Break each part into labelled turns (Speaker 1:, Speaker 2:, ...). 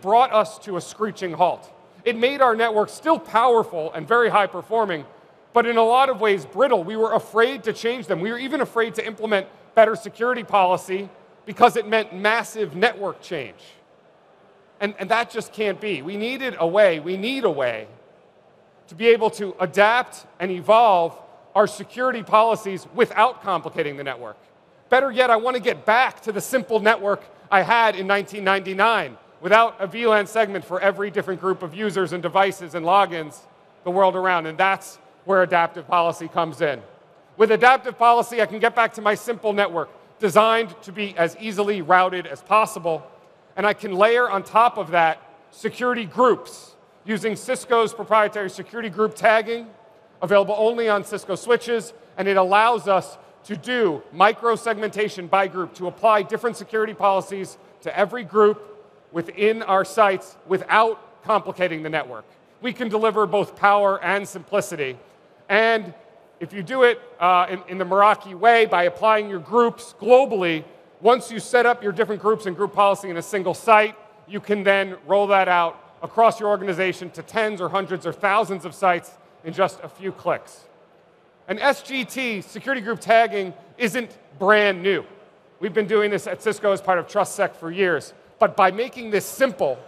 Speaker 1: brought us to a screeching halt. It made our network still powerful and very high performing, but in a lot of ways brittle. We were afraid to change them. We were even afraid to implement better security policy because it meant massive network change. And, and that just can't be. We needed a way, we need a way to be able to adapt and evolve our security policies without complicating the network. Better yet, I want to get back to the simple network I had in 1999 without a VLAN segment for every different group of users and devices and logins the world around. And that's where adaptive policy comes in. With adaptive policy, I can get back to my simple network designed to be as easily routed as possible. And I can layer on top of that security groups using Cisco's proprietary security group tagging, available only on Cisco switches. And it allows us to do micro segmentation by group to apply different security policies to every group within our sites without complicating the network. We can deliver both power and simplicity. And if you do it uh, in, in the Meraki way by applying your groups globally, once you set up your different groups and group policy in a single site, you can then roll that out across your organization to tens or hundreds or thousands of sites in just a few clicks. And SGT, security group tagging, isn't brand new. We've been doing this at Cisco as part of TrustSec for years. But by making this simple,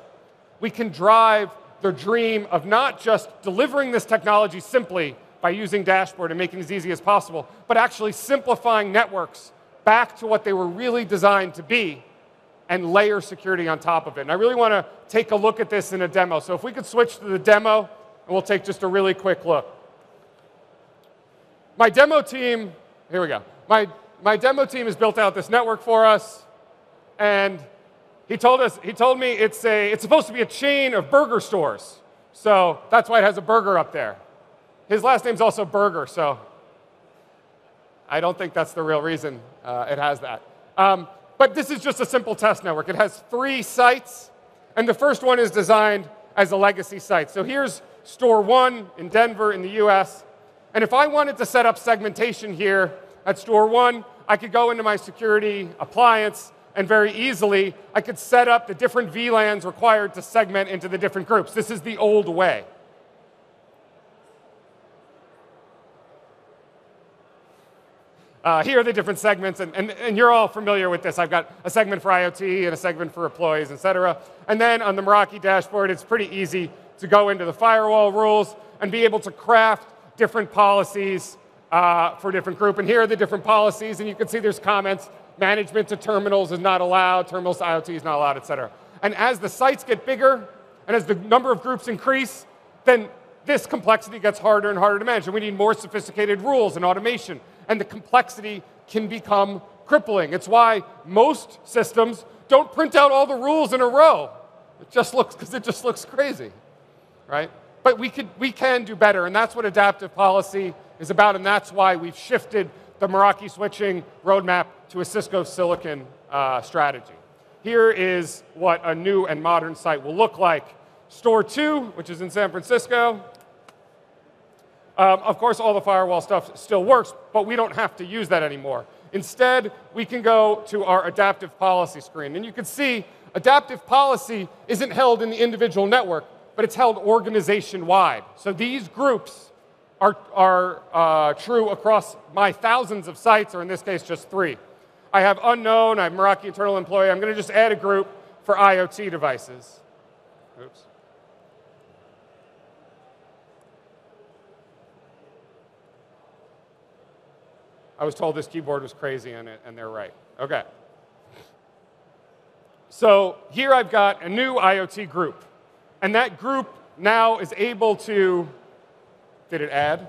Speaker 1: we can drive the dream of not just delivering this technology simply by using dashboard and making it as easy as possible, but actually simplifying networks back to what they were really designed to be and layer security on top of it. And I really want to take a look at this in a demo. So if we could switch to the demo, and we'll take just a really quick look. My demo team, here we go. My, my demo team has built out this network for us, and he told us, he told me it's, a, it's supposed to be a chain of burger stores. So that's why it has a burger up there. His last name's also Burger, so I don't think that's the real reason uh, it has that. Um, but this is just a simple test network. It has three sites, and the first one is designed as a legacy site. So here's store one in Denver in the US. And if I wanted to set up segmentation here at store one, I could go into my security appliance and very easily I could set up the different VLANs required to segment into the different groups. This is the old way. Uh, here are the different segments, and, and, and you're all familiar with this. I've got a segment for IoT and a segment for employees, et cetera. And then on the Meraki dashboard, it's pretty easy to go into the firewall rules and be able to craft different policies uh, for different group. And here are the different policies, and you can see there's comments management to terminals is not allowed, terminals to IoT is not allowed, et cetera. And as the sites get bigger and as the number of groups increase, then this complexity gets harder and harder to manage. And we need more sophisticated rules and automation. And the complexity can become crippling. It's why most systems don't print out all the rules in a row. It just looks, because it just looks crazy, right? But we, could, we can do better, and that's what adaptive policy is about, and that's why we've shifted the Meraki switching roadmap to a Cisco Silicon uh, strategy. Here is what a new and modern site will look like. Store 2, which is in San Francisco. Um, of course, all the firewall stuff still works, but we don't have to use that anymore. Instead, we can go to our adaptive policy screen. And you can see adaptive policy isn't held in the individual network, but it's held organization wide. So these groups are, are uh, true across my thousands of sites, or in this case, just three. I have unknown, I have Meraki internal employee. I'm going to just add a group for IoT devices. Oops. I was told this keyboard was crazy and, and they're right. Okay. So here I've got a new IoT group. And that group now is able to did it add?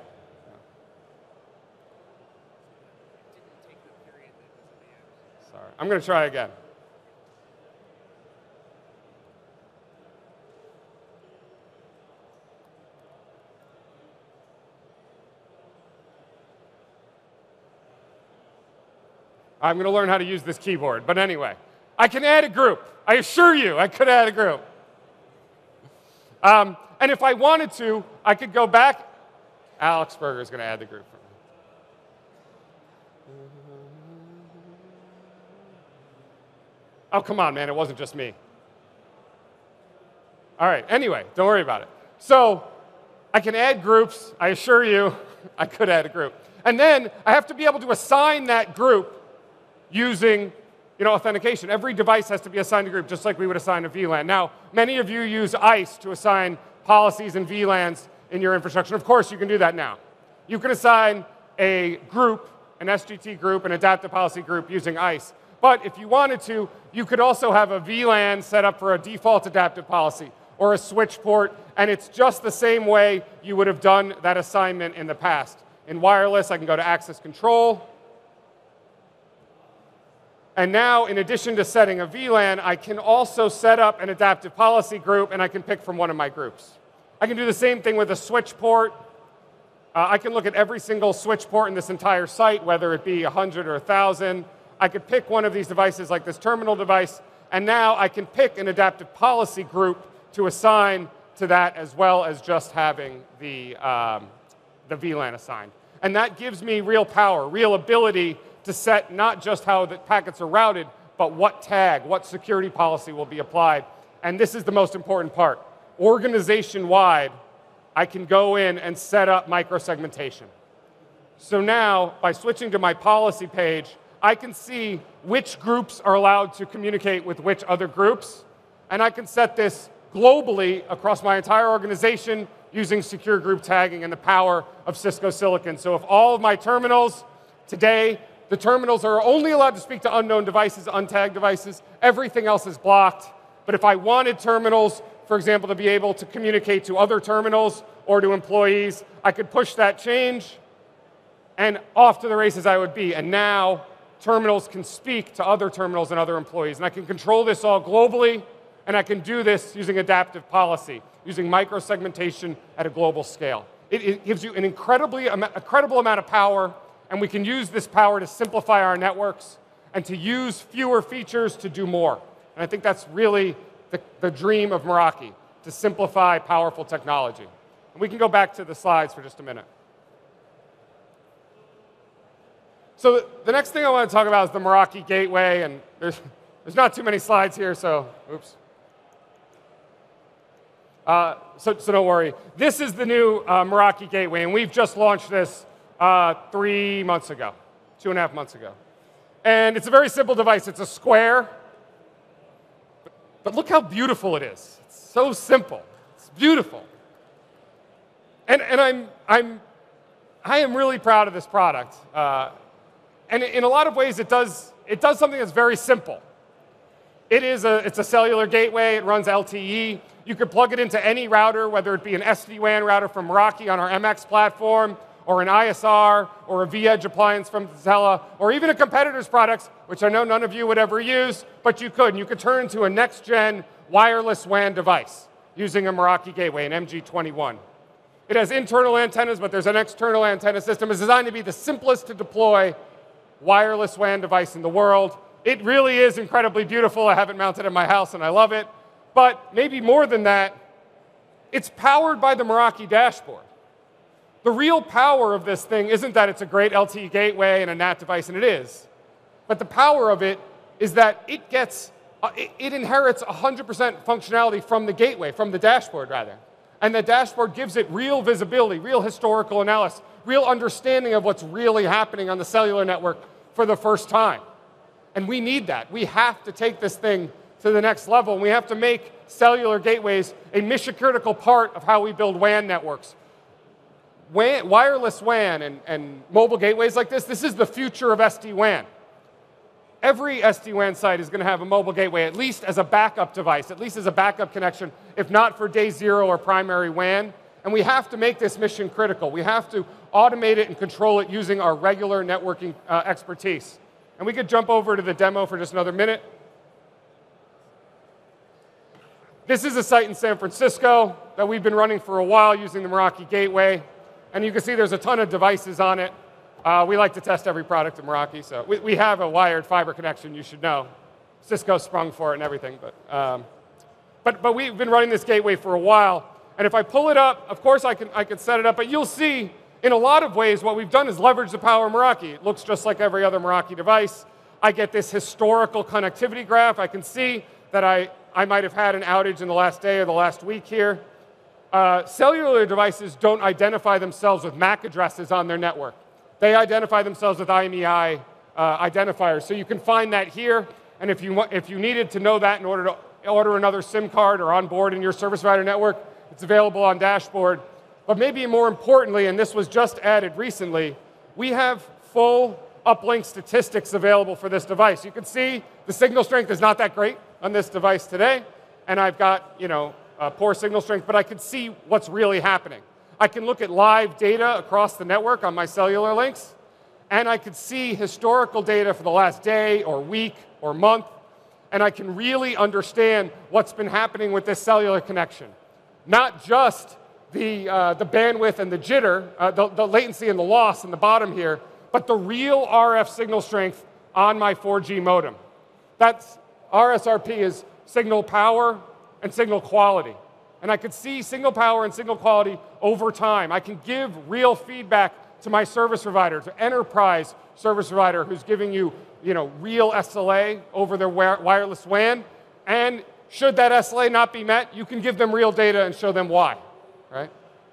Speaker 1: Sorry. I'm going to try again. I'm going to learn how to use this keyboard. But anyway, I can add a group. I assure you, I could add a group. Um, and if I wanted to, I could go back Alex Berger is going to add the group for me. Oh, come on, man. It wasn't just me. All right, anyway, don't worry about it. So I can add groups. I assure you, I could add a group. And then I have to be able to assign that group using you know, authentication. Every device has to be assigned a group, just like we would assign a VLAN. Now, many of you use ISE to assign policies and VLANs in your infrastructure. Of course, you can do that now. You can assign a group, an SGT group, an adaptive policy group using ISE. But if you wanted to, you could also have a VLAN set up for a default adaptive policy or a switch port, and it's just the same way you would have done that assignment in the past. In wireless, I can go to access control. And now, in addition to setting a VLAN, I can also set up an adaptive policy group, and I can pick from one of my groups. I can do the same thing with a switch port. Uh, I can look at every single switch port in this entire site, whether it be 100 or 1,000. I could pick one of these devices like this terminal device, and now I can pick an adaptive policy group to assign to that as well as just having the, um, the VLAN assigned. And that gives me real power, real ability to set not just how the packets are routed, but what tag, what security policy will be applied. And this is the most important part. Organization wide, I can go in and set up microsegmentation. So now, by switching to my policy page, I can see which groups are allowed to communicate with which other groups, and I can set this globally across my entire organization using secure group tagging and the power of Cisco Silicon. So if all of my terminals today, the terminals are only allowed to speak to unknown devices, untagged devices, everything else is blocked. But if I wanted terminals for example, to be able to communicate to other terminals or to employees. I could push that change, and off to the races I would be. And now terminals can speak to other terminals and other employees. And I can control this all globally, and I can do this using adaptive policy, using microsegmentation at a global scale. It, it gives you an incredibly incredible amount of power, and we can use this power to simplify our networks and to use fewer features to do more. And I think that's really the, the dream of Meraki, to simplify powerful technology. And we can go back to the slides for just a minute. So the next thing I want to talk about is the Meraki Gateway, and there's, there's not too many slides here, so oops. Uh, so, so don't worry. This is the new uh, Meraki Gateway, and we've just launched this uh, three months ago, two and a half months ago. And it's a very simple device. It's a square but look how beautiful it is. It's so simple. It's beautiful. And, and I'm, I'm, I am really proud of this product. Uh, and in a lot of ways, it does, it does something that's very simple. It is a, it's a cellular gateway. It runs LTE. You could plug it into any router, whether it be an SD-WAN router from Meraki on our MX platform, or an ISR, or a vEdge appliance from Viptela, or even a competitor's products, which I know none of you would ever use, but you could. And you could turn into a next-gen wireless WAN device using a Meraki gateway, an MG21. It has internal antennas, but there's an external antenna system. It's designed to be the simplest to deploy wireless WAN device in the world. It really is incredibly beautiful. I have it mounted in my house and I love it. But maybe more than that, it's powered by the Meraki dashboard. The real power of this thing isn't that it's a great LTE gateway and a NAT device, and it is. But the power of it is that it gets, uh, it, it inherits 100% functionality from the gateway, from the dashboard rather. And the dashboard gives it real visibility, real historical analysis, real understanding of what's really happening on the cellular network for the first time. And we need that. We have to take this thing to the next level. And we have to make cellular gateways a mission critical part of how we build WAN networks, wireless WAN and, and mobile gateways like this, this is the future of SD-WAN. Every SD-WAN site is going to have a mobile gateway, at least as a backup device, at least as a backup connection, if not for day zero or primary WAN. And we have to make this mission critical. We have to automate it and control it using our regular networking uh, expertise. And we could jump over to the demo for just another minute. This is a site in San Francisco that we've been running for a while using the Meraki Gateway. And you can see there's a ton of devices on it. Uh, we like to test every product at Meraki, so we, we, have a wired fiber connection, you should know. Cisco sprung for it and everything, but, um, but, but we've been running this gateway for a while. And if I pull it up, of course I can, I can set it up, but you'll see in a lot of ways what we've done is leverage the power of Meraki. It looks just like every other Meraki device. I get this historical connectivity graph. I can see that I, I might have had an outage in the last day or the last week here. Uh, cellular devices don't identify themselves with MAC addresses on their network. They identify themselves with IMEI uh, identifiers. So you can find that here. And if you, if you needed to know that in order to order another SIM card or onboard in your service provider network, it's available on dashboard. But maybe more importantly, and this was just added recently, we have full uplink statistics available for this device. You can see the signal strength is not that great on this device today, and I've got, you know, uh, poor signal strength, but I can see what's really happening. I can look at live data across the network on my cellular links, and I could see historical data for the last day or week or month, and I can really understand what's been happening with this cellular connection. Not just the, uh, the bandwidth and the jitter, uh, the, the latency and the loss in the bottom here, but the real RF signal strength on my 4G modem. That's RSRP is signal power and signal quality. And I could see signal power and signal quality over time. I can give real feedback to my service provider, to enterprise service provider who's giving you, you know, real SLA over their wireless WAN. And should that SLA not be met, you can give them real data and show them why, right?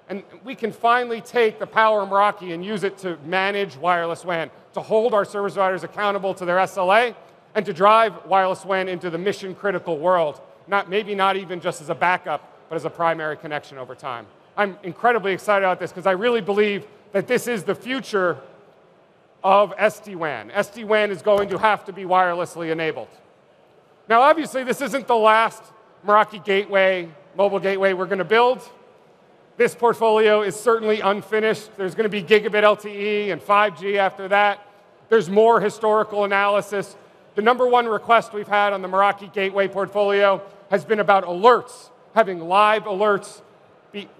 Speaker 1: And we can finally take the power of Meraki and use it to manage wireless WAN, to hold our service providers accountable to their SLA, and to drive wireless WAN into the mission critical world. Not, maybe not even just as a backup, but as a primary connection over time. I'm incredibly excited about this because I really believe that this is the future of SD-WAN. SD-WAN is going to have to be wirelessly enabled. Now, obviously, this isn't the last Meraki gateway, mobile gateway we're going to build. This portfolio is certainly unfinished. There's going to be gigabit LTE and 5G after that. There's more historical analysis. The number one request we've had on the Meraki Gateway portfolio has been about alerts, having live alerts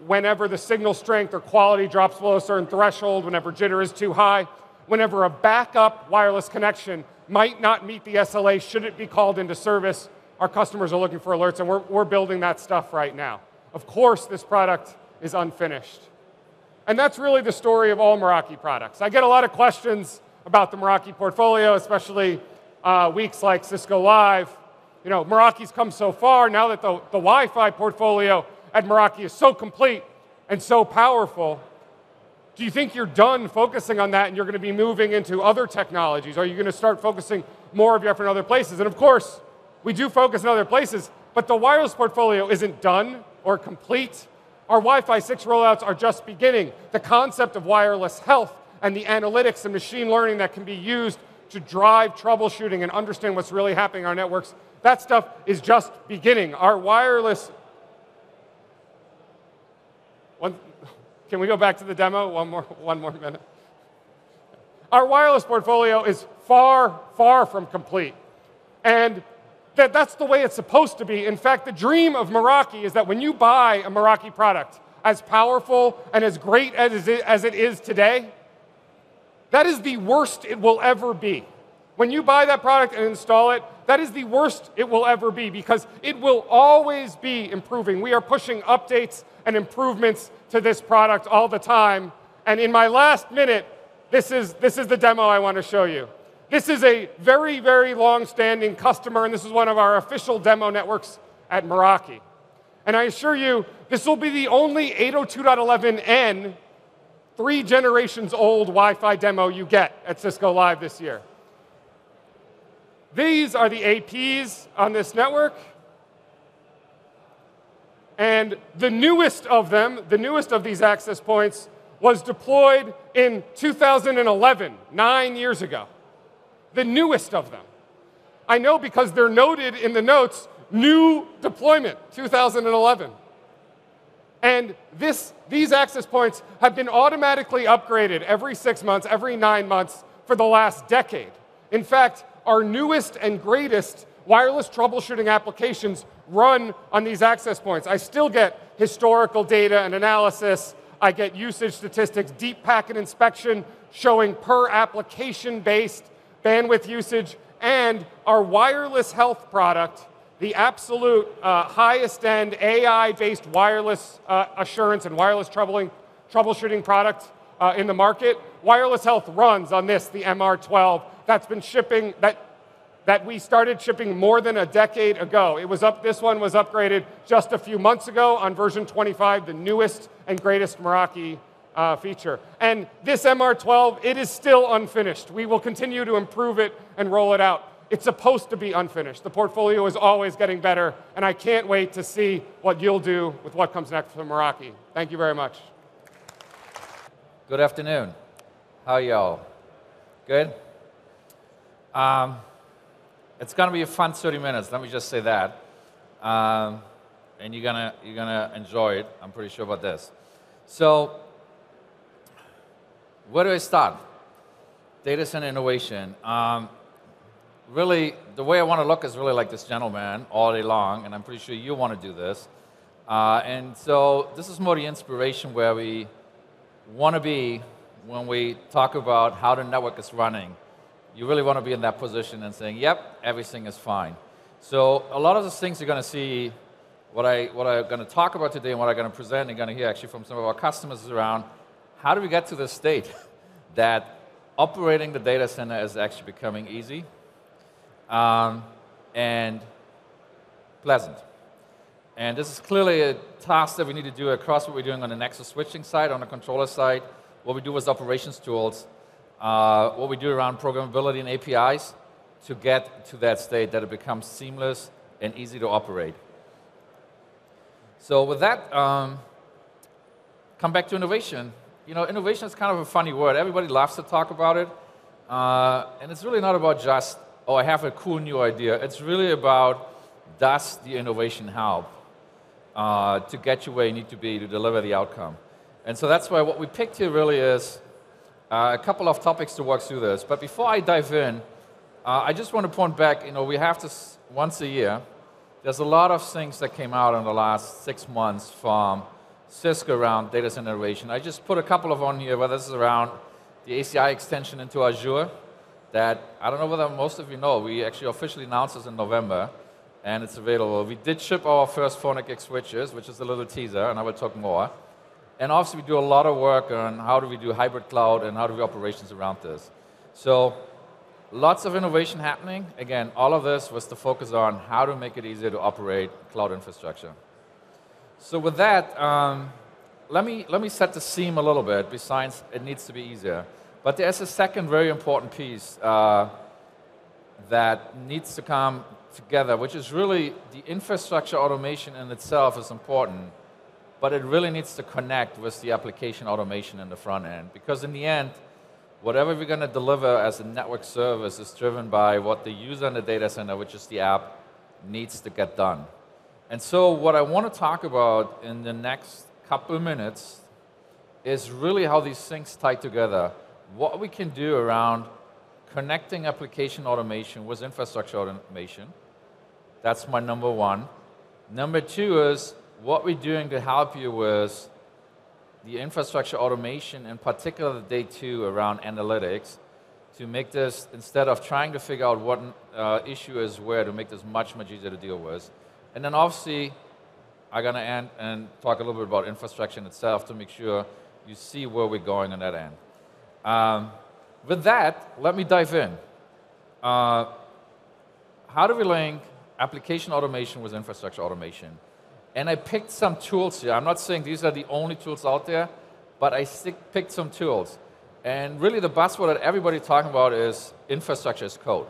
Speaker 1: whenever the signal strength or quality drops below a certain threshold, whenever jitter is too high, whenever a backup wireless connection might not meet the SLA should it be called into service. Our customers are looking for alerts, and we're, we're building that stuff right now. Of course, this product is unfinished. And that's really the story of all Meraki products. I get a lot of questions about the Meraki portfolio, especially uh, weeks like Cisco Live. You know, Meraki's come so far now that the, the Wi Fi portfolio at Meraki is so complete and so powerful. Do you think you're done focusing on that and you're going to be moving into other technologies? Are you going to start focusing more of your effort in other places? And of course, we do focus in other places, but the wireless portfolio isn't done or complete. Our Wi-Fi 6 rollouts are just beginning. The concept of wireless health and the analytics and machine learning that can be used to drive troubleshooting and understand what's really happening in our networks, that stuff is just beginning. Our wireless... One, can we go back to the demo? One more, one more minute. Our wireless portfolio is far, far from complete. And that that's the way it's supposed to be. In fact, the dream of Meraki is that when you buy a Meraki product, as powerful and as great as it, as it is today, that is the worst it will ever be. When you buy that product and install it, that is the worst it will ever be because it will always be improving. We are pushing updates and improvements to this product all the time. And in my last minute, this is, this is the demo I want to show you. This is a very, very long-standing customer, and this is one of our official demo networks at Meraki. And I assure you, this will be the only 802.11n three generations old Wi-Fi demo you get at Cisco Live this year. These are the APs on this network. And the newest of them, the newest of these access points, was deployed in 2011, nine years ago the newest of them. I know because they're noted in the notes, new deployment, 2011. And this, these access points have been automatically upgraded every six months, every nine months for the last decade. In fact, our newest and greatest wireless troubleshooting applications run on these access points. I still get historical data and analysis. I get usage statistics, deep packet inspection showing per application based bandwidth usage, and our wireless health product, the absolute uh, highest end AI-based wireless uh, assurance and wireless troubling, troubleshooting product uh, in the market. Wireless health runs on this, the MR12, that's been shipping, that that we started shipping more than a decade ago. It was up, this one was upgraded just a few months ago on version 25, the newest and greatest Meraki uh, feature. And this MR12, it is still unfinished. We will continue to improve it and roll it out. It's supposed to be unfinished. The portfolio is always getting better, and I can't wait to see what you'll do with what comes next from Meraki. Thank you very much.
Speaker 2: Good afternoon. How are y'all? Good? Um, it's going to be a fun 30 minutes, let me just say that. Um, and you're going you're gonna enjoy it, I'm pretty sure about this. So, where do I start? Data center innovation. Um, really, the way I want to look is really like this gentleman all day long, and I'm pretty sure you want to do this. Uh, and so, this is more the inspiration where we want to be when we talk about how the network is running. You really want to be in that position and saying, yep, everything is fine. So a lot of the things you're going to see, what, I, what I'm going to talk about today and what I'm going to present, and you're going to hear actually from some of our customers is around how do we get to this state that operating the data center is actually becoming easy um, and pleasant. And this is clearly a task that we need to do across what we're doing on the Nexus switching side, on the controller side, what we do with operations tools, uh, what we do around programmability and APIs to get to that state that it becomes seamless and easy to operate. So with that, um, come back to innovation. You know, innovation is kind of a funny word. Everybody loves to talk about it. Uh, and it's really not about just, oh, I have a cool new idea. It's really about, does the innovation help uh, to get you where you need to be to deliver the outcome? And so that's why what we picked here really is uh, a couple of topics to work through this. But before I dive in, uh, I just want to point back, you know, we have this once a year. There's a lot of things that came out in the last six months from Cisco around data center innovation. I just put a couple of on here, whether this is around the ACI extension into Azure, that I don't know whether most of you know, we actually officially announced this in November, and it's available. We did ship our first 400 switches, which is a little teaser, and I will talk more. And obviously, we do a lot of work on how do we do hybrid cloud and how do we operations around this. So lots of innovation happening. Again, all of this was to focus on how to make it easier to operate cloud infrastructure. So with that, um, let, me, let me set the scene a little bit, besides it needs to be easier. But there's a second very important piece uh, that needs to come together, which is really the infrastructure automation in itself is important but it really needs to connect with the application automation in the front end. Because in the end, whatever we're going to deliver as a network service is driven by what the user in the data center, which is the app, needs to get done. And so what I want to talk about in the next couple minutes is really how these things tie together. What we can do around connecting application automation with infrastructure automation. That's my number one. Number two is what we're doing to help you with the infrastructure automation, in particular the day two around analytics, to make this, instead of trying to figure out what uh, issue is where, to make this much, much easier to deal with. And then obviously, I'm going to end and talk a little bit about infrastructure itself to make sure you see where we're going on that end. Um, with that, let me dive in. Uh, how do we link application automation with infrastructure automation? And I picked some tools here. I'm not saying these are the only tools out there, but I picked some tools. And really the buzzword that everybody's talking about is infrastructure as code.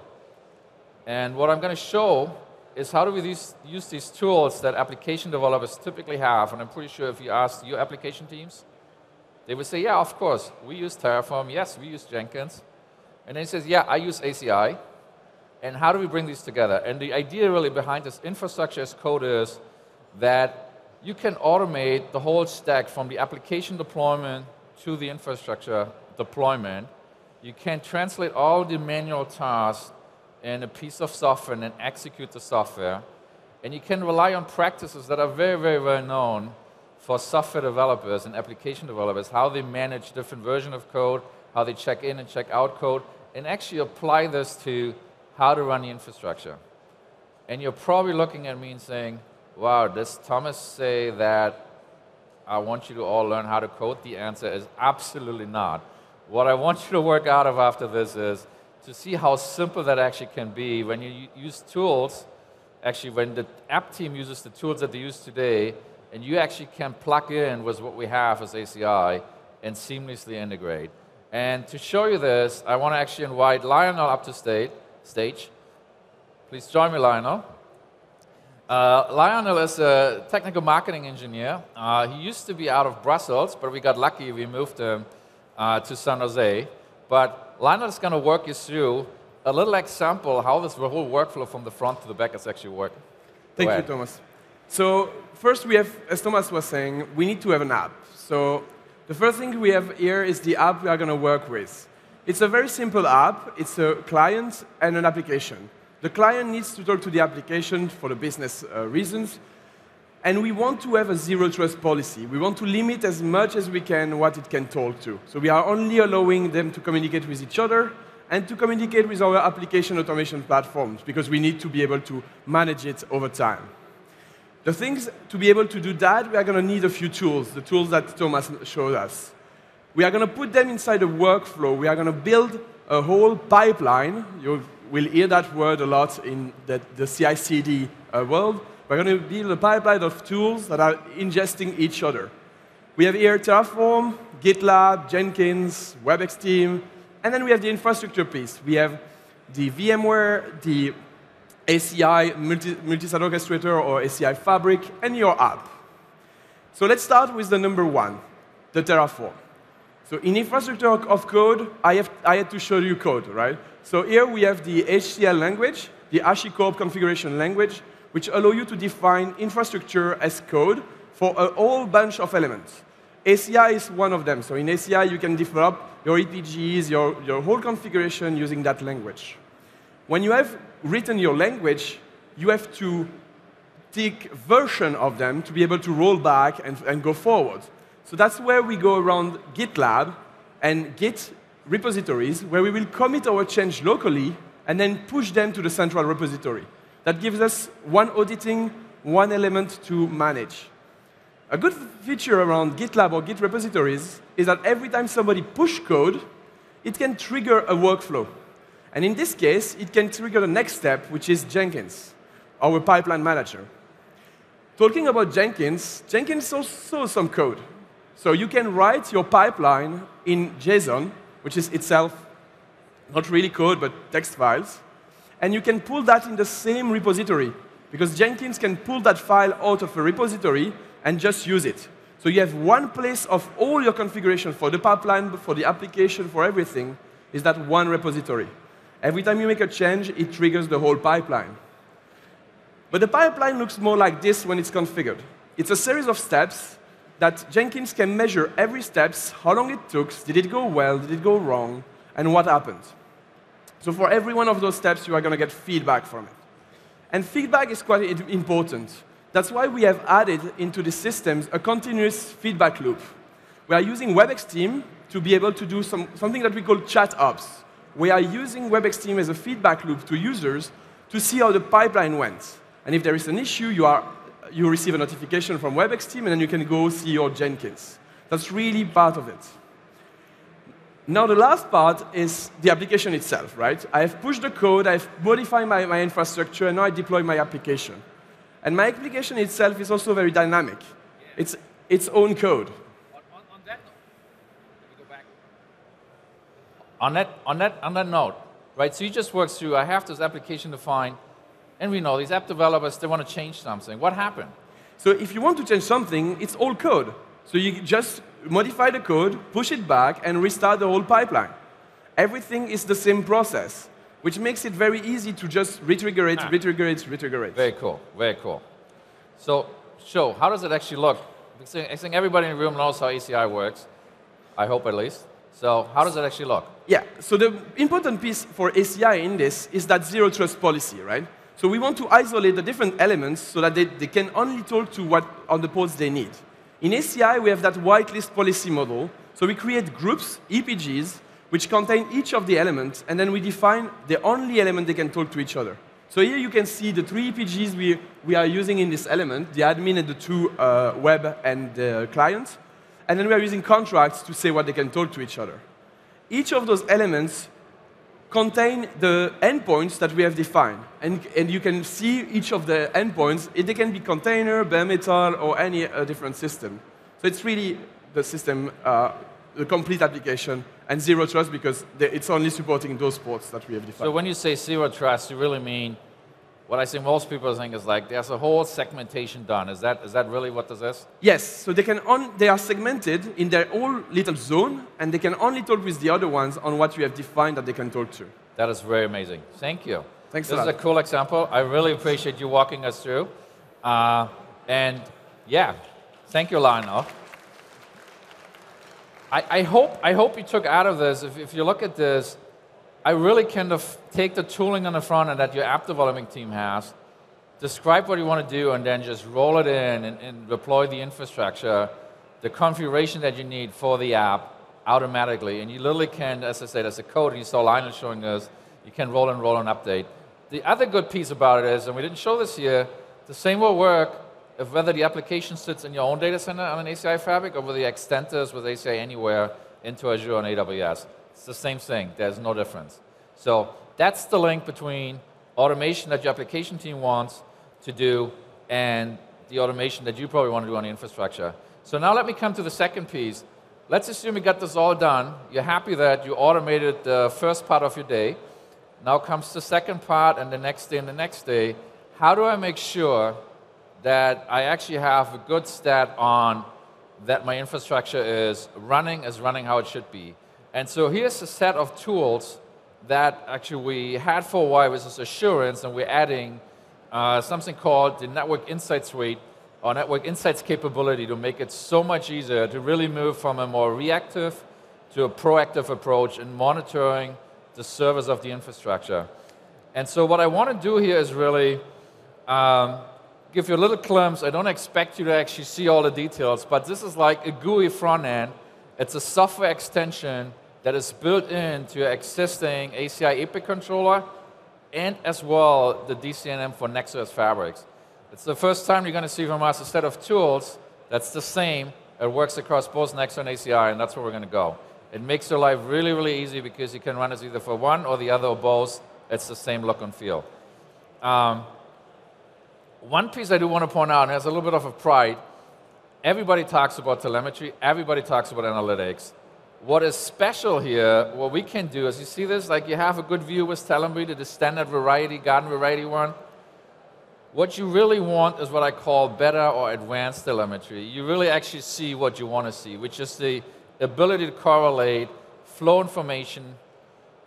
Speaker 2: And what I'm going to show is how do we use, use these tools that application developers typically have. And I'm pretty sure if you ask your application teams, they would say, yeah, of course, we use Terraform. Yes, we use Jenkins. And then he says, yeah, I use ACI. And how do we bring these together? And the idea really behind this infrastructure as code is that you can automate the whole stack from the application deployment to the infrastructure deployment. You can translate all the manual tasks in a piece of software and then execute the software. And you can rely on practices that are very, very well known for software developers and application developers, how they manage different versions of code, how they check in and check out code, and actually apply this to how to run the infrastructure. And you're probably looking at me and saying, wow, does Thomas say that I want you to all learn how to code? The answer is absolutely not. What I want you to work out of after this is to see how simple that actually can be when you use tools, actually when the app team uses the tools that they use today, and you actually can plug in with what we have as ACI and seamlessly integrate. And to show you this, I want to actually invite Lionel up to stage. stage. Please join me, Lionel. Uh, Lionel is a technical marketing engineer. Uh, he used to be out of Brussels, but we got lucky. We moved him uh, to San Jose. But Lionel is going to work you through a little example how this whole workflow from the front to the back is actually working.
Speaker 3: Thank you, Thomas. So first, we have, as Thomas was saying, we need to have an app. So the first thing we have here is the app we are going to work with. It's a very simple app. It's a client and an application. The client needs to talk to the application for the business uh, reasons. And we want to have a zero trust policy. We want to limit as much as we can what it can talk to. So we are only allowing them to communicate with each other and to communicate with our application automation platforms because we need to be able to manage it over time. The things to be able to do that, we are going to need a few tools, the tools that Thomas showed us. We are going to put them inside a workflow. We are going to build a whole pipeline. You will hear that word a lot in the, the CI CD uh, world. We're going to build a pipeline of tools that are ingesting each other. We have here Terraform, GitLab, Jenkins, WebEx team, and then we have the infrastructure piece. We have the VMware, the ACI multi-site orchestrator or ACI Fabric, and your app. So let's start with the number one, the Terraform. So in infrastructure of code, I, have, I had to show you code, right? So here we have the HCL language, the HashiCorp configuration language, which allow you to define infrastructure as code for a whole bunch of elements. ACI is one of them. So in ACI, you can develop your EPGs, your, your whole configuration using that language. When you have written your language, you have to take version of them to be able to roll back and, and go forward. So that's where we go around GitLab and Git repositories, where we will commit our change locally and then push them to the central repository. That gives us one auditing, one element to manage. A good feature around GitLab or Git repositories is that every time somebody push code, it can trigger a workflow. And in this case, it can trigger the next step, which is Jenkins, our pipeline manager. Talking about Jenkins, Jenkins also some code. So you can write your pipeline in JSON, which is itself not really code, but text files. And you can pull that in the same repository, because Jenkins can pull that file out of a repository and just use it. So you have one place of all your configuration for the pipeline, for the application, for everything, is that one repository. Every time you make a change, it triggers the whole pipeline. But the pipeline looks more like this when it's configured. It's a series of steps that Jenkins can measure every step, how long it took, did it go well, did it go wrong, and what happened. So for every one of those steps, you are going to get feedback from it. And feedback is quite important. That's why we have added into the systems a continuous feedback loop. We are using WebExTeam to be able to do some, something that we call chat ops we are using WebExTeam as a feedback loop to users to see how the pipeline went. And if there is an issue, you, are, you receive a notification from WebExTeam, and then you can go see your Jenkins. That's really part of it. Now, the last part is the application itself, right? I have pushed the code, I've modified my, my infrastructure, and now I deploy my application. And my application itself is also very dynamic. It's its own code.
Speaker 2: On that, on that, on that note, right, so you just work through, I have this application defined, and we know these app developers, they want to change something. What happened?
Speaker 3: So if you want to change something, it's all code. So you just modify the code, push it back, and restart the whole pipeline. Everything is the same process, which makes it very easy to just retrigger it, ah. retrigger it, retrigger it.
Speaker 2: Very cool, very cool. So, show, how does it actually look? I think everybody in the room knows how ACI works. I hope at least. So how does that actually look?
Speaker 3: Yeah, so the important piece for ACI in this is that zero trust policy, right? So we want to isolate the different elements so that they, they can only talk to what on the ports they need. In ACI, we have that whitelist policy model. So we create groups, EPGs, which contain each of the elements, and then we define the only element they can talk to each other. So here you can see the three EPGs we, we are using in this element, the admin and the two uh, web and the client and then we are using contracts to say what they can talk to each other. Each of those elements contain the endpoints that we have defined. And, and you can see each of the endpoints. They can be container, bare metal, or any uh, different system. So it's really the system, uh, the complete application, and zero trust because it's only supporting those ports that we have defined.
Speaker 2: So when you say zero trust, you really mean what I see most people think is like there's a whole segmentation done. Is that, is that really what this is?
Speaker 3: Yes. So they, can on, they are segmented in their own little zone, and they can only talk with the other ones on what you have defined that they can talk to.
Speaker 2: That is very amazing. Thank you.
Speaker 3: Thanks
Speaker 2: This
Speaker 3: a
Speaker 2: is a cool example. I really appreciate you walking us through. Uh, and yeah, thank you, Lionel. I, I, hope, I hope you took out of this, if, if you look at this, I really kind of take the tooling on the front end that your app development team has, describe what you want to do, and then just roll it in and, and deploy the infrastructure, the configuration that you need for the app automatically. And you literally can, as I said, as a code, and you saw Lionel showing us, you can roll and roll and update. The other good piece about it is, and we didn't show this here, the same will work if whether the application sits in your own data center on an ACI fabric or whether you extend this with ACI anywhere into Azure and AWS. It's the same thing. There's no difference. So that's the link between automation that your application team wants to do and the automation that you probably want to do on the infrastructure. So now let me come to the second piece. Let's assume you got this all done. You're happy that you automated the first part of your day. Now comes the second part and the next day and the next day. How do I make sure that I actually have a good stat on that my infrastructure is running, is running how it should be? And so here's a set of tools that actually we had for a while, which assurance, and we're adding uh, something called the Network Insight Suite or Network Insights capability to make it so much easier to really move from a more reactive to a proactive approach in monitoring the service of the infrastructure. And so what I want to do here is really um, give you a little glimpse. I don't expect you to actually see all the details, but this is like a GUI front end. It's a software extension that is built into your existing ACI APIC controller and as well the DCNM for Nexus Fabrics. It's the first time you're going to see from us a set of tools that's the same. It works across both Nexus and ACI, and that's where we're going to go. It makes your life really, really easy because you can run it either for one or the other or both. It's the same look and feel. Um, one piece I do want to point out, and there's a little bit of a pride, everybody talks about telemetry, everybody talks about analytics. What is special here, what we can do is, you see this, like you have a good view with telemetry, the standard variety, garden variety one. What you really want is what I call better or advanced telemetry. You really actually see what you want to see, which is the ability to correlate flow information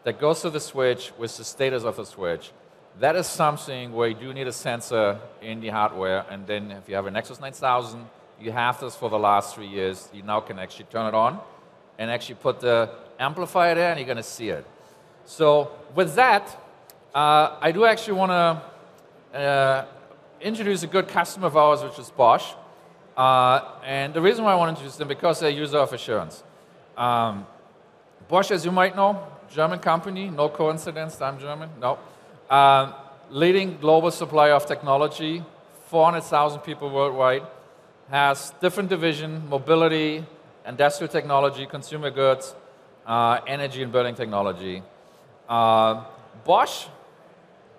Speaker 2: that goes to the switch with the status of the switch. That is something where you do need a sensor in the hardware, and then if you have a Nexus 9000, you have this for the last three years. You now can actually turn it on and actually put the amplifier there, and you're going to see it. So with that, uh, I do actually want to uh, introduce a good customer of ours, which is Bosch. Uh, and the reason why I want to introduce them because they're user of assurance. Um, Bosch, as you might know, German company, no coincidence, I'm German, no. Um, leading global supplier of technology, 400,000 people worldwide, has different division, mobility, industrial technology, consumer goods, uh, energy and building technology. Uh, Bosch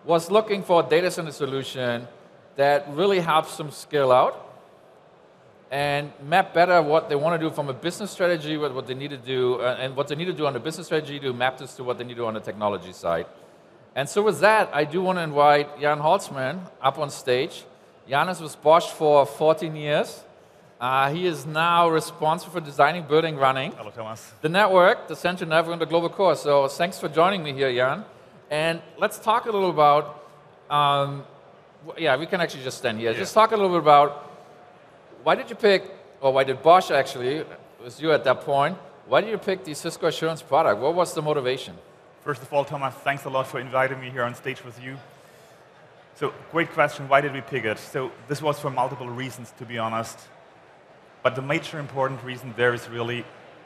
Speaker 2: was looking for a data center solution that really helps them scale out and map better what they want to do from a business strategy, what, what they need to do, uh, and what they need to do on the business strategy to map this to what they need to do on the technology side. And so with that, I do want to invite Jan Holzmann up on stage. Jan is with Bosch for 14 years. Uh, he is now responsible for designing, building, running.
Speaker 4: Hello, Thomas.
Speaker 2: The network, the central network, and the global core. So thanks for joining me here, Jan. And let's talk a little about, um, yeah, we can actually just stand here. Yeah. Just talk a little bit about why did you pick, or why did Bosch actually, it was you at that point, why did you pick the Cisco Assurance product? What was the motivation?
Speaker 4: First of all, Thomas, thanks a lot for inviting me here on stage with you. So, great question. Why did we pick it? So, this was for multiple reasons, to be honest. But the major important reason there is really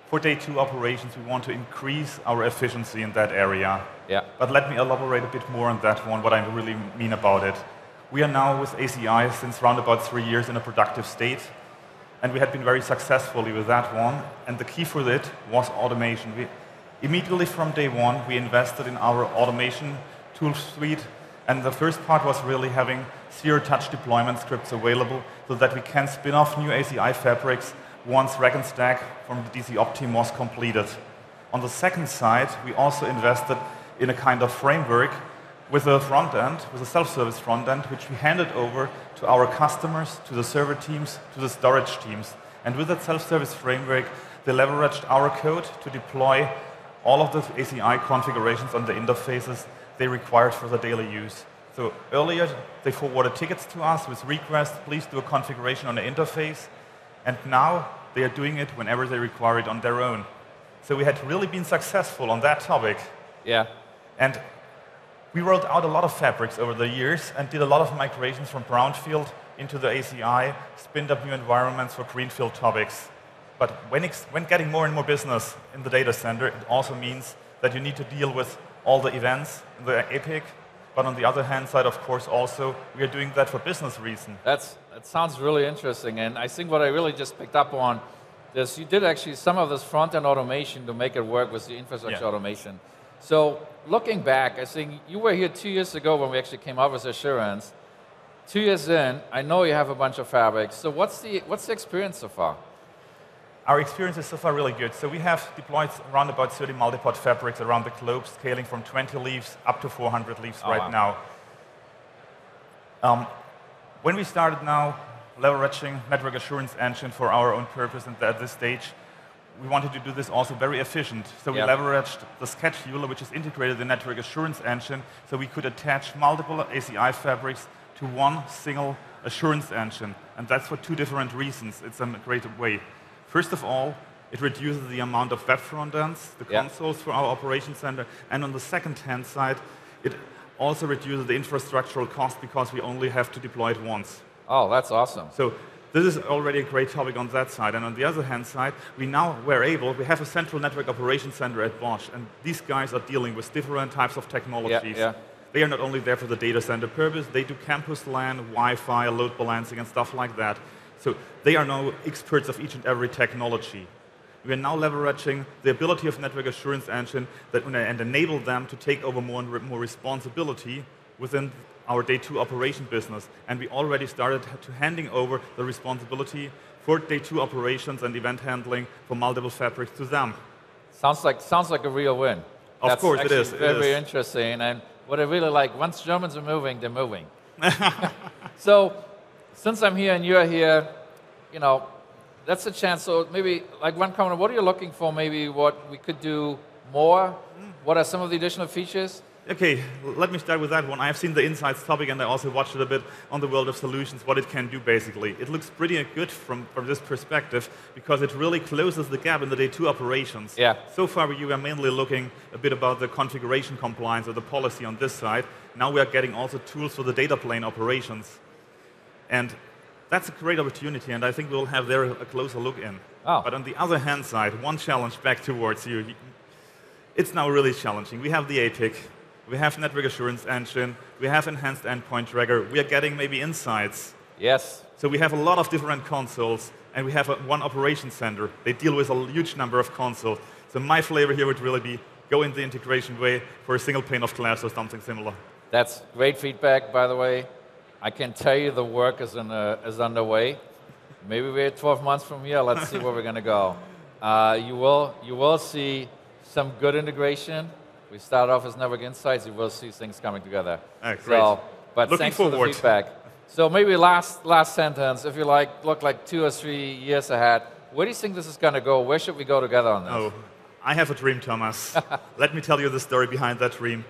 Speaker 4: for day two operations, we want to increase our efficiency in that area.
Speaker 2: Yeah.
Speaker 4: But let me elaborate a bit more on that one, what I really mean about it. We are now with ACI since around about three years in a productive state, and we had been very successfully with that one. And the key for it was automation. We, Immediately from day one, we invested in our automation tool suite, and the first part was really having zero-touch deployment scripts available so that we can spin off new ACI fabrics once Rack and Stack from the DC Op team was completed. On the second side, we also invested in a kind of framework with a front end, with a self-service front end, which we handed over to our customers, to the server teams, to the storage teams. And with that self-service framework, they leveraged our code to deploy all of the ACI configurations on the interfaces they required for the daily use. So earlier, they forwarded tickets to us with requests, please do a configuration on the interface. And now they are doing it whenever they require it on their own. So we had really been successful on that topic.
Speaker 2: Yeah.
Speaker 4: And we rolled out a lot of fabrics over the years and did a lot of migrations from brownfield into the ACI, spinned up new environments for greenfield topics. But when, when getting more and more business in the data center, it also means that you need to deal with all the events the APIC. But on the other hand side, of course, also we are doing that for business reason.
Speaker 2: That's, that sounds really interesting. And I think what I really just picked up on is you did actually some of this front-end automation to make it work with the infrastructure yeah. automation. So looking back, I think you were here two years ago when we actually came out with assurance. Two years in, I know you have a bunch of fabrics. So what's the, what's the experience so far?
Speaker 4: Our experience is so far really good. So we have deployed around about 30 multi-pod fabrics around the globe, scaling from 20 leaves up to 400 leaves oh, right wow. now. Um, when we started now leveraging network assurance engine for our own purpose and at this stage, we wanted to do this also very efficient. So we yep. leveraged the scheduler, which is integrated in the network assurance engine, so we could attach multiple ACI fabrics to one single assurance engine. And that's for two different reasons. It's a great way. First of all, it reduces the amount of web front ends, the yeah. consoles for our operation center. And on the second hand side, it also reduces the infrastructural cost because we only have to deploy it once.
Speaker 2: Oh, that's awesome.
Speaker 4: So this is already a great topic on that side. And on the other hand side, we now were able, we have a central network operation center at Bosch, and these guys are dealing with different types of technologies.
Speaker 2: Yeah, yeah.
Speaker 4: They are not only there for the data center purpose, they do campus LAN, Wi-Fi, load balancing, and stuff like that. So they are now experts of each and every technology. We are now leveraging the ability of Network Assurance Engine that, and enable them to take over more and more responsibility within our day two operation business. And we already started to handing over the responsibility for day two operations and event handling for multiple fabrics to them.
Speaker 2: Sounds like, sounds like a real win.
Speaker 4: Of
Speaker 2: That's
Speaker 4: course it is.
Speaker 2: Very,
Speaker 4: very
Speaker 2: interesting. And what I really like, once Germans are moving, they're moving. so since I'm here and you're here, you know, that's a chance. So maybe like one comment, what are you looking for? Maybe what we could do more? What are some of the additional features?
Speaker 4: Okay, let me start with that one. I've seen the insights topic and I also watched it a bit on the world of solutions, what it can do basically. It looks pretty good from, from this perspective because it really closes the gap in the day two operations.
Speaker 2: Yeah.
Speaker 4: So far we were mainly looking a bit about the configuration compliance or the policy on this side. Now we are getting also tools for the data plane operations. And that's a great opportunity, and I think we'll have there a closer look in.
Speaker 2: Oh.
Speaker 4: But on the other hand side, one challenge back towards you. It's now really challenging. We have the APIC, we have network assurance engine, we have enhanced endpoint tracker, we are getting maybe insights.
Speaker 2: Yes.
Speaker 4: So we have a lot of different consoles, and we have a, one operation center. They deal with a huge number of consoles. So my flavor here would really be go in the integration way for a single pane of glass or something similar.
Speaker 2: That's great feedback, by the way. I can tell you the work is, in a, is underway. Maybe we're 12 months from here. Let's see where we're going to go. Uh, you, will, you will see some good integration. We start off as Network Insights. You will see things coming together.
Speaker 4: Right, great. So,
Speaker 2: but
Speaker 4: Looking
Speaker 2: thanks
Speaker 4: forward.
Speaker 2: for the feedback. So maybe last, last sentence, if you like, look like two or three years ahead, where do you think this is going to go? Where should we go together on this?
Speaker 4: Oh, I have a dream, Thomas. Let me tell you the story behind that dream.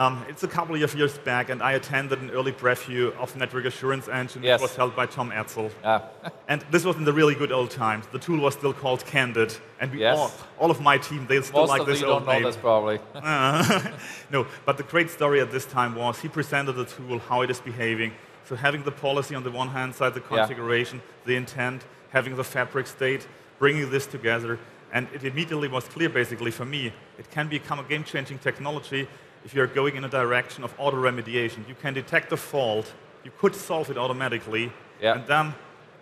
Speaker 4: Um, it's a couple of years back, and I attended an early preview of Network Assurance Engine,
Speaker 2: yes.
Speaker 4: which was held by Tom Etzel.
Speaker 2: Ah.
Speaker 4: and this was in the really good old times. The tool was still called Candid, and we
Speaker 2: yes.
Speaker 4: all, all of my team, they still
Speaker 2: Most
Speaker 4: like this old
Speaker 2: name. Most don't know
Speaker 4: this, probably. no, but the great story at this time was he presented the tool, how it is behaving. So having the policy on the one hand side, the configuration, yeah. the intent, having the fabric state, bringing this together, and it immediately was clear, basically, for me, it can become a game-changing technology if you're going in a direction of auto remediation. You can detect a fault, you could solve it automatically,
Speaker 2: yeah.
Speaker 4: and then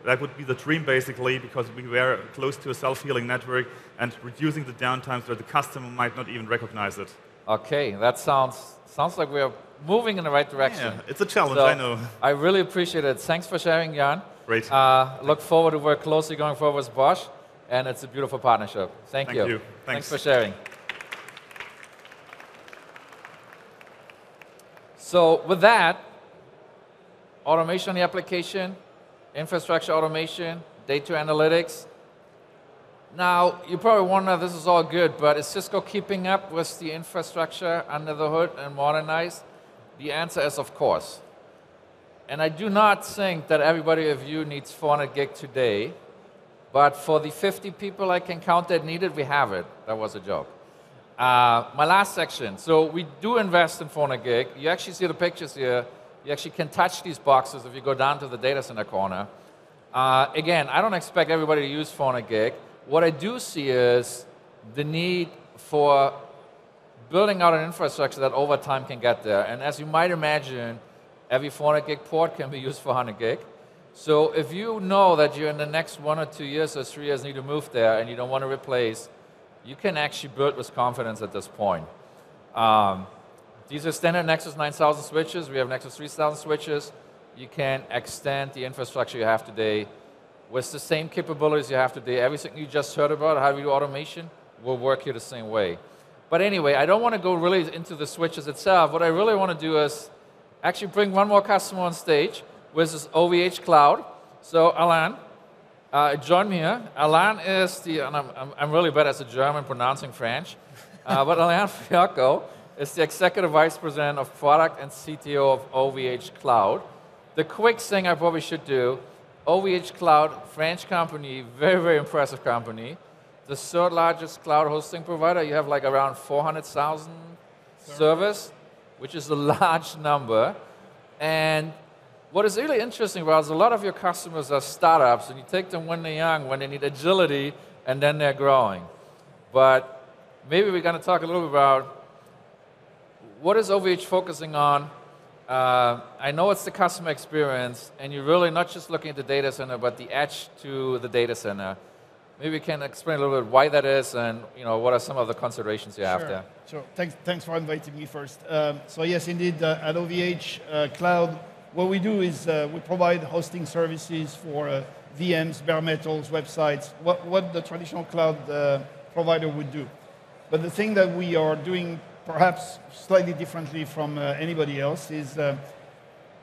Speaker 4: That would be the dream, basically, because we were close to a self-healing network and reducing the downtime so the customer might not even recognize it.
Speaker 2: Okay, that sounds sounds like we're moving in the right direction.
Speaker 4: Yeah, it's a challenge,
Speaker 2: So,
Speaker 4: I know.
Speaker 2: I really appreciate it. Thanks for sharing, Jan.
Speaker 4: Great.
Speaker 2: Uh, look forward to work closely going forward with Bosch, and it's a beautiful partnership. Thank, you.
Speaker 4: Thank
Speaker 2: you.
Speaker 4: you.
Speaker 2: Thanks
Speaker 4: Thanks.
Speaker 2: for sharing. So with that, automation application, infrastructure automation, data analytics. Now, you probably wonder, this is all good, but is Cisco keeping up with the infrastructure under the hood and modernized? The answer is of course. And I do not think that everybody of you needs 400 gig today, but for the 50 people I can count that need it, we have it. That was a joke. Uh, my last section. So we do invest in 400 gig. You actually see the pictures here. You actually can touch these boxes if you go down to the data center corner. Uh, again, I don't expect everybody to use 400 gig. What I do see is the need for building out an infrastructure that over time can get there. And as you might imagine, every 400 gig port can be used for 100 gig. So if you know that you're in the next one or two years or three years need to move there and you don't want to replace, you can actually build with confidence at this point. Um, these are standard Nexus 9000 switches. We have Nexus 3000 switches. You can extend the infrastructure you have today with the same capabilities you have today. Everything you just heard about, how we do automation, will work here the same way. But anyway, I don't want to go really into the switches itself. What I really want to do is actually bring one more customer on stage, which is OVH Cloud. So Alan, uh, join me here. Alain is the, and I'm, I'm, really bad as a German pronouncing French, uh, but Alain Fiocco is the Executive Vice President of Product and CTO of OVH Cloud. The quick thing I probably should do, OVH Cloud, French company, very, very impressive company. The third largest cloud hosting provider. You have like around 400,000 servers, which is a large number. And what is really interesting about a lot of your customers are startups, and you take them when they're young, when they need agility, and then they're growing. But maybe we're going to talk a little bit about what is OVH focusing on. Uh, I know it's the customer experience, and you're really not just looking at the data center, but the edge to the data center. Maybe you can explain a little bit why that is, and you know what are some of the considerations you have
Speaker 5: Sure.
Speaker 2: there.
Speaker 5: Sure. Thanks, thanks for inviting me first. Um, so yes, indeed, uh, at OVH uh, Cloud, what we do is uh, we provide hosting services for uh, VMs, bare metals, websites, what, what the traditional cloud uh, provider would do. But the thing that we are doing perhaps slightly differently from uh, anybody else is uh,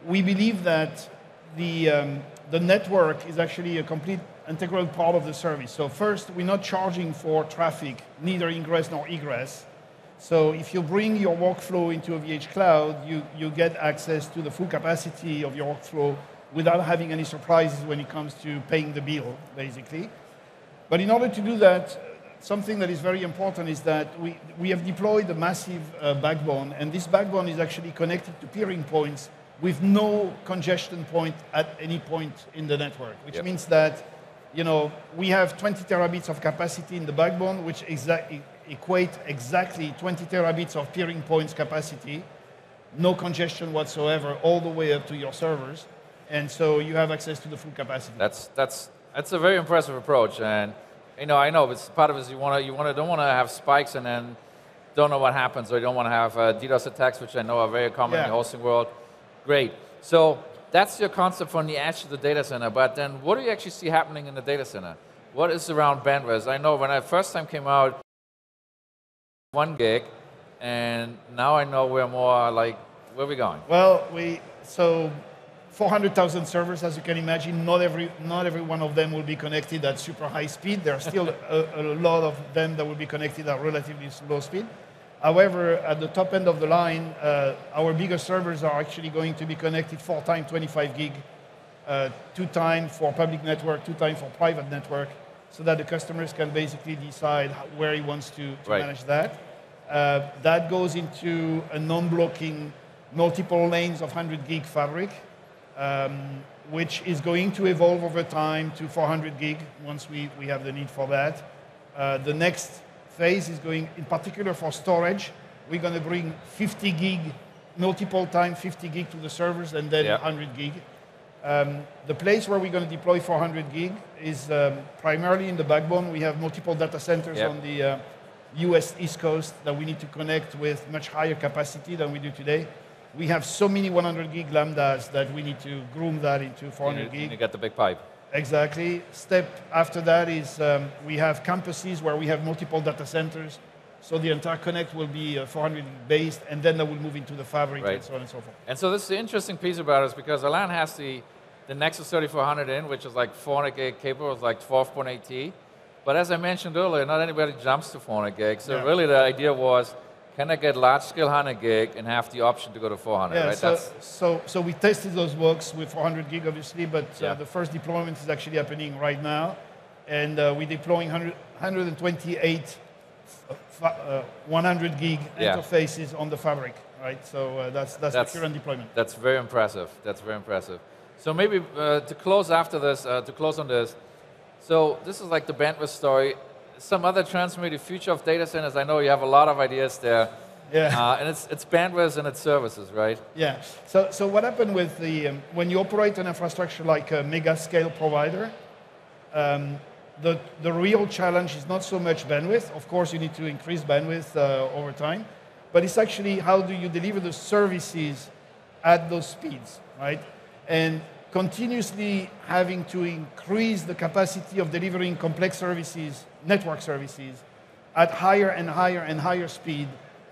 Speaker 5: we believe that the, um, the network is actually a complete integral part of the service. So first, we're not charging for traffic, neither ingress nor egress. So if you bring your workflow into OVH Cloud, you, you get access to the full capacity of your workflow without having any surprises when it comes to paying the bill, basically. But in order to do that, something that is very important is that we, we have deployed a massive uh, backbone, and this backbone is actually connected to peering points with no congestion point at any point in the network, which
Speaker 2: Yep.
Speaker 5: means that you know, we have 20 terabits of capacity in the backbone, which exactly equate exactly 20 terabits of peering points capacity, no congestion whatsoever, all the way up to your servers. And so you have access to the full capacity.
Speaker 2: That's that's that's a very impressive approach, and you know I know it's part of it is you want to you want to don't want to have spikes and then don't know what happens, or you don't want to have uh, DDoS attacks, which I know are very common in the hosting world. Great. So that's your concept from the edge to the data center. But then, what do you actually see happening in the data center? What is around bandwidth? I know when I first time came out, one gig, and now I know we're more like where are we going?
Speaker 5: Well, we so 400,000 servers, as you can imagine. Not every not every one of them will be connected at super high speed. There are still a, a lot of them that will be connected at relatively slow speed. However, at the top end of the line, uh, our bigger servers are actually going to be connected four times 25 gig, uh, two times for public network, two times for private network, so that the customers can basically decide where he wants to, to
Speaker 2: Right.
Speaker 5: manage that. Uh, that goes into a non-blocking multiple lanes of 100 gig fabric, um, which is going to evolve over time to 400 gig once we, we have the need for that. Uh, the next phase is going, in particular for storage, we're going to bring 50 gig, multiple time 50 gig to the servers and then
Speaker 2: Yeah.
Speaker 5: 100 gig. Um, the place where we're going to deploy 400 gig is um, primarily in the backbone. We have multiple data centers
Speaker 2: Yep.
Speaker 5: on the uh, US East Coast that we need to connect with much higher capacity than we do today. We have so many 100 gig lambdas that we need to groom that into 400
Speaker 2: You,
Speaker 5: gig.
Speaker 2: you get the big pipe.
Speaker 5: Exactly. Step after that is um, we have campuses where we have multiple data centers. So the entire connect will be uh, 400 based, and then that will move into the fabric
Speaker 2: Right.
Speaker 5: and so on and so forth.
Speaker 2: And so this is the interesting piece about it is because Alan has the, the Nexus 3400 in, which is like 400 gig capable, it's like 12.8T. But as I mentioned earlier, not anybody jumps to 400 gig. So
Speaker 5: Yeah.
Speaker 2: really the idea was, can I get large scale 100 gig and have the option to go to 400,
Speaker 5: Yeah,
Speaker 2: right?
Speaker 5: so, so, so we tested those works with 400 gig, obviously, but uh, the first deployment is actually happening right now. And uh, we're deploying 100, 128 uh, 100 gig
Speaker 2: Yeah.
Speaker 5: interfaces on the fabric, right? So uh, that's, that's,
Speaker 2: That's-
Speaker 5: the current deployment.
Speaker 2: That's very impressive. That's very impressive. So maybe uh, to close after this, uh, to close on this, so this is like the bandwidth story. Some other maybe future of data centers. I know you have a lot of ideas there.
Speaker 5: Yeah.
Speaker 2: Uh, and it's, it's bandwidth and it's services, right?
Speaker 5: Yeah. So, so what happened with the um, when you operate an infrastructure like a mega scale provider, um, the the real challenge is not so much bandwidth. Of course, you need to increase bandwidth uh, over time, but it's actually how do you deliver the services at those speeds, right? And continuously having to increase the capacity of delivering complex services, network services, at higher and higher and higher speed,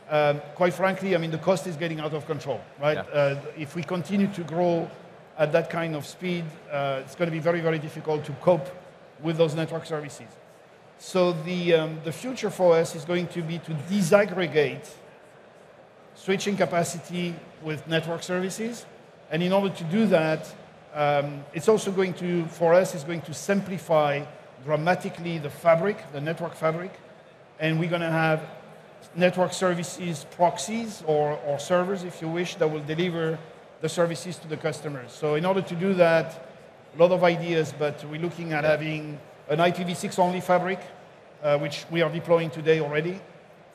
Speaker 5: um, quite frankly, I mean, the cost is getting out of control, right?
Speaker 2: Yeah.
Speaker 5: Uh, if we continue to grow at that kind of speed, uh, it's going to be very, very difficult to cope with those network services. So the, um, the future for us is going to be to disaggregate switching capacity with network services. And in order to do that, um, it's also going to, for us, it's going to simplify dramatically the fabric, the network fabric. And we're going to have network services proxies or, or servers, if you wish, that will deliver the services to the customers. So in order to do that, a lot of ideas, but we're looking at having an IPv6 only fabric, uh, which we are deploying today already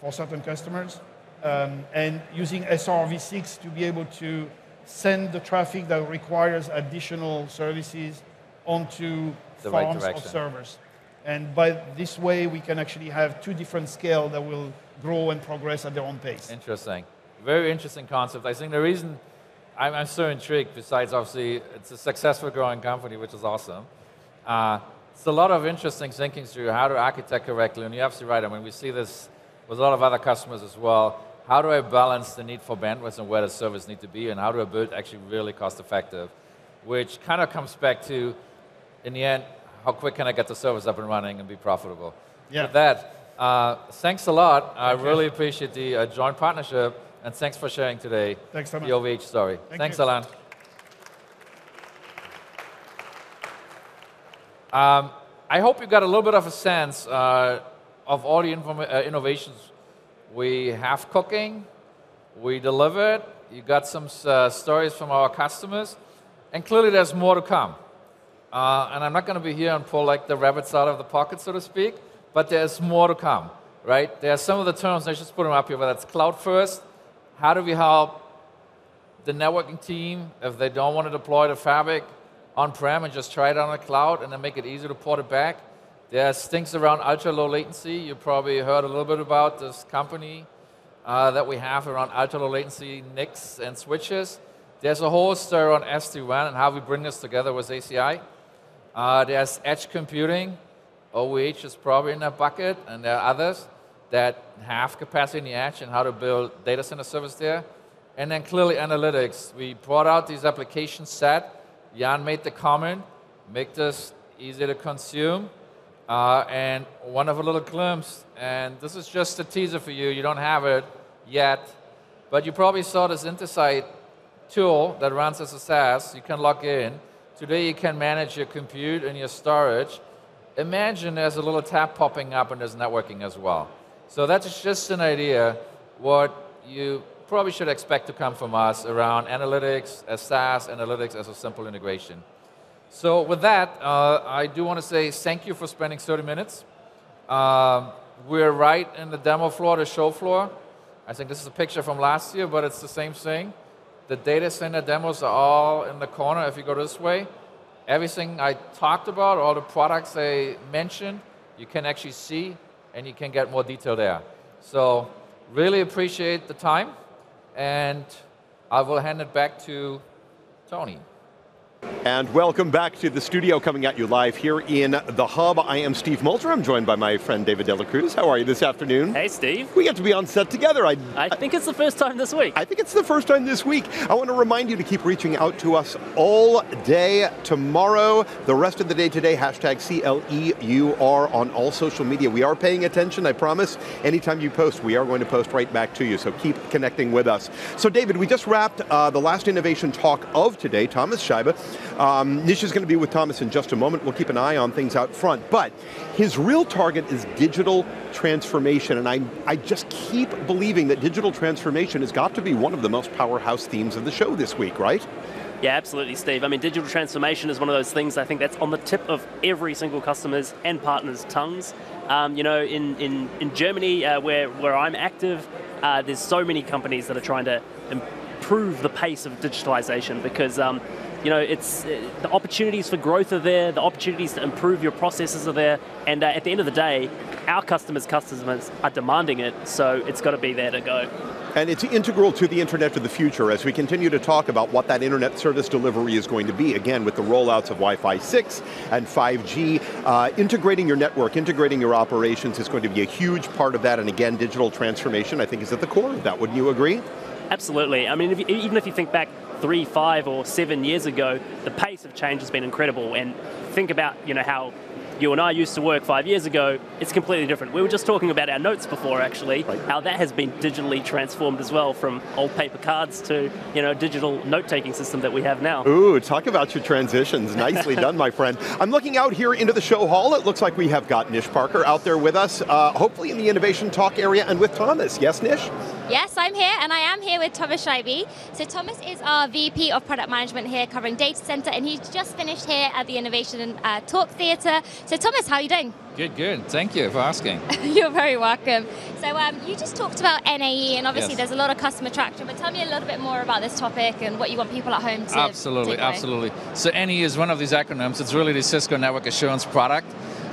Speaker 5: for certain customers, um, and using SRv6 to be able to send the traffic that requires additional services onto
Speaker 2: The right
Speaker 5: farms of
Speaker 2: direction.
Speaker 5: servers. And by this way, we can actually have two different scale that will grow and progress at their own pace.
Speaker 2: Interesting. Very interesting concept. I think the reason I'm, I'm so intrigued, besides obviously it's a successful growing company, which is awesome, uh, it's a lot of interesting thinking through how to architect correctly. And you're absolutely right. I mean, we see this with a lot of other customers as well. How do I balance the need for bandwidth and where the servers need to be, and how do I build actually really cost effective? Which kind of comes back to, in the end, how quick can I get the servers up and running and be profitable?
Speaker 5: Yeah.
Speaker 2: With that, uh, thanks a lot. I really appreciate the uh, joint partnership, and thanks for sharing today
Speaker 5: Thanks so
Speaker 2: the
Speaker 5: much.
Speaker 2: OVH story.
Speaker 5: Thank
Speaker 2: thanks,
Speaker 5: you.
Speaker 2: Alan. Um, I hope you got a little bit of a sense uh, of all the uh, innovations we have cooking, we delivered. You got some uh, stories from our customers, and clearly there's more to come. Uh, and I'm not going to be here and pull like the rabbits out of the pocket, so to speak, but there's more to come, right? There are some of the terms, I just put them up here, but that's cloud first. How do we help the networking team if they don't want to deploy the fabric on-prem and just try it on the cloud and then make it easy to port it back? There's things around ultra-low latency. You probably heard a little bit about this company uh, that we have around ultra-low latency NICs and switches. There's a whole story on SD-WAN and how we bring this together with ACI. Uh, there's edge computing. OVH is probably in that bucket, and there are others that have capacity in the edge and how to build data center service there. And then clearly analytics. We brought out these application set. Jan made the comment, make this easy to consume. Uh, and one of a little glimpse, and this is just a teaser for you. You don't have it yet, but you probably saw this Intersight tool that runs as a SaaS. You can log in. Today you can manage your compute and your storage. Imagine there's a little tab popping up and there's networking as well. So that's just an idea what you probably should expect to come from us around analytics as SaaS, analytics as a simple integration. So with that, uh, I do want to say thank you for spending 30 minutes. Um, we're right in the demo floor, the show floor. I think this is a picture from last year, but it's the same thing. The data center demos are all in the corner if you go this way. Everything I talked about, all the products I mentioned, you can actually see and you can get more detail there. So really appreciate the time and I will hand it back to Tony.
Speaker 6: And welcome back to the studio, coming at you live here in the hub. I am Steve Multer. I'm joined by my friend David Dela Cruz. How are you this afternoon?
Speaker 7: Hey, Steve.
Speaker 6: We get to be on set together. I,
Speaker 7: I think it's the first time this week.
Speaker 6: I think it's the first time this week. I want to remind you to keep reaching out to us all day tomorrow, the rest of the day today, hashtag CLEUR on all social media. We are paying attention, I promise. Anytime you post, we are going to post right back to you, so keep connecting with us. So David, we just wrapped uh, the last innovation talk of today, Thomas Scheibe. Um, Nish is going to be with Thomas in just a moment. We'll keep an eye on things out front. But his real target is digital transformation. And I, I just keep believing that digital transformation has got to be one of the most powerhouse themes of the show this week, right?
Speaker 7: Yeah, absolutely, Steve. I mean, digital transformation is one of those things I think that's on the tip of every single customer's and partner's tongues. Um, you know, in, in, in Germany, uh, where, where I'm active, uh, there's so many companies that are trying to improve the pace of digitalization because um, you know, it's uh, the opportunities for growth are there, the opportunities to improve your processes are there, and uh, at the end of the day, our customers' customers are demanding it, so it's got to be there to go.
Speaker 6: And it's integral to the internet of the future as we continue to talk about what that internet service delivery is going to be. Again, with the rollouts of Wi-Fi 6 and 5G, uh, integrating your network, integrating your operations is going to be a huge part of that. And again, digital transformation, I think, is at the core of that. Wouldn't you agree?
Speaker 7: Absolutely. I mean, if you, even if you think back three, five, or seven years ago, the pace of change has been incredible. And think about you know how you and I used to work five years ago, it's completely different. We were just talking about our notes before, actually, right. how that has been digitally transformed as well, from old paper cards to you know digital note-taking system that we have now.
Speaker 6: Ooh, talk about your transitions. Nicely done, my friend. I'm looking out here into the show hall. It looks like we have got Nish Parker out there with us, uh, hopefully in the innovation talk area and with Thomas. Yes, Nish?
Speaker 8: Yes, I'm here, and I am here with Thomas Scheibe. So Thomas is our VP of Product Management here, covering data center, and he's just finished here at the Innovation uh, Talk Theatre. So Thomas, how are you doing?
Speaker 2: Good, good. Thank you for asking.
Speaker 8: You're very welcome. So um, you just talked about NAE, and obviously
Speaker 2: yes.
Speaker 8: there's a lot of customer traction. But tell me a little bit more about this topic and what you want people at home to.
Speaker 2: Absolutely, absolutely. So NAE is one of these acronyms. It's really the Cisco Network Assurance product.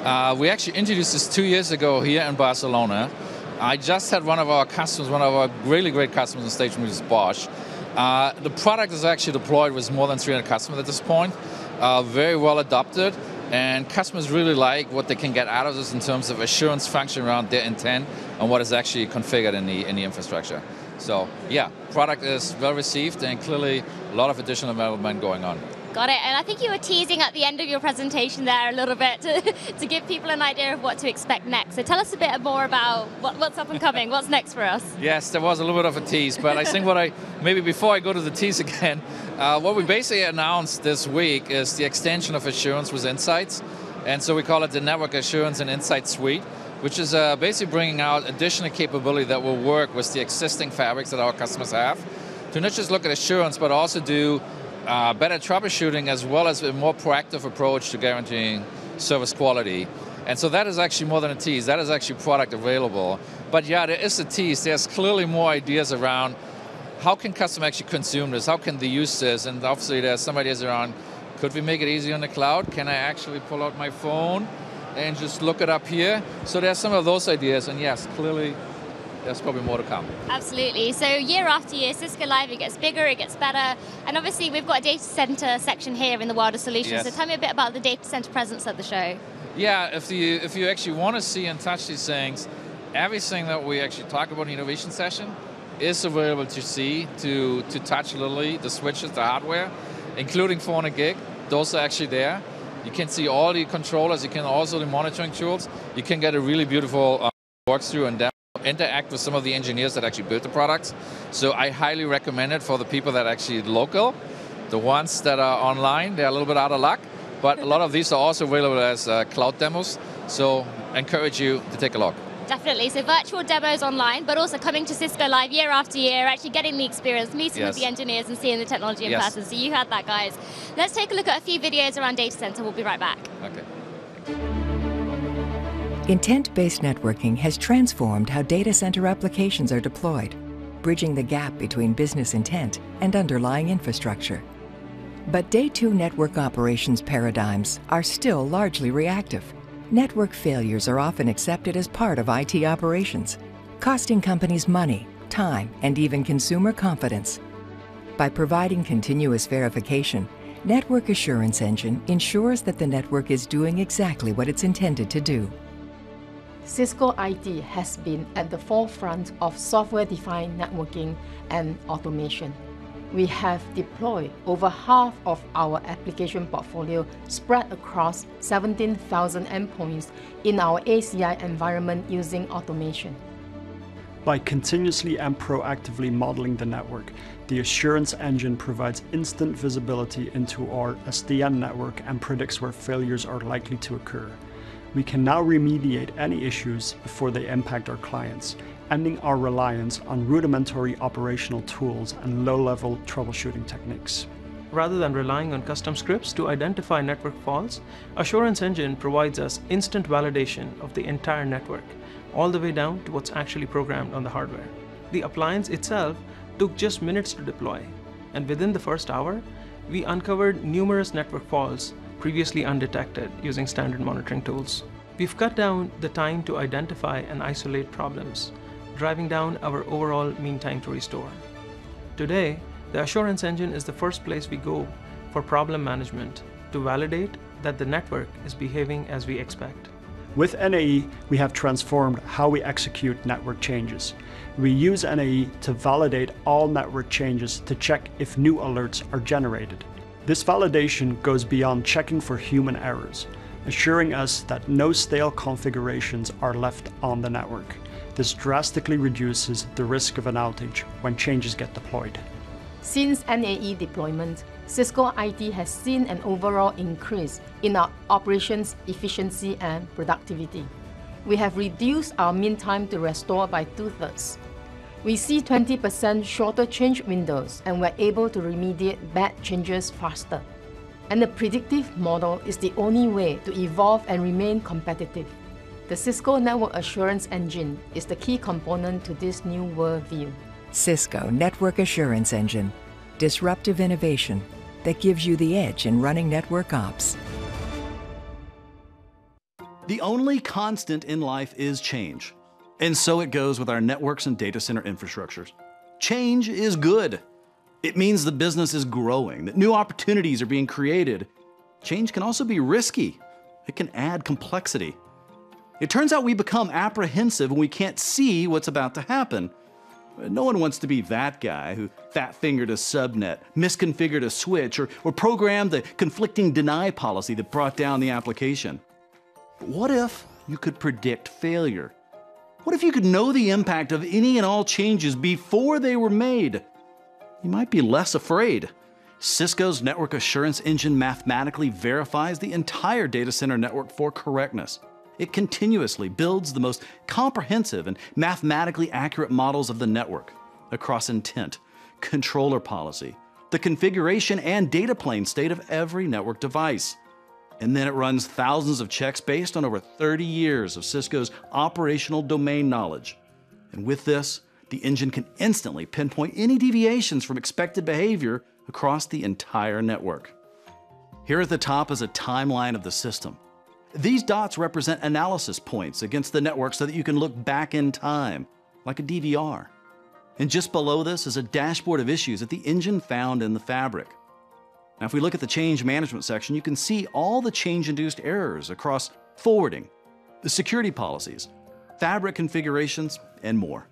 Speaker 2: Uh, we actually introduced this two years ago here in Barcelona. I just had one of our customers, one of our really great customers on stage, which is Bosch. Uh, the product is actually deployed with more than 300 customers at this point, uh, very well adopted, and customers really like what they can get out of this in terms of assurance function around their intent and what is actually configured in the, in the infrastructure. So yeah, product is well received and clearly a lot of additional development going on.
Speaker 8: Got it. And I think you were teasing at the end of your presentation there a little bit to, to give people an idea of what to expect next. So tell us a bit more about what, what's up and coming. what's next for us?
Speaker 2: Yes, there was a little bit of a tease, but I think what I maybe before I go to the tease again, uh, what we basically announced this week is the extension of assurance with Insights, and so we call it the Network Assurance and Insight Suite which is uh, basically bringing out additional capability that will work with the existing fabrics that our customers have to not just look at assurance, but also do uh, better troubleshooting as well as a more proactive approach to guaranteeing service quality. And so that is actually more than a tease, that is actually product available. But yeah, there is a tease, there's clearly more ideas around how can customers actually consume this, how can they use this, and obviously there's some ideas around, could we make it easy on the cloud? Can I actually pull out my phone and just look it up here? So there's some of those ideas, and yes, clearly there's probably more to come.
Speaker 8: Absolutely. So year after year, Cisco Live, it gets bigger, it gets better. And obviously we've got a data center section here in the world of solutions. Yes. So tell me a bit about the data center presence at the show.
Speaker 2: Yeah, if you, if you actually want to see and touch these things, everything that we actually talk about in the innovation session is available to see, to, to touch literally, the switches, the hardware, including 400 gig. Those are actually there. You can see all the controllers, you can also the monitoring tools. You can get a really beautiful uh, walkthrough and demo interact with some of the engineers that actually built the products. So I highly recommend it for the people that are actually local. The ones that are online, they're a little bit out of luck, but a lot of these are also available as uh, cloud demos. So I encourage you to take a look.
Speaker 8: Definitely. So virtual demos online, but also coming to Cisco Live year after year, actually getting the experience, meeting yes. with the engineers and seeing the technology in yes. person. So you had that, guys. Let's take a look at a few videos around data center. We'll be right back.
Speaker 2: Okay.
Speaker 9: Intent-based networking has transformed how data center applications are deployed, bridging the gap between business intent and underlying infrastructure. But day two network operations paradigms are still largely reactive. Network failures are often accepted as part of IT operations, costing companies money, time, and even consumer confidence. By providing continuous verification, Network Assurance Engine ensures that the network is doing exactly what it's intended to do.
Speaker 10: Cisco IT has been at the forefront of software-defined networking and automation. We have deployed over half of our application portfolio spread across 17,000 endpoints in our ACI environment using automation.
Speaker 11: By continuously and proactively modeling the network, the Assurance Engine provides instant visibility into our SDN network and predicts where failures are likely to occur. We can now remediate any issues before they impact our clients, ending our reliance on rudimentary operational tools and low-level troubleshooting techniques.
Speaker 12: Rather than relying on custom scripts to identify network faults, Assurance Engine provides us instant validation of the entire network, all the way down to what's actually programmed on the hardware. The appliance itself took just minutes to deploy, and within the first hour, we uncovered numerous network faults previously undetected using standard monitoring tools. We've cut down the time to identify and isolate problems, driving down our overall mean time to restore. Today, the Assurance Engine is the first place we go for problem management to validate that the network is behaving as we expect.
Speaker 11: With NAE, we have transformed how we execute network changes. We use NAE to validate all network changes to check if new alerts are generated. This validation goes beyond checking for human errors, assuring us that no stale configurations are left on the network. This drastically reduces the risk of an outage when changes get deployed.
Speaker 10: Since NAE deployment, Cisco IT has seen an overall increase in our operations efficiency and productivity. We have reduced our mean time to restore by two-thirds. We see 20% shorter change windows, and we're able to remediate bad changes faster. And the predictive model is the only way to evolve and remain competitive. The Cisco Network Assurance Engine is the key component to this new worldview.
Speaker 9: Cisco Network Assurance Engine, disruptive innovation that gives you the edge in running network ops.
Speaker 13: The only constant in life is change. And so it goes with our networks and data center infrastructures. Change is good. It means the business is growing, that new opportunities are being created. Change can also be risky. It can add complexity. It turns out we become apprehensive when we can't see what's about to happen. No one wants to be that guy who fat fingered a subnet, misconfigured a switch, or, or programmed the conflicting deny policy that brought down the application. But what if you could predict failure? What if you could know the impact of any and all changes before they were made? You might be less afraid. Cisco's Network Assurance Engine mathematically verifies the entire data center network for correctness. It continuously builds the most comprehensive and mathematically accurate models of the network across intent, controller policy, the configuration and data plane state of every network device. And then it runs thousands of checks based on over 30 years of Cisco's operational domain knowledge. And with this, the engine can instantly pinpoint any deviations from expected behavior across the entire network. Here at the top is a timeline of the system. These dots represent analysis points against the network so that you can look back in time, like a DVR. And just below this is a dashboard of issues that the engine found in the fabric. Now, if we look at the change management section, you can see all the change-induced errors across forwarding, the security policies, fabric configurations, and more,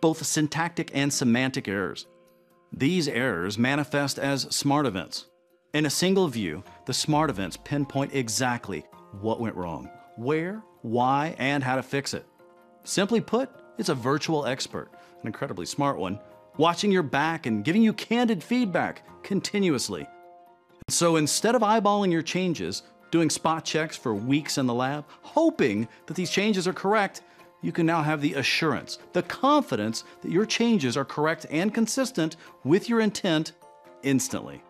Speaker 13: both syntactic and semantic errors. These errors manifest as smart events. In a single view, the smart events pinpoint exactly what went wrong, where, why, and how to fix it. Simply put, it's a virtual expert, an incredibly smart one, watching your back and giving you candid feedback continuously. So instead of eyeballing your changes, doing spot checks for weeks in the lab, hoping that these changes are correct, you can now have the assurance, the confidence that your changes are correct and consistent with your intent instantly.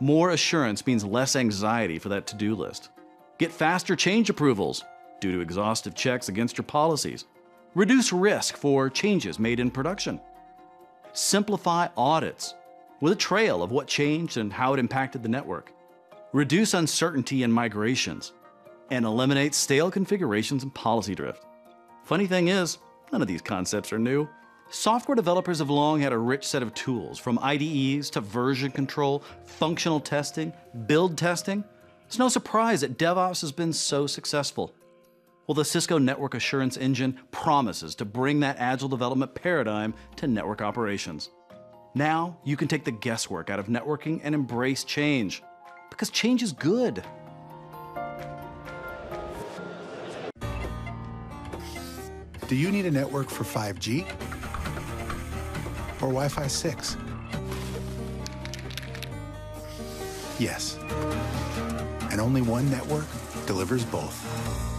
Speaker 13: More assurance means less anxiety for that to do list. Get faster change approvals due to exhaustive checks against your policies. Reduce risk for changes made in production. simplify audits with a trail of what changed and how it impacted the network, reduce uncertainty in migrations, and eliminate stale configurations and policy drift. Funny thing is, none of these concepts are new. Software developers have long had a rich set of tools, from IDEs to version control, functional testing, build testing. It's no surprise that DevOps has been so successful. Well, the Cisco Network Assurance Engine promises to bring that agile development paradigm to network operations. Now, you can take the guesswork out of networking and embrace change, because change is good.
Speaker 14: Do you need a network for 5G or Wi-Fi 6? Yes. And only one network delivers both.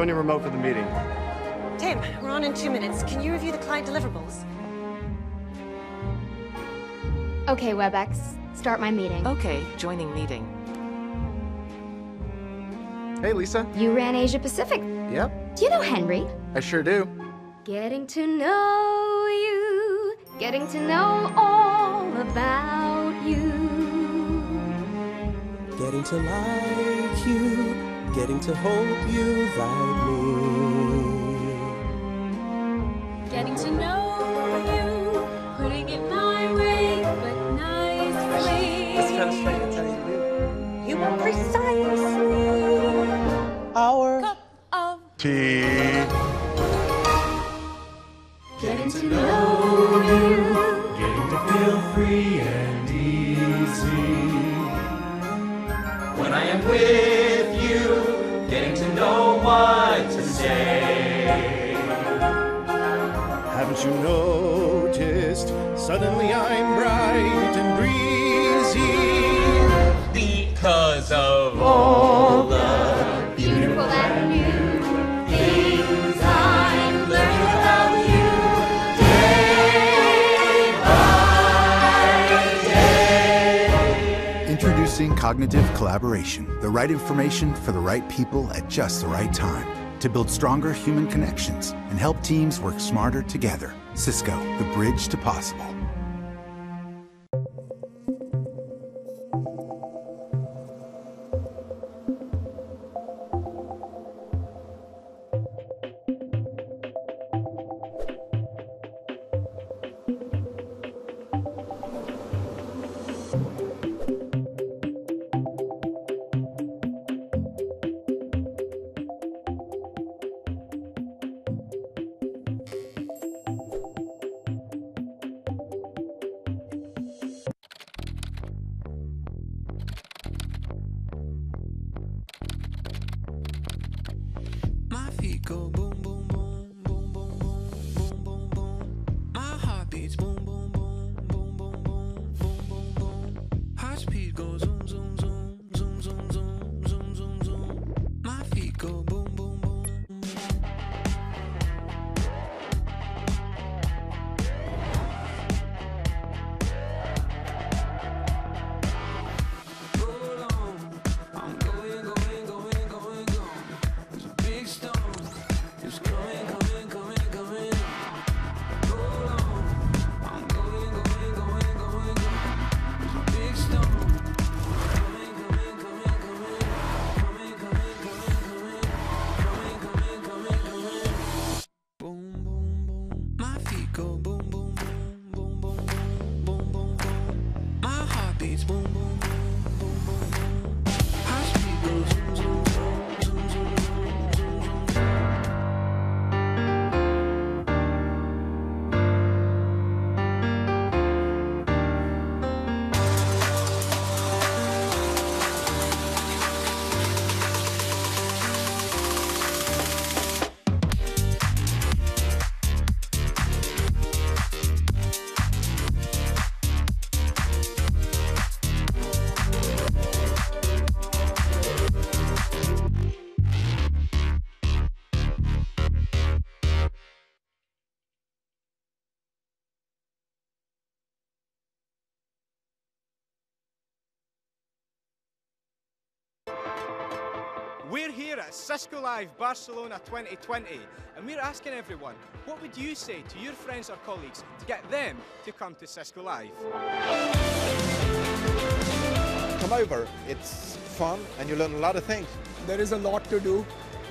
Speaker 15: After
Speaker 6: join you remote for the meeting.
Speaker 15: Tim, we're on in two minutes. Can you review the client deliverables?
Speaker 16: Okay, WebEx. Start my meeting.
Speaker 17: Okay, joining meeting.
Speaker 6: Hey, Lisa.
Speaker 16: You ran Asia Pacific.
Speaker 6: Yep.
Speaker 16: Do you know Henry?
Speaker 6: I sure do.
Speaker 16: Getting to know you, getting to know all about you.
Speaker 18: Getting to like you getting to hope you like me.
Speaker 19: Getting to know you, putting it my way, but nicely.
Speaker 18: That's kind of strange. That's how you do.
Speaker 15: You are precisely
Speaker 18: our
Speaker 19: cup of
Speaker 6: tea.
Speaker 19: Getting to know you,
Speaker 18: getting to feel free and easy. When I am with say.
Speaker 20: Haven't you noticed? Suddenly I'm bright and breezy.
Speaker 18: Because of all the beautiful and new things I'm learning about you. Day by day.
Speaker 14: Introducing Cognitive Collaboration the right information for the right people at just the right time to build stronger human connections and help teams work smarter together. Cisco, the bridge to possible.
Speaker 17: Cisco Live Barcelona 2020, and we're asking everyone, what would you say to your friends or colleagues to get them to come to Cisco Live?
Speaker 21: Come over, it's fun and you learn a lot of things.
Speaker 22: There is a lot to do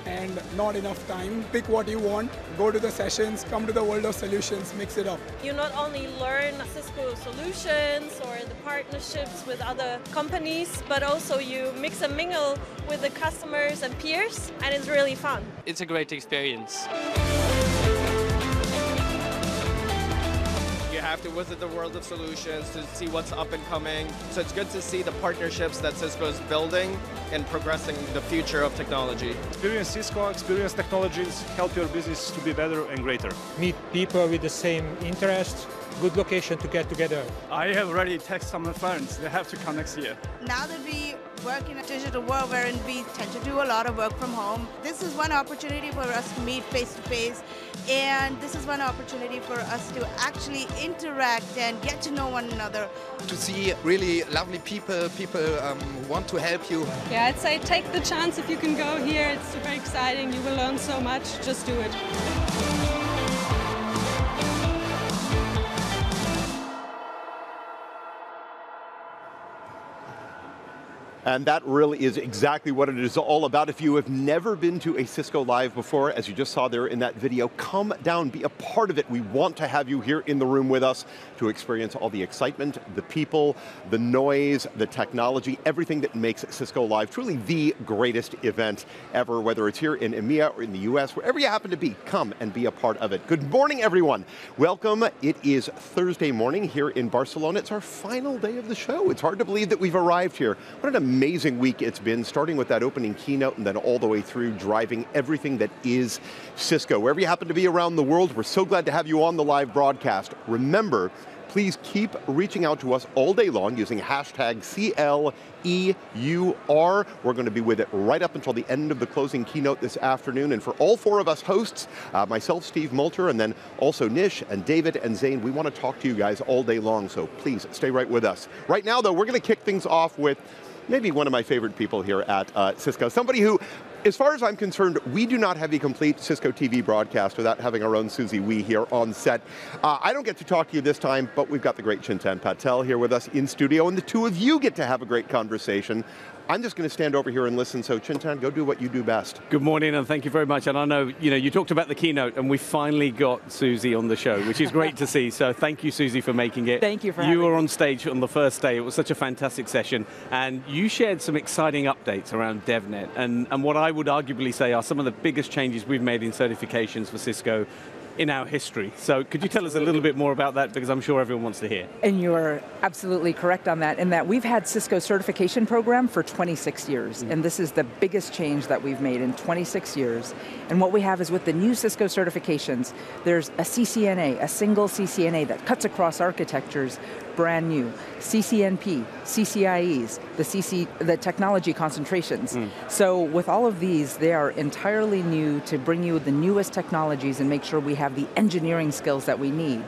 Speaker 22: and not enough time. Pick what you want, go to the sessions, come to the world of solutions, mix it up.
Speaker 23: You not only learn Cisco solutions or the partnerships with other companies, but also you mix and mingle with the customers and peers, and it's really fun.
Speaker 24: It's a great experience.
Speaker 25: You have to visit the world of solutions to see what's up and coming. So it's good to see the partnerships that Cisco is building and progressing the future of technology.
Speaker 26: Experience Cisco, experience technologies, help your business to be better and greater.
Speaker 27: Meet people with the same interests, good location to get together.
Speaker 28: I have already texted some of my friends. They have to come next year.
Speaker 29: Now that we work in a digital world wherein we tend to do a lot of work from home, this is one opportunity for us to meet face to face and this is one opportunity for us to actually interact and get to know one another.
Speaker 21: To see really lovely people, people um, who want to help you.
Speaker 30: Yeah, I'd say take the chance if you can go here. It's super exciting. You will learn so much. Just do it.
Speaker 6: And that really is exactly what it is all about. If you have never been to a Cisco Live before, as you just saw there in that video, come down, be a part of it. We want to have you here in the room with us to experience all the excitement, the people, the noise, the technology, everything that makes Cisco Live truly the greatest event ever, whether it's here in EMEA or in the US, wherever you happen to be, come and be a part of it. Good morning, everyone. Welcome. It is Thursday morning here in Barcelona. It's our final day of the show. It's hard to believe that we've arrived here. What an amazing week it's been, starting with that opening keynote and then all the way through driving everything that is Cisco. Wherever you happen to be around the world, we're so glad to have you on the live broadcast. Remember, please keep reaching out to us all day long using hashtag CLEUR. We're going to be with it right up until the end of the closing keynote this afternoon. And for all four of us hosts, uh, myself, Steve Multer, and then also Nish and David and Zane, we want to talk to you guys all day long. So please stay right with us. Right now, though, we're going to kick things off with maybe one of my favorite people here at uh, Cisco, somebody who as far as I'm concerned, we do not have a complete Cisco TV broadcast without having our own Susie Wee here on set. Uh, I don't get to talk to you this time, but we've got the great Chintan Patel here with us in studio, and the two of you get to have a great conversation. I'm just going to stand over here and listen. So, Chintan, go do what you do best.
Speaker 31: Good morning, and thank you very much. And I know, you know, you talked about the keynote, and we finally got Susie on the show, which is great to see. So, thank you, Susie, for making it.
Speaker 32: Thank you for
Speaker 31: You were
Speaker 32: me.
Speaker 31: on stage on the first day. It was such a fantastic session, and you shared some exciting updates around DevNet, and and what I would arguably say are some of the biggest changes we've made in certifications for Cisco in our history. So could you tell us a little bit more about that because I'm sure everyone wants to hear.
Speaker 32: And you're absolutely correct on that, in that we've had Cisco certification program for 26 years,
Speaker 31: Mm-hmm.
Speaker 32: and this is the biggest change that we've made in 26 years. And what we have is with the new Cisco certifications, there's a CCNA, a single CCNA that cuts across architectures, brand new. CCNP, CCIEs, the CC, the technology concentrations.
Speaker 31: Mm.
Speaker 32: So with all of these, they are entirely new to bring you the newest technologies and make sure we have the engineering skills that we need.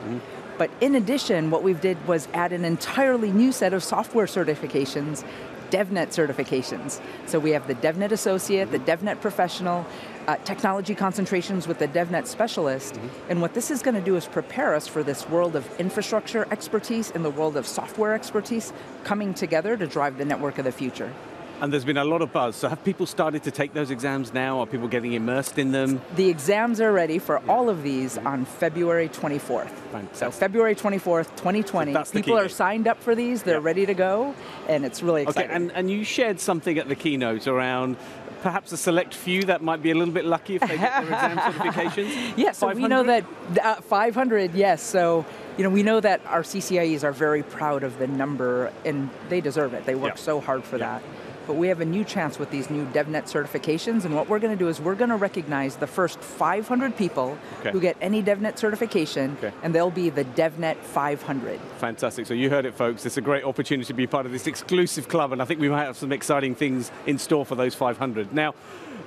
Speaker 32: But in addition, what we've did was add an entirely new set of software certifications, DevNet certifications. So we have the DevNet Associate, the DevNet Professional, uh, technology concentrations with the DevNet Specialist. And what this is going to do is prepare us for this world of infrastructure expertise and the world of software expertise coming together to drive the network of the future.
Speaker 31: And there's been a lot of buzz. So have people started to take those exams now? Are people getting immersed in them?
Speaker 32: The exams are ready for all of these on February 24th. So February 24th, 2020.
Speaker 31: that's the
Speaker 32: People are signed up for these. They're ready to go, and it's really exciting.
Speaker 31: Okay, and, and you shared something at the keynote around perhaps a select few that might be a little bit lucky if they get their exam certifications.
Speaker 32: Yes, so we know that uh, 500, yes. So, you know, we know that our CCIEs are very proud of the number, and they deserve it. They work
Speaker 31: Yeah.
Speaker 32: so hard for that. But we have a new chance with these new DevNet certifications, and what we're going to do is we're going to recognize the first 500 people
Speaker 31: Okay.
Speaker 32: who get any DevNet certification,
Speaker 31: Okay.
Speaker 32: and they'll be the DevNet 500.
Speaker 31: Fantastic. So you heard it, folks. It's a great opportunity to be part of this exclusive club, and I think we might have some exciting things in store for those 500. Now,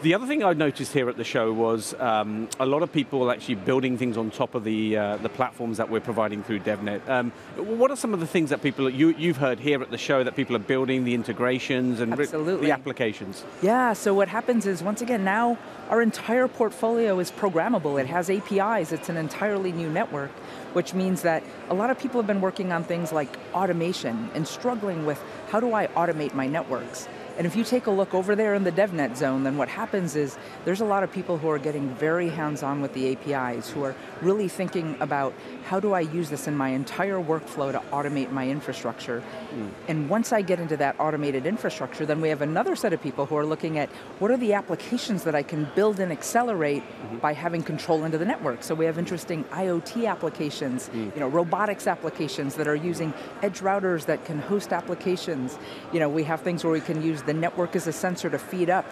Speaker 31: The other thing I noticed here at the show was um, a lot of people actually building things on top of the uh, the platforms that we're providing through DevNet. Um, what are some of the things that people you, you've heard here at the show that people are building, the integrations and
Speaker 32: Absolutely.
Speaker 31: the applications?
Speaker 32: Yeah, so what happens is, once again, now our entire portfolio is programmable. It has APIs, it's an entirely new network, which means that a lot of people have been working on things like automation and struggling with how do I automate my networks? And if you take a look over there in the DevNet zone, then what happens is there's a lot of people who are getting very hands-on with the APIs, who are really thinking about how do I use this in my entire workflow to automate my infrastructure. Hmm. And once I get into that automated infrastructure, then we have another set of people who are looking at what are the applications that I can build and accelerate mm-hmm. by having control into the network. So we have interesting IoT applications, hmm. you know, robotics applications that are using edge routers that can host applications. You know, we have things where we can use the network as a sensor to feed up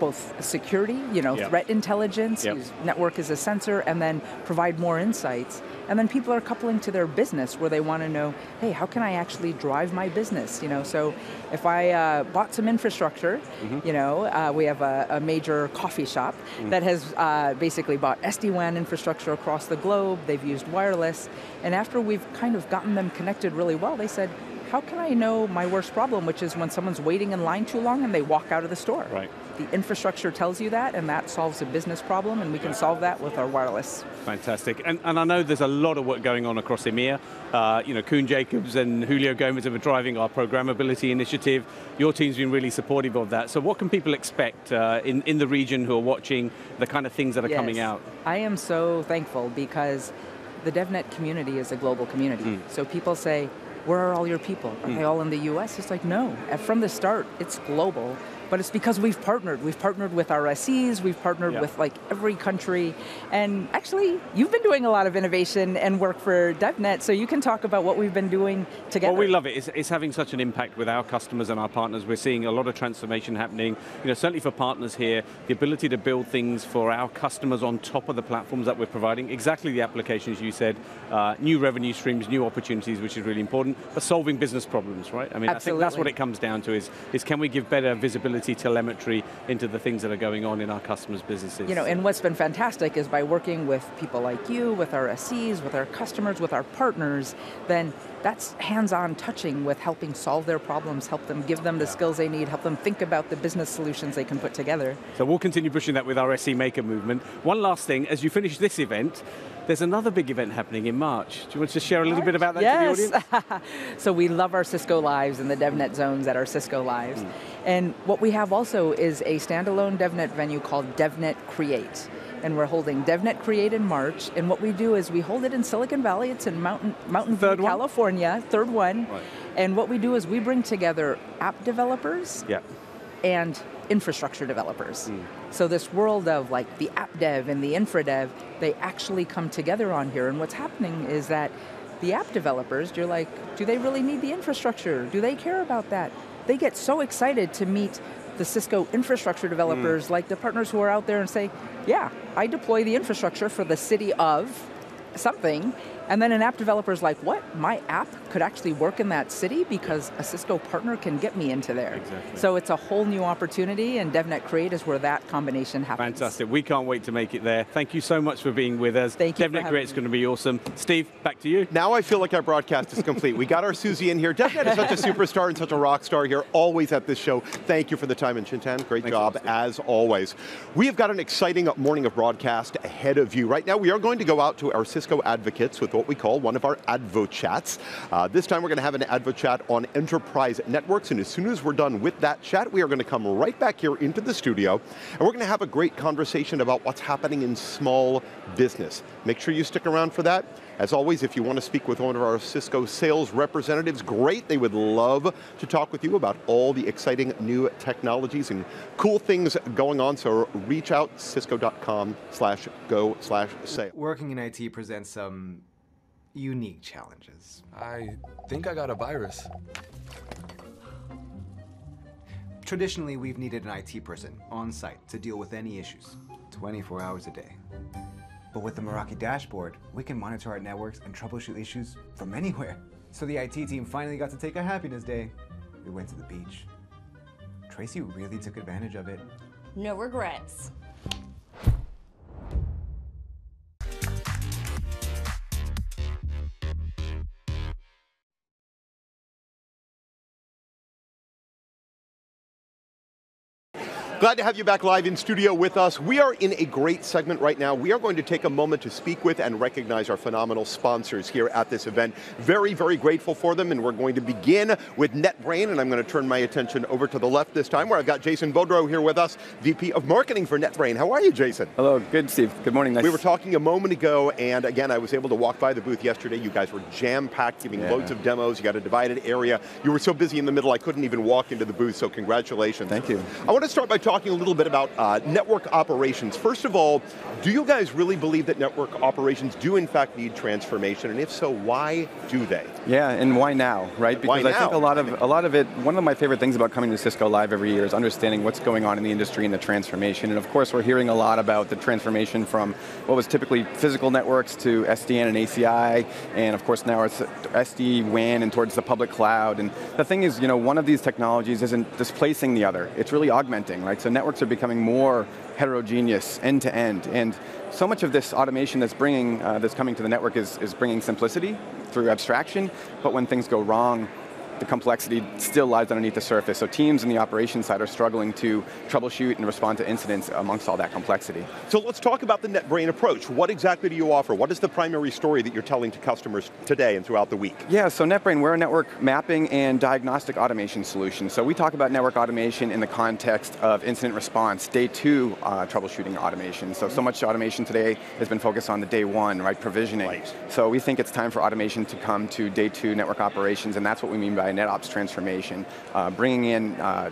Speaker 32: both security, you know,
Speaker 31: Yeah.
Speaker 32: threat intelligence,
Speaker 31: Yep.
Speaker 32: use network as a sensor, and then provide more insights. And then people are coupling to their business where they want to know, hey, how can I actually drive my business? You know, so if I uh, bought some infrastructure,
Speaker 31: Mm-hmm.
Speaker 32: you know, uh, we have a, a major coffee shop
Speaker 31: Mm.
Speaker 32: that has uh, basically bought SD-WAN infrastructure across the globe. They've used wireless, and after we've kind of gotten them connected really well, they said, how can I know my worst problem, which is when someone's waiting in line too long and they walk out of the store?
Speaker 31: Right.
Speaker 32: The infrastructure tells you that, and that solves a business problem, and we can solve that with our wireless.
Speaker 31: Fantastic. And, and I know there's a lot of work going on across EMEA. Uh, you know, Kuhn Jacobs and Julio Gomez have been driving our programmability initiative. Your team's been really supportive of that. So what can people expect uh, in, in the region who are watching the kind of things that are coming out?
Speaker 32: I am so thankful because the DevNet community is a global community.
Speaker 31: Mm.
Speaker 32: So people say, where are all your people? Are they hmm. all in the US? It's like, no. From the start, it's global. But it's because we've partnered. We've partnered with our SEs, we've partnered
Speaker 31: Yeah.
Speaker 32: with like every country. And actually, you've been doing a lot of innovation and work for DevNet, so you can talk about what we've been doing together.
Speaker 31: Well, we love it. It's, it's having such an impact with our customers and our partners. We're seeing a lot of transformation happening. You know, certainly for partners here, the ability to build things for our customers on top of the platforms that we're providing. Exactly the applications you said. Uh, new revenue streams, new opportunities, which is really important. But solving business problems, right? I mean, I think that's what it comes down to. Is is can we give better visibility, telemetry into the things that are going on in our customers' businesses?
Speaker 32: You know, and what's been fantastic is by working with people like you, with our SCs, with our customers, with our partners, then that's hands-on touching with helping solve their problems, help them give them the skills they need, help them think about the business solutions they can put together.
Speaker 31: So we'll continue pushing that with our SE Maker movement. One last thing, as you finish this event, there's another big event happening in March. Do you want to share a little bit about that
Speaker 32: yes.
Speaker 31: to the audience?
Speaker 32: so we love our Cisco Lives and the DevNet zones at our Cisco Lives.
Speaker 31: Hmm.
Speaker 32: And what we have also is a standalone DevNet venue called DevNet Create. And we're holding DevNet Create in March. And what we do is we hold it in Silicon Valley. It's in Mountain, Mountain View, California, third one.
Speaker 31: Right.
Speaker 32: And what we do is we bring together app developers
Speaker 31: Yeah.
Speaker 32: and infrastructure developers. Hmm. So this world of like the app dev and the infra dev, they actually come together on here. And what's happening is that the app developers, you're like, do they really need the infrastructure? Do they care about that? They get so excited to meet the Cisco infrastructure developers, like the partners who are out there and say, yeah, I deploy the infrastructure for the city of something. And then an app developer is like, what? My app could actually work in that city because a Cisco partner can get me into there.
Speaker 31: Exactly.
Speaker 32: So it's a whole new opportunity, and DevNet Create is where that combination happens.
Speaker 31: Fantastic. We can't wait to make it there. Thank you so much for being with us.
Speaker 32: Thank you
Speaker 31: DevNet
Speaker 32: Create
Speaker 31: is going to be awesome. Steve, back to you.
Speaker 6: Now I feel like our broadcast is complete. we got our Susie in here. DevNet is such a superstar and such a rock star here, always at this show. Thank you for the time, and Chintan, great job as always. We have got an exciting morning of broadcast ahead of you. Right now, we are going to go out to our Cisco advocates with what we call one of our Advo Chats. Uh, Uh, this time, we're going to have an Advo Chat on enterprise networks, and as soon as we're done with that chat, we are going to come right back here into the studio, and we're going to have a great conversation about what's happening in small business. Make sure you stick around for that. As always, if you want to speak with one of our Cisco sales representatives, great. They would love to talk with you about all the exciting new technologies and cool things going on. So reach out, cisco.com slash go slash sale.
Speaker 33: Working in IT presents some unique challenges.
Speaker 34: I think I got a virus.
Speaker 33: Traditionally, we've needed an IT person on site to deal with any issues, 24 hours a day. But with the Meraki dashboard, we can monitor our networks and troubleshoot issues from anywhere. So the IT team finally got to take a happiness day. We went to the beach. Tracy really took advantage of it.
Speaker 18: no regrets.
Speaker 6: Glad to have you back live in studio with us. We are in a great segment right now. We are going to take a moment to speak with and recognize our phenomenal sponsors here at this event. Very, very grateful for them, and we're going to begin with NetBrain, and I'm going to turn my attention over to the left this time, where I've got Jason Baudreau here with us, VP of Marketing for NetBrain. How are you, Jason?
Speaker 35: Hello, good, Steve. Good morning. Nice.
Speaker 6: We were talking a moment ago, and again, I was able to walk by the booth yesterday. You guys were jam-packed, giving
Speaker 35: Yeah.
Speaker 6: loads of demos. You got a divided area. You were so busy in the middle, I couldn't even walk into the booth, so congratulations.
Speaker 35: Thank you.
Speaker 6: I want to start by talking a little bit about uh, network operations. First of all, do you guys really believe that network operations do in fact need transformation? And if so, why do they?
Speaker 35: Yeah, and why now, right?
Speaker 6: Why
Speaker 35: Because I think
Speaker 6: now?
Speaker 35: a lot of a lot of it. One of my favorite things about coming to Cisco Live every year is understanding what's going on in the industry and the transformation. And of course, we're hearing a lot about the transformation from what was typically physical networks to SDN and ACI, and of course now it's SD WAN and towards the public cloud. And the thing is, you know, one of these technologies isn't displacing the other; it's really augmenting, right? So networks are becoming more heterogeneous end to end, and so much of this automation that's bringing uh, that's coming to the network is, is bringing simplicity through abstraction, but when things go wrong, the complexity still lies underneath the surface. So teams in the operations side are struggling to troubleshoot and respond to incidents amongst all that complexity.
Speaker 6: So let's talk about the NetBrain approach. What exactly do you offer? What is the primary story that you're telling to customers today and throughout the week?
Speaker 35: Yeah, so NetBrain, we're a network mapping and diagnostic automation solution. So we talk about network automation in the context of incident response, day two uh, troubleshooting automation. So, so much automation today has been focused on the day one, right, provisioning. So we think it's time for automation to come to day two network operations, and that's what we mean by NetOps transformation, uh, bringing in uh,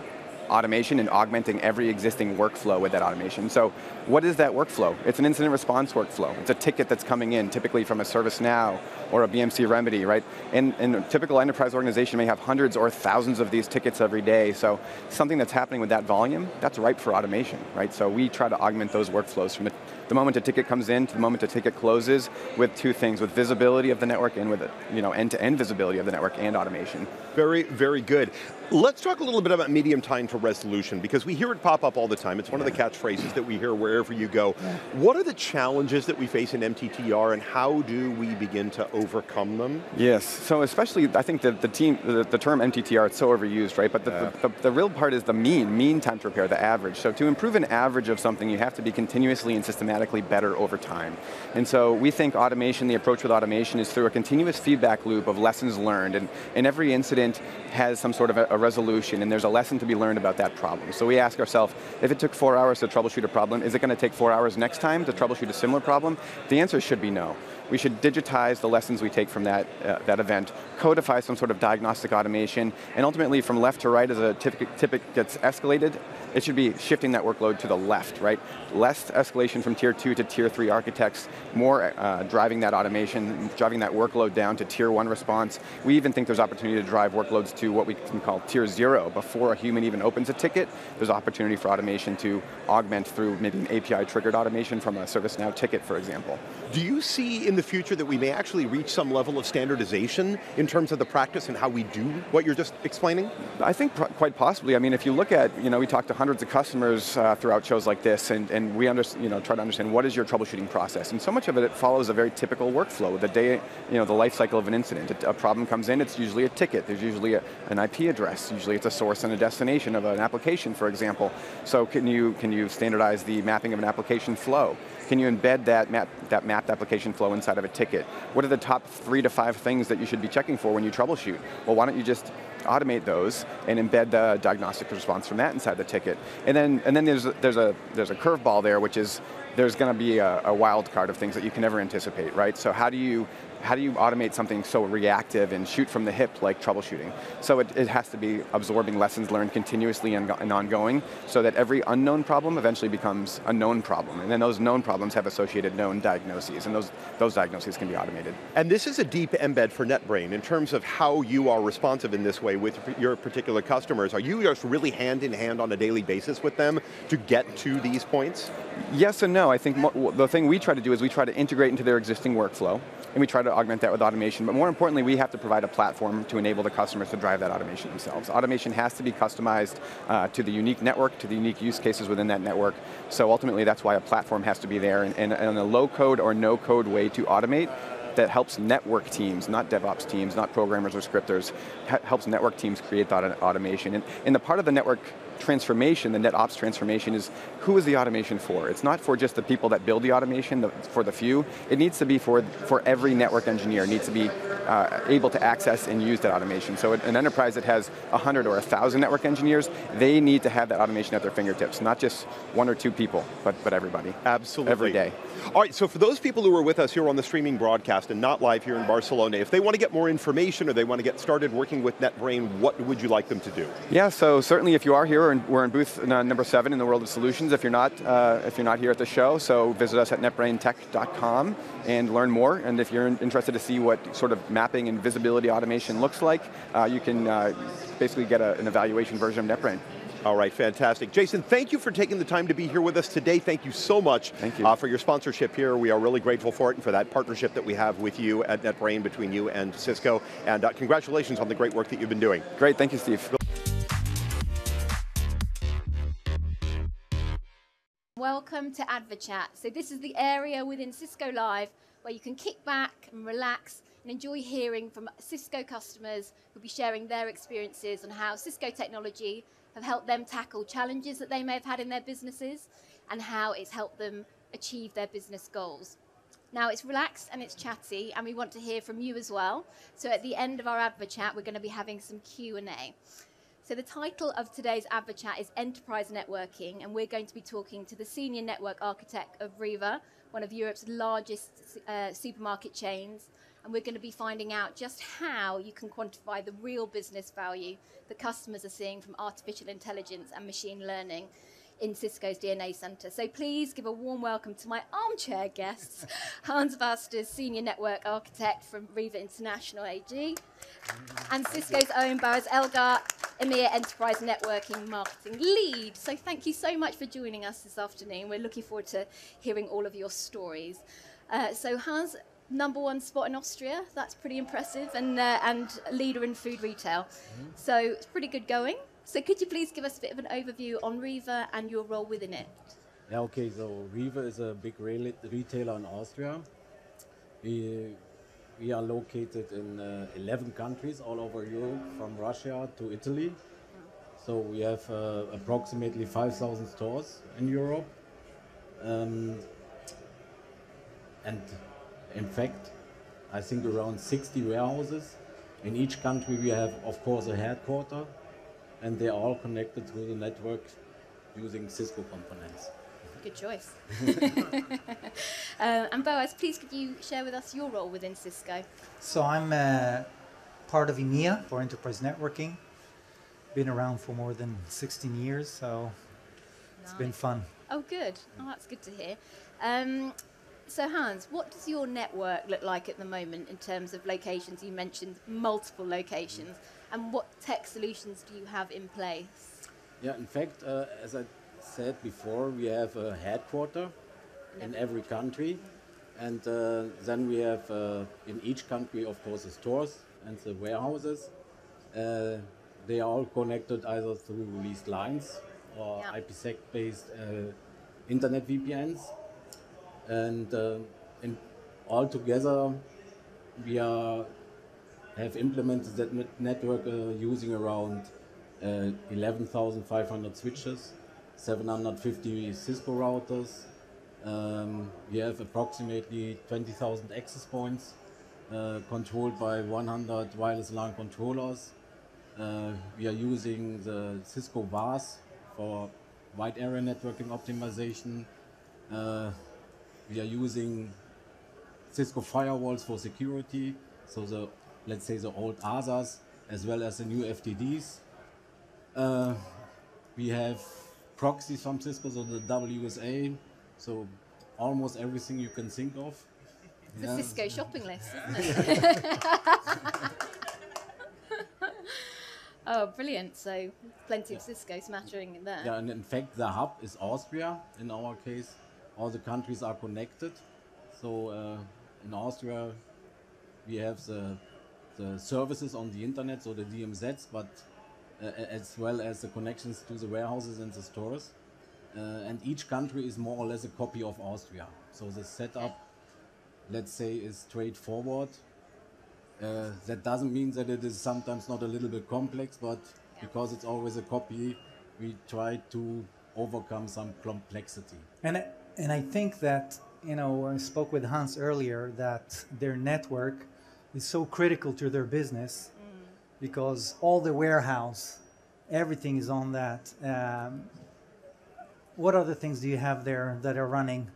Speaker 35: automation and augmenting every existing workflow with that automation. So what is that workflow? It's an incident response workflow. It's a ticket that's coming in, typically from a ServiceNow or a BMC Remedy, right? And, and a typical enterprise organization may have hundreds or thousands of these tickets every day. So something that's happening with that volume, that's ripe for automation, right? So we try to augment those workflows from the, the moment a ticket comes in to the moment a ticket closes with two things, with visibility of the network and with you know, end-to-end visibility of the network and automation.
Speaker 6: Very, very good. Let's talk a little bit about medium time to resolution because we hear it pop up all the time. It's one of the catchphrases that we hear wherever you go. What are the challenges that we face in MTTR and how do we begin to overcome them?
Speaker 35: Yes, so especially, I think the, the team, the, the term MTTR, it's so overused, right? But the, the, the, the real part is the mean, mean time to repair, the average. So to improve an average of something, you have to be continuously and systematically better over time. And so we think automation, the approach with automation is through a continuous feedback loop of lessons learned. And, and every incident has some sort of a, a resolution, and there's a lesson to be learned about that problem. So we ask ourselves, if it took four hours to troubleshoot a problem, is it going to take four hours next time to troubleshoot a similar problem? The answer should be no. We should digitize the lessons we take from that, uh, that event, codify some sort of diagnostic automation, and ultimately from left to right as a ticket, gets escalated, it should be shifting that workload to the left, right? Less escalation from tier two to tier three architects, more uh, driving that automation, driving that workload down to tier one response. We even think there's opportunity to drive workloads to what we can call tier zero. Before a human even opens a ticket, there's opportunity for automation to augment through maybe an API triggered automation from a ServiceNow ticket, for example.
Speaker 6: Do you see in the future that we may actually reach some level of standardization in terms of the practice and how we do what you're just explaining?
Speaker 35: I think quite possibly. I mean, if you look at, you know, we talk to hundreds of customers uh, throughout shows like this, and, and we you know, try to understand what is your troubleshooting process. And so much of it, it follows a very typical workflow. The day, you know, the life cycle of an incident. A, a problem comes in, it's usually a ticket. There's usually a, an IP address. Usually it's a source and a destination of an application, for example. So can you, can you standardize the mapping of an application flow? Can you embed that, map, that mapped application flow inside of a ticket? What are the top three to five things that you should be checking for when you troubleshoot? Well, why don't you just automate those and embed the diagnostic response from that inside the ticket? And then, and then there's, a, there's, a, there's a curveball there, which is there's going to be a, a wild card of things that you can never anticipate, right? So how do you how do you automate something so reactive and shoot from the hip like troubleshooting? So it, it has to be absorbing lessons learned continuously and, and, ongoing so that every unknown problem eventually becomes a known problem. And then those known problems have associated known diagnoses and those, those diagnoses can be automated.
Speaker 6: And this is a deep embed for NetBrain in terms of how you are responsive in this way with your particular customers. Are you just really hand in hand on a daily basis with them to get to these points?
Speaker 35: Yes and no. I think the thing we try to do is we try to integrate into their existing workflow and we try to augment that with automation, but more importantly, we have to provide a platform to enable the customers to drive that automation themselves. Automation has to be customized uh, to the unique network, to the unique use cases within that network. So ultimately, that's why a platform has to be there, and, and, and a low code or no code way to automate that helps network teams, not DevOps teams, not programmers or scripters, helps network teams create that automation. And, and the part of the network transformation, the NetOps transformation is who is the automation for? It's not for just the people that build the automation, the, for the few. It needs to be for, for every network engineer, it needs to be uh, able to access and use that automation. So an enterprise that has 100 or 1,000 network engineers, they need to have that automation at their fingertips, not just one or two people, but, but everybody.
Speaker 6: Absolutely.
Speaker 35: Every day.
Speaker 6: All right, so for those people who are with us here on the streaming broadcast and not live here in Barcelona, if they want to get more information or they want to get started working with NetBrain, what would you like them to do?
Speaker 35: Yeah, so certainly if you are here, and we're in booth number seven in the world of solutions, if you're not, uh, if you're not here at the show, so visit us at netbraintech.com and learn more, and if you're interested to see what sort of mapping and visibility automation looks like, uh, you can uh, basically get a, an evaluation version of NetBrain.
Speaker 6: All right, fantastic. Jason, thank you for taking the time to be here with us today. Thank you so much
Speaker 35: thank you.
Speaker 6: Uh, for your sponsorship here. We are really grateful for it and for that partnership that we have with you at NetBrain between you and Cisco. And uh, congratulations on the great work that you've been doing.
Speaker 35: Great, thank you, Steve.
Speaker 36: Welcome to AdvoChat. So this is the area within Cisco Live where you can kick back and relax and enjoy hearing from Cisco customers who'll be sharing their experiences on how Cisco technology have helped them tackle challenges that they may have had in their businesses and how it's helped them achieve their business goals. Now it's relaxed and it's chatty and we want to hear from you as well. So at the end of our AdvoChat, we're going to be having some Q&A. So the title of today's AdvoChat is Enterprise Networking and we're going to be talking to the Senior Network Architect of REWE, one of Europe's largest uh, supermarket chains, and we're going to be finding out just how you can quantify the real business value that customers are seeing from artificial intelligence and machine learning in Cisco's DNA Center. So please give a warm welcome to my armchair guests, Hans Vasters, Senior Network Architect from REWE International AG, and Cisco's own Boaz Elgar, EMEA Enterprise Networking Marketing Lead. So thank you so much for joining us this afternoon. We're looking forward to hearing all of your stories. Uh, so Hans, number one spot in Austria. That's pretty impressive, and uh, and leader in food retail. Mm-hmm. So it's pretty good going. So could you please give us a bit of an overview on REWE and your role within it?
Speaker 37: Yeah, okay. So REWE is a big retailer in Austria. We we are located in uh, 11 countries all over Europe, from Russia to Italy. So we have uh, approximately 5,000 stores in Europe. Um, and in fact, I think around 60 warehouses. In each country we have, of course, a headquarter, and they're all connected through the network using Cisco components.
Speaker 36: Good choice. uh, and Boaz, please could you share with us your role within Cisco?
Speaker 38: So I'm uh, part of EMEA for enterprise networking. Been around for more than 16 years, so nice. it's been fun.
Speaker 36: Oh, good. Oh, that's good to hear. Um, so Hans, what does your network look like at the moment in terms of locations? You mentioned multiple locations, and what tech solutions do you have in place?
Speaker 37: Yeah, in fact, uh, as I said before, we have a headquarter in every country, and uh, then we have uh, in each country, of course, the stores and the warehouses. Uh, they are all connected either through leased lines or yeah. IPsec-based uh, internet VPNs and uh, all together we are have implemented that network uh, using around uh, 11,500 switches, 750 Cisco routers. Um, we have approximately 20,000 access points uh, controlled by 100 wireless LAN controllers. Uh, we are using the Cisco WAAS for wide area networking optimization. We are using Cisco firewalls for security, so the let's say the old ASAs as well as the new FTDs. Uh, we have proxies from Cisco, so the WSA, so almost everything you can think of.
Speaker 36: It's yeah. a Cisco shopping list, isn't it? oh, brilliant. So plenty yeah. of Cisco smattering in there.
Speaker 37: Yeah, and in fact, the hub is Austria in our case all the countries are connected. So uh, in Austria, we have the, the services on the internet, so the DMZs, but uh, as well as the connections to the warehouses and the stores. Uh, and each country is more or less a copy of Austria. So the setup, let's say, is straightforward. Uh, that doesn't mean that it is sometimes not a little bit complex, but because it's always a copy, we try to overcome some complexity.
Speaker 38: And I- and I think that you know I spoke with Hans earlier that their network is so critical to their business because all the warehouse, everything is on that. Um, what other things do you have there that are running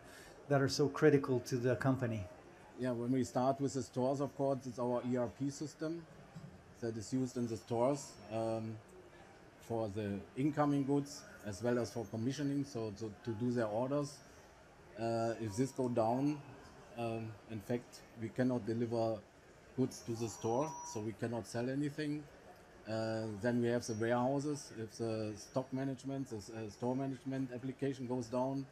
Speaker 38: that are so critical to the company?
Speaker 37: Yeah, when we start with the stores, of course, it's our ERP system that is used in the stores um, for the incoming goods as well as for commissioning, so, so to do their orders. Uh, if this go down, um, in fact, we cannot deliver goods to the store, so we cannot sell anything. Uh, then we have the warehouses. If the stock management, the uh, store management application goes down,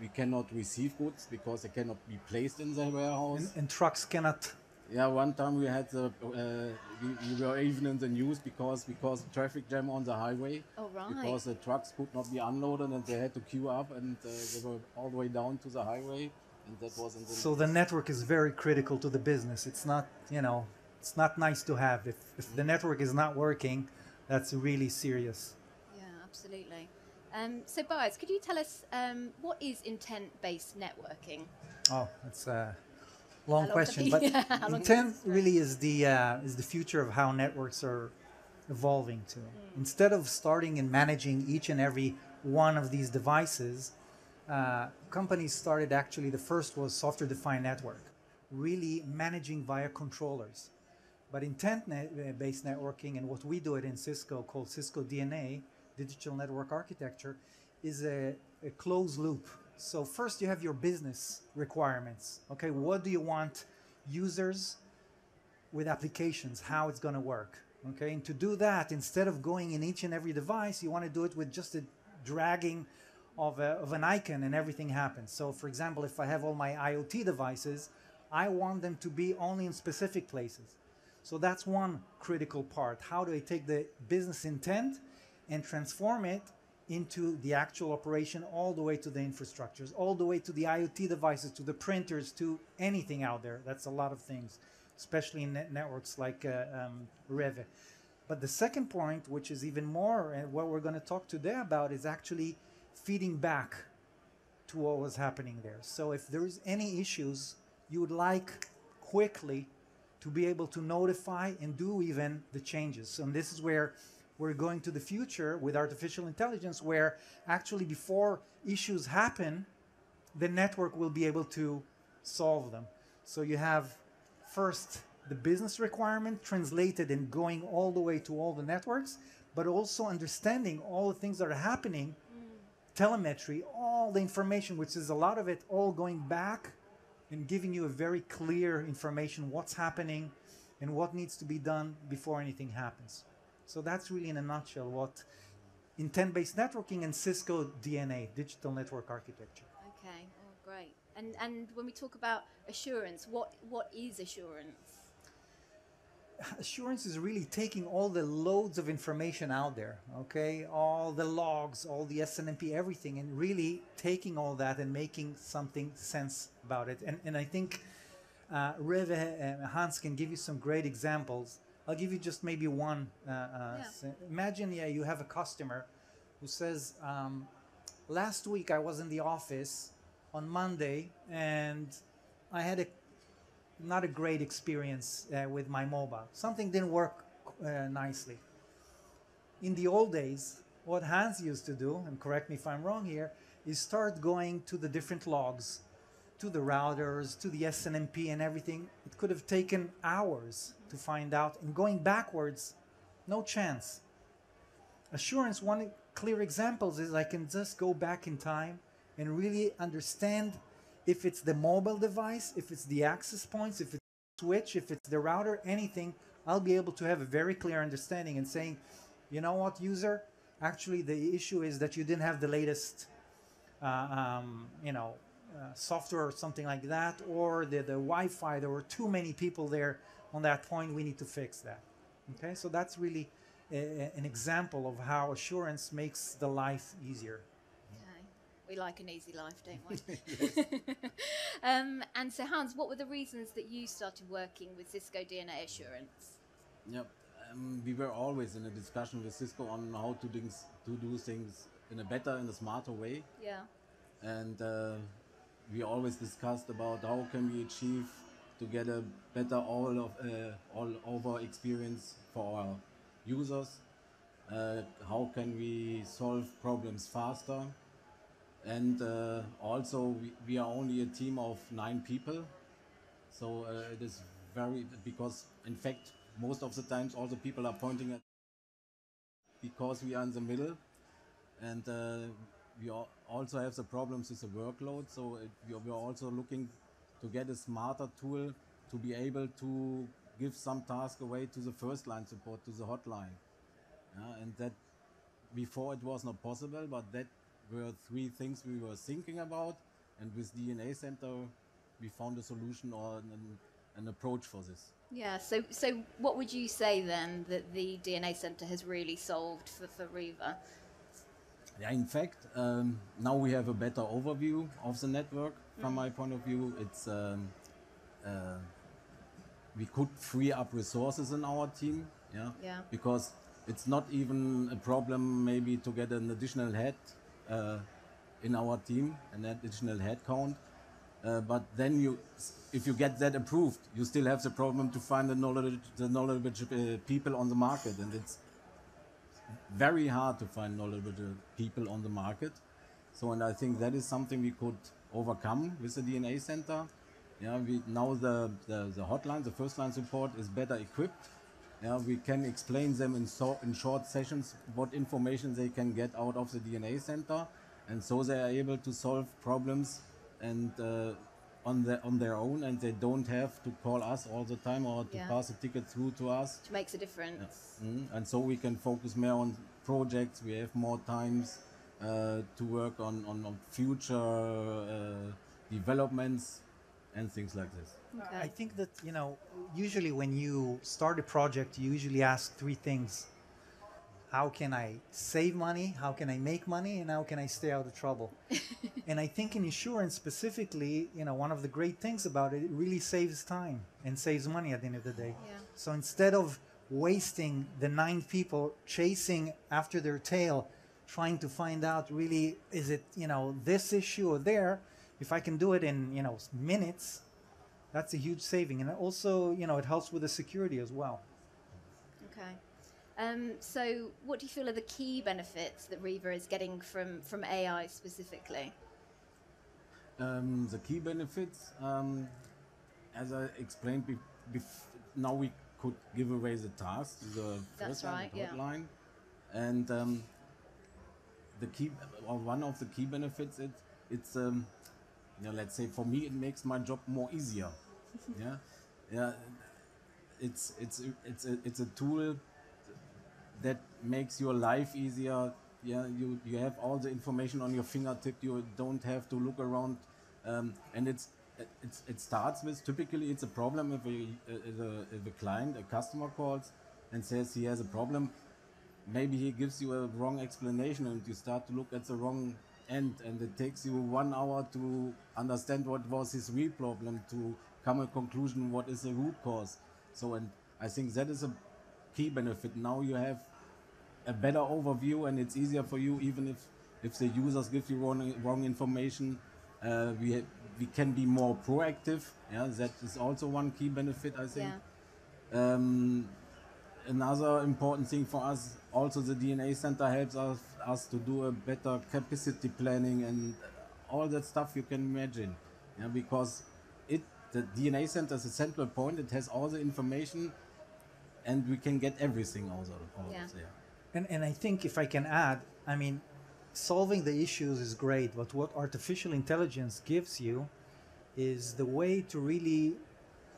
Speaker 37: we cannot receive goods because they cannot be placed in the warehouse.
Speaker 38: And, and trucks cannot.
Speaker 37: Yeah, one time we had the uh, we, we were even in the news because because traffic jam on the highway.
Speaker 39: Oh, right.
Speaker 37: Because the trucks could not be unloaded and they had to queue up and uh, they were all the way down to the highway, and that was in the
Speaker 38: So the network is very critical to the business. It's not you know it's not nice to have. If if the network is not working, that's really serious.
Speaker 39: Yeah, absolutely. Um, so, Boaz, could you tell us um, what is intent-based networking?
Speaker 38: Oh, that's a long question, but
Speaker 39: yeah, how long
Speaker 38: intent really is the uh, is the future of how networks are evolving to. Instead of starting and managing each and every one of these devices, uh, companies started actually. The first was software-defined network, really managing via controllers. But intent-based networking and what we do it in Cisco called Cisco DNA, Digital Network Architecture, is a, a closed loop. So first you have your business requirements. Okay, what do you want users with applications, how it's going to work. Okay, and to do that, instead of going in each and every device, you want to do it with just a dragging of, a, of an icon and everything happens. So, for example, if I have all my IoT devices, I want them to be only in specific places. So that's one critical part. How do I take the business intent and transform it into the actual operation all the way to the infrastructures, all the way to the IoT devices, to the printers, to anything out there? That's a lot of things, especially in net networks like uh, um, REWE. But the second point, which is even more, and what we're going to talk today about, is actually feeding back to what was happening there. So if there is any issues, you would like quickly to be able to notify and do even the changes. So this is where we're going to the future with artificial intelligence, where actually before issues happen, the network will be able to solve them. So you have first the business requirement translated and going all the way to all the networks, but also understanding all the things that are happening, telemetry, all the information, which is a lot of it all going back and giving you a very clear information what's happening and what needs to be done before anything happens. So that's really in a nutshell what intent-based networking and Cisco DNA, digital network architecture.
Speaker 39: Okay, oh, great. And and when we talk about assurance, what what is assurance?
Speaker 38: assurance is really taking all the loads of information out there okay all the logs all the snmp everything and really taking all that and making something sense about it and, and i think uh, REWE and Hans can give you some great examples. I'll give you just maybe one. Uh, uh,
Speaker 39: Yeah.
Speaker 38: Imagine, yeah, you have a customer who says, um, "Last week I was in the office on Monday and I had a not a great experience uh, with my mobile. Something didn't work uh, nicely. In the old days, what Hans used to do, and correct me if I'm wrong here, is start going to the different logs, to the routers, to the SNMP and everything. It could have taken hours to find out, and going backwards, no chance. Assurance, one clear example is I can just go back in time and really understand if it's the mobile device, if it's the access points, if it's the switch, if it's the router, anything, I'll be able to have a very clear understanding and saying, you know what, user, actually the issue is that you didn't have the latest, uh, um, you know, uh, software or something like that, or the, the Wi-Fi. There were too many people there on that point. We need to fix that. Okay, so that's really a, a- an example of how assurance makes the life easier.
Speaker 39: Okay. We like an easy life, don't we? um, and so, Hans, what were the reasons that you started working with Cisco DNA Assurance?
Speaker 37: Yep. Um, we were always in a discussion with Cisco on how to, things, to do things in a better and a smarter way.
Speaker 39: Yeah.
Speaker 37: and uh, we always discussed about how can we achieve to get a better all of uh, all over experience for our users. Uh, how can we solve problems faster? And uh, also we, we are only a team of nine people. So uh, it is very because in fact most of the times all the people are pointing at because we are in the middle. And uh, we also have the problems with the workload. So it, we are also looking to get a smarter tool to be able to give some task away to the first line support to the hotline and that before it was not possible but that were three things we were thinking about and with dna center we found a solution or an, an approach for this
Speaker 39: Yeah. So, so what would you say then that the DNA Center has really solved for, for REWE?
Speaker 37: Yeah, in fact, um, now we have a better overview of the network. From
Speaker 39: Mm.
Speaker 37: my point of view, it's um, uh, we could free up resources in our team. Yeah.
Speaker 39: Yeah.
Speaker 37: Because it's not even a problem maybe to get an additional head uh, in our team, an additional head count. Uh, but then you, if you get that approved, you still have the problem to find the knowledge, the knowledge uh, people on the market, and it's very hard to find knowledgeable people on the market. So, and I think that is something we could overcome with the DNA center. Yeah, we now the, the, the hotline, the first line support is better equipped. Yeah, we can explain them in, so, in short sessions what information they can get out of the DNA center, and so they are able to solve problems and uh, on their on their own, and they don't have to call us all the time or to
Speaker 39: Yeah.
Speaker 37: pass a ticket through to us.
Speaker 39: Which makes a difference.
Speaker 37: Mm, and so we can focus more on projects. We have more times uh, to work on on, on future uh, developments and things like this.
Speaker 38: I think that you know, usually when you start a project, you usually ask three things: How can I save money? How can I make money? And how can I stay out of trouble? and I think in assurance specifically, you know, one of the great things about it, it really saves time and saves money at the end of the day.
Speaker 39: Yeah.
Speaker 38: So instead of wasting the nine people chasing after their tail, trying to find out really is it you know this issue or there, if I can do it in you know minutes, that's a huge saving, and also you know it helps with the security as well.
Speaker 39: Okay. Um, so, what do you feel are the key benefits that REWE is getting from, from AI specifically?
Speaker 37: Um, the key benefits, um, as I explained, be, bef- now we could give away the task the
Speaker 39: That's
Speaker 37: first line,
Speaker 39: right,
Speaker 37: the
Speaker 39: yeah.
Speaker 37: hotline, and um, the key, or one of the key benefits, it, it's, um, you know, let's say for me, it makes my job more easier. yeah, yeah, it's it's it's a, it's a tool that makes your life easier. Yeah, you, you have all the information on your fingertip. You don't have to look around, um, and it's it's it starts with typically it's a problem if a, if a if a client a customer calls and says he has a problem. Maybe he gives you a wrong explanation, and you start to look at the wrong end, and it takes you one hour to understand what was his real problem to come a conclusion what is the root cause. So, and I think that is a key benefit. Now you have a better overview and it's easier for you even if if the users give you wrong, wrong information. Uh, we we can be more proactive. Yeah that is also one key benefit i think. Um, another important thing for us also the dna center helps us us to do a better capacity planning and all that stuff you can imagine. Yeah because it the dna center is a central point. It has all the information and we can get everything out of, out
Speaker 38: Yeah.
Speaker 37: of there
Speaker 38: And, and I think if I can add, I mean, solving the issues is great, but what artificial intelligence gives you is the way to really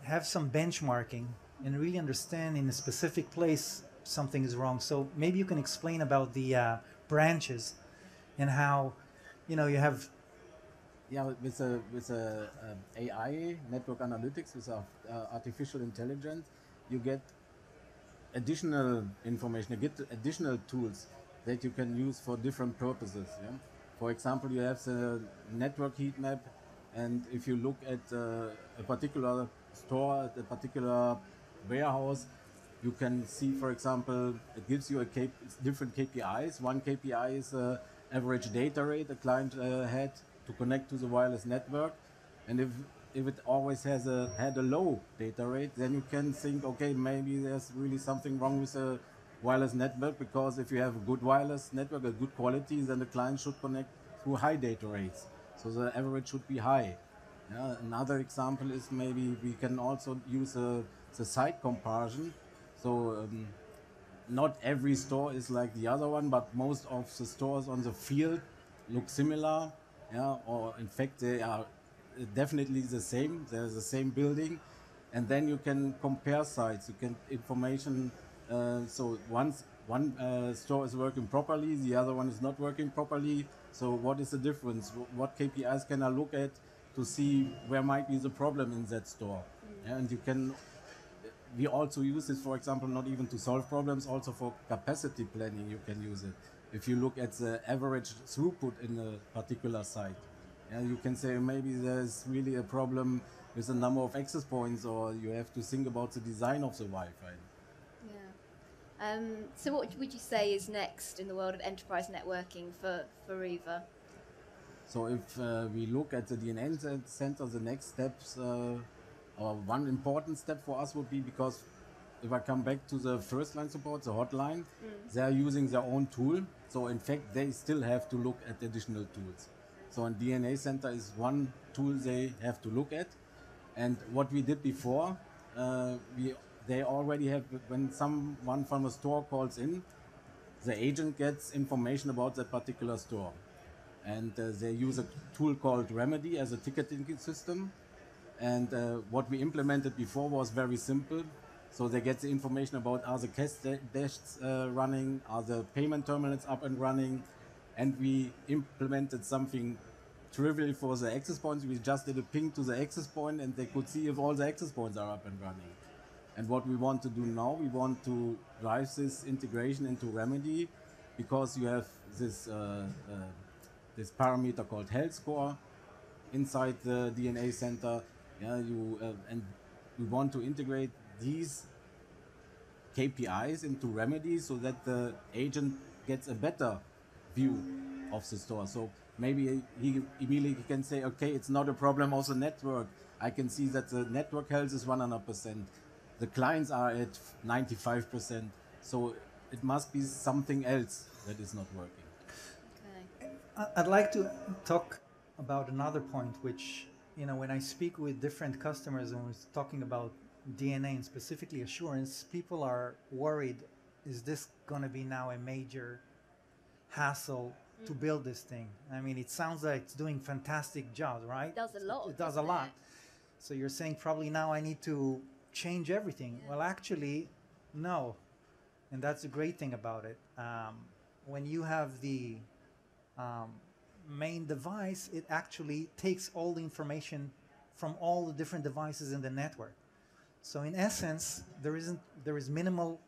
Speaker 38: have some benchmarking and really understand in a specific place something is wrong. So maybe you can explain about the uh, branches and how, you know, you have
Speaker 37: yeah, with a with a, um, AI network analytics with a, uh, artificial intelligence, you get additional information. You get additional tools that you can use for different purposes. Yeah? For example, you have the network heat map, and if you look at uh, a particular store, a particular warehouse, you can see, for example, it gives you a K- different KPIs. One KPI is uh, average data rate a client uh, had to connect to the wireless network, and if if it always has a had a low data rate, then you can think, okay, maybe there's really something wrong with the wireless network because if you have a good wireless network, a good quality, then the client should connect to high data rates. So the average should be high. Yeah, another example is maybe we can also use a, the site comparison. So um, not every store is like the other one, but most of the stores on the field look similar. Yeah, or in fact they are definitely the same. They're the same building, and then you can compare sites. You can information. Uh, so once one uh, store is working properly, the other one is not working properly. So what is the difference? What KPIs can I look at to see where might be the problem in that store? And you can. We also use this, for example, not even to solve problems, also for capacity planning. You can use it. If you look at the average throughput in a particular site, yeah, you can say maybe there's really a problem with the number of access points, or you have to think about the design of the Wi-Fi.
Speaker 39: Yeah. Um, so, what would you say is next in the world of enterprise networking for, for REWE?
Speaker 37: So if uh, we look at the DNA cen- center, the next steps, uh, or one important step for us would be because if I come back to the first line support, the hotline,
Speaker 18: Mm.
Speaker 37: they are using their own tool. So in fact, they still have to look at additional tools. So a DNA center is one tool they have to look at. And what we did before, uh, we they already have when someone from a store calls in, the agent gets information about that particular store and uh, they use a tool called Remedy as a ticketing system. And uh, what we implemented before was very simple. So they get the information about are the cash desks uh, running, are the payment terminals up and running, and we implemented something trivial for the access points. We just did a ping to the access point, and they could see if all the access points are up and running. And what we want to do now, we want to drive this integration into Remedy because you have this uh, uh, this parameter called health score inside the DNA center. Yeah, you uh, and we want to integrate these KPIs into Remedy so that the agent gets a better view of the store. So maybe he immediately can say, okay, it's not a problem Also network. I can see that the network health is 100%. The clients are at 95%. So it must be something else that is not working.
Speaker 38: I- I'd like to talk about another point, which, you know, when I speak with different customers and we're talking about DNA and specifically assurance, people are worried is this going to be now a major hassle to build this thing? I mean, it sounds like it's doing fantastic jobs, right?
Speaker 39: It does a lot.
Speaker 38: It does a lot.
Speaker 39: it?
Speaker 38: So you're saying probably now I need to change everything. Well, actually, no. And that's the great thing about it. Um, when you have the um, main device, it actually takes all the information from all the different devices in the network. So in essence, there isn't there is minimal,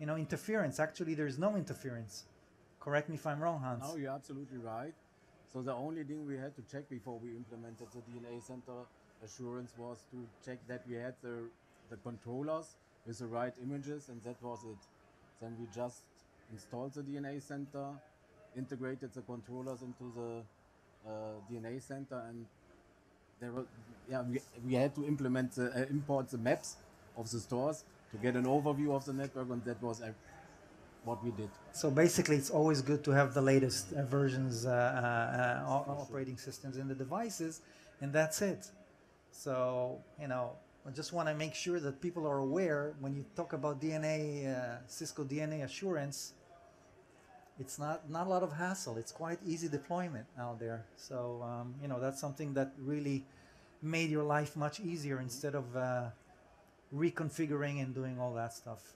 Speaker 38: you know, interference. Actually, there is no interference. Correct me if I'm wrong, Hans.
Speaker 37: No, you're absolutely right. So the only thing we had to check before we implemented the DNA center assurance was to check that we had the, the controllers with the right images, and that was it. Then we just installed the DNA center, integrated the controllers into the uh, DNA center, and there were, yeah, we, we had to implement the, uh, import the maps of the stores to get an overview of the network, and that was what we did.
Speaker 38: So basically, it's always good to have the latest uh, versions, uh, uh, operating systems in the devices, and that's it. So you know, I just want to make sure that people are aware when you talk about DNA, uh, Cisco DNA assurance. It's not not a lot of hassle. It's quite easy deployment out there. So um, you know that's something that really made your life much easier instead of uh, reconfiguring and doing all that stuff.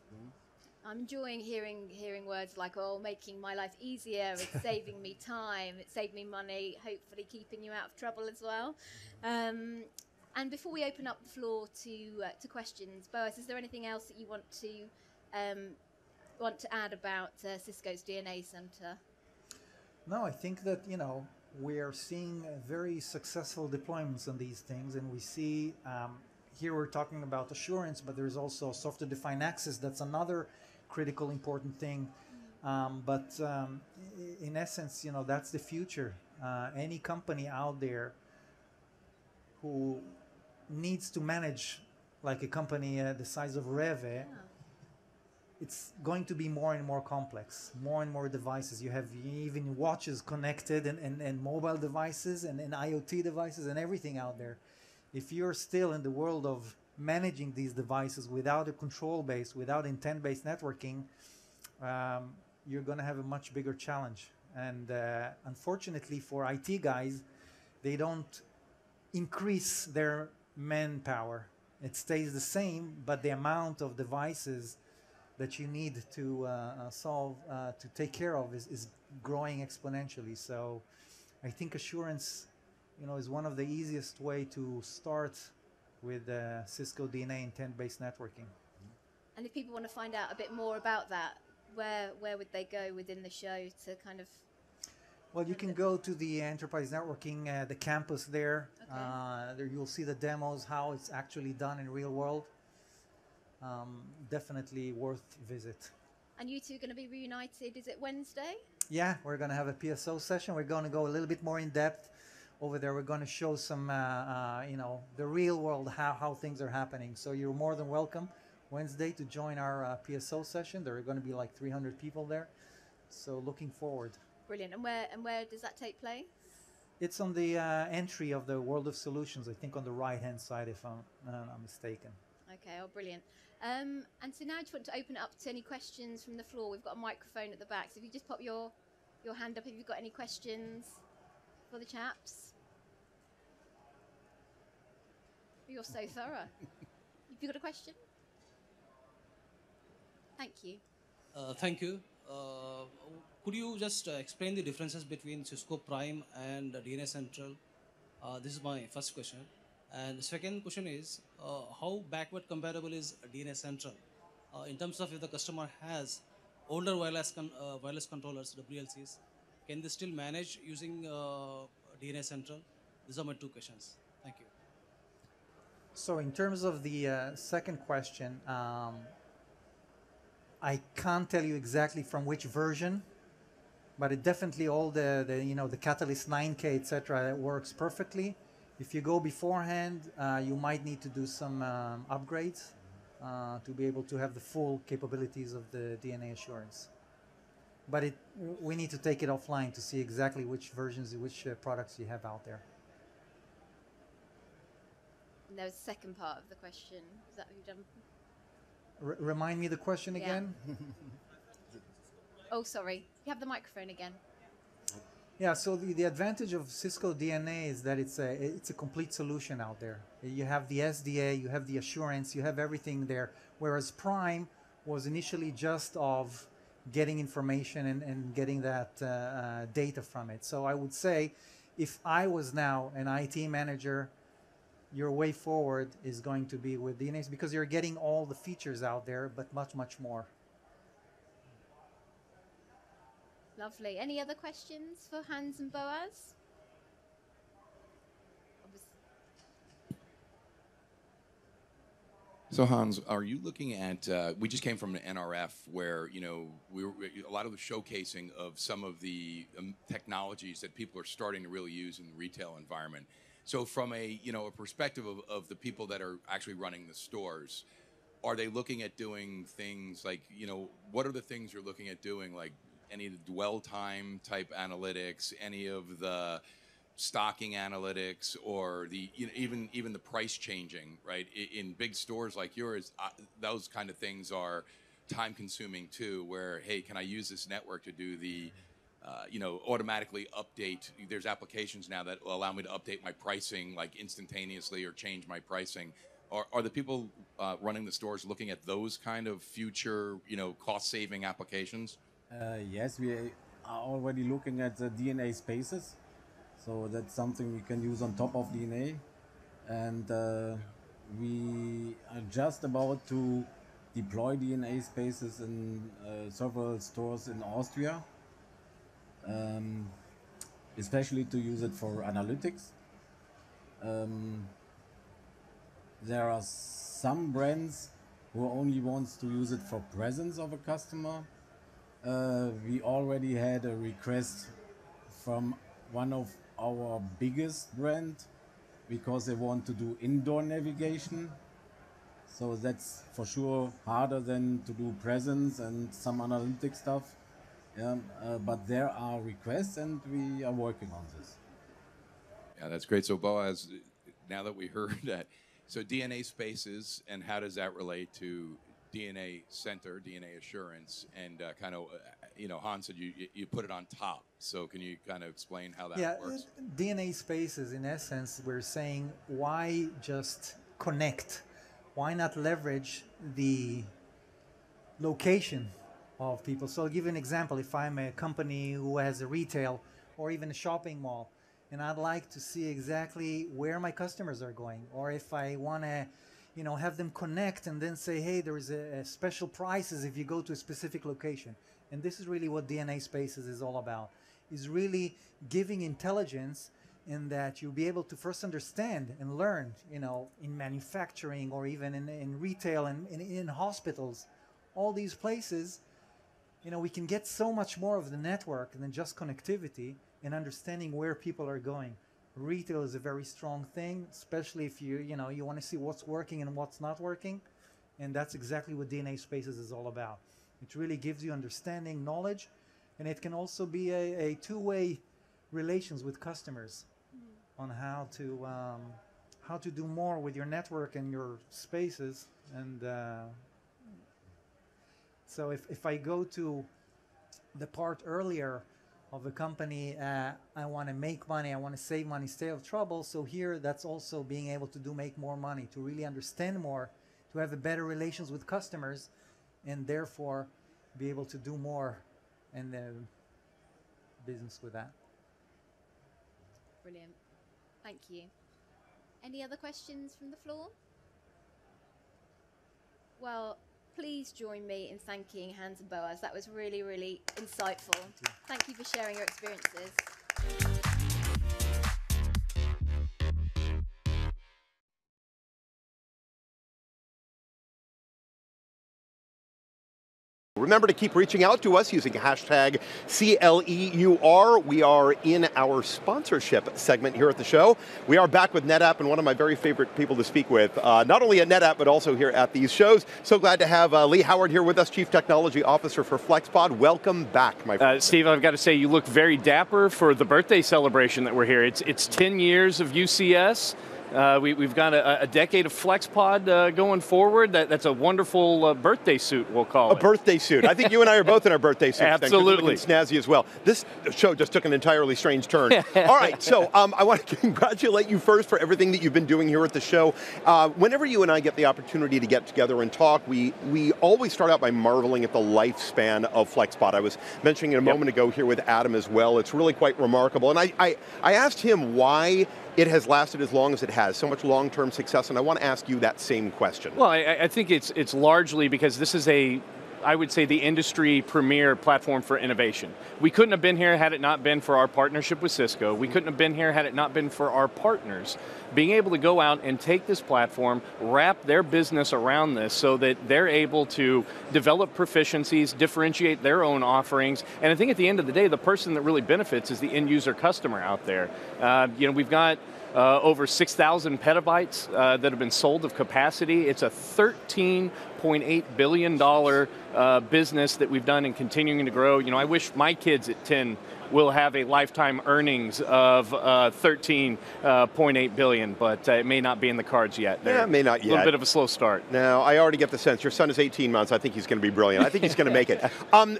Speaker 36: I'm enjoying hearing hearing words like "oh, making my life easier," "it's saving me time," "it's saved me money," hopefully keeping you out of trouble as well. Um, and before we open up the floor to uh, to questions, Boaz, is there anything else that you want to um, want to add about uh, Cisco's DNA Center?
Speaker 38: No, I think that you know we are seeing very successful deployments on these things, and we see um, here we're talking about assurance, but there's also software-defined access. That's another critical, important thing. Um, but um, in essence, you know, that's the future. Uh, any company out there who needs to manage like a company uh, the size of REWE, it's going to be more and more complex, more and more devices. You have even watches connected and, and, and mobile devices and, and IoT devices and everything out there. If you're still in the world of managing these devices without a control base, without intent based networking, um, you're going to have a much bigger challenge. And uh, unfortunately for IT guys, they don't increase their manpower. It stays the same, but the amount of devices that you need to uh, uh, solve, uh, to take care of, is, is growing exponentially. So, I think assurance, you know, is one of the easiest way to start with uh, Cisco DNA intent-based networking.
Speaker 36: And if people want to find out a bit more about that, where where would they go within the show to kind of
Speaker 38: Well, you can go to the enterprise networking, uh, the campus there. Uh, there you'll see the demos, how it's actually done in real world. Um, definitely worth visit.
Speaker 36: And you two are going to be reunited. Is it Wednesday?
Speaker 38: Yeah, we're going to have a PSO session. We're going to go a little bit more in depth over there. We're going to show some, uh, uh, you know, the real world, how, how things are happening. So you're more than welcome Wednesday to join our uh, PSO session. There are going to be like 300 people there. So looking forward.
Speaker 36: Brilliant. And where and where does that take place?
Speaker 38: It's on the uh, entry of the World of Solutions, I think on the right hand side, if I'm uh, not mistaken.
Speaker 36: Okay, oh, brilliant. Um, and so now I just want to open it up to any questions from the floor. We've got a microphone at the back, so if you just pop your, your hand up if you've got any questions for the chaps. You're so thorough. Have you got a question? Thank you.
Speaker 40: Uh, thank you. Uh, could you just uh, explain the differences between Cisco Prime and DNA Central? Uh, this is my first question. And the second question is uh, how backward compatible is DNA Central uh, in terms of if the customer has older wireless con- wireless controllers WLCs, can they still manage using DNA Central? These are my two questions.
Speaker 38: So, in terms of the uh, second question, um, I can't tell you exactly from which version, but it definitely all the, the you know the Catalyst 9K etc. Works perfectly. If you go beforehand, uh, you might need to do some um, upgrades uh, to be able to have the full capabilities of the DNA assurance. But it, we need to take it offline to see exactly which versions, which uh, products you have out there.
Speaker 36: And there was a second part of the question. Is that what you've done?
Speaker 38: R- remind me the question
Speaker 36: Yeah.
Speaker 38: again.
Speaker 36: Oh, sorry. You have the microphone again.
Speaker 38: Yeah, so the, the advantage of Cisco DNA is that it's a it's a complete solution out there. You have the SDA, you have the assurance, you have everything there. Whereas Prime was initially just of getting information and, and getting that uh, uh, data from it. So I would say, if I was now an IT manager, your way forward is going to be with DNA because you're getting all the features out there, but much much more.
Speaker 36: Lovely. Any other questions for Hans and Boaz?
Speaker 41: So Hans, are you looking at? Uh, we just came from an NRF where you know we were a lot of the showcasing of some of the um, technologies that people are starting to really use in the retail environment. So from a you know a perspective of, of the people that are actually running the stores, are they looking at doing things like you know what are the things you're looking at doing? Like any dwell time type analytics, any of the stocking analytics or the you know, even even the price changing right? I- in big stores like yours uh, those kind of things are time consuming too where hey can i use this network to do the uh, you know automatically update there's applications now that allow me to update my pricing like instantaneously or change my pricing are, are the people uh, running the stores looking at those kind of future, you know, cost-saving applications?
Speaker 37: Uh, yes, we are already looking at the DNA spaces. So that's something we can use on top of DNA. And uh, we are just about to deploy DNA spaces in uh, several stores in Austria, um, especially to use it for analytics. Um, there are some brands who only wants to use it for presence of a customer. Uh, we already had a request from one of our biggest brand because they want to do indoor navigation. So that's for sure harder than to do presence and some analytic stuff. Yeah, uh, but there are requests and we are working on this.
Speaker 41: Yeah, that's great. So Boaz, now that we heard that, so DNA spaces and how does that relate to DNA center, DNA assurance, and uh, kind of, uh, you know, Hans said you you put it on top. So can you kind of explain how that
Speaker 38: yeah,
Speaker 41: works?
Speaker 38: DNA spaces, in essence, we're saying why just connect? Why not leverage the location of people? So I'll give you an example. If I'm a company who has a retail or even a shopping mall, and I'd like to see exactly where my customers are going, or if I want to, you know, have them connect and then say, hey, there is a, a special prices if you go to a specific location. And this is really what DNA Spaces is all about, is really giving intelligence in that you'll be able to first understand and learn, you know, in manufacturing or even in, in retail and in, in hospitals, all these places, you know, we can get so much more of the network than just connectivity and understanding where people are going. Retail is a very strong thing, especially if you, you know, you want to see what's working and what's not working. And that's exactly what DNA Spaces is all about. It really gives you understanding, knowledge, and it can also be a, a two-way relations with customers on how to um, how to do more with your network and your spaces. And uh, so if, if I go to the part earlier of a company, uh, I want to make money, I want to save money, stay out of trouble. So here, that's also being able to do make more money, to really understand more, to have a better relations with customers, and therefore be able to do more in the business with that.
Speaker 39: Brilliant. Thank you. Any other questions from the floor? Well, please join me in thanking Hans and Boaz. That was really, really insightful. Thank you for sharing your experiences.
Speaker 6: Remember to keep reaching out to us using hashtag CLEUR. We are in our sponsorship segment here at the show. We are back with NetApp and one of my very favorite people to speak with, uh, not only at NetApp, but also here at these shows. So glad to have uh, Lee Howard here with us, Chief Technology Officer for FlexPod. Welcome back, my friend.
Speaker 42: Uh, Steve, I've got to say, you look very dapper for the birthday celebration that we're here. It's, it's 10 years of UCS. Uh, we, have got a, a, decade of FlexPod uh, going forward. That, that's a wonderful uh, birthday suit, we'll call
Speaker 6: a
Speaker 42: it.
Speaker 6: A birthday suit. I think you and I are both in our birthday suits.
Speaker 42: Absolutely.
Speaker 6: snazzy as well. This show just took an entirely strange turn. All right, so um, I want to congratulate you first for everything that you've been doing here at the show. Uh, whenever you and I get the opportunity to get together and talk, we, we always start out by marveling at the lifespan of FlexPod. I was mentioning it a yep. moment ago here with Adam as well. It's really quite remarkable. And I, I, I asked him why it has lasted as long as it has, so much long-term success, and I want to ask you that same question.
Speaker 42: Well, I, I think it's it's largely because this is a I would say the industry premier platform for innovation. We couldn't have been here had it not been for our partnership with Cisco. We couldn't have been here had it not been for our partners. Being able to go out and take this platform, wrap their business around this so that they're able to develop proficiencies, differentiate their own offerings, and I think at the end of the day, the person that really benefits is the end user customer out there. Uh, you know, we've got uh, over 6,000 petabytes uh, that have been sold of capacity. It's a $13.8 billion uh, business that we've done and continuing to grow. You know, I wish my kids at 10 will have a lifetime earnings of uh, 13.8 billion, but uh, it may not be in the cards yet.
Speaker 6: Yeah, it may not yet.
Speaker 42: A little bit of a slow start.
Speaker 6: No, I already get the sense. Your son is 18 months. I think he's going to be brilliant. I think he's going to make it. Um,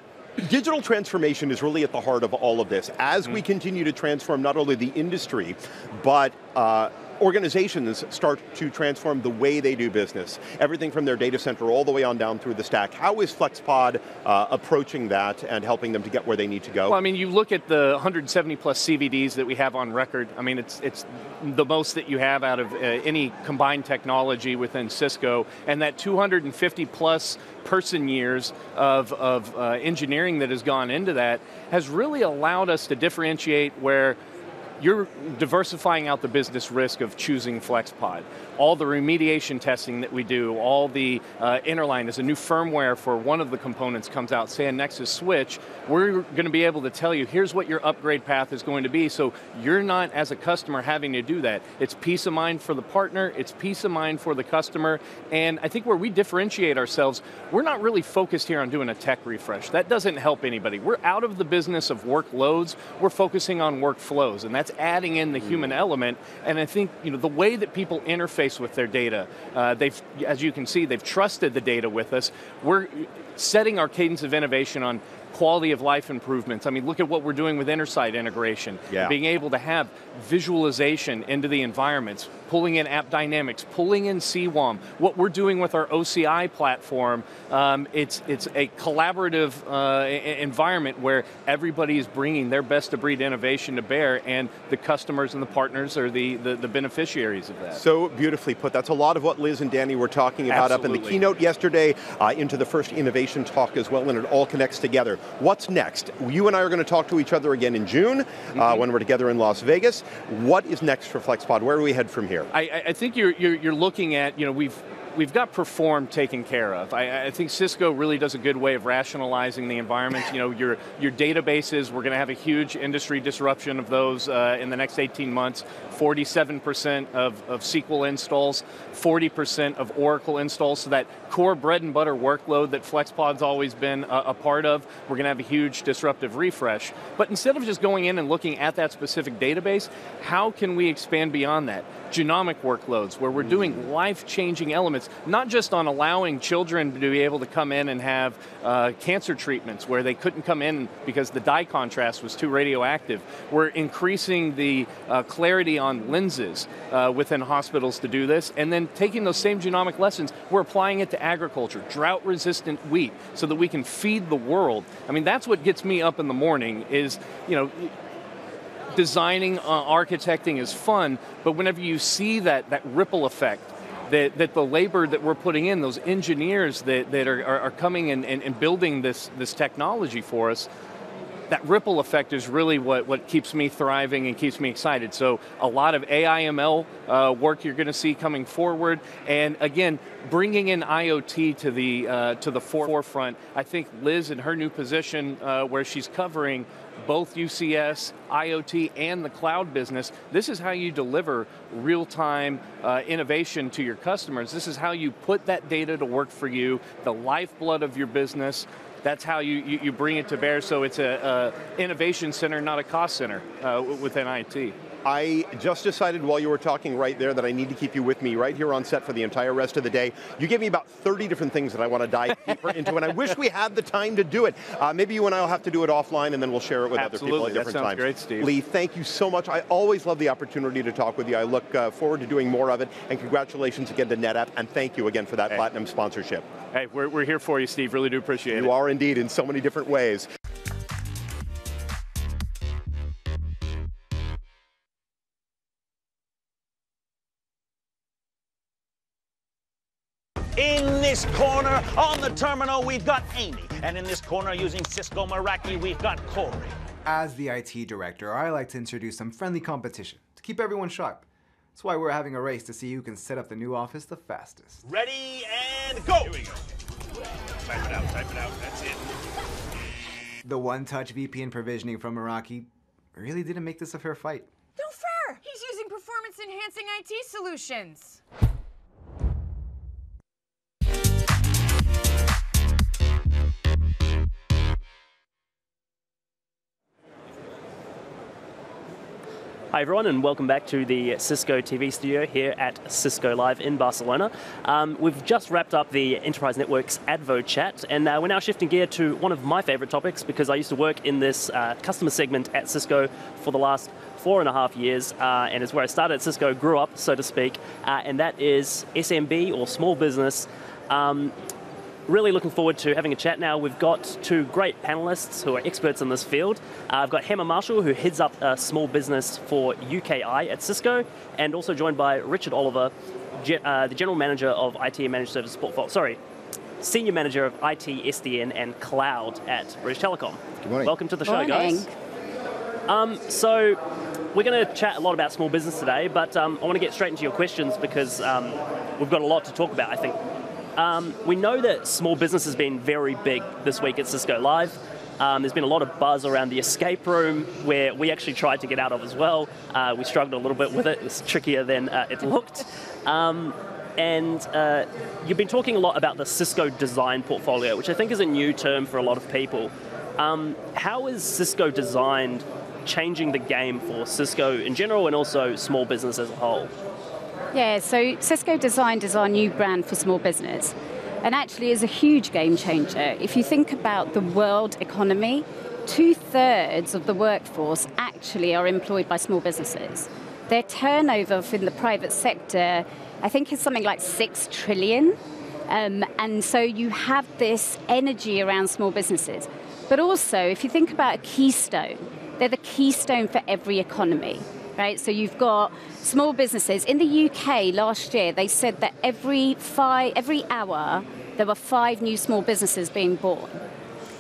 Speaker 6: digital transformation is really at the heart of all of this. As mm. we continue to transform not only the industry, but uh, organizations start to transform the way they do business, everything from their data center all the way on down through the stack. How is FlexPod uh, approaching that and helping them to get where they need to go?
Speaker 42: Well, I mean, you look at the 170 plus CVDs that we have on record. I mean, it's it's the most that you have out of uh, any combined technology within Cisco, and that 250 plus person years of, of uh, engineering that has gone into that has really allowed us to differentiate where you're diversifying out the business risk of choosing FlexPod. All the remediation testing that we do, all the uh, interline, as a new firmware for one of the components comes out, say a Nexus switch, we're going to be able to tell you, here's what your upgrade path is going to be, so you're not, as a customer, having to do that. It's peace of mind for the partner, it's peace of mind for the customer, and I think where we differentiate ourselves, we're not really focused here on doing a tech refresh. That doesn't help anybody. We're out of the business of workloads, we're focusing on workflows, and that's adding in the human element, and I think you know the way that people interface with their data, uh, they've, as you can see, they've trusted the data with us. We're setting our cadence of innovation on quality of life improvements. I mean, look at what we're doing with Intersight integration.
Speaker 6: Yeah.
Speaker 42: Being able to have visualization into the environments, pulling in AppDynamics, pulling in CWOM. What we're doing with our OCI platform, um, it's, it's a collaborative uh, environment where everybody is bringing their best of breed innovation to bear and the customers and the partners are the, the, the beneficiaries of that.
Speaker 6: So beautifully put. That's a lot of what Liz and Danny were talking about up in the keynote yesterday, uh, into the first innovation talk as well, and it all connects together. What's next? You and I are going to talk to each other again in June uh, when we're together in Las Vegas. What is next for FlexPod? Where do we head from here?
Speaker 42: I, I- I think you're, you're, you're looking at, you know, we've, we've got perform taken care of. I, I think Cisco really does a good way of rationalizing the environment. You know, your, your databases, we're going to have a huge industry disruption of those uh, in the next 18 months. 47% of, of SQL installs, 40% of Oracle installs, so that core bread and butter workload that FlexPod's always been a, a part of, we're going to have a huge disruptive refresh. But instead of just going in and looking at that specific database, how can we expand beyond that? Genomic workloads, where we're doing life-changing elements, not just on allowing children to be able to come in and have uh, cancer treatments where they couldn't come in because the dye contrast was too radioactive. We're increasing the uh, clarity on lenses uh, within hospitals to do this, and then taking those same genomic lessons, we're applying it to agriculture, drought-resistant wheat, so that we can feed the world. I mean, that's what gets me up in the morning. Is you know designing, uh, architecting is fun, but whenever you see that, that ripple effect, that, that the labor that we're putting in, those engineers that, that are, are, are coming and, and, and building this, this technology for us, that ripple effect is really what, what keeps me thriving and keeps me excited. So a lot of AIML uh, work you're going to see coming forward, and again, bringing in IoT to the uh, to the forefront. I think Liz in her new position, uh, where she's covering both UCS, IoT, and the cloud business. This is how you deliver real-time uh, innovation to your customers. This is how you put that data to work for you, the lifeblood of your business. That's how you, you, you bring it to bear. So it's a, a innovation center, not a cost center uh, within IT.
Speaker 6: I just decided while you were talking right there that I need to keep you with me right here on set for the entire rest of the day. You gave me about 30 different things that I want to dive deeper into, and I wish we had the time to do it. Uh, maybe you and I will have to do it offline, and then we'll share it with other people
Speaker 42: Absolutely.
Speaker 6: at
Speaker 42: That
Speaker 6: different
Speaker 42: sounds
Speaker 6: times.
Speaker 42: great, Steve.
Speaker 6: Lee, thank you so much. I always love the opportunity to talk with you. I look uh, forward to doing more of it, and congratulations again to NetApp, and thank you again for that platinum sponsorship.
Speaker 42: Hey, we're, we're here for you, Steve. Really do appreciate it.
Speaker 6: You are indeed in so many different ways.
Speaker 43: This corner on the terminal, we've got Amy. And in this corner, using Cisco Meraki, we've got Corey.
Speaker 33: As the IT director, I like to introduce some friendly competition to keep everyone sharp. That's why we're having a race to see who can set up the new office the fastest.
Speaker 43: Ready and go! Here we go. Type it out, type it out, that's it.
Speaker 33: The one-touch VPN provisioning from Meraki really didn't make this a fair fight.
Speaker 44: No fair! He's using performance enhancing IT solutions.
Speaker 7: Hi everyone, and welcome back to the Cisco TV studio here at Cisco Live in Barcelona. Um, we've just wrapped up the Enterprise Networks Advo chat, and uh, we're now shifting gear to one of my favorite topics because I used to work in this uh, customer segment at Cisco for the last four and a half years, uh, and it's where I started at Cisco, grew up, so to speak, uh, and that is SMB or small business. Um, really looking forward to having a chat now. We've got two great panelists who are experts in this field. Uh, I've got Hema Marshall, who heads up uh, small business for UKI at Cisco, and also joined by Richard Oliver, ge- uh, the general manager of IT and managed services portfolio. Sorry, senior manager of IT, SDN, and cloud at British Telecom.
Speaker 45: Good morning.
Speaker 7: Welcome to the show,
Speaker 45: Morning.
Speaker 7: guys. Um, so we're going to chat a lot about small business today, but um, I want to get straight into your questions because um, we've got a lot to talk about. I think um, we know that small business has been very big this week at Cisco Live. Um, there's been a lot of buzz around the escape room, where we actually tried to get out of as well. Uh, we struggled a little bit with it. It was trickier than uh, it looked. Um, and uh, you've been talking a lot about the Cisco Designed portfolio, which I think is a new term for a lot of people. Um, how is Cisco designed changing the game for Cisco in general and also small business as a whole?
Speaker 46: Yeah, so Cisco Designed is our new brand for small business and actually is a huge game changer. If you think about the world economy, two thirds of the workforce actually are employed by small businesses. Their turnover in the private sector, I think, is something like six trillion. Um, and so you have this energy around small businesses. But also, if you think about a keystone, they're the keystone for every economy right? So you've got small businesses. In the UK last year, they said that every five, every hour, there were five new small businesses being born.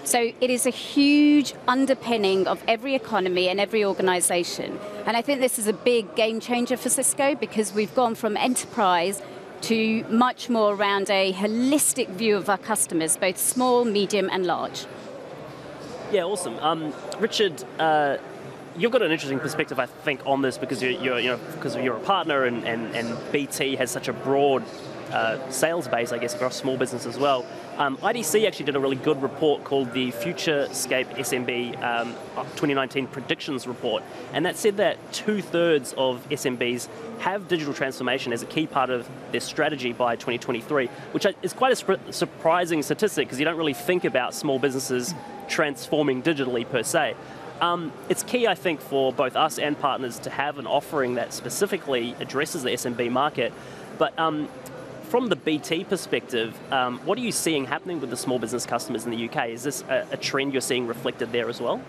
Speaker 46: So it is a huge underpinning of every economy and every organization. And I think this is a big game changer for Cisco because we've gone from enterprise to much more around a holistic view of our customers, both small, medium, and large.
Speaker 7: Yeah, awesome. Um, Richard, uh, you've got an interesting perspective, I think, on this because you're, you're you know because you're a partner and, and, and BT has such a broad uh, sales base, I guess, across small business as well. Um, IDC actually did a really good report called the FutureScape SMB um, 2019 Predictions Report, and that said that two thirds of SMBs have digital transformation as a key part of their strategy by 2023, which is quite a sp- surprising statistic because you don't really think about small businesses transforming digitally per se. Um, it's key, I think, for both us and partners to have an offering that specifically addresses the SMB market. But um, from the BT perspective, um, what are you seeing happening with the small business customers in the UK? Is this a, a trend you're seeing reflected there as well?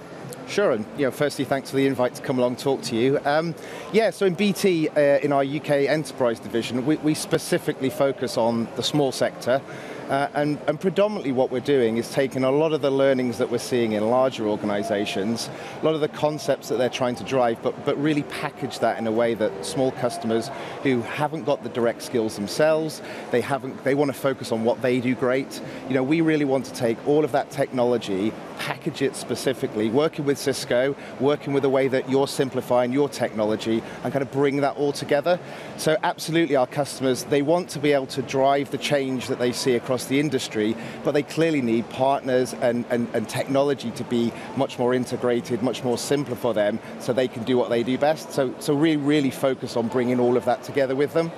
Speaker 45: Sure, and you know, firstly, thanks for the invite to come along and talk to you. Um, yeah, so in BT, uh, in our UK enterprise division, we, we specifically focus on the small sector. Uh, and, and, predominantly what we're doing is taking a lot of the learnings that we're seeing in larger organizations, a lot of the concepts that they're trying to drive, but, but really package that in a way that small customers who haven't got the direct skills themselves, they haven't, they want to focus on what they do great. You know, we really want to take all of that technology, package it specifically, working with Cisco, working with the way that you're simplifying your technology and kind of bring that all together. So absolutely our customers, they want to be able to drive the change that they see across the industry, but they clearly need partners and, and, and technology to be much more integrated, much more simpler for them so they can do what they do best. So, so really, really focus on bringing all of that together with them.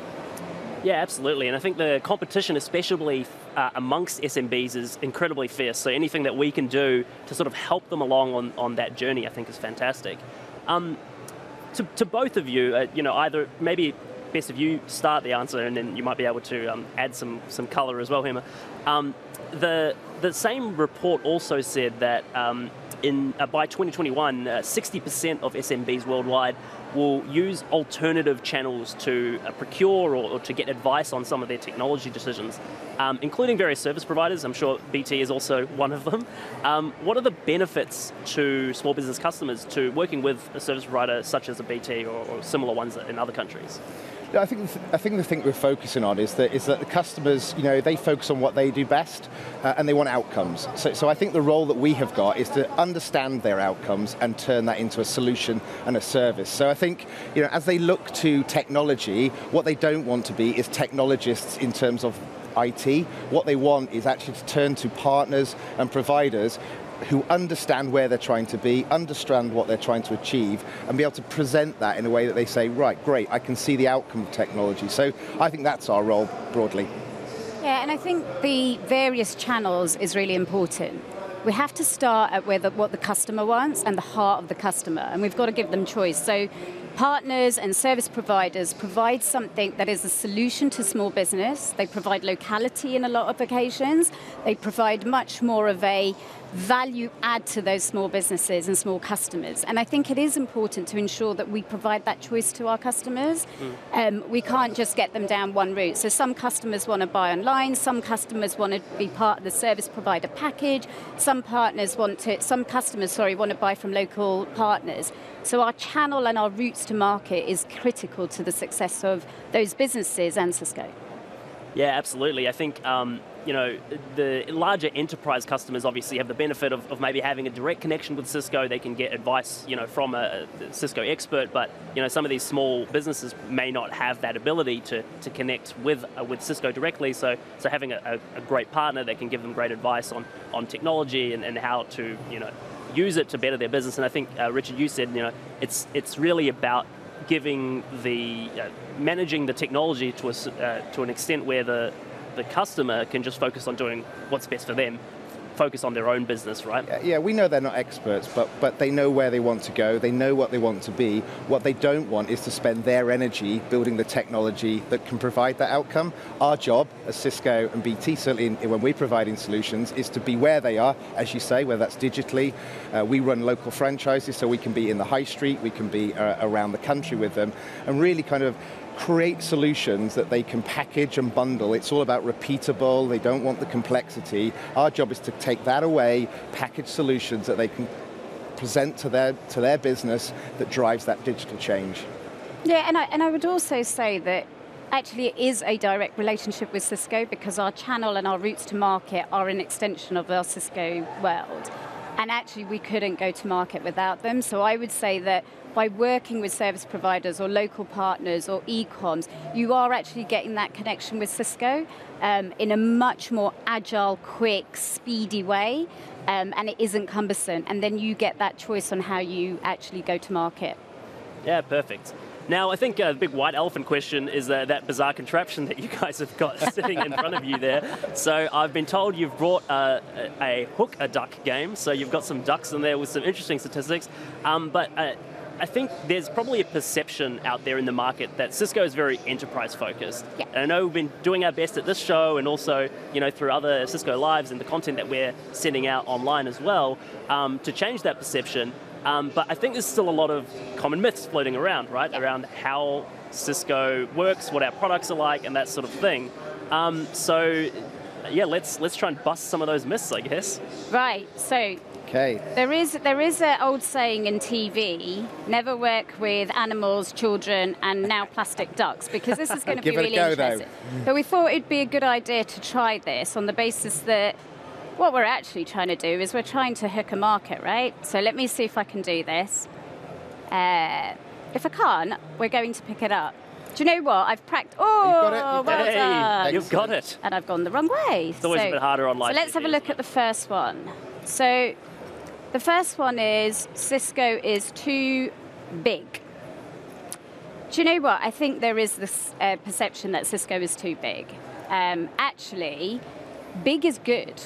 Speaker 7: Yeah, absolutely. And I think the competition, especially uh, amongst SMBs, is incredibly fierce. So anything that we can do to sort of help them along on, on that journey, I think is fantastic. Um, to, to both of you, uh, you know, either maybe best if you start the answer and then you might be able to um, add some, some color as well, Hema. Um, the, the same report also said that um, in, uh, by 2021, uh, 60% of SMBs worldwide will use alternative channels to uh, procure or, or, to get advice on some of their technology decisions, um, including various service providers. I'm sure BT is also one of them. Um, what are the benefits to small business customers to working with a service provider such as a BT or, or similar ones in other countries?
Speaker 45: I think I think the thing we're focusing on is that is that the customers, you know, they focus on what they do best, uh, and they want outcomes. So, so I think the role that we have got is to understand their outcomes and turn that into a solution and a service. So I think, you know, as they look to technology, what they don't want to be is technologists in terms of IT. What they want is actually to turn to partners and providers who understand where they're trying to be, understand what they're trying to achieve, and be able to present that in a way that they say, right, great, I can see the outcome of technology. So I think that's our role broadly.
Speaker 46: Yeah, and I think the various channels is really important. we have to start at where the, what the customer wants and the heart of the customer, and we've got to give them choice. So, partners and service providers provide something that is a solution to small business. They provide locality in a lot of occasions. They provide much more of a value add to those small businesses and small customers. And I think it is important to ensure that we provide that choice to our customers. Um, we can't just get them down one route. So some customers want to buy online, some customers want to be part of the service provider package, some partners want to, some customers, sorry, want to buy from local partners. So our channel and our routes to market is critical to the success of those businesses and Cisco.
Speaker 7: Yeah, absolutely. I think um, you know the larger enterprise customers obviously have the benefit of, of maybe having a direct connection with Cisco. They can get advice, you know, from a, Cisco expert. But you know, some of these small businesses may not have that ability to, to connect with uh, with Cisco directly. So so having a, a, great partner that can give them great advice on on technology and, and how to you know use it to better their business. And I think uh, Richard, you said you know it's it's really about giving the uh, managing the technology to a, uh, to an extent where the the customer can just focus on doing what's best for them, focus on their own business, right?
Speaker 45: Yeah, we know they're not experts, but, but they know where they want to go. They know what they want to be. What they don't want is to spend their energy building the technology that can provide that outcome. Our job as Cisco and BT, certainly in, when we're providing solutions, is to be where they are, as you say, whether that's digitally. Uh, we run local franchises, so we can be in the high street, we can be uh, around the country with them, and really kind of create solutions that they can package and bundle. It's all about repeatable, they don't want the complexity. Our job is to take that away, package solutions that they can present to their, to their business that drives that digital change.
Speaker 46: Yeah, and I, and I would also say that actually it is a direct relationship with Cisco because our channel and our routes to market are an extension of our Cisco world. And actually, we couldn't go to market without them. So I would say that by working with service providers or local partners or e-coms, you are actually getting that connection with Cisco um, in a much more agile, quick, speedy way, um, and it isn't cumbersome. And then you get that choice on how you actually go to market.
Speaker 7: Yeah, perfect. Now, I think uh, the big white elephant question is uh, that bizarre contraption that you guys have got sitting in front of you there. So, I've been told you've brought uh, a, hook a duck game. So, you've got some ducks in there with some interesting statistics. Um, but uh, I think there's probably a perception out there in the market that Cisco is very enterprise focused.
Speaker 46: Yeah.
Speaker 7: And I know we've been doing our best at this show and also, you know, through other Cisco Lives and the content that we're sending out online as well um, to change that perception. Um, but I think there's still a lot of common myths floating around, right? Around how Cisco works, what our products are like, and that sort of thing. Um, so, yeah, let's let's try and bust some of those myths, I guess.
Speaker 46: Right. So
Speaker 45: Okay.
Speaker 46: There is there is an old saying in TV: never work with animals, children, and now plastic ducks, because this is going to be
Speaker 45: Give it a
Speaker 46: really
Speaker 45: go, though.
Speaker 46: interesting. But we thought it'd be a good idea to try this on the basis that what we're actually trying to do is we're trying to hook a market, right? So let me see if I can do this. Uh, if I can't, we're going to pick it up. Do you know what? I've practiced. Oh,
Speaker 7: you've got
Speaker 46: well
Speaker 7: it.
Speaker 46: done.
Speaker 7: You've got it.
Speaker 46: And I've gone the wrong way.
Speaker 7: It's always a bit harder on live
Speaker 46: So let's have a look at the first one. So the first one is Cisco is too big. Do you know what? I think there is this uh, perception that Cisco is too big. Um, actually, big is good.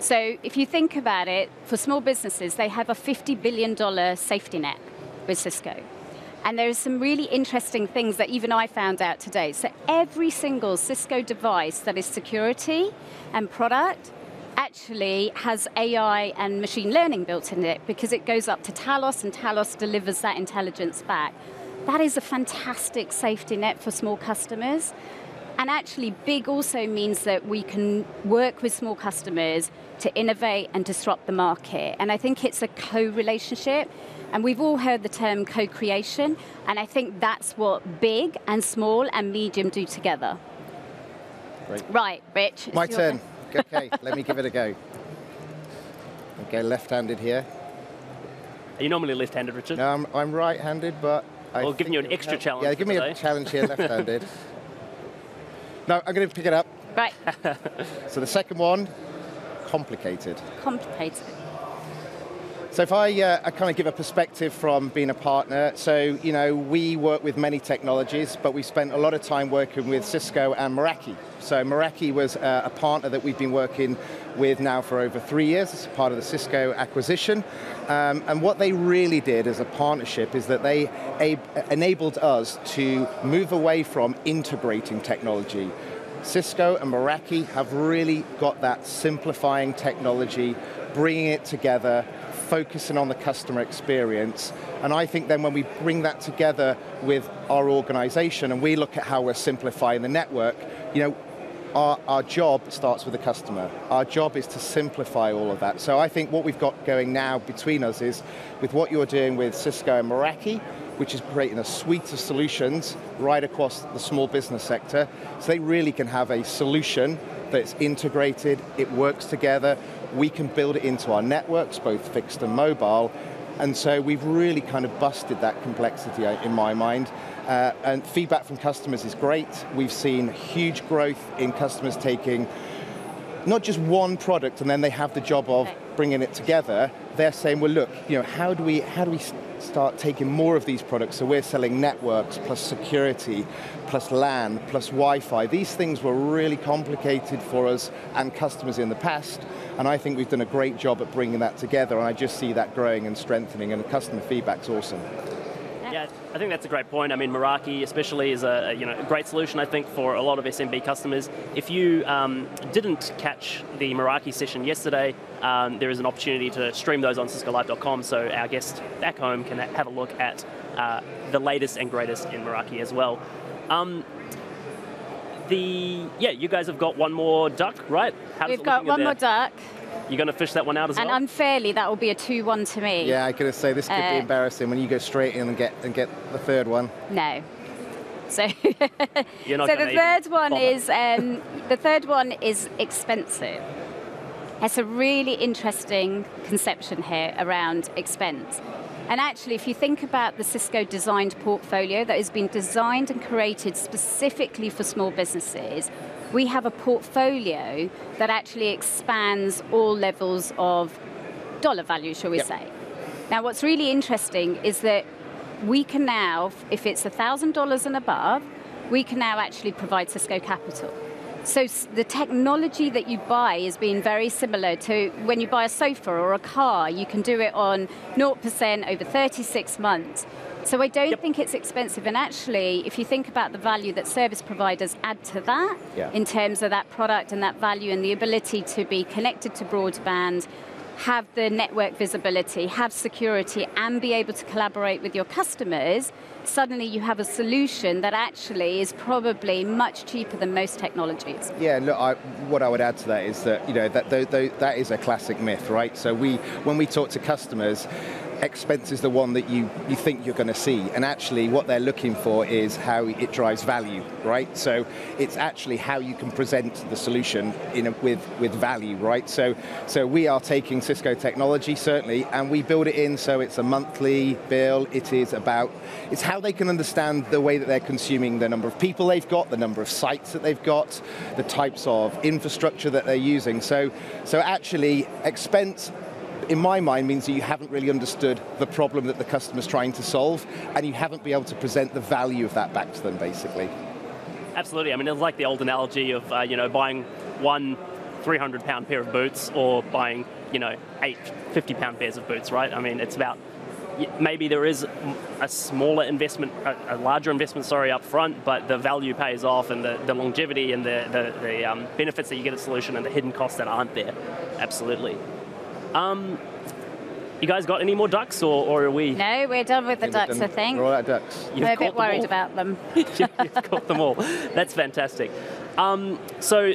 Speaker 46: So if you think about it, for small businesses, they have a $50 billion safety net with Cisco. And there are some really interesting things that even I found out today. So every single Cisco device that is security and product actually has AI and machine learning built in it because it goes up to Talos and Talos delivers that intelligence back. That is a fantastic safety net for small customers. And actually, big also means that we can work with small customers to innovate and disrupt the market. And I think it's a co relationship. And we've all heard the term co creation. And I think that's what big and small and medium do together.
Speaker 45: Great.
Speaker 46: Right, Rich.
Speaker 45: My turn. Okay, let me give it a go. Okay, left-handed here.
Speaker 7: Are you normally left-handed, Richard?
Speaker 45: No, I'm, I'm right-handed, but I
Speaker 7: Well, giving you an extra challenge.
Speaker 45: yeah, give me a challenge here, left-handed. no, I'm going to pick it up.
Speaker 46: Right.
Speaker 45: So the second one, complicated.
Speaker 46: Complicated.
Speaker 45: So if I, uh, I kind of give a perspective from being a partner, so you know we work with many technologies, but we spent a lot of time working with Cisco and Meraki. So Meraki was uh, a partner that we've been working with now for over three years as part of the Cisco acquisition. Um, and what they really did as a partnership is that they enabled us to move away from integrating technology. Cisco and Meraki have really got that simplifying technology, bringing it together, focusing on the customer experience. And I think then when we bring that together with our organization and we look at how we're simplifying the network, you know, our, our job starts with the customer. Our job is to simplify all of that. So I think what we've got going now between us is with what you're doing with Cisco and Meraki, which is creating a suite of solutions right across the small business sector. So they really can have a solution that's integrated, it works together, we can build it into our networks, both fixed and mobile, and so we've really kind of busted that complexity uh, in my mind. Uh, and feedback from customers is great. We've seen huge growth in customers taking not just one product and then they have the job of bringing it together. They're saying, well, look, you know, how do we how do we start taking more of these products? So we're selling networks plus security, plus LAN, plus Wi-Fi. These things were really complicated for us and customers in the past. And I think we've done a great job at bringing that together. And I just see that growing and strengthening. And the customer feedback's awesome.
Speaker 7: Yeah, I think that's a great point. I mean, Meraki especially is a you know a great solution I think for a lot of SMB customers. If you um, didn't catch the Meraki session yesterday, um, there is an opportunity to stream those on CiscoLive.com, so our guest back home can have a look at uh, the latest and greatest in Meraki as well. Um, the yeah, you guys have got one more duck, right?
Speaker 46: We've got one more duck,
Speaker 7: You're going to fish that one out as well.
Speaker 46: and unfairly, that will be a 2 1 to me.
Speaker 45: Yeah, I gotta say this could
Speaker 46: Uh,
Speaker 45: be embarrassing when you go straight in and get and get the third one.
Speaker 46: No. So,
Speaker 45: You're not
Speaker 46: so the third one
Speaker 45: bother.
Speaker 46: is um, the third one is expensive. It's a really interesting conception here around expense. And actually, if you think about the Cisco Designed portfolio that has been designed and created specifically for small businesses, we have a portfolio that actually expands all levels of dollar value, shall we
Speaker 47: Yep.
Speaker 46: say. Now, what's really interesting is that we can now, if it's $1,000 and above, we can now actually provide Cisco Capital. So the technology that you buy is being very similar to when you buy a sofa or a car. You can do it on 0% over 36 months. So I don't think it's expensive. And actually, if you think about the value that service providers add to that,
Speaker 47: Yeah.
Speaker 46: in terms of that product and that value and the ability to be connected to broadband, have the network visibility, have security, and be able to collaborate with your customers, suddenly you have a solution that actually is probably much cheaper than most technologies.
Speaker 45: Yeah, look, I, what I would add to that is that you know that that is a classic myth, right? So we, when we talk to customers, expense is the one that you, you think you're going to see, and actually what they're looking for is how it drives value, right? So it's actually how you can present the solution in a, with with value, right? So so we are taking Cisco technology certainly, and we build it in so it's a monthly bill. It is about it's how they can understand the way that they're consuming the number of people they've got, the number of sites that they've got, the types of infrastructure that they're using. So so actually expense in my mind means that you haven't really understood the problem that the customer's trying to solve and you haven't been able to present the value of that back to them basically.
Speaker 7: Absolutely. I mean, it's like the old analogy of uh, you know buying one 300 pound pair of boots or buying you know eight 50 pound pairs of boots, right? I mean, it's about maybe there is a smaller investment, a, a larger investment, sorry, up front, but the value pays off and the, the longevity and the, the, the um, benefits that you get a solution and the hidden costs that aren't there. Absolutely. Um, you guys got any more ducks or, or are we?
Speaker 46: No, we're done with the ducks, I think.
Speaker 45: We're all out of ducks.
Speaker 46: we're a bit worried about them.
Speaker 7: You've got them all. That's fantastic. Um, so,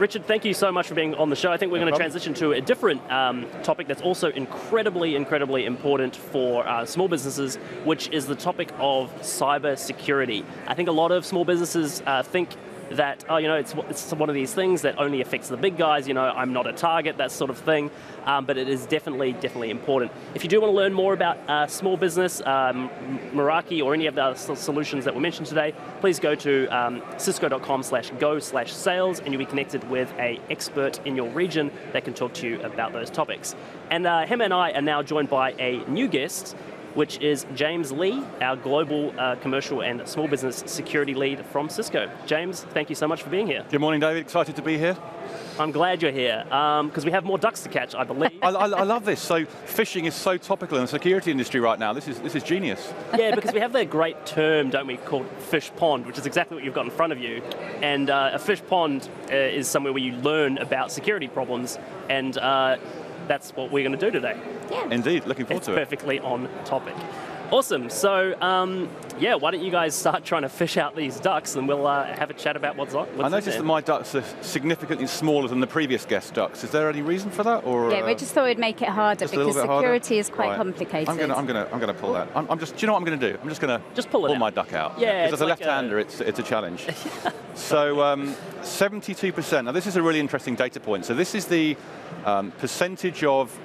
Speaker 7: Richard, thank you so much for being on the show. I think we're
Speaker 45: No
Speaker 7: going to transition to a different um, topic that's also incredibly, incredibly important for uh, small businesses, which is the topic of cyber security. I think a lot of small businesses uh, think that, oh, you know, it's, it's one of these things that only affects the big guys, you know, I'm not a target, that sort of thing. Um, but it is definitely, definitely important. If you do want to learn more about uh, small business, um, Meraki, or any of the other solutions that were mentioned today, please go to um, cisco.com slash go slash sales and you'll be connected with a expert in your region that can talk to you about those topics. And uh, him and I are now joined by a new guest, which is James Lee, our global uh, commercial and small business security lead from Cisco. James, thank you so much for being here.
Speaker 47: Good morning, David. Excited to be here.
Speaker 7: I'm glad you're here because we have more ducks to catch, I believe.
Speaker 47: I, I, I love this. So phishing is so topical in the security industry right now. This is this is genius.
Speaker 7: yeah, because we have that great term, don't we, called fish pond, which is exactly what you've got in front of you. And uh, a fish pond uh, is somewhere where you learn about security problems, and uh, that's what we're going to do today. Yeah.
Speaker 47: Indeed, looking forward
Speaker 7: It's
Speaker 47: to it.
Speaker 7: perfectly on topic. Awesome. So, um, yeah, why don't you guys start trying to fish out these ducks, and we'll uh, have a chat about what's on. What's
Speaker 47: I noticed that my ducks are significantly smaller than the previous guest ducks. Is there any reason for that, or
Speaker 46: Yeah, we
Speaker 47: uh,
Speaker 46: just thought we'd make it harder
Speaker 47: just a little
Speaker 46: because
Speaker 47: bit harder?
Speaker 46: security is quite
Speaker 47: Right.
Speaker 46: complicated.
Speaker 47: I'm gonna, I'm gonna, I'm gonna pull that. I'm, I'm just. Do you know what I'm gonna do? I'm just gonna
Speaker 7: just pull,
Speaker 47: my duck out.
Speaker 7: Yeah,
Speaker 47: Because
Speaker 7: it's
Speaker 47: as a
Speaker 7: like
Speaker 47: left-hander, it's it's a challenge. so, um, 72%. Now, this is a really interesting data point. So, this is the um, percentage of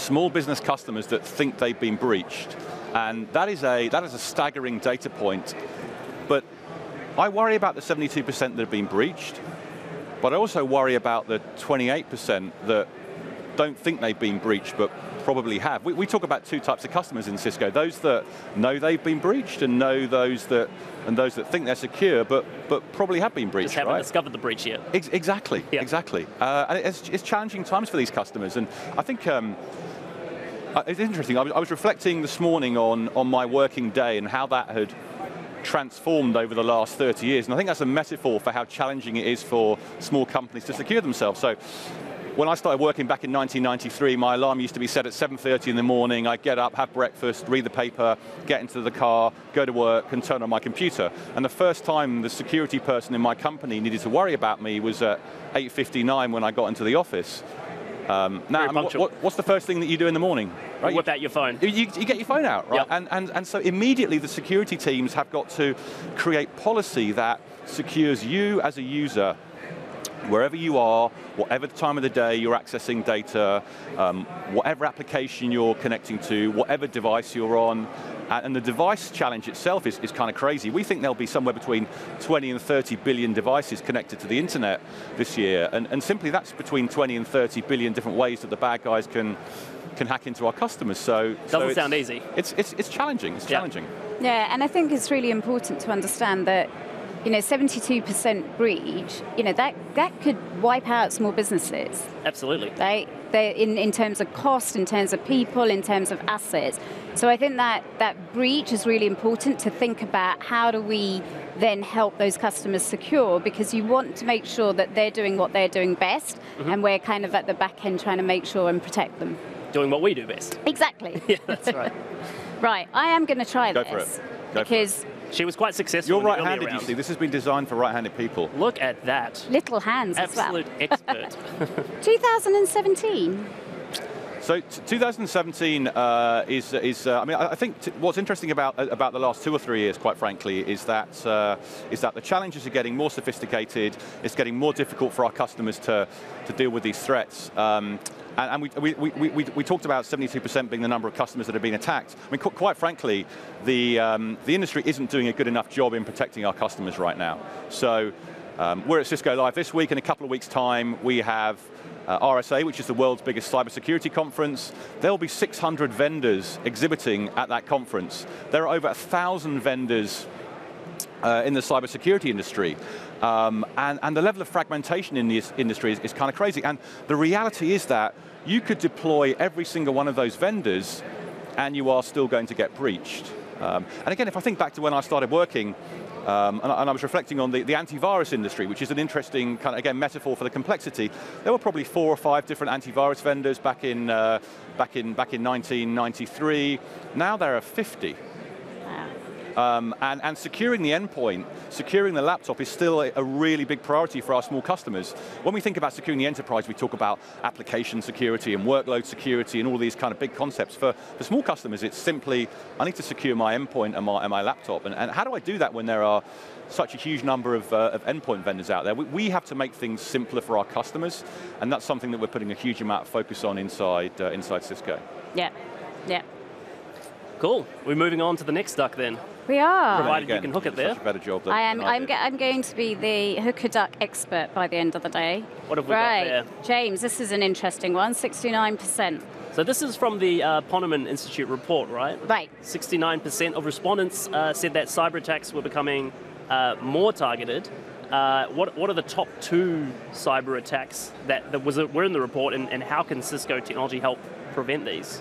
Speaker 47: small business customers that think they've been breached, and that is a that is a staggering data point. But I worry about the 72% that have been breached, but I also worry about the 28% that don't think they've been breached but probably have. We, we talk about two types of customers in Cisco: those that know they've been breached, and know those that and those that think they're secure but but probably have been breached.
Speaker 7: Just haven't
Speaker 47: right?
Speaker 7: discovered the breach yet.
Speaker 47: Ex- exactly, exactly. Uh, and it's, it's challenging times for these customers, and I think um, Uh, it's interesting. I was, I was reflecting this morning on on my working day and how that had transformed over the last 30 years, and I think that's a metaphor for how challenging it is for small companies to secure themselves. So. When I started working back in 1993, my alarm used to be set at 7.30 in the morning. I'd get up, have breakfast, read the paper, get into the car, go to work, and turn on my computer. And the first time the security person in my company needed to worry about me was at 8.59 when I got into the office. Um, now, I mean, what- what- what's the first thing that you do in the morning?
Speaker 7: You whip out your phone.
Speaker 47: You, you get your phone out, right? And, and, and so immediately the security teams have got to create policy that secures you as a user wherever you are, whatever the time of the day you're accessing data, um, whatever application you're connecting to, whatever device you're on. And and the device challenge itself is, is kind of crazy. We think there'll be somewhere between 20 and 30 billion devices connected to the internet this year. And, and simply that's between 20 and 30 billion different ways that the bad guys can can hack into our customers. So so
Speaker 7: Doesn't
Speaker 47: it's-
Speaker 7: sound easy.
Speaker 47: It's, it's, it's challenging. It's challenging.
Speaker 46: Yeah, and I think it's really important to understand that, you know, 72% breach, you know, that, that could wipe out small businesses.
Speaker 7: Absolutely.
Speaker 46: Right? They, in, in terms of cost, in terms of people, in terms of assets. So I think that that breach is really important to think about how do we then help those customers secure because you want to make sure that they're doing what they're doing best
Speaker 7: Mhm.
Speaker 46: and we're kind of at the back end trying to make sure and protect them.
Speaker 7: Doing what we do best.
Speaker 46: Exactly.
Speaker 7: yeah, that's right.
Speaker 46: Right, I am going to try
Speaker 47: Go
Speaker 46: this
Speaker 47: for it. Go for it.
Speaker 46: because
Speaker 7: She was quite successful.
Speaker 47: You're
Speaker 7: in the earlier
Speaker 47: right-handed, you see. This has been designed for right-handed people.
Speaker 7: Look at that.
Speaker 46: little hands as well.
Speaker 7: Absolute expert.
Speaker 46: 2017.
Speaker 47: So t- 2017 uh, is is. Uh, I mean, I think what's interesting about uh, about the last two or three years, quite frankly, is that uh, is that the challenges are getting more sophisticated. It's getting more difficult for our customers to to deal with these threats. Um, and, and we, we, we, we, we talked about 72% being the number of customers that have been attacked. I mean, qu- quite frankly, the, um, the industry isn't doing a good enough job in protecting our customers right now. So um, we're at Cisco Live this week. In a couple of weeks' time, we have uh, RSA, which is the world's biggest cybersecurity conference. There will be 600 vendors exhibiting at that conference. There are over a thousand vendors uh, in the cybersecurity industry. Um, and, and the level of fragmentation in this industry is, is kind of crazy. And the reality is that you could deploy every single one of those vendors and you are still going to get breached. Um, and again, if I think back to when I started working, um, and, I, and I was reflecting on the, the antivirus industry, which is an interesting kind of, again, metaphor for the complexity. There were probably four or five different antivirus vendors back in, uh, back in, back in 1993. Now there are 50. Um, and, and securing the endpoint, securing the laptop is still a, a really big priority for our small customers. When we think about securing the enterprise, we talk about application security and workload security and all these kind of big concepts. For, for small customers, it's simply, I need to secure my endpoint and my, and my laptop. And, and how do I do that when there are such a huge number of, uh, of endpoint vendors out there? We, we, have to make things simpler for our customers, and that's something that we're putting a huge amount of focus on inside, uh, inside Cisco.
Speaker 46: Yeah, yeah.
Speaker 7: Cool. We're moving on to the next duck then.
Speaker 46: We are.
Speaker 7: Provided
Speaker 47: Again,
Speaker 7: you can hook it there.
Speaker 47: Such a better job than
Speaker 46: I am.
Speaker 47: than
Speaker 46: I'm,
Speaker 47: did.
Speaker 46: go- I'm going to be the hooker duck expert by the end of the day.
Speaker 7: What have we got
Speaker 46: right.
Speaker 7: there?
Speaker 46: James, this is an interesting one. 69%.
Speaker 7: So this is from the uh, Ponemon Institute report, right?
Speaker 46: Right.
Speaker 7: 69% of respondents uh, said that cyber attacks were becoming uh, more targeted. Uh, what, what are the top two cyber attacks that, that was, were in the report, and, and how can Cisco technology help prevent these?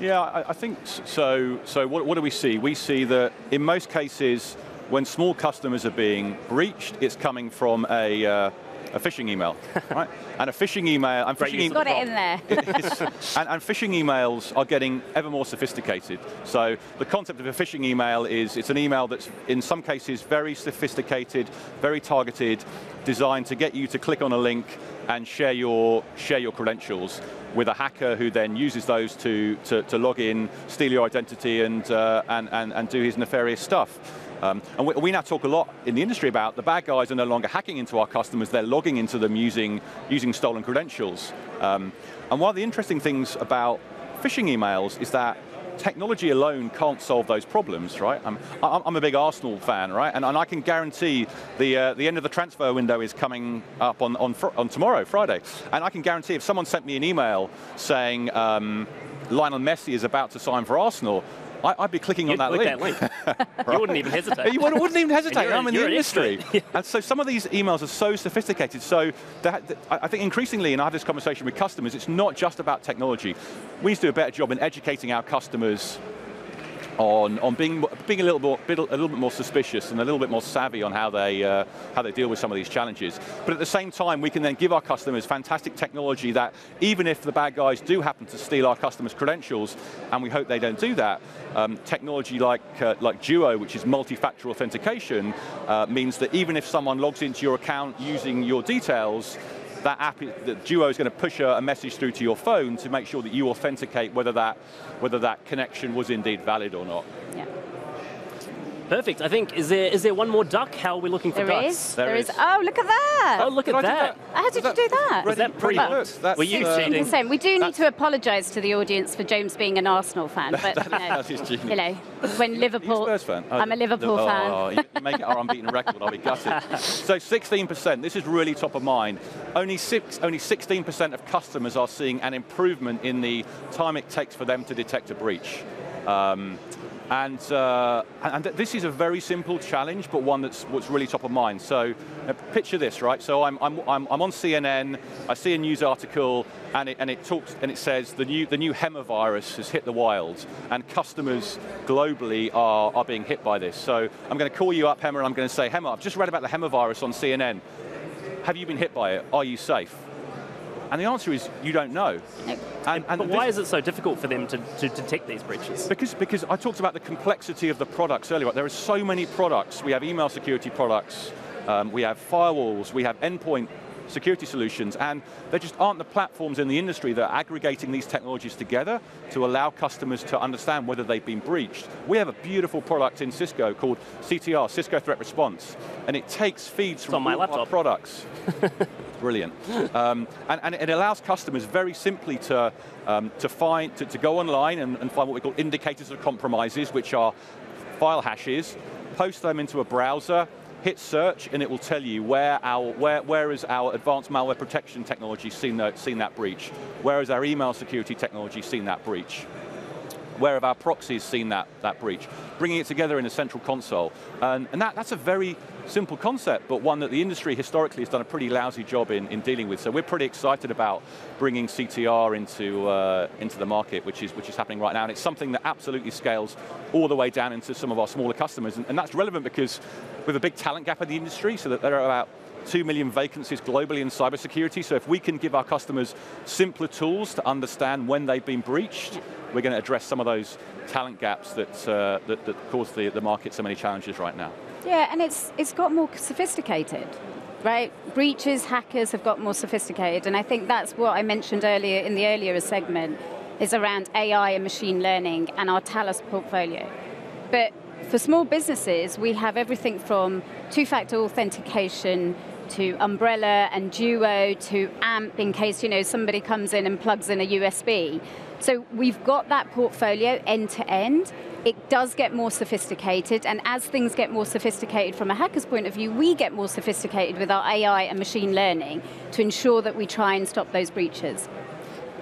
Speaker 47: Yeah, I, I think so. So what, what do we see? We see that in most cases, when small customers are being breached, it's coming from a, uh, a phishing email, right? And a phishing email, and
Speaker 7: Great
Speaker 47: phishing
Speaker 7: use
Speaker 47: e-
Speaker 46: Got it in there.
Speaker 47: and, and phishing emails are getting ever more sophisticated. So the concept of a phishing email is it's an email that's in some cases very sophisticated, very targeted, designed to get you to click on a link and share your share your credentials with a hacker who then uses those to, to, to log in, steal your identity, and, uh, and, and, and do his nefarious stuff. Um, and we, we now talk a lot in the industry about the bad guys are no longer hacking into our customers, they're logging into them using, using stolen credentials. Um, and one of the interesting things about phishing emails is that technology alone can't solve those problems, right? I'm, I'm a big Arsenal fan, right? And, and I can guarantee the, uh, the end of the transfer window is coming up on, on, on tomorrow, Friday. And I can guarantee if someone sent me an email saying um, Lionel Messi is about to sign for Arsenal, I, I'd be clicking
Speaker 7: You'd
Speaker 47: on that link.
Speaker 7: that link. You wouldn't even hesitate.
Speaker 47: You wouldn't, even hesitate. I'm in the industry. and so some of these emails are so sophisticated. So that, that- I I think increasingly, and I have this conversation with customers, it's not just about technology. We need to do a better job in educating our customers on, on being, being a, little more, bit, a little bit more suspicious and a little bit more savvy on how they, uh, how they deal with some of these challenges. But at the same time, we can then give our customers fantastic technology that even if the bad guys do happen to steal our customers' credentials, and we hope they don't do that, um, technology like, uh, like Duo, which is multi-factor authentication, uh, means that even if someone logs into your account using your details, that app, that Duo is going to push a, message through to your phone to make sure that you authenticate whether that, whether that connection was indeed valid or not.
Speaker 7: Perfect. I think, is there is there one more duck? How are we looking for
Speaker 46: There
Speaker 7: ducks?
Speaker 46: is. There is. Oh, look at that.
Speaker 7: Oh, look at
Speaker 47: Did I do
Speaker 7: that.
Speaker 46: How did you do that?
Speaker 7: Was that pre
Speaker 46: Well,
Speaker 47: That's,
Speaker 7: Were you
Speaker 47: uh,
Speaker 7: cheating?
Speaker 46: Consent. We do need to apologise to the audience for James being an Arsenal fan, but you know,
Speaker 47: That is
Speaker 46: you know when Liverpool.
Speaker 47: Spurs fan? Oh,
Speaker 46: I'm a Liverpool
Speaker 47: oh,
Speaker 46: fan.
Speaker 47: you make it our unbeaten record, I'll be gutted. So 16%, this is really top of mind. Only, six, only 16% of customers are seeing an improvement in the time it takes for them to detect a breach. Um, and, uh, and this is a very simple challenge, but one that's what's really top of mind. So uh, picture this, right? So I'm, I'm, I'm, I'm on CNN, I see a news article, and it, and it talks and it says the new, the new HEMA virus has hit the wild, and customers globally are, are being hit by this. So I'm going to call you up, Hema, and I'm going to say, Hema, I've just read about the HEMA virus on CNN. Have you been hit by it? Are you safe? And the answer is you don't know. And, and
Speaker 7: But why is it so difficult for them to, to detect these breaches?
Speaker 47: because, because I talked about the complexity of the products earlier. There are so many products. We have email security products, um, we have firewalls, we have endpoint security solutions, and there just aren't the platforms in the industry that are aggregating these technologies together to allow customers to understand whether they've been breached. We have a beautiful product in Cisco called CTR, Cisco Threat Response, and it takes feeds from
Speaker 7: my
Speaker 47: all our products. Brilliant. Um, and, and it allows customers very simply to, um, to find, to, to go online and, and find what we call indicators of compromises, which are file hashes, post them into a browser, hit search, and it will tell you where our, where, where is our advanced malware protection technology seen that, seen that breach, where is our email security technology seen that breach where have our proxies seen that, that breach? Bringing it together in a central console. And, and that, that's a very simple concept, but one that the industry historically has done a pretty lousy job in, in dealing with. So we're pretty excited about bringing CTR into, uh, into the market, which is, which is happening right now. And it's something that absolutely scales all the way down into some of our smaller customers. And, and that's relevant because we have a big talent gap in the industry, so that there are about 2 million vacancies globally in cybersecurity. So if we can give our customers simpler tools to understand when they've been breached, we're going to address some of those talent gaps that, uh, that, that cause the, the market so many challenges right now.
Speaker 46: Yeah, and it's it's got more sophisticated, right? Breaches, hackers have got more sophisticated, and I think that's what I mentioned earlier in the earlier segment is around AI and machine learning and our Talos portfolio. But for small businesses, we have everything from two-factor authentication to Umbrella and Duo to AMP in case you know somebody comes in and plugs in a USB. So we've got that portfolio end to end. It does get more sophisticated, and as things get more sophisticated from a hacker's point of view, we get more sophisticated with our AI and machine learning to ensure that we try and stop those breaches.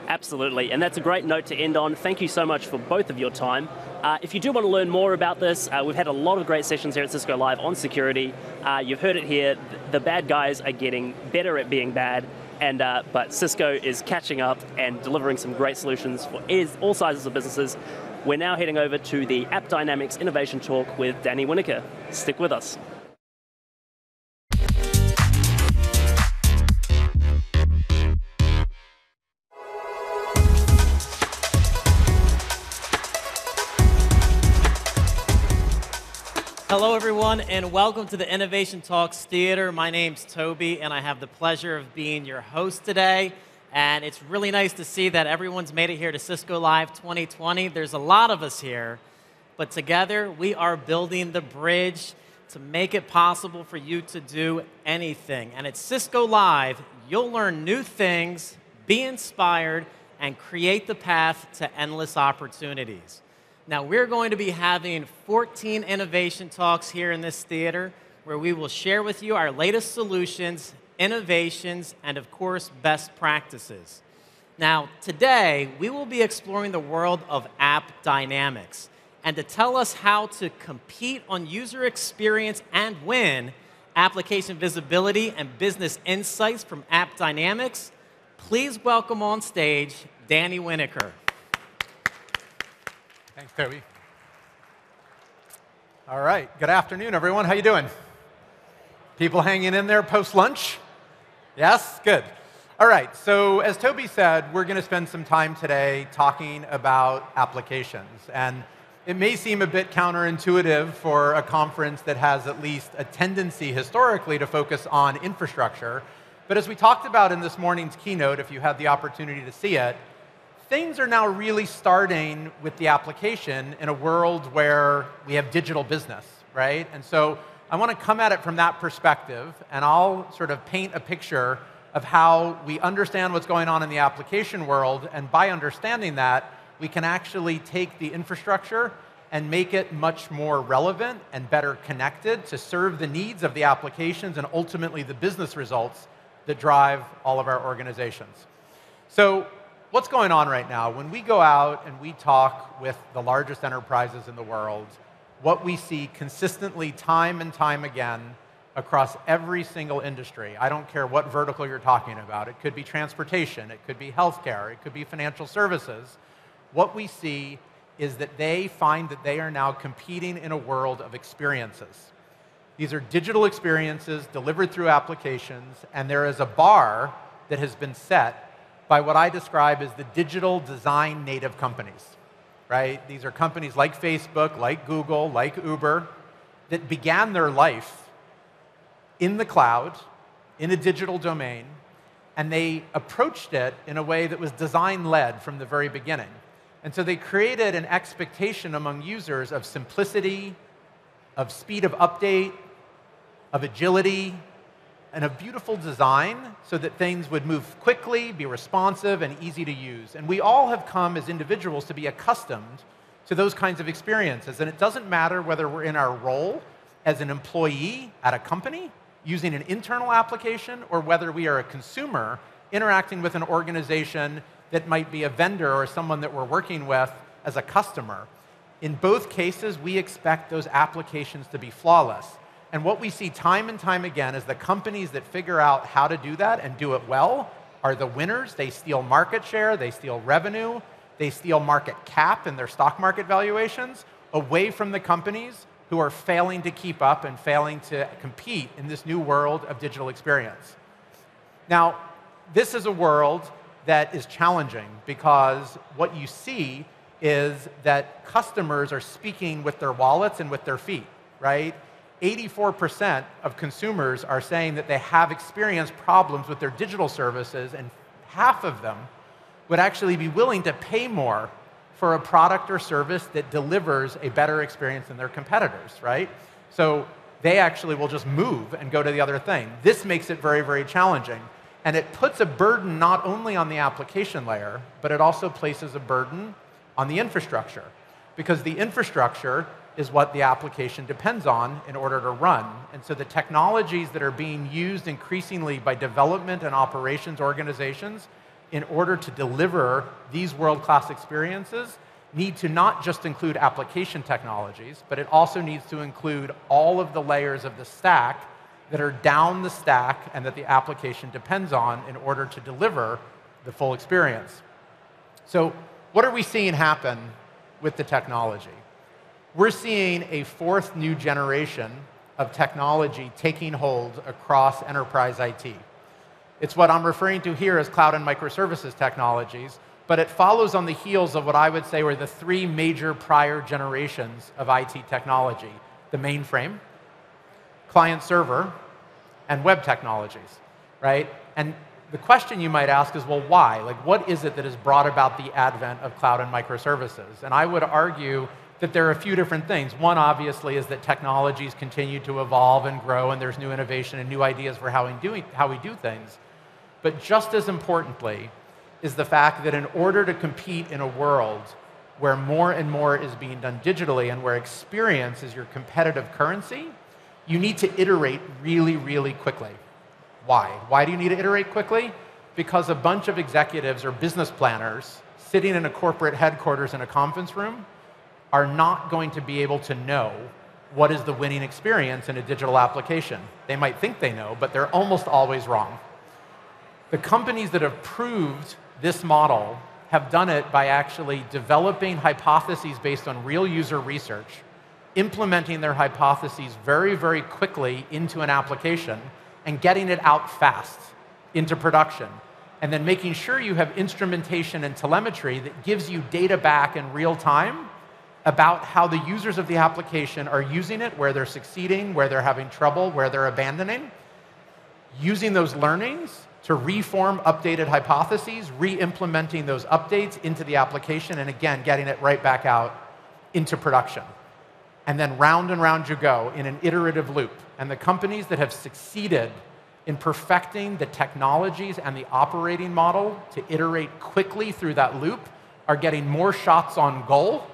Speaker 7: Absolutely, and that's a great note to end on. Thank you so much for both of your time. Uh, if you do want to learn more about this, uh, we've had a lot of great sessions here at Cisco Live on security. Uh, you've heard it here. The bad guys are getting better at being bad, and uh, but Cisco is catching up and delivering some great solutions for all sizes of businesses. We're now heading over to the AppDynamics Innovation Talk with Danny Winokur. Stick with us.
Speaker 48: Hello, everyone, and welcome to the Innovation Talks Theater. My name's Toby, and I have the pleasure of being your host today. And it's really nice to see that everyone's made it here to Cisco Live 2020. There's a lot of us here, but together we are building the bridge to make it possible for you to do anything. And at Cisco Live, you'll learn new things, be inspired, and create the path to endless opportunities. Now, we're going to be having 14 innovation talks here in this theater where we will share with you our latest solutions, innovations, and of course, best practices. Now, today, we will be exploring the world of AppDynamics. And to tell us how to compete on user experience and win application visibility and business insights from AppDynamics, please welcome on stage Danny Winokur.
Speaker 49: Thanks, Toby. All right, good afternoon, everyone. How you doing? People hanging in there post-lunch? Yes? Good. All right, so as Toby said, we're going to spend some time today talking about applications. And it may seem a bit counterintuitive for a conference that has at least a tendency historically to focus on infrastructure. But as we talked about in this morning's keynote, if you had the opportunity to see it, things are now really starting with the application in a world where we have digital business, right? And so I want to come at it from that perspective, and I'll sort of paint a picture of how we understand what's going on in the application world, and by understanding that, we can actually take the infrastructure and make it much more relevant and better connected to serve the needs of the applications and ultimately the business results that drive all of our organizations. So what's going on right now, when we go out and we talk with the largest enterprises in the world, what we see consistently time and time again across every single industry, I don't care what vertical you're talking about, it could be transportation, it could be healthcare, it could be financial services, what we see is that they find that they are now competing in a world of experiences. These are digital experiences delivered through applications, and there is a bar that has been set by what I describe as the digital design native companies, right? These are companies like Facebook, like Google, like Uber, that began their life in the cloud, in a digital domain, and they approached it in a way that was design led from the very beginning. And so they created an expectation among users of simplicity, of speed of update, of agility, and a beautiful design so that things would move quickly, be responsive, and easy to use. And we all have come as individuals to be accustomed to those kinds of experiences. And it doesn't matter whether we're in our role as an employee at a company using an internal application or whether we are a consumer interacting with an organization that might be a vendor or someone that we're working with as a customer. In both cases, we expect those applications to be flawless. And what we see time and time again is the companies that figure out how to do that and do it well are the winners. They steal market share, they steal revenue, they steal market cap in their stock market valuations away from the companies who are failing to keep up and failing to compete in this new world of digital experience. Now, this is a world that is challenging because what you see is that customers are speaking with their wallets and with their feet, right? 84% of consumers are saying that they have experienced problems with their digital services, and half of them would actually be willing to pay more for a product or service that delivers a better experience than their competitors, right? So they actually will just move and go to the other thing. This makes it very, very challenging. And it puts a burden not only on the application layer, but it also places a burden on the infrastructure. Because the infrastructure is what the application depends on in order to run. And so the technologies that are being used increasingly by development and operations organizations in order to deliver these world-class experiences need to not just include application technologies, but it also needs to include all of the layers of the stack that are down the stack and that the application depends on in order to deliver the full experience. So what are we seeing happen with the technology? We're seeing a fourth new generation of technology taking hold across enterprise IT. It's what I'm referring to here as cloud and microservices technologies, but it follows on the heels of what I would say were the three major prior generations of IT technology the mainframe, client server, and web technologies, right? And the question you might ask is, well, why? Like, what is it that has brought about the advent of cloud and microservices? And I would argue that there are a few different things. One, obviously, is that technologies continue to evolve and grow, and there's new innovation and new ideas for how we do, how we do things. But just as importantly is the fact that in order to compete in a world where more and more is being done digitally and where experience is your competitive currency, you need to iterate really, really quickly. Why? Why do you need to iterate quickly? Because a bunch of executives or business planners sitting in a corporate headquarters in a conference room are not going to be able to know what is the winning experience in a digital application. They might think they know, but they're almost always wrong. The companies that have proved this model have done it by actually developing hypotheses based on real user research, implementing their hypotheses very, very quickly into an application, and getting it out fast into production. And then making sure you have instrumentation and telemetry that gives you data back in real time about how the users of the application are using it, where they're succeeding, where they're having trouble, where they're abandoning. Using those learnings to reform updated hypotheses, re-implementing those updates into the application, and again, getting it right back out into production. And then round and round you go in an iterative loop. And the companies that have succeeded in perfecting the technologies and the operating model to iterate quickly through that loop are getting more shots on goal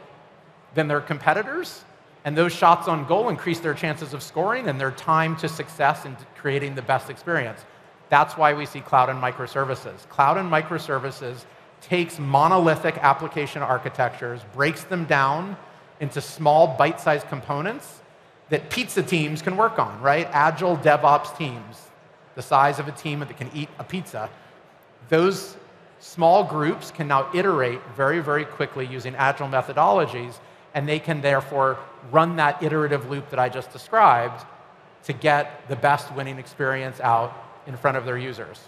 Speaker 49: than their competitors. And those shots on goal increase their chances of scoring and their time to success in creating the best experience. That's why we see cloud and microservices. Cloud and microservices takes monolithic application architectures, breaks them down into small bite-sized components that pizza teams can work on, right? Agile DevOps teams, the size of a team that can eat a pizza. Those small groups can now iterate very, very quickly using agile methodologies and they can therefore run that iterative loop that I just described to get the best winning experience out in front of their users.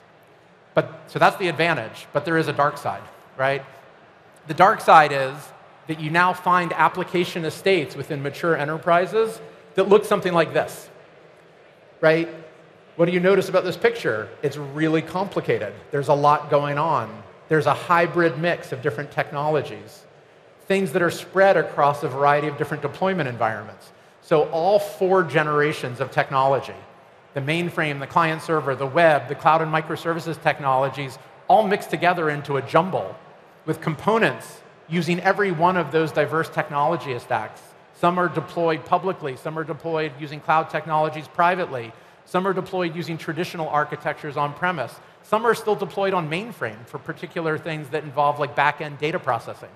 Speaker 49: But, so that's the advantage, but there is a dark side, right? The dark side is that you now find application estates within mature enterprises that look something like this, right? What do you notice about this picture? It's really complicated. There's a lot going on. There's a hybrid mix of different technologies things that are spread across a variety of different deployment environments. So all four generations of technology, the mainframe, the client server, the web, the cloud and microservices technologies, all mixed together into a jumble with components using every one of those diverse technology stacks. Some are deployed publicly, some are deployed using cloud technologies privately, some are deployed using traditional architectures on premise. Some are still deployed on mainframe for particular things that involve like back-end data processing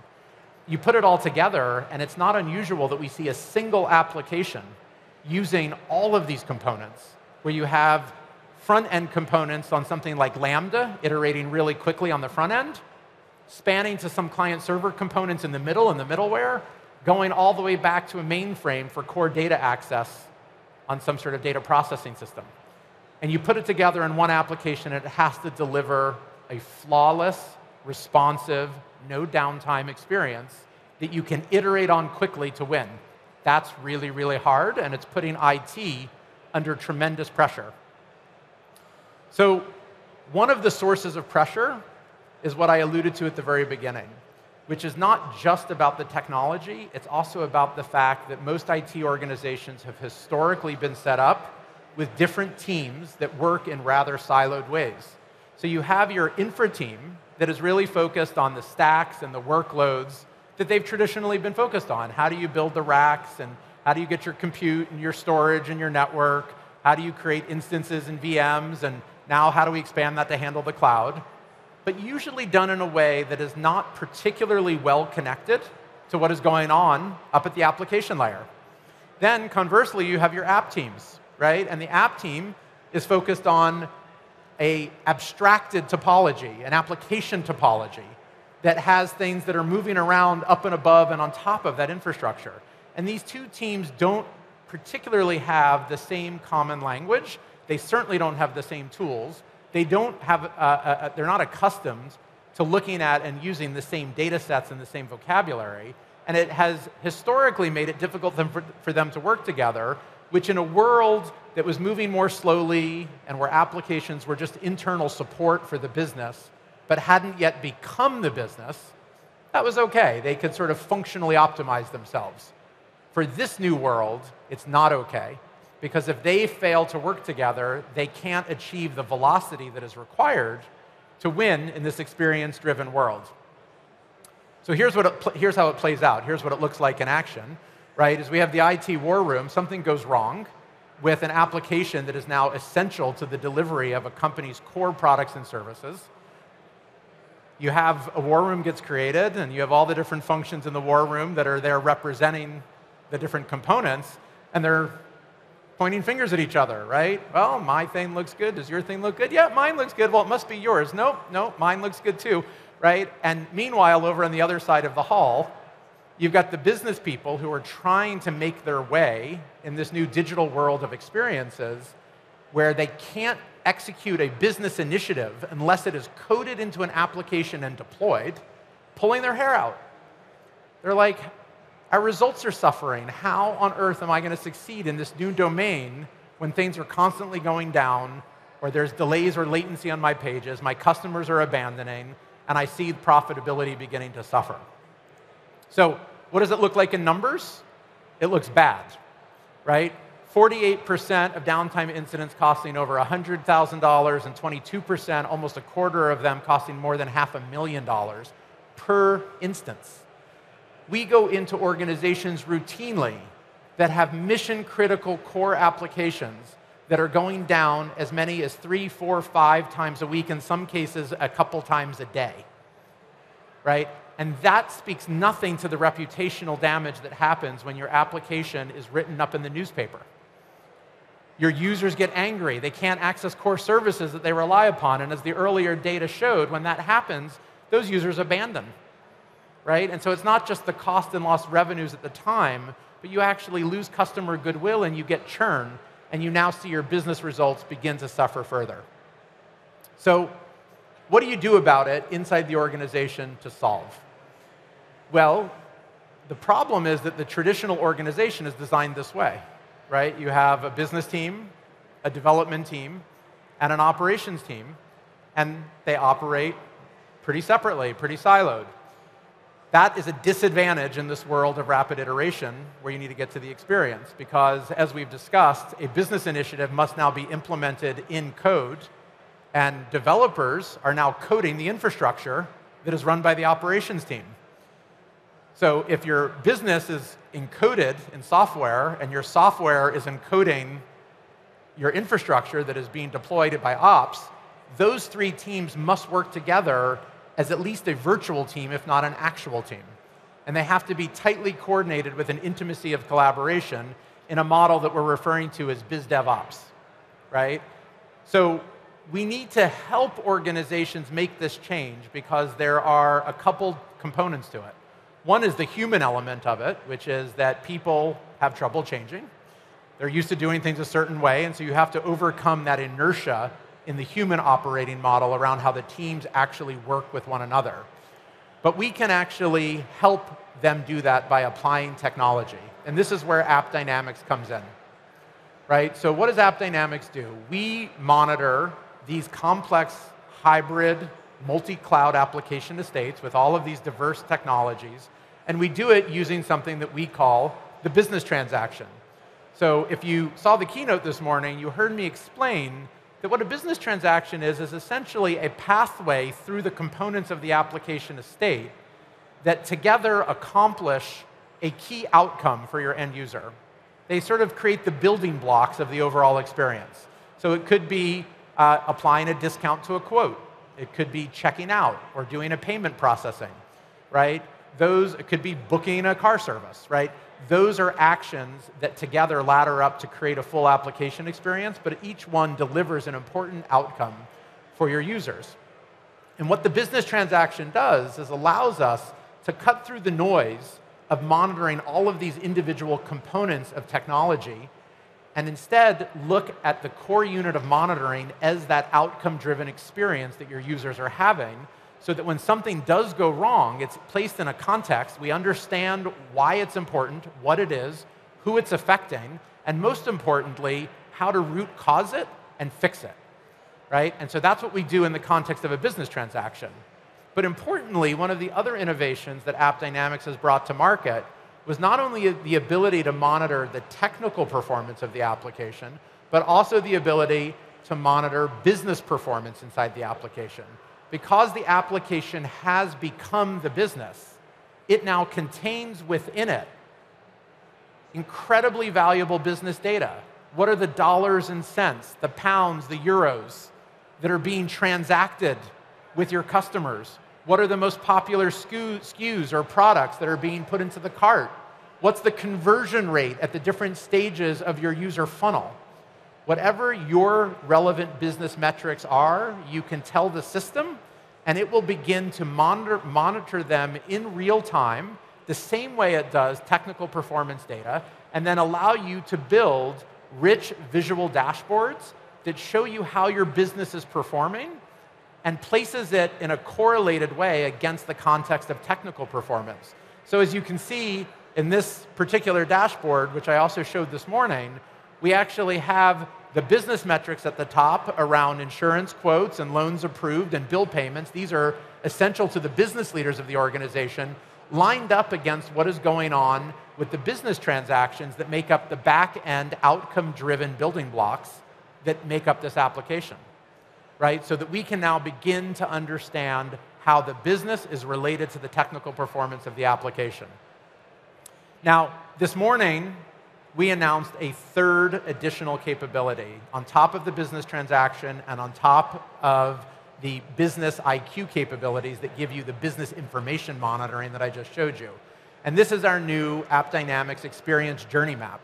Speaker 49: you put it all together, and it's not unusual that we see a single application using all of these components, where you have front-end components on something like Lambda, iterating really quickly on the front end, spanning to some client-server components in the middle, in the middleware, going all the way back to a mainframe for core data access on some sort of data processing system. And you put it together in one application, and it has to deliver a flawless, responsive, no downtime experience that you can iterate on quickly to win. That's really, really hard, and it's putting IT under tremendous pressure. So, one of the sources of pressure is what I alluded to at the very beginning, which is not just about the technology, it's also about the fact that most IT organizations have historically been set up with different teams that work in rather siloed ways. So you have your infra team that is really focused on the stacks and the workloads that they've traditionally been focused on. How do you build the racks and how do you get your compute and your storage and your network? How do you create instances and VMs? And now how do we expand that to handle the cloud? But usually done in a way that is not particularly well connected to what is going on up at the application layer. Then conversely, you have your app teams, right? And the app team is focused on a abstracted topology, an application topology that has things that are moving around up and above and on top of that infrastructure. And these two teams don't particularly have the same common language. They certainly don't have the same tools. They don't have, uh, uh, uh they're not accustomed to looking at and using the same data sets and the same vocabulary. And it has historically made it difficult for, for them to work together, which in a world that was moving more slowly and where applications were just internal support for the business, but hadn't yet become the business, that was okay. They could sort of functionally optimize themselves. For this new world, it's not okay, because if they fail to work together, they can't achieve the velocity that is required to win in this experience driven world. So here's, what it, here's how it plays out. Here's what it looks like in action, right? Is we have the IT war room, something goes wrong with an application that is now essential to the delivery of a company's core products and services. You have a war room gets created, and you have all the different functions in the war room that are there representing the different components, and they're pointing fingers at each other, right? Well, my thing looks good. Does your thing look good? Yeah, mine looks good. Well, it must be yours. Nope, nope, mine looks good too, right? And meanwhile, over on the other side of the hall, You've got the business people who are trying to make their way in this new digital world of experiences where they can't execute a business initiative unless it is coded into an application and deployed, pulling their hair out. They're like, our results are suffering. How on earth am I going to succeed in this new domain when things are constantly going down, or there's delays or latency on my pages, my customers are abandoning, and I see profitability beginning to suffer? So, what does it look like in numbers? It looks bad, right? 48% of downtime incidents costing over $100,000 and 22%, almost a quarter of them costing more than half a million dollars per instance. We go into organizations routinely that have mission critical core applications that are going down as many as three, four, five times a week, in some cases, a couple times a day. Right? And that speaks nothing to the reputational damage that happens when your application is written up in the newspaper. Your users get angry. They can't access core services that they rely upon. And as the earlier data showed, when that happens, those users abandon. Right? And so it's not just the cost and lost revenues at the time, but you actually lose customer goodwill and you get churn, and you now see your business results begin to suffer further. So, what do you do about it inside the organization to solve? Well, the problem is that the traditional organization is designed this way, right? You have a business team, a development team, and an operations team, and they operate pretty separately, pretty siloed. That is a disadvantage in this world of rapid iteration where you need to get to the experience because, as we've discussed, a business initiative must now be implemented in code, and developers are now coding the infrastructure that is run by the operations team. So if your business is encoded in software and your software is encoding your infrastructure that is being deployed by ops, those three teams must work together as at least a virtual team, if not an actual team. And they have to be tightly coordinated with an intimacy of collaboration in a model that we're referring to as biz dev ops, right? So we need to help organizations make this change because there are a couple components to it. One is the human element of it, which is that people have trouble changing. They're used to doing things a certain way, and so you have to overcome that inertia in the human operating model around how the teams actually work with one another. But we can actually help them do that by applying technology. And this is where AppDynamics comes in. Right? So what does AppDynamics do? We monitor these complex hybrid multi-cloud application estates with all of these diverse technologies, and we do it using something that we call the business transaction. So if you saw the keynote this morning, you heard me explain that what a business transaction is is essentially a pathway through the components of the application estate that together accomplish a key outcome for your end user. They sort of create the building blocks of the overall experience. So it could be uh, applying a discount to a quote. It could be checking out or doing a payment processing, right? Those it could be booking a car service, right? Those are actions that together ladder up to create a full application experience, but each one delivers an important outcome for your users. And what the business transaction does is allows us to cut through the noise of monitoring all of these individual components of technology and instead look at the core unit of monitoring as that outcome driven experience that your users are having so that when something does go wrong, it's placed in a context. We understand why it's important, what it is, who it's affecting, and most importantly, how to root cause it and fix it. Right? And so that's what we do in the context of a business transaction. But importantly, one of the other innovations that AppDynamics has brought to market was not only the ability to monitor the technical performance of the application, but also the ability to monitor business performance inside the application because the application has become the business, it now contains within it incredibly valuable business data. What are the dollars and cents, the pounds, the euros that are being transacted with your customers? What are the most popular SKUs or products that are being put into the cart? What's the conversion rate at the different stages of your user funnel? Whatever your relevant business metrics are, you can tell the system, and it will begin to monitor, monitor them in real time, the same way it does technical performance data, and then allow you to build rich visual dashboards that show you how your business is performing and places it in a correlated way against the context of technical performance. So as you can see in this particular dashboard, which I also showed this morning, we actually have the business metrics at the top around insurance quotes and loans approved and bill payments, these are essential to the business leaders of the organization, lined up against what is going on with the business transactions that make up the back end outcome driven building blocks that make up this application. Right? So that we can now begin to understand how the business is related to the technical performance of the application. Now, this morning, we announced a third additional capability on top of the business transaction and on top of the business IQ capabilities that give you the business information monitoring that I just showed you. And this is our new App Dynamics Experience Journey Map.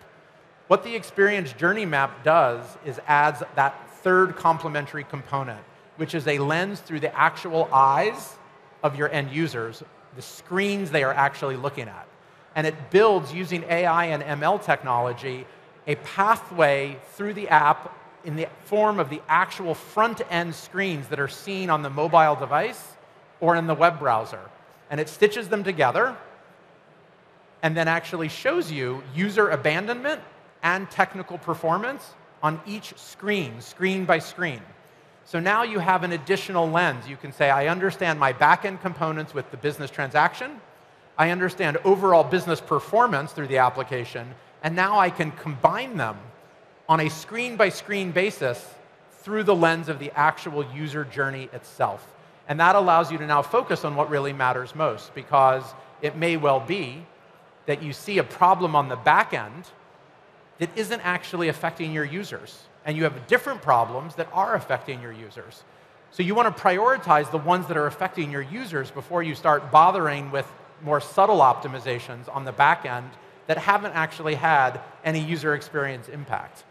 Speaker 49: What the Experience Journey Map does is adds that third complementary component, which is a lens through the actual eyes of your end users, the screens they are actually looking at and it builds using AI and ML technology a pathway through the app in the form of the actual front end screens that are seen on the mobile device or in the web browser. And it stitches them together and then actually shows you user abandonment and technical performance on each screen, screen by screen. So now you have an additional lens. You can say, I understand my backend components with the business transaction. I understand overall business performance through the application, and now I can combine them on a screen by screen basis through the lens of the actual user journey itself. And that allows you to now focus on what really matters most because it may well be that you see a problem on the back end that isn't actually affecting your users. And you have different problems that are affecting your users. So you want to prioritize the ones that are affecting your users before you start bothering with more subtle optimizations on the back end that haven't actually had any user experience impact.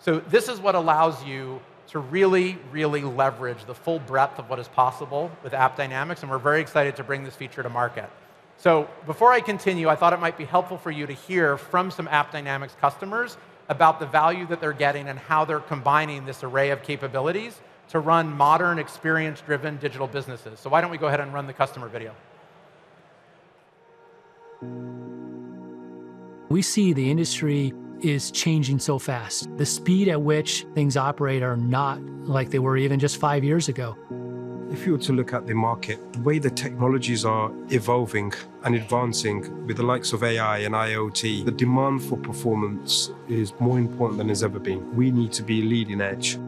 Speaker 49: So this is what allows you to really, really leverage the full breadth of what is possible with App Dynamics, and we're very excited to bring this feature to market. So before I continue, I thought it might be helpful for you to hear from some AppDynamics customers about the value that they're getting and how they're combining this array of capabilities to run modern, experience-driven digital businesses. So why don't we go ahead and run the customer video?
Speaker 50: We see the industry is changing so fast. The speed at which things operate are not like they were even just five years ago.
Speaker 51: If you were to look at the market, the way the technologies are evolving and advancing with the likes of AI and IoT, the demand for performance is more important than it's ever been. We need to be leading edge.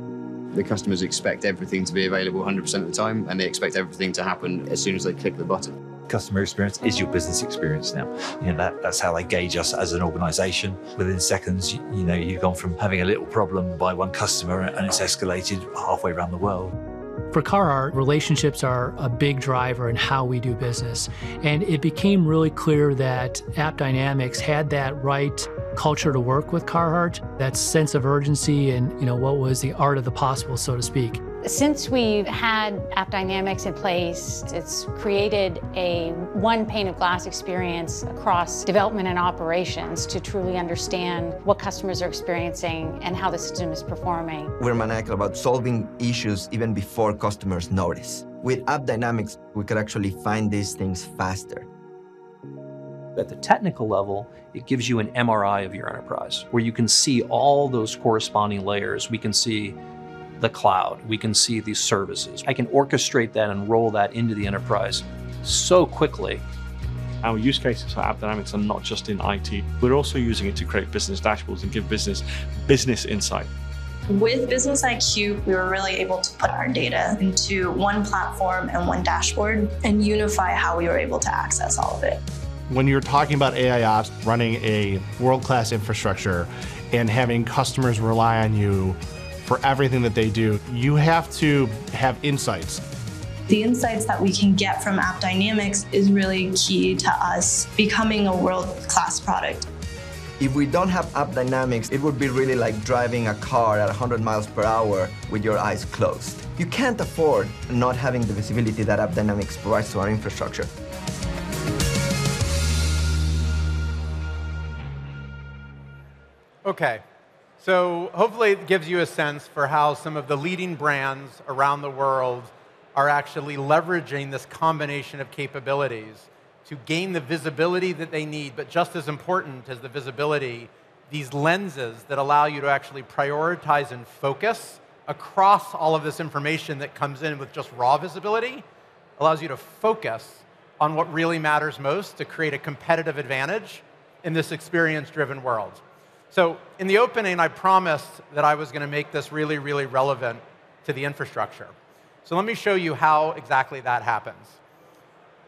Speaker 52: The customers expect everything to be available 100% of the time, and they expect everything to happen as soon as they click the button.
Speaker 53: Customer experience is your business experience now. You know, that, that's how they gauge us as an organization. Within seconds, you, you know, you've gone from having a little problem by one customer and it's escalated halfway around the world.
Speaker 50: For Carhartt, relationships are a big driver in how we do business. And it became really clear that AppDynamics had that right culture to work with Carhartt, that sense of urgency and you know what was the art of the possible, so to speak.
Speaker 54: Since we've had AppDynamics in place, it's created a one pane of glass experience across development and operations to truly understand what customers are experiencing and how the system is performing.
Speaker 55: We're maniacal about solving issues even before customers notice. With AppDynamics, we could actually find these things faster.
Speaker 56: At the technical level, it gives you an MRI of your enterprise where you can see all those corresponding layers. We can see the cloud, we can see these services. I can orchestrate that and roll that into the enterprise so quickly.
Speaker 31: Our use cases for AppDynamics are not just in IT. We're also using it to create business dashboards and give business business insight.
Speaker 57: With Business IQ, we were really able to put our data into one platform and one dashboard and unify how we were able to access all of it.
Speaker 58: When you're talking about AI ops, running a world-class infrastructure and having customers rely on you for everything that they do, you have to have insights.
Speaker 57: The insights that we can get from AppDynamics is really key to us becoming a world-class product.
Speaker 55: If we don't have AppDynamics, it would be really like driving a car at 100 miles per hour with your eyes closed. You can't afford not having the visibility that AppDynamics provides to our infrastructure.
Speaker 49: Okay, so hopefully it gives you a sense for how some of the leading brands around the world are actually leveraging this combination of capabilities to gain the visibility that they need, but just as important as the visibility, these lenses that allow you to actually prioritize and focus across all of this information that comes in with just raw visibility, allows you to focus on what really matters most to create a competitive advantage in this experience-driven world. So in the opening, I promised that I was going to make this really, really relevant to the infrastructure. So let me show you how exactly that happens.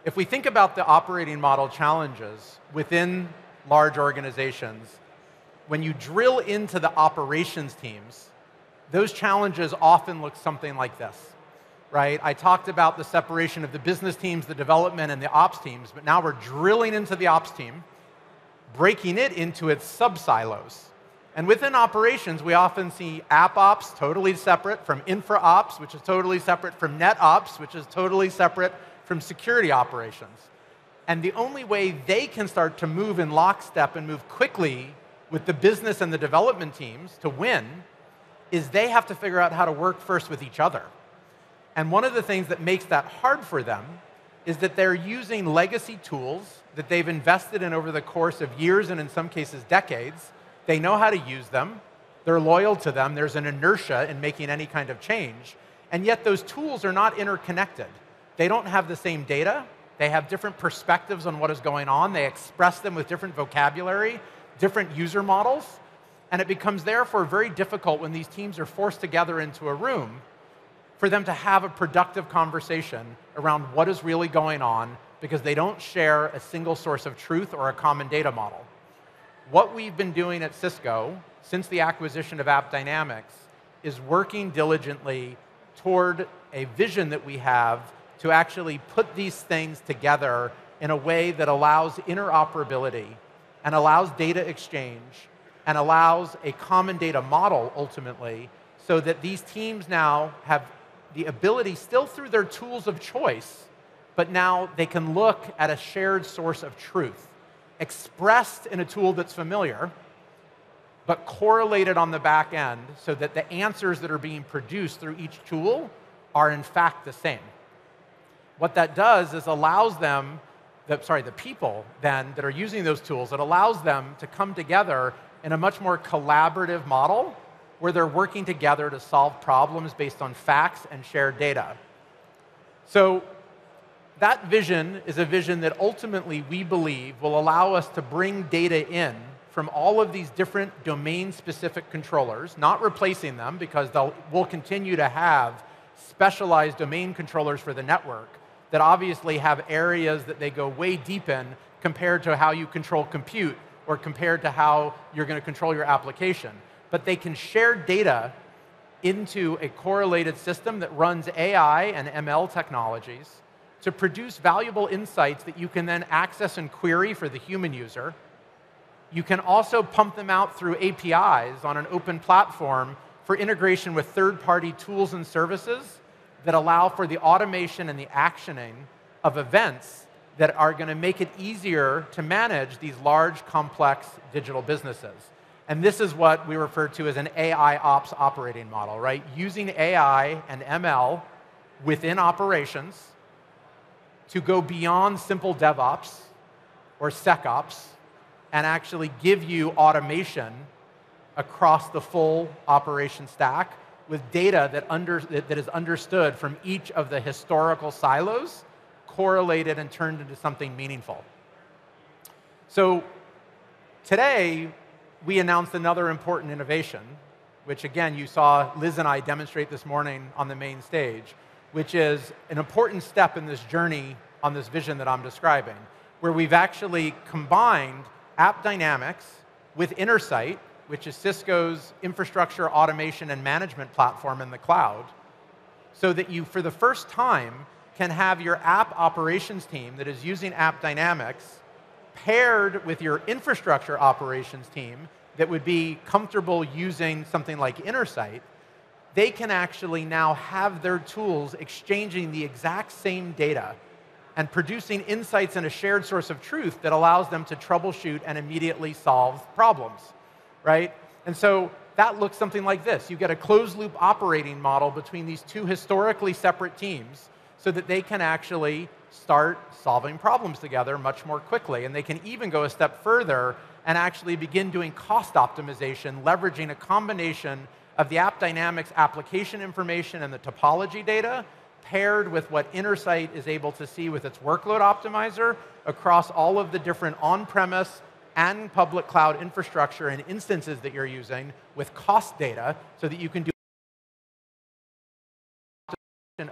Speaker 49: If we think about the operating model challenges within large organizations, when you drill into the operations teams, those challenges often look something like this, right? I talked about the separation of the business teams, the development, and the ops teams, but now we're drilling into the ops team, breaking it into its sub-silos. And within operations, we often see app ops totally separate from infra ops, which is totally separate from net ops, which is totally separate from security operations. And the only way they can start to move in lockstep and move quickly with the business and the development teams to win is they have to figure out how to work first with each other. And one of the things that makes that hard for them is that they're using legacy tools that they've invested in over the course of years and in some cases decades. They know how to use them. They're loyal to them. There's an inertia in making any kind of change. And yet those tools are not interconnected. They don't have the same data. They have different perspectives on what is going on. They express them with different vocabulary, different user models. And it becomes therefore very difficult when these teams are forced together into a room for them to have a productive conversation around what is really going on because they don't share a single source of truth or a common data model. What we've been doing at Cisco since the acquisition of AppDynamics is working diligently toward a vision that we have to actually put these things together in a way that allows interoperability and allows data exchange and allows a common data model ultimately so that these teams now have the ability, still through their tools of choice, but now they can look at a shared source of truth expressed in a tool that's familiar, but correlated on the back end so that the answers that are being produced through each tool are in fact the same. What that does is allows them, the, sorry, the people then that are using those tools, it allows them to come together in a much more collaborative model where they're working together to solve problems based on facts and shared data. So that vision is a vision that ultimately we believe will allow us to bring data in from all of these different domain-specific controllers, not replacing them because we'll continue to have specialized domain controllers for the network that obviously have areas that they go way deep in compared to how you control compute or compared to how you're going to control your application. But they can share data into a correlated system that runs AI and ML technologies to produce valuable insights that you can then access and query for the human user. You can also pump them out through APIs on an open platform for integration with third-party tools and services that allow for the automation and the actioning of events that are going to make it easier to manage these large, complex digital businesses. And this is what we refer to as an AI ops operating model, right? Using AI and ML within operations to go beyond simple DevOps or SecOps and actually give you automation across the full operation stack with data that, under, that is understood from each of the historical silos, correlated and turned into something meaningful. So today, we announced another important innovation, which again, you saw Liz and I demonstrate this morning on the main stage, which is an important step in this journey on this vision that I'm describing, where we've actually combined App Dynamics with Intersight, which is Cisco's infrastructure automation and management platform in the cloud, so that you, for the first time, can have your app operations team that is using App Dynamics paired with your infrastructure operations team that would be comfortable using something like Intersight, they can actually now have their tools exchanging the exact same data and producing insights in a shared source of truth that allows them to troubleshoot and immediately solve problems, right? And so that looks something like this. You get a closed loop operating model between these two historically separate teams so that they can actually start solving problems together much more quickly. And they can even go a step further and actually begin doing cost optimization, leveraging a combination of the App Dynamics application information and the topology data paired with what Intersight is able to see with its workload optimizer across all of the different on-premise and public cloud infrastructure and instances that you're using with cost data so that you can do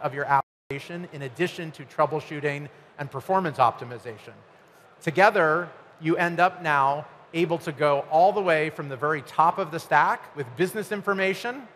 Speaker 49: of your application in addition to troubleshooting and performance optimization. Together, you end up now able to go all the way from the very top of the stack with business information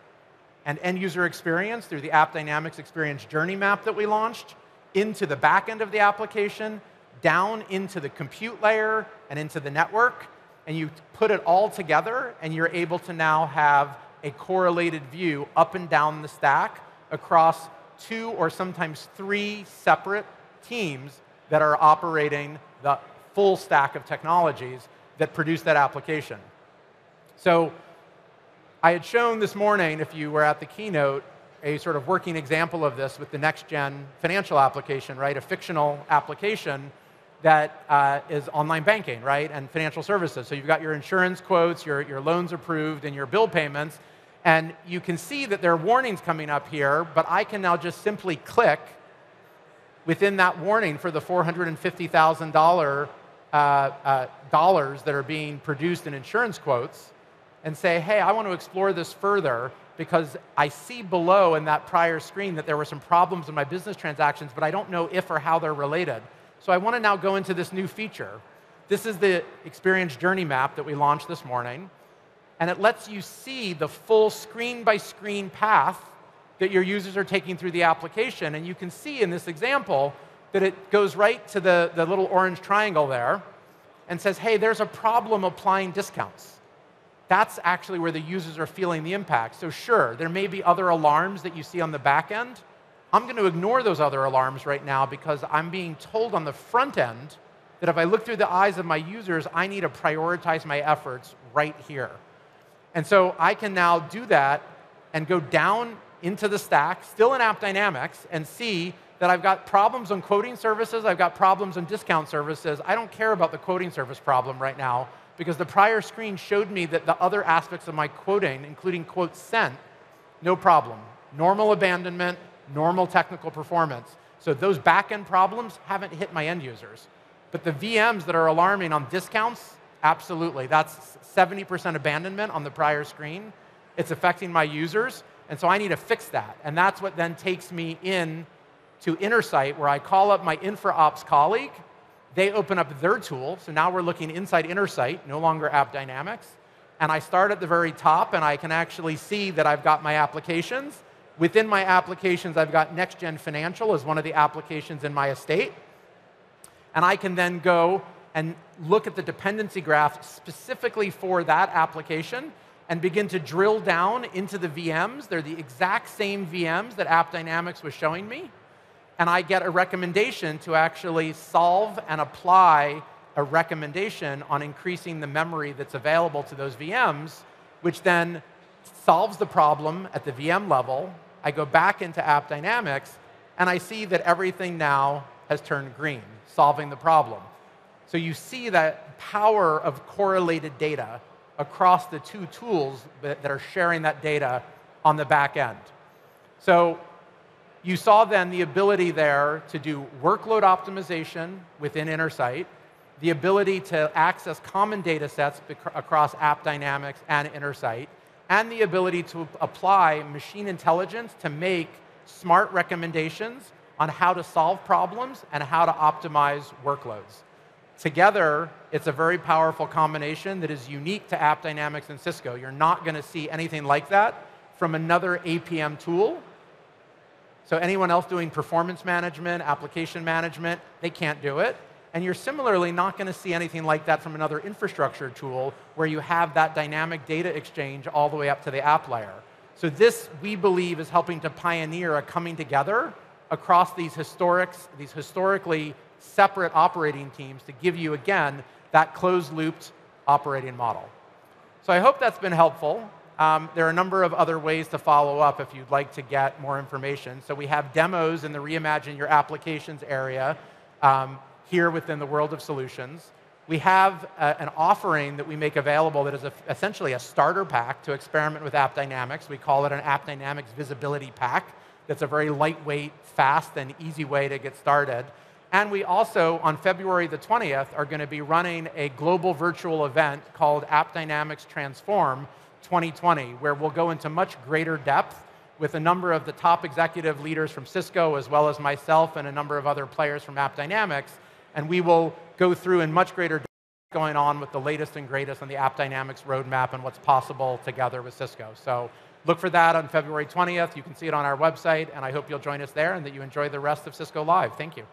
Speaker 49: and end user experience through the App Dynamics Experience Journey Map that we launched into the back end of the application, down into the compute layer and into the network, and you put it all together, and you're able to now have a correlated view up and down the stack across two or sometimes three separate teams that are operating the full stack of technologies that produce that application. So I had shown this morning, if you were at the keynote, a sort of working example of this with the next gen financial application, right? A fictional application that uh, is online banking, right? And financial services. So you've got your insurance quotes, your, your loans approved, and your bill payments. And you can see that there are warnings coming up here, but I can now just simply click within that warning for the $450,000 uh, uh, dollars that are being produced in insurance quotes and say, hey, I want to explore this further because I see below in that prior screen that there were some problems in my business transactions, but I don't know if or how they're related. So I want to now go into this new feature. This is the experience journey map that we launched this morning, and it lets you see the full screen by screen path that your users are taking through the application. And you can see in this example that it goes right to the, the little orange triangle there and says, hey, there's a problem applying discounts that's actually where the users are feeling the impact. So sure, there may be other alarms that you see on the back end. I'm going to ignore those other alarms right now because I'm being told on the front end that if I look through the eyes of my users, I need to prioritize my efforts right here. And so I can now do that and go down into the stack, still in App Dynamics, and see that I've got problems on quoting services, I've got problems on discount services. I don't care about the quoting service problem right now because the prior screen showed me that the other aspects of my quoting, including quotes sent, no problem. Normal abandonment, normal technical performance. So those back-end problems haven't hit my end users. But the VMs that are alarming on discounts, absolutely. That's 70% abandonment on the prior screen. It's affecting my users, and so I need to fix that. And that's what then takes me in to Intersight, where I call up my InfraOps colleague. They open up their tool. So now we're looking inside Intersight, no longer App Dynamics. And I start at the very top, and I can actually see that I've got my applications. Within my applications, I've got NextGen Financial as one of the applications in my estate. And I can then go and look at the dependency graph specifically for that application and begin to drill down into the VMs. They're the exact same VMs that App Dynamics was showing me. And I get a recommendation to actually solve and apply a recommendation on increasing the memory that's available to those VMs, which then solves the problem at the VM level. I go back into App Dynamics, and I see that everything now has turned green, solving the problem. So you see that power of correlated data across the two tools that, are sharing that data on the back end. So you saw then the ability there to do workload optimization within Intersight, the ability to access common data sets across App Dynamics and Intersight, and the ability to apply machine intelligence to make smart recommendations on how to solve problems and how to optimize workloads. Together, it's a very powerful combination that is unique to App Dynamics and Cisco. You're not going to see anything like that from another APM tool. So anyone else doing performance management, application management, they can't do it. And you're similarly not going to see anything like that from another infrastructure tool where you have that dynamic data exchange all the way up to the app layer. So this, we believe, is helping to pioneer a coming together across these, historics, these historically separate operating teams to give you, again, that closed-looped operating model. So I hope that's been helpful. Um, there are a number of other ways to follow up if you'd like to get more information. So we have demos in the Reimagine Your Applications area um, here within the World of Solutions. We have uh, an offering that we make available that is a, essentially a starter pack to experiment with App Dynamics. We call it an App Dynamics Visibility Pack. That's a very lightweight, fast, and easy way to get started. And we also, on February the 20th, are going to be running a global virtual event called App Dynamics Transform 2020, where we'll go into much greater depth with a number of the top executive leaders from Cisco, as well as myself and a number of other players from App Dynamics. And we will go through in much greater depth going on with the latest and greatest on the App Dynamics roadmap and what's possible together with Cisco. So look for that on February 20th. You can see it on our website, and I hope you'll join us there and that you enjoy the rest of Cisco Live. Thank you.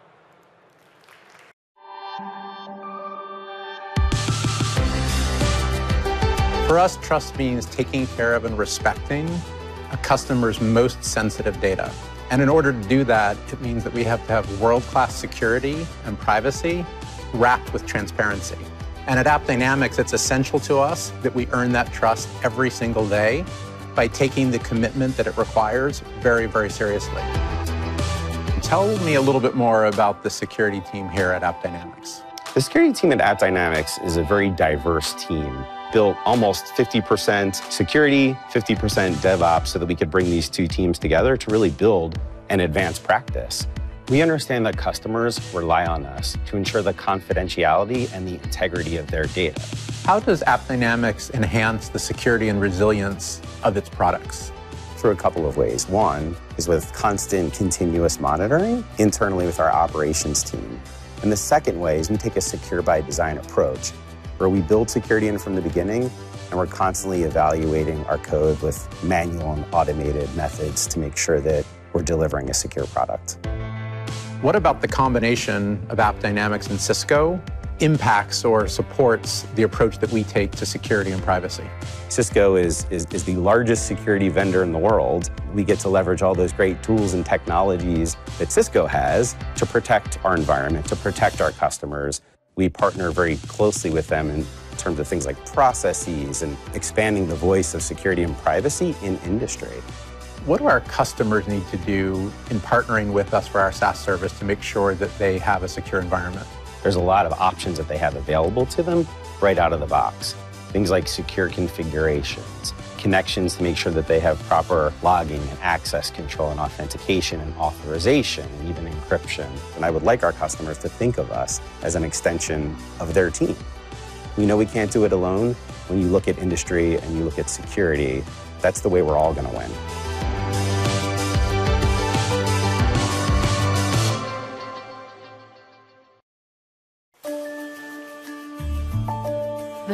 Speaker 59: For us, trust means taking care of and respecting a customer's most sensitive data. And in order to do that, it means that we have to have world-class security and privacy wrapped with transparency. And at App Dynamics, it's essential to us that we earn that trust every single day by taking the commitment that it requires very, very seriously. Tell me a little bit more about the security team here at App Dynamics.
Speaker 60: The security team at App Dynamics is a very diverse team built almost 50% security, 50% DevOps so that we could bring these two teams together to really build an advanced practice. We understand that customers rely on us to ensure the confidentiality and the integrity of their data.
Speaker 59: How does App Dynamics enhance the security and resilience of its products?
Speaker 60: Through a couple of ways. One is with constant continuous monitoring internally with our operations team. And the second way is we take a secure by design approach where we build security in from the beginning and we're constantly evaluating our code with manual and automated methods to make sure that we're delivering a secure product.
Speaker 59: What about the combination of App Dynamics and Cisco
Speaker 49: impacts or supports the approach that we take to security and privacy.
Speaker 60: Cisco is, is, is, the largest security vendor in the world. We get to leverage all those great tools and technologies that Cisco has to protect our environment, to protect our customers. We partner very closely with them in terms of things like processes and expanding the voice of security and privacy in industry.
Speaker 49: What do our customers need to do in partnering with us for our SaaS service to make sure that they have a secure environment?
Speaker 60: There's a lot of options that they have available to them right out of the box. Things like secure configurations, connections to make sure that they have proper logging and access control and authentication and authorization and even encryption. And I would like our customers to think of us as an extension of their team. We know we can't do it alone. When you look at industry and you look at security, that's the way we're all going to win.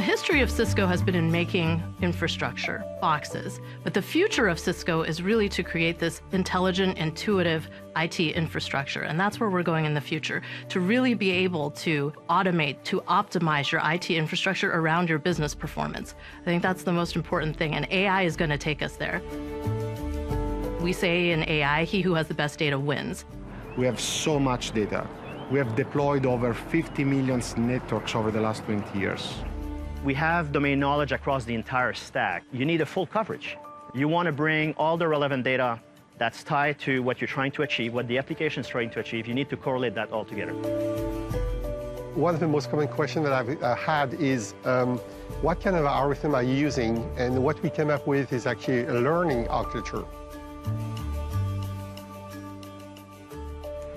Speaker 61: History of Cisco has been in making infrastructure, boxes, but the future of Cisco is really to create this intelligent, intuitive IT infrastructure, and that's where we're going in the future, to really be able to automate, to optimize your IT infrastructure around your business performance. I think that's the most important thing, and AI is going to take us there. We say in AI, he who has the best data wins.
Speaker 62: We have so much data. We have deployed over 50 million networks over the last 20 years.
Speaker 63: We have domain knowledge across the entire stack. You need a full coverage. You want to bring all the relevant data that's tied to what you're trying to achieve, what the application is trying to achieve. You need to correlate that all together.
Speaker 64: One of the most common questions that I've uh, had is, um, what kind of algorithm are you using? And what we came up with is actually a learning architecture.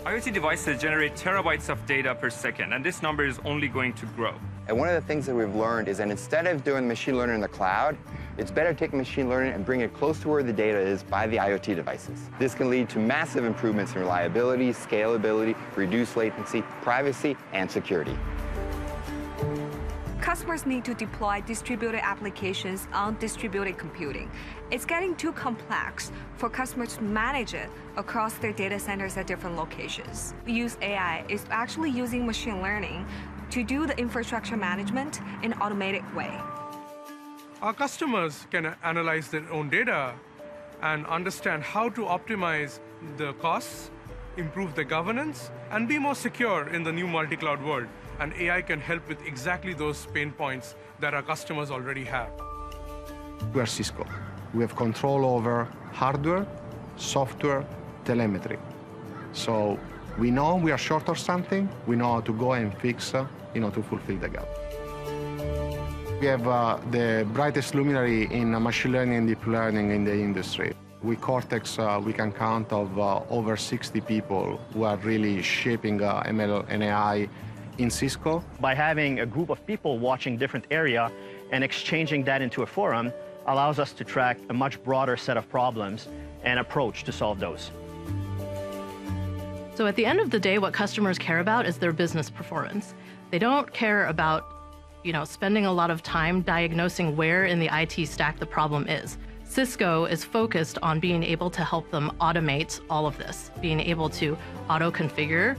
Speaker 65: IoT devices generate terabytes of data per second, and this number is only going to grow.
Speaker 66: And one of the things that we've learned is that instead of doing machine learning in the cloud, it's better to take machine learning and bring it close to where the data is by the IoT devices. This can lead to massive improvements in reliability, scalability, reduced latency, privacy, and security.
Speaker 67: Customers need to deploy distributed applications on distributed computing. It's getting too complex for customers to manage it across their data centers at different locations. Use AI is actually using machine learning to do the infrastructure management in an automated way.
Speaker 68: Our customers can analyze their own data and understand how to optimize the costs, improve the governance, and be more secure in the new multi-cloud world. And AI can help with exactly those pain points that our customers already have.
Speaker 64: We are Cisco. We have control over hardware, software, telemetry. So we know we are short of something, we know how to go and fix uh, you know, to fulfill the gap. We have uh, the brightest luminary in uh, machine learning and deep learning in the industry. With Cortex, uh, we can count of uh, over 60 people who are really shaping uh, ML and AI in Cisco.
Speaker 63: By having a group of people watching different area and exchanging that into a forum allows us to track a much broader set of problems and approach to solve those.
Speaker 61: So at the end of the day, what customers care about is their business performance. They don't care about, you know, spending a lot of time diagnosing where in the IT stack the problem is. Cisco is focused on being able to help them automate all of this, being able to auto-configure,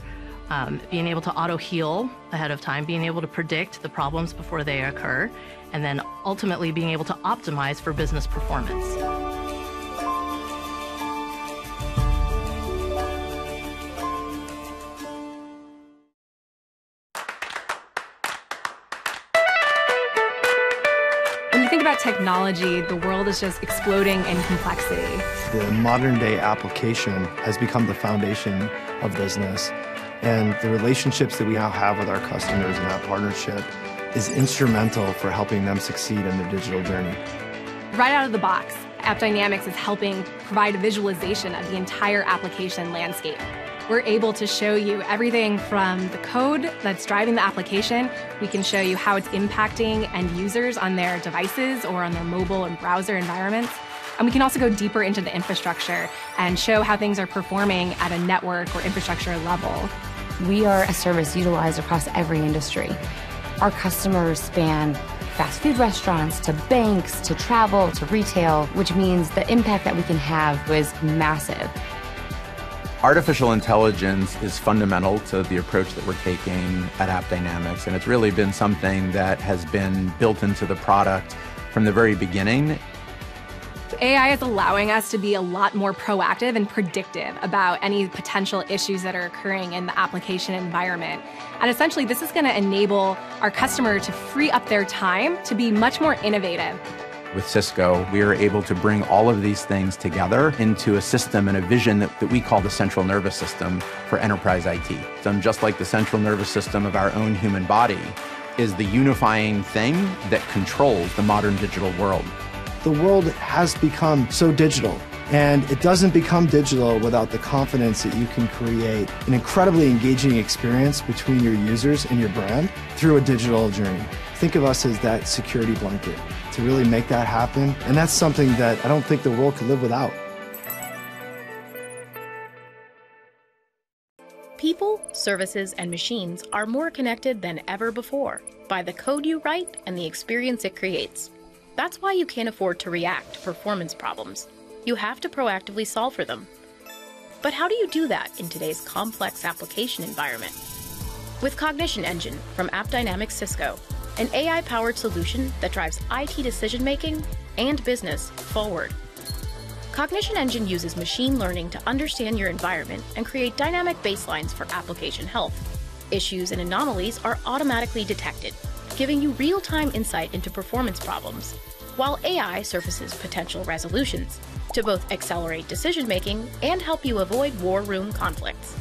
Speaker 61: um, being able to auto-heal ahead of time, being able to predict the problems before they occur, and then ultimately being able to optimize for business performance.
Speaker 69: Technology, the world is just exploding in complexity.
Speaker 70: The modern day application has become the foundation of business. And the relationships that we now have with our customers and that partnership is instrumental for helping them succeed in their digital journey.
Speaker 69: Right out of the box, AppDynamics is helping provide a visualization of the entire application landscape. We're able to show you everything from the code that's driving the application. We can show you how it's impacting end users on their devices or on their mobile and browser environments. And we can also go deeper into the infrastructure and show how things are performing at a network or infrastructure level.
Speaker 71: We are a service utilized across every industry. Our customers span fast food restaurants to banks to travel to retail, which means the impact that we can have was massive.
Speaker 59: Artificial intelligence is fundamental to the approach that we're taking at AppDynamics, and it's really been something that has been built into the product from the very beginning.
Speaker 69: AI is allowing us to be a lot more proactive and predictive about any potential issues that are occurring in the application environment. And essentially, this is going to enable our customer to free up their time to be much more innovative
Speaker 59: with Cisco, we are able to bring all of these things together into a system and a vision that, that we call the central nervous system for enterprise IT. So just like the central nervous system of our own human body is the unifying thing that controls the modern digital world.
Speaker 58: The world has become so digital and it doesn't become digital without the confidence that you can create an incredibly engaging experience between your users and your brand through a digital journey. Think of us as that security blanket to really make that happen. And that's something that I don't think the world could live without.
Speaker 72: People, services, and machines are more connected than ever before by the code you write and the experience it creates. That's why you can't afford to react to performance problems. You have to proactively solve for them. But how do you do that in today's complex application environment? With Cognition Engine from AppDynamics Cisco, an AI powered solution that drives IT decision making and business forward. Cognition Engine uses machine learning to understand your environment and create dynamic baselines for application health. Issues and anomalies are automatically detected, giving you real time insight into performance problems, while AI surfaces potential resolutions to both accelerate decision making and help you avoid war room conflicts.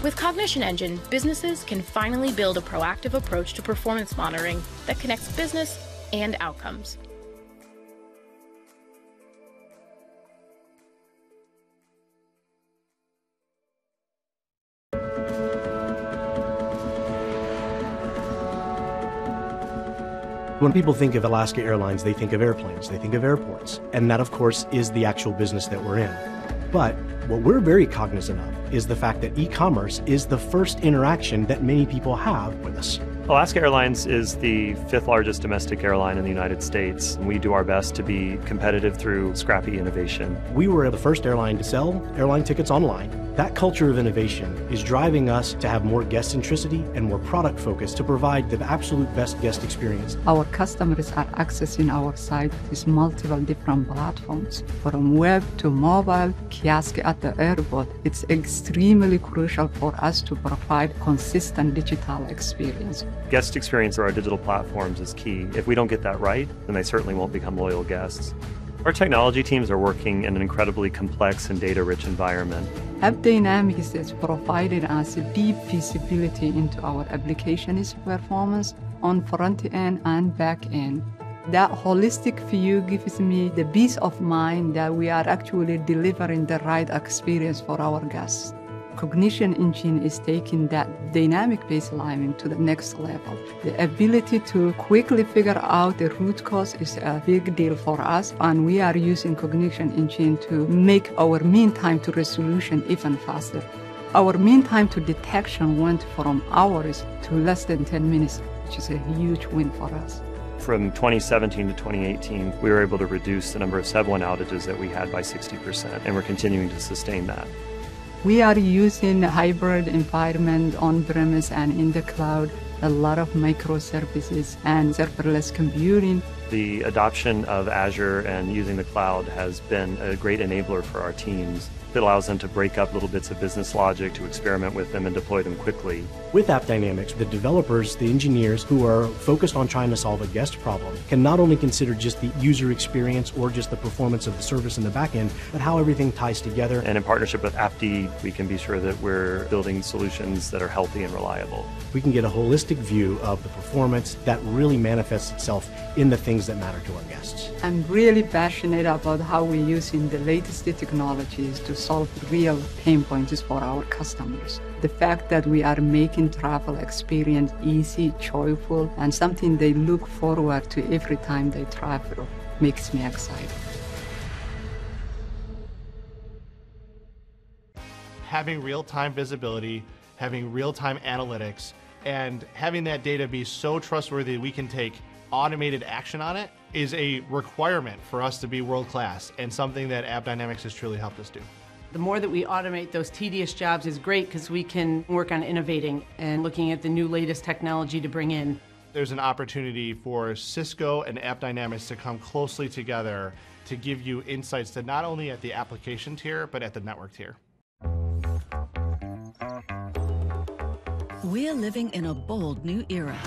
Speaker 72: With Cognition Engine, businesses can finally build a proactive approach to performance monitoring that connects business and outcomes.
Speaker 64: When people think of Alaska Airlines, they think of airplanes, they think of airports, and that, of course, is the actual business that we're in. But what we're very cognizant of is the fact that e commerce is the first interaction that many people have with us.
Speaker 73: Alaska Airlines is the fifth largest domestic airline in the United States. We do our best to be competitive through scrappy innovation.
Speaker 64: We were the first airline to sell airline tickets online. That culture of innovation is driving us to have more guest centricity and more product focus to provide the absolute best guest experience.
Speaker 74: Our customers are accessing our site with multiple different platforms, from web to mobile, kiosk at the airport. It's extremely crucial for us to provide consistent digital experience.
Speaker 73: Guest experience through our digital platforms is key. If we don't get that right, then they certainly won't become loyal guests. Our technology teams are working in an incredibly complex and data rich environment.
Speaker 74: AppDynamics has provided us a deep visibility into our application's performance on front end and back end. That holistic view gives me the peace of mind that we are actually delivering the right experience for our guests. Cognition Engine is taking that dynamic baselining to the next level. The ability to quickly figure out the root cause is a big deal for us, and we are using Cognition Engine to make our mean time to resolution even faster. Our mean time to detection went from hours to less than 10 minutes, which is a huge win for us.
Speaker 73: From 2017 to 2018, we were able to reduce the number of Sev 1 outages that we had by 60%, and we're continuing to sustain that.
Speaker 74: We are using hybrid environment on-premise and in the cloud, a lot of microservices and serverless computing.
Speaker 73: The adoption of Azure and using the cloud has been a great enabler for our teams. It allows them to break up little bits of business logic, to experiment with them and deploy them quickly.
Speaker 64: With AppDynamics, the developers, the engineers who are focused on trying to solve a guest problem can not only consider just the user experience or just the performance of the service in the backend, but how everything ties together.
Speaker 73: And in partnership with AppD, we can be sure that we're building solutions that are healthy and reliable.
Speaker 64: We can get a holistic view of the performance that really manifests itself in the things that matter to our guests.
Speaker 74: I'm really passionate about how we're using the latest technologies to solve real pain points for our customers. The fact that we are making travel experience easy, joyful, and something they look forward to every time they travel makes me excited.
Speaker 75: Having real-time visibility, having real-time analytics, and having that data be so trustworthy we can take automated action on it is a requirement for us to be world class and something that AppDynamics has truly helped us do.
Speaker 76: The more that we automate those tedious jobs is great because we can work on innovating and looking at the new latest technology to bring in.
Speaker 75: There's an opportunity for Cisco and AppDynamics to come closely together to give you insights that not only at the application tier, but at the network tier.
Speaker 77: We're living in a bold new era.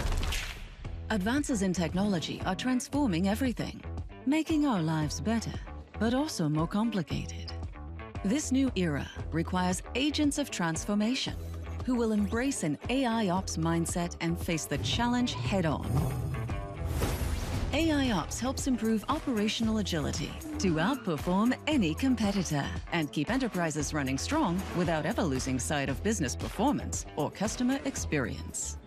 Speaker 77: Advances in technology are transforming everything, making our lives better, but also more complicated. This new era requires agents of transformation who will embrace an AI ops mindset and face the challenge head on. AI Ops helps improve operational agility to outperform any competitor and keep enterprises running strong without ever losing sight of business performance or customer experience.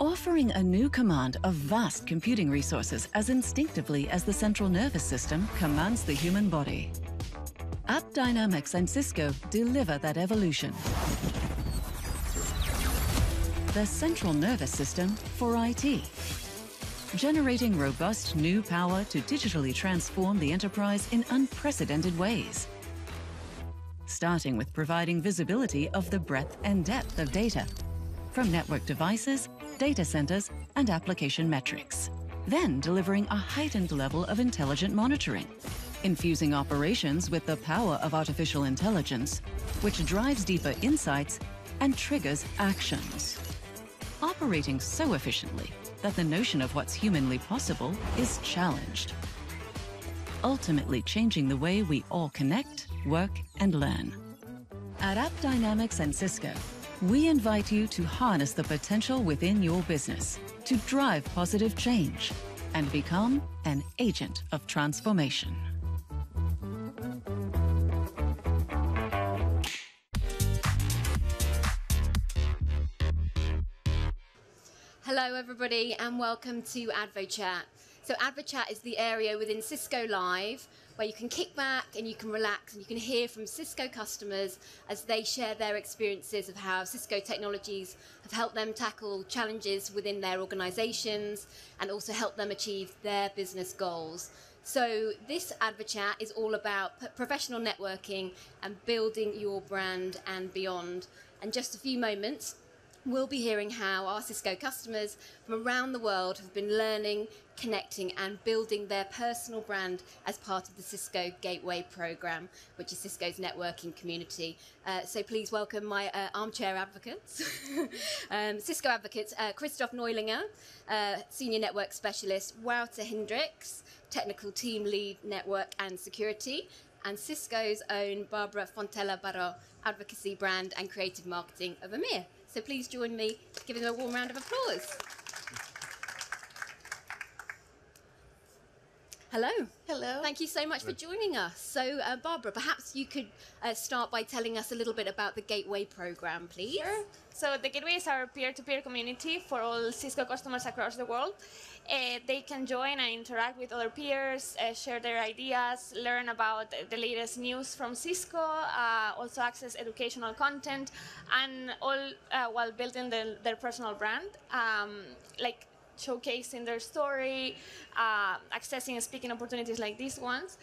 Speaker 77: Offering a new command of vast computing resources as instinctively as the central nervous system commands the human body. AppDynamics and Cisco deliver that evolution. The central nervous system for IT generating robust new power to digitally transform the enterprise in unprecedented ways. Starting with providing visibility of the breadth and depth of data from network devices, data centers, and application metrics. Then delivering a heightened level of intelligent monitoring, infusing operations with the power of artificial intelligence, which drives deeper insights and triggers actions. Operating so efficiently that the notion of what's humanly possible is challenged. Ultimately changing the way we all connect, work, and learn. At AppDynamics and Cisco, we invite you to harness the potential within your business to drive positive change and become an agent of transformation.
Speaker 36: Hello, everybody, and welcome to AdvoChat. So, AdvoChat is the area within Cisco Live where you can kick back and you can relax and you can hear from Cisco customers as they share their experiences of how Cisco technologies have helped them tackle challenges within their organizations and also help them achieve their business goals. So, this AdvoChat is all about professional networking and building your brand and beyond. And just a few moments, we'll be hearing how our Cisco customers from around the world have been learning, connecting, and building their personal brand as part of the Cisco Gateway program, which is Cisco's networking community. Uh, so please welcome my uh, armchair advocates, um, Cisco advocates, uh, Christoph Neulinger, uh, Senior Network Specialist, Wouter Hendricks, Technical Team Lead Network and Security, and Cisco's own Barbara Fontella Barro, Advocacy Brand and Creative Marketing of EMEA. So please join me giving them a warm round of applause. Hello.
Speaker 78: Hello.
Speaker 36: Thank you so much for joining us. So, uh, Barbara, perhaps you could uh, start by telling us a little bit about the Gateway program, please.
Speaker 78: Sure. So, the Gateway is our peer to peer community for all Cisco customers across the world. Uh, they can join and interact with other peers, uh, share their ideas, learn about the latest news from Cisco, uh, also access educational content, and all uh, while building the, their personal brand. Um, like showcasing their story, uh, accessing speaking opportunities like these ones.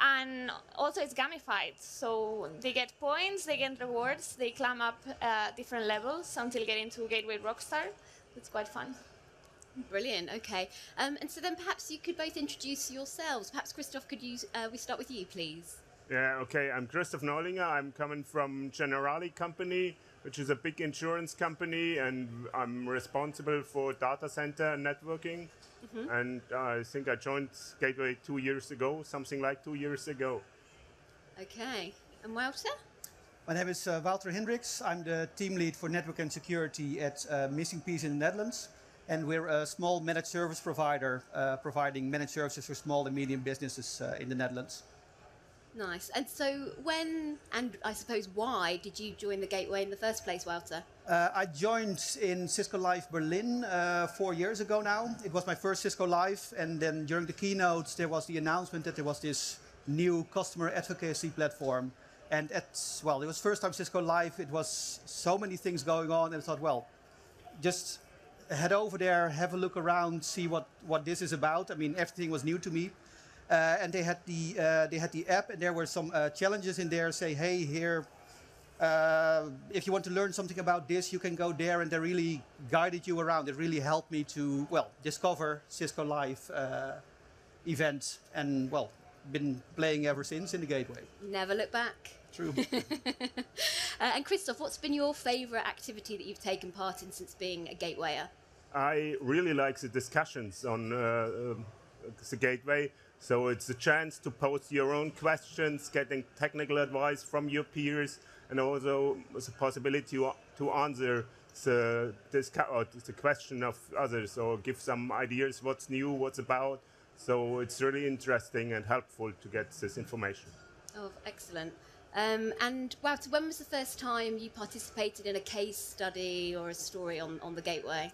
Speaker 78: And also, it's gamified. So they get points, they get rewards, they climb up uh, different levels until getting to Gateway Rockstar. It's quite fun.
Speaker 36: Brilliant. Okay. Um, and so then perhaps you could both introduce yourselves. Perhaps Christoph, could you uh, we start with you, please?
Speaker 79: Yeah. Okay. I'm Christoph Neulinger. I'm coming from Generali Company which is a big insurance company, and I'm responsible for data center networking. Mm-hmm. And uh, I think I joined Gateway two years ago, something like two years ago.
Speaker 36: Okay. And Walter.
Speaker 80: My name is uh, Wouter Hendricks. I'm the team lead for network and security at uh, Missing Piece in the Netherlands. And we're a small managed service provider uh, providing managed services for small and medium businesses uh, in the Netherlands.
Speaker 36: Nice. And so, when and I suppose why did you join the Gateway in the first place, Wouter?
Speaker 80: Uh, I joined in Cisco Live Berlin uh, four years ago now. It was my first Cisco Live, and then during the keynotes, there was the announcement that there was this new customer advocacy platform. And at well, it was first time Cisco Live. It was so many things going on, and I thought, well, just head over there, have a look around, see what what this is about. I mean, everything was new to me. Uh, and they had the uh, they had the app, and there were some uh, challenges in there. Say, hey, here, uh, if you want to learn something about this, you can go there, and they really guided you around. It really helped me to well discover Cisco Live uh, event, and well, been playing ever since in the Gateway.
Speaker 36: Never look back.
Speaker 80: True.
Speaker 36: Uh, and Christoph, what's been your favourite activity that you've taken part in since being a gatewayer?
Speaker 79: I really like the discussions on uh, um, the gateway. So it's a chance to post your own questions, getting technical advice from your peers, and also the possibility to, to answer the, discu- or the question of others or give some ideas what's new, what's about. So it's really interesting and helpful to get this information.
Speaker 36: Oh, excellent. Um, and so when was the first time you participated in a case study or a story on, on the gateway?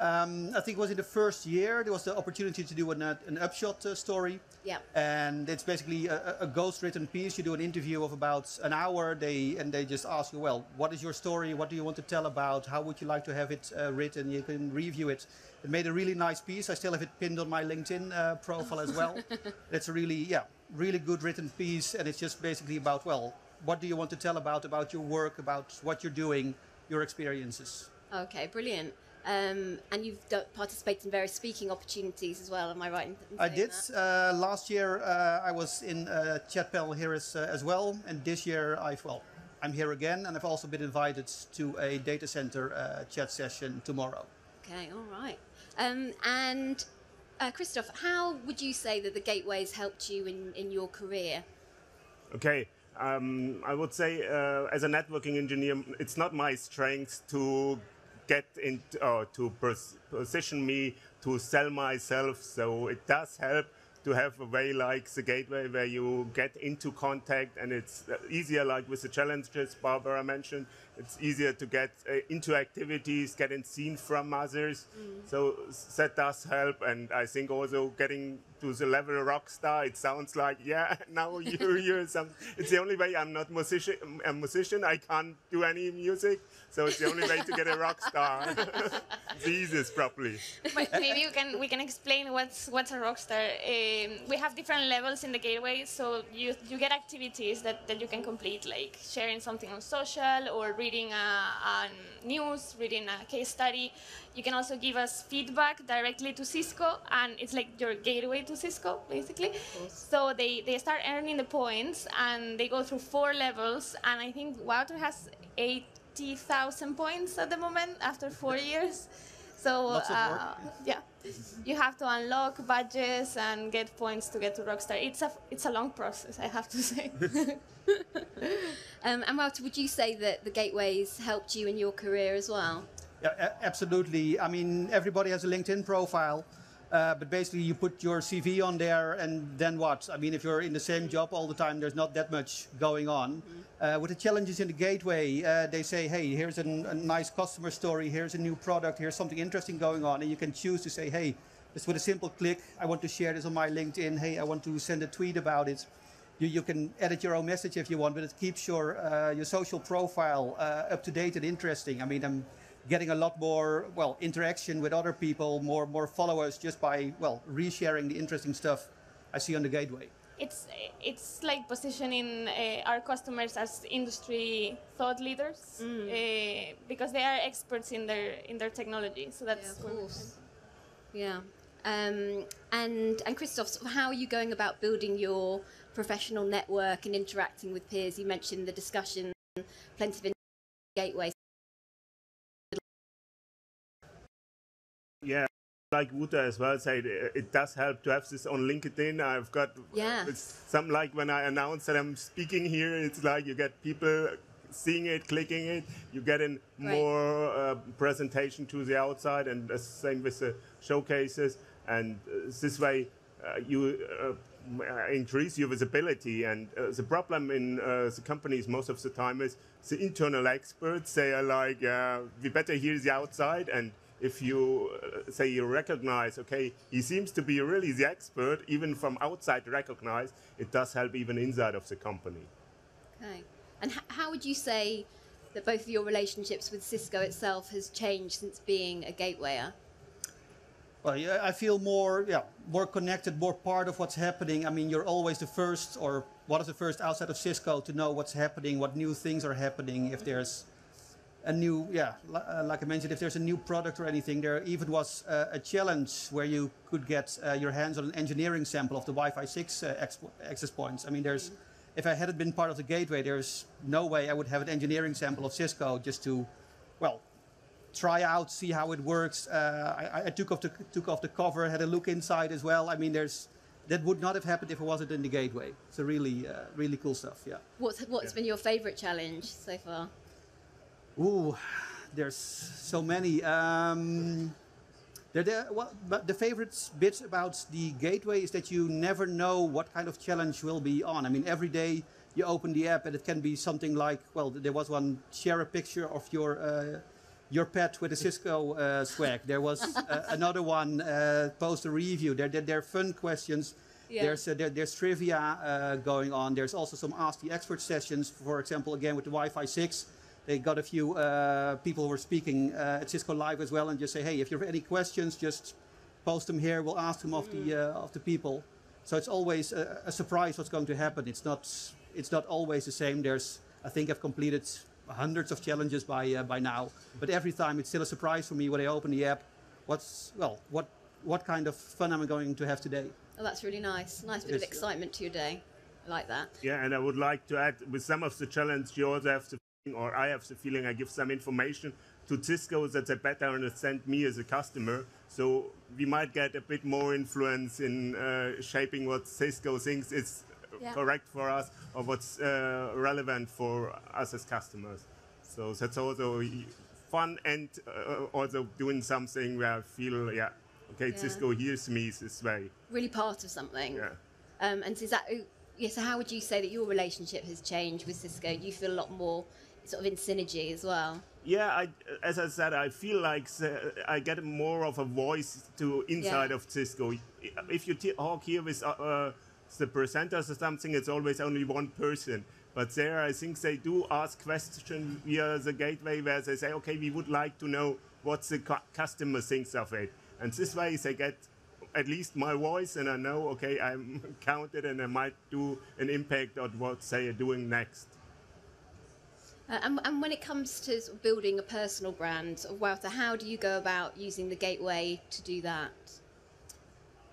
Speaker 80: Um, I think it was in the first year. There was the opportunity to do an, uh, an upshot uh, story.
Speaker 36: Yeah.
Speaker 80: And it's basically a, a ghost-written piece. You do an interview of about an hour. They and they just ask you, well, what is your story? What do you want to tell about? How would you like to have it uh, written? You can review it. It made a really nice piece. I still have it pinned on my LinkedIn uh, profile as well. it's a really, yeah, really good written piece, and it's just basically about, well, what do you want to tell about about your work, about what you're doing, your experiences.
Speaker 36: Okay, brilliant. Um, and you've do- participated in various speaking opportunities as well. Am I right? In, in
Speaker 80: I did.
Speaker 36: that?
Speaker 80: Uh, last year uh, I was in uh, chat panel here as, uh, as well, and this year I've well, I'm here again, and I've also been invited to a data center uh, chat session tomorrow.
Speaker 36: Okay, all right. Um, and uh, Christoph, how would you say that the gateways helped you in, in your career?
Speaker 79: Okay. Um, I would say, uh, as a networking engineer, it's not my strength to get into uh, to pos- position me to sell myself. So it does help to have a way like the gateway where you get into contact and it's easier like with the challenges Barbara mentioned it's easier to get uh, into activities getting seen from others. So that does help and I think also getting to the level of rock star it sounds like yeah now you're, you're some it's the only way I'm not musician a musician I can't do any music so it's the only way to get a rock star. Jesus properly
Speaker 78: But maybe we can we can explain what's what's a rockstar. Um, we have different levels in the gateway, so you you get activities that, that you can complete, like sharing something on social or reading a, a news, reading a case study. You can also give us feedback directly to Cisco, and it's like your gateway to Cisco, basically. So they, they start earning the points, and they go through four levels, and I think Wouter has 80,000 points at the moment after four years. So
Speaker 80: Lots of work.
Speaker 78: uh, yeah, you have to unlock badges and get points to get to Rockstar. It's a it's a long process, I have to say.
Speaker 36: Um, and Walter, would you say that the gateways helped you in your career as well?
Speaker 80: Yeah, absolutely. I mean, everybody has a LinkedIn profile, uh, but basically you put your CV on there, and then what? I mean, if you're in the same job all the time, there's not that much going on. Uh, with the challenges in the gateway, uh, they say, hey, here's an, a nice customer story, here's a new product, here's something interesting going on, and you can choose to say, hey, just with a simple click, I want to share this on my LinkedIn. Hey, I want to send a tweet about it. You, you can edit your own message if you want, but it keeps your uh, your social profile uh, up to date and interesting. I mean, I'm getting a lot more well interaction with other people, more more followers just by well resharing the interesting stuff I see on the gateway.
Speaker 78: it's it's like positioning uh, our customers as industry thought leaders uh, because they are experts in their in their technology. So that's
Speaker 36: of course. Yeah. Um, and and Christoph, sort how are you going about building your professional network and interacting with peers? You mentioned the discussion, plenty of in-
Speaker 79: Yeah, like Wouter as well said, it does help to have this on LinkedIn. I've got
Speaker 36: Yeah.
Speaker 79: it's some like when I announce that I'm speaking here, it's like you get people seeing it, clicking it, you get in
Speaker 36: Right.
Speaker 79: more uh, presentation to the outside, and the same with the showcases. And uh, this way, uh, you uh, increase your visibility. And uh, the problem in uh, the companies most of the time is the internal experts. They are like, uh, we better hear the outside. And if you uh, say you recognize, okay, he seems to be really the expert, even from outside recognize, it does help even inside of the company.
Speaker 36: Okay. And h- how would you say that both of your relationships with Cisco itself has changed since being a gatewayer?
Speaker 80: Well, yeah, I feel more, yeah, more connected, more part of what's happening. I mean, you're always the first, or one of the first outside of Cisco to know what's happening, what new things are happening. If there's a new, yeah, uh, like I mentioned, if there's a new product or anything, there even was uh, a challenge where you could get uh, your hands on an engineering sample of the Wi-Fi 6 uh, expo- access points. I mean, there's, if I hadn't been part of the gateway, there's no way I would have an engineering sample of Cisco just to, well, try out, see how it works. Uh, I, I took off the took off the cover, had a look inside as well. I mean, there's that would not have happened if it wasn't in the gateway. So really, uh, really cool stuff. Yeah.
Speaker 36: What's what's been your favourite challenge so far?
Speaker 80: Ooh, there's so many. Um, there, there, well, but the favorite bit about the gateway is that you never know what kind of challenge will be on. I mean, every day you open the app and it can be something like, well, there was one share a picture of your uh, your pet with a Cisco uh, swag. There was uh, another one uh, post a review. There, there, there are fun questions.
Speaker 36: Yeah.
Speaker 80: There's uh, there, there's trivia uh, going on. There's also some Ask the Expert sessions. For example, again with the Wi-Fi 6, they got a few uh, people who were speaking uh, at Cisco Live as well, and just say, hey, if you have any questions, just post them here. We'll ask them of the uh, of the people. So it's always a, a surprise what's going to happen. It's not it's not always the same. There's I think I've completed hundreds of challenges by uh, by now, but every time it's still a surprise for me when I open the app. What's well what what kind of fun am I going to have today?
Speaker 36: Oh, that's really nice. Nice bit of excitement to your day. I like that.
Speaker 79: Yeah, and I would like to add with some of the challenge, you also have the feeling, or I have the feeling, I give some information to Cisco that they better understand me as a customer. So we might get a bit more influence in uh, shaping what Cisco thinks is
Speaker 36: Yeah.
Speaker 79: correct for us or what's uh, relevant for us as customers. So that's also fun and uh, also doing something where I feel, yeah, okay,
Speaker 36: Yeah.
Speaker 79: Cisco hears me this way.
Speaker 36: Really part of something.
Speaker 79: Yeah.
Speaker 36: Um, and so is that, yeah, so how would you say that your relationship has changed with Cisco? Do you feel a lot more sort of in synergy as well?
Speaker 79: Yeah, I, as I said, I feel like I get more of a voice to inside
Speaker 36: Yeah.
Speaker 79: of Cisco. If you talk here with uh, uh, the presenters or something, it's always only one person. But there, I think they do ask questions via the gateway where they say, okay, we would like to know what the cu- customer thinks of it. And this way, they get at least my voice, and I know, okay, I'm counted, and I might do an impact on what they are doing next.
Speaker 36: Uh, and, and when it comes to sort of building a personal brand of Wouter, how do you go about using the gateway to do that?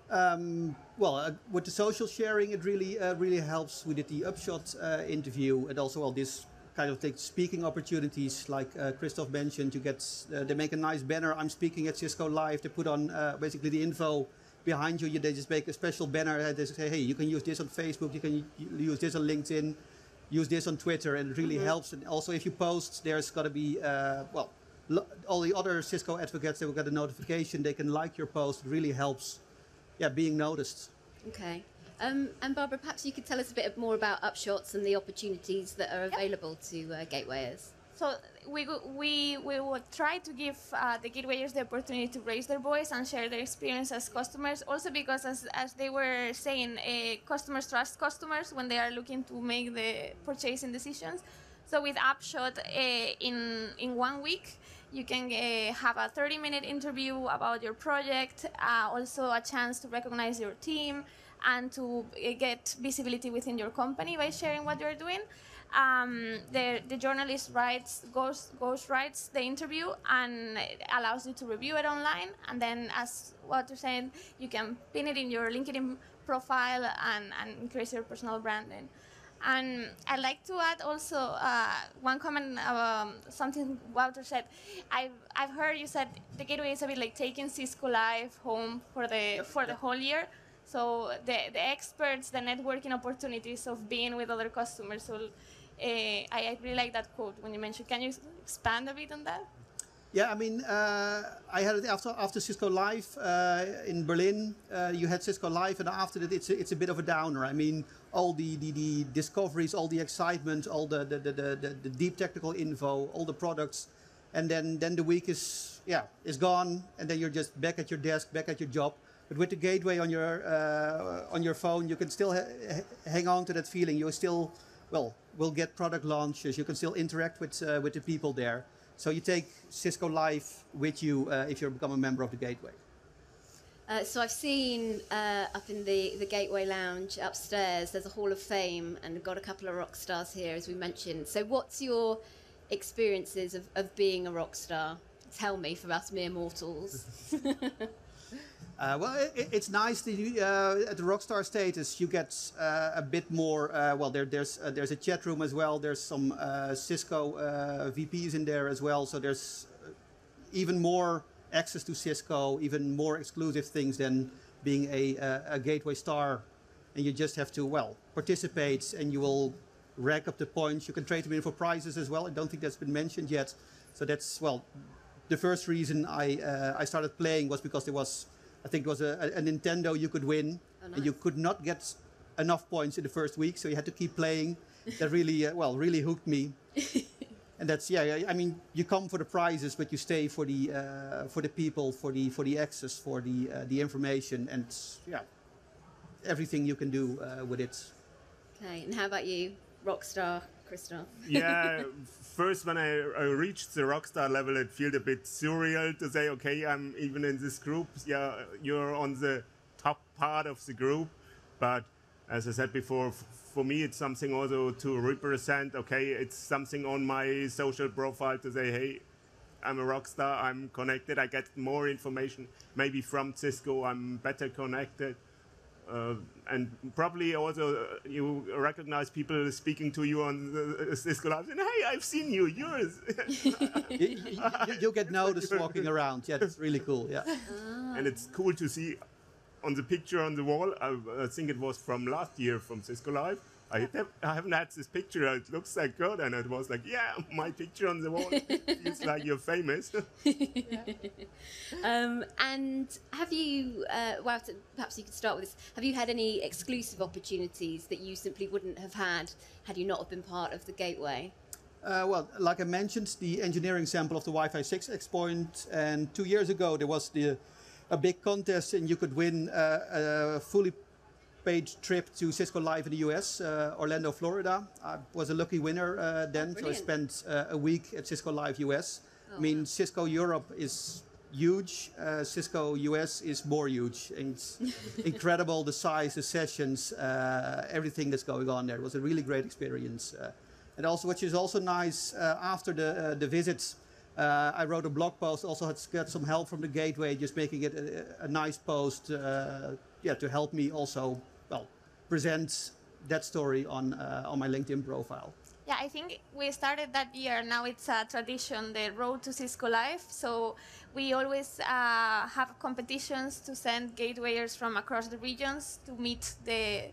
Speaker 80: Um, well, uh, with the social sharing, it really uh, really helps. We did the Upshot uh, interview, and also all this kind of take speaking opportunities, like uh, Christoph mentioned. You get uh, they make a nice banner. I'm speaking at Cisco Live. They put on basically the info behind you. They just make a special banner. They say, hey, you can use this on Facebook. You can use this on LinkedIn. Use this on Twitter, and it really
Speaker 36: Mhm.
Speaker 80: helps. And also, if you post, there's got to be uh, well, lo- all the other Cisco advocates. They will get a notification. They can like your post. It really helps yeah, being noticed.
Speaker 36: Okay. Um, and Barbara, perhaps you could tell us a bit more about Upshots and the opportunities that are available to uh, gatewayers.
Speaker 78: So we we we will try to give uh, the gatewayers the opportunity to raise their voice and share their experience as customers. Also because as, as they were saying, uh, customers trust customers when they are looking to make the purchasing decisions. So with Upshot, uh, in in one week, you can uh, have a 30-minute interview about your project, uh, also a chance to recognize your team, and to get visibility within your company by sharing what you're doing. Um, the, the journalist writes, goes, goes writes the interview and allows you to review it online. And then, as what you're saying, you can pin it in your LinkedIn profile and, and increase your personal branding. And I'd like to add also uh, one comment, um, something Wouter said. I've, I've heard you said the gateway is a bit like taking Cisco Live home for the for the whole year. So the, the experts, the networking opportunities of being with other customers. Uh, I, I really like that quote when you mentioned. Can you expand a bit on that?
Speaker 80: Yeah, I mean, uh, I had it after after Cisco Live uh, in Berlin. Uh, you had Cisco Live, and after that, it's a, it's a bit of a downer. I mean, all the, the, the discoveries, all the excitement, all the the, the, the, the deep technical info, all the products, and then then the week is yeah is gone, and then you're just back at your desk, back at your job. But with the gateway on your uh, on your phone, you can still ha- hang on to that feeling. You're still well will get product launches. You can still interact with uh, with the people there. So you take Cisco Live with you uh, if you become a member of the gateway.
Speaker 36: Uh, so I've seen uh, up in the, the Gateway Lounge upstairs, there's a Hall of Fame, and we've got a couple of rock stars here, as we mentioned. So what's your experiences of, of being a rock star? Tell me for us mere mortals.
Speaker 80: Uh, well, it, it's nice that you, uh, at the Rockstar status you get uh, a bit more. Uh, well, there, there's uh, there's a chat room as well. There's some uh, Cisco VPs in there as well. So there's even more access to Cisco, even more exclusive things than being a, a gateway star. And you just have to well participate, and you will rack up the points. You can trade them in for prizes as well. I don't think that's been mentioned yet. So that's well, the first reason I I started playing was because there was I think it was a, a Nintendo you could win, oh, nice. and you could not get enough points in the first week, so you had to keep playing. that really, uh, well, really hooked me. and that's yeah. I mean, you come for the prizes, but you stay for the uh, for the people, for the for the access, for the uh, the information, and yeah, everything you can do uh, with it.
Speaker 36: Okay, and how about you, Rockstar? Christoph?
Speaker 79: yeah, first when I, I, reached the rockstar level, it felt a bit surreal to say, okay, I'm even in this group. Yeah, you're on the top part of the group, but as I said before, for me, it's something also to represent. Okay, it's something on my social profile to say, hey, I'm a rock star. I'm connected. I get more information, maybe from Cisco. I'm better connected. Uh, and probably also uh, you recognize people speaking to you on the Cisco Live and hey, I've seen you, yours.
Speaker 80: you, will get noticed walking around. Yeah, it's really cool. Yeah,
Speaker 79: ah. and it's cool to see on the picture on the wall. I, I think it was from last year from Cisco Live I, I haven't had this picture. It looks like good, and it was like, yeah, my picture on the wall. It's like you're famous.
Speaker 36: um, and have you? Uh, well, perhaps you could start with this. Have you had any exclusive opportunities that you simply wouldn't have had had you not have been part of the gateway?
Speaker 80: Uh, well, like I mentioned, the engineering sample of the Wi-Fi 6 access point, and two years ago there was the a big contest, and you could win uh, a fully paid trip to Cisco Live in the US, uh, Orlando, Florida. I was a lucky winner uh, then, oh, so I spent uh, a week at Cisco Live US. Oh, I mean, wow. Cisco Europe is huge. Uh, Cisco US is more huge. It's incredible the size, the sessions, uh, everything that's going on there. It was a really great experience. Uh, and also, which is also nice, after the the visits, I wrote a blog post. Also, had got some help from the gateway, just making it a, a nice post yeah, to help me also, well, present that story on, uh, on my LinkedIn profile.
Speaker 78: Yeah, I think we started that year. Now it's a tradition, the road to Cisco Live. So we always uh, have competitions to send gatewayers from across the regions to meet the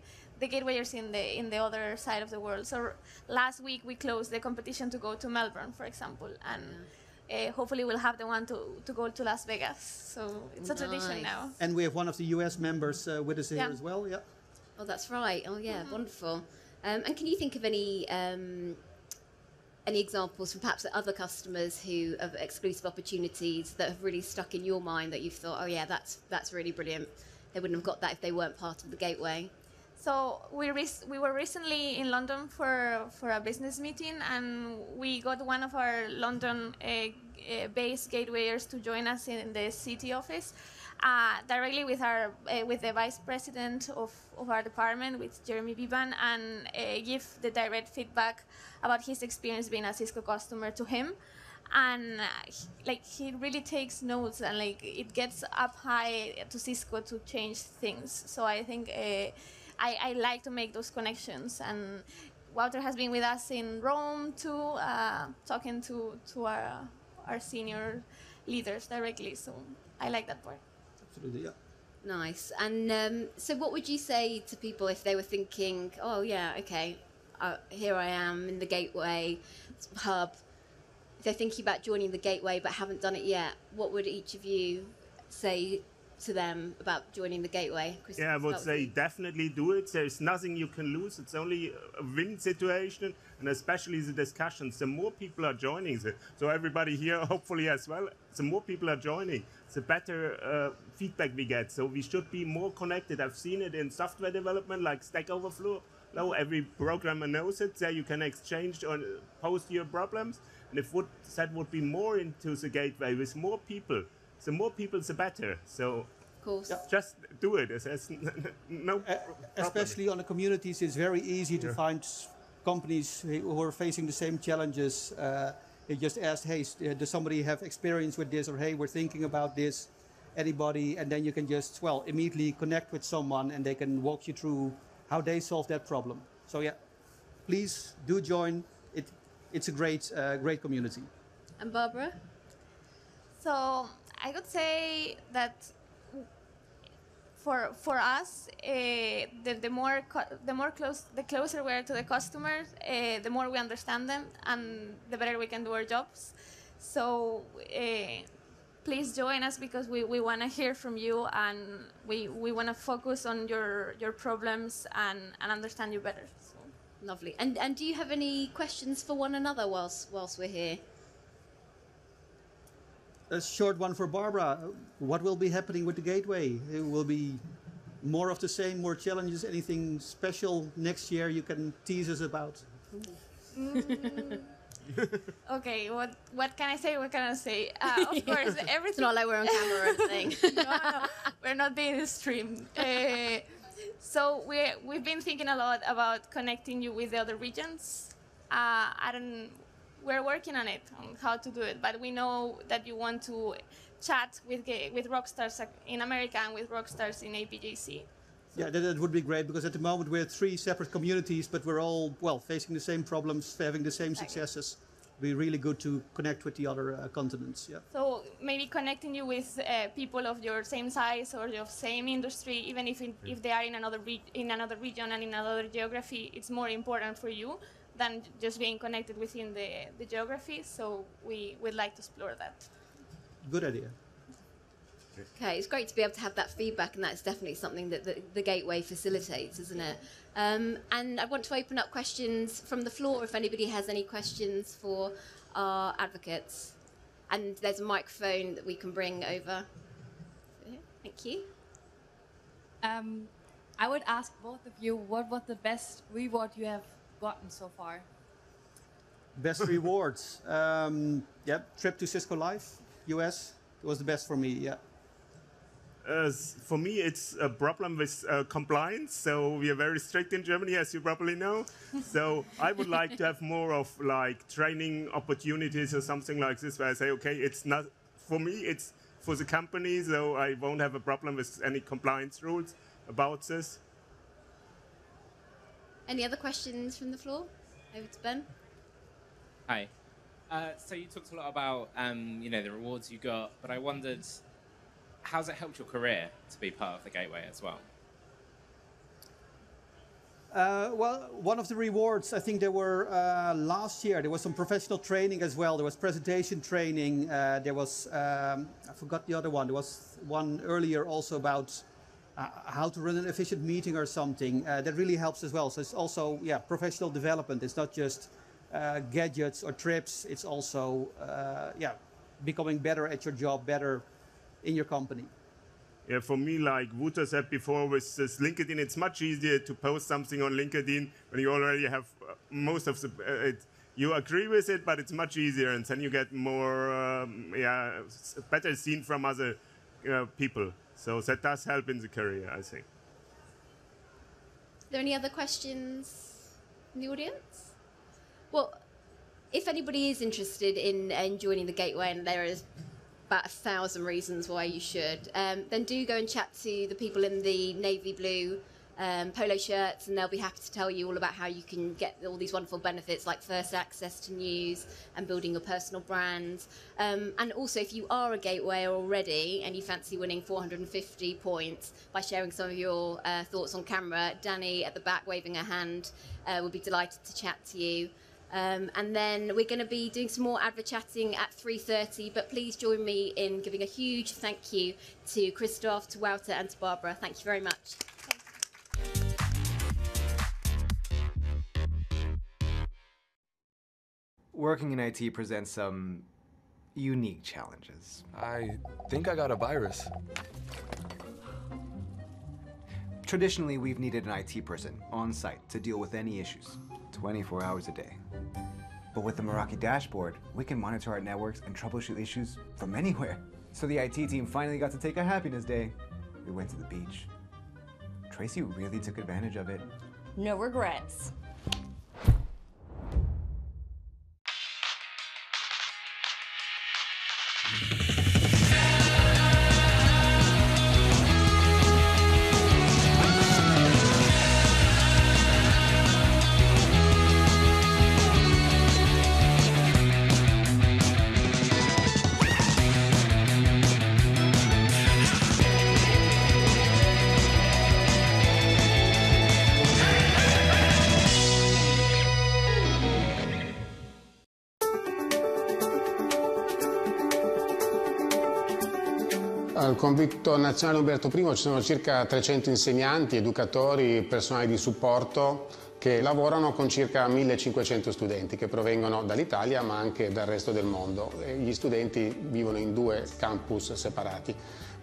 Speaker 78: the gatewayers in the in the other side of the world. So last week we closed the competition to go to Melbourne, for example, and. Yeah uh, hopefully we'll have the one to, to go to Las Vegas. So it's a nice. tradition now.
Speaker 80: And we have one of the US members uh, with us here yeah. as well. Yeah.
Speaker 36: Oh, that's right. Oh, yeah, mm-hmm. wonderful. Um, and can you think of any um, any examples from perhaps other customers who have exclusive opportunities that have really stuck in your mind that you've thought, oh yeah, that's that's really brilliant. They wouldn't have got that if they weren't part of the gateway.
Speaker 78: So we we were recently in London for for a business meeting, and we got one of our London uh, uh, based gatewayers to join us in the city office. Uh, directly with our uh, with the vice president of, of our department, with Jeremy Biban, and uh, give the direct feedback about his experience being a Cisco customer to him and uh, he, like he really takes notes and like it gets up high to Cisco to change things. So I think uh, I, I like to make those connections. And Walter has been with us in Rome too, uh, talking to, to our, our senior leaders directly. So I like that part.
Speaker 80: Absolutely, yeah.
Speaker 36: Nice. And um, so, what would you say to people if they were thinking, oh, yeah, okay, uh, here I am in the gateway hub? If they're thinking about joining the gateway but haven't done it yet, what would each of you say to them about joining the gateway?
Speaker 79: Chris, yeah, I would say definitely do it. There's nothing you can lose. It's only a win situation, and especially the discussions. The more people are joining, the, so everybody here, hopefully as well, the more people are joining, the better uh, feedback we get. So we should be more connected. I've seen it in software development, like Stack Overflow. Now every programmer knows it. There you can exchange or post your problems. And if would, that would be more into the gateway with more people, the more people, the better. So
Speaker 36: course.
Speaker 79: Just do it. It's, it's no problem.
Speaker 80: Especially on the communities, it's very easy to find companies who are facing the same challenges. Uh, they just ask, hey, uh, does somebody have experience with this? Or hey, we're thinking about this. Anybody? And then you can just, well, immediately connect with someone and they can walk you through how they solve that problem. So yeah, please do join. It, it's a great, uh, great community.
Speaker 36: And Barbara?
Speaker 78: So I would say that for for us, uh, the, the more the more close the closer we are to the customers, uh, the more we understand them, and the better we can do our jobs. So uh, please join us because we, we want to hear from you, and we, we want to focus on your your problems and, and understand you better. So.
Speaker 36: Lovely. And and do you have any questions for one another whilst whilst we're here?
Speaker 80: A short one for Barbara. What will be happening with the gateway? It will be more of the same, more challenges. Anything special next year you can tease us about?
Speaker 78: Mm. okay, what what can I say? What can I say? Uh, of course, everything.
Speaker 36: It's not like we're on camera or anything.
Speaker 78: no, no, we're not being streamed. Uh, so we we've been thinking a lot about connecting you with the other regions. Uh, I don't. We're working on it on how to do it, but we know that you want to chat with with rockstars in America and with rockstars in APJC.
Speaker 80: Yeah, that, that would be great because at the moment we're three separate communities, but we're all well facing the same problems, having the same successes. It'd be really good to connect with the other uh, continents. Yeah.
Speaker 78: So maybe connecting you with uh, people of your same size or your same industry, even if in, if they are in another re- in another region and in another geography, it's more important for you than just being connected within the, the geography. So we would like to explore that.
Speaker 80: Good idea.
Speaker 36: Okay, it's great to be able to have that feedback, and that's definitely something that the, the gateway facilitates, isn't it? Um, and I want to open up questions from the floor if anybody has any questions for our advocates. And there's a microphone that we can bring over. Thank you.
Speaker 81: Um, I would ask both of you what was the best reward you have gotten so far?
Speaker 80: Best rewards. Um, yeah, trip to Cisco Live, US. It was the best for me. Yeah.
Speaker 79: Uh, for me, it's a problem with uh, compliance. So we are very strict in Germany, as you probably know. so I would like to have more of like training opportunities or something like this, where I say, okay, it's not for me, it's for the company, so I won't have a problem with any compliance rules about this.
Speaker 36: Any other questions from the floor? Over to Ben.
Speaker 82: Hi. Uh, so you talked a lot about um, you know the rewards you got, but I wondered how's it helped your career to be part of the gateway as well?
Speaker 80: Uh, well, one of the rewards, I think there were uh, last year, there was some professional training as well. There was presentation training. Uh, there was, um, I forgot the other one. There was one earlier also about uh, how to run an efficient meeting or something. Uh, that really helps as well. So it's also, yeah, professional development. It's not just uh, gadgets or trips. It's also, uh, yeah, becoming better at your job, better in your company.
Speaker 79: Yeah, for me, like Wouter said before, with this LinkedIn, it's much easier to post something on LinkedIn when you already have uh, most of the. Uh, it, you agree with it, but it's much easier, and then you get more, um, yeah, better seen from other uh, people. So that does help in the career, I think.
Speaker 36: Are there any other questions in the audience? Well, if anybody is interested in, in joining the Gateway, and there is about a thousand reasons why you should, um, then do go and chat to the people in the navy blue um, polo shirts, and they'll be happy to tell you all about how you can get all these wonderful benefits like first access to news and building your personal brand. Um, and also, if you are a gateway already and you fancy winning 450 points by sharing some of your uh, thoughts on camera, Danny at the back waving her hand uh, would be delighted to chat to you. Um, and then we're going to be doing some more advert chatting at 3.30, but please join me in giving a huge thank you to Christoph, to Wouter and to Barbara. Thank you very much.
Speaker 83: Working in IT presents some unique challenges.
Speaker 84: I think I got a virus.
Speaker 83: Traditionally, we've needed an IT person on site to deal with any issues, 24 hours a day.
Speaker 85: But with the Meraki dashboard, we can monitor our networks and troubleshoot issues from anywhere.
Speaker 83: So the IT team finally got to take a happiness day
Speaker 85: We went to the beach. Tracy really took advantage of it.
Speaker 8: No regrets.
Speaker 86: Convitto Nazionale Umberto I ci sono circa 300 insegnanti, educatori, personale di supporto che lavorano con circa 1500 studenti che provengono dall'Italia ma anche dal resto del mondo. Gli studenti vivono in due campus separati.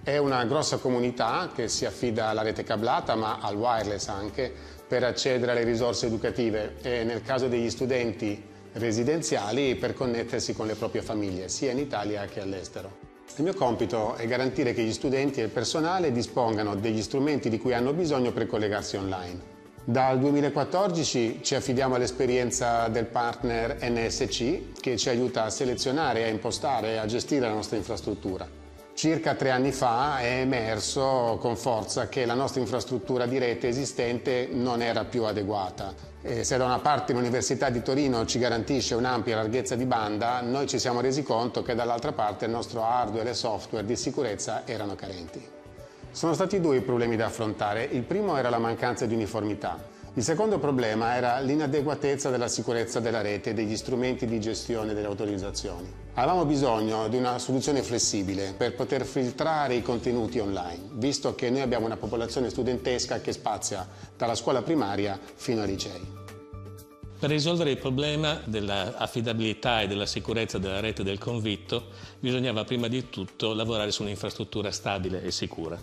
Speaker 86: È una grossa comunità che si affida alla rete cablata ma al wireless anche per accedere alle risorse educative e nel caso degli studenti residenziali per connettersi con le proprie famiglie sia in Italia che all'estero. Il mio compito è garantire che gli studenti e il personale dispongano degli strumenti di cui hanno bisogno per collegarsi online. Dal 2014 ci affidiamo all'esperienza del partner NSC che ci aiuta a selezionare, a impostare e a gestire la nostra infrastruttura. Circa tre anni fa è emerso con forza che la nostra infrastruttura di rete esistente non era più adeguata. E se da una parte l'Università di Torino ci garantisce un'ampia larghezza di banda, noi ci siamo resi conto che dall'altra parte il nostro hardware e software di sicurezza erano carenti. Sono stati due i problemi da affrontare. Il primo era la mancanza di uniformità. Il secondo problema era l'inadeguatezza della sicurezza della rete e degli strumenti di gestione delle autorizzazioni. Avevamo bisogno di una soluzione flessibile per poter filtrare i contenuti online, visto che noi abbiamo una popolazione studentesca che spazia dalla scuola primaria fino ai licei.
Speaker 87: Per risolvere il problema dell'affidabilità e della sicurezza della rete del convitto bisognava prima di tutto lavorare su un'infrastruttura stabile e sicura.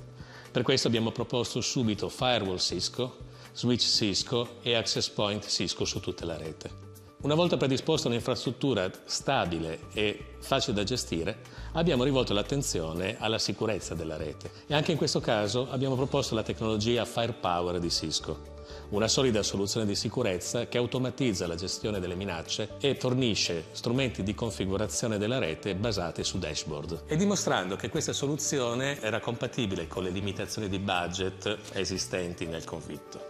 Speaker 87: Per questo abbiamo proposto subito Firewall Cisco, switch Cisco e access point Cisco su tutta la rete. Una volta predisposta un'infrastruttura stabile e facile da gestire, abbiamo rivolto l'attenzione alla sicurezza della rete e anche in questo caso abbiamo proposto la tecnologia Firepower di Cisco, una solida soluzione di sicurezza che automatizza la gestione delle minacce e fornisce strumenti di configurazione della rete basati su dashboard. E dimostrando che questa soluzione era compatibile con le limitazioni di budget esistenti nel convitto.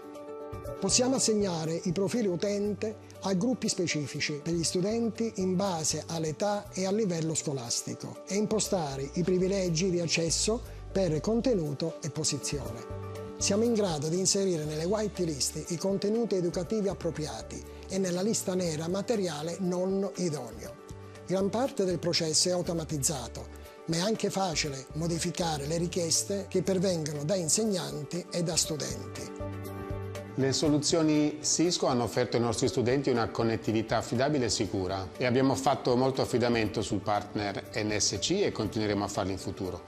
Speaker 88: Possiamo assegnare i profili utente a gruppi specifici per gli studenti in base all'età e al livello scolastico e impostare i privilegi di accesso per contenuto e posizione. Siamo in grado di inserire nelle white list i contenuti educativi appropriati e nella lista nera materiale non idoneo. Gran parte del processo è automatizzato, ma è anche facile modificare le richieste che pervengono da insegnanti e da studenti.
Speaker 86: Le soluzioni Cisco hanno offerto ai nostri studenti una connettività affidabile e sicura e abbiamo fatto molto affidamento sul partner NSC e continueremo a farlo in futuro.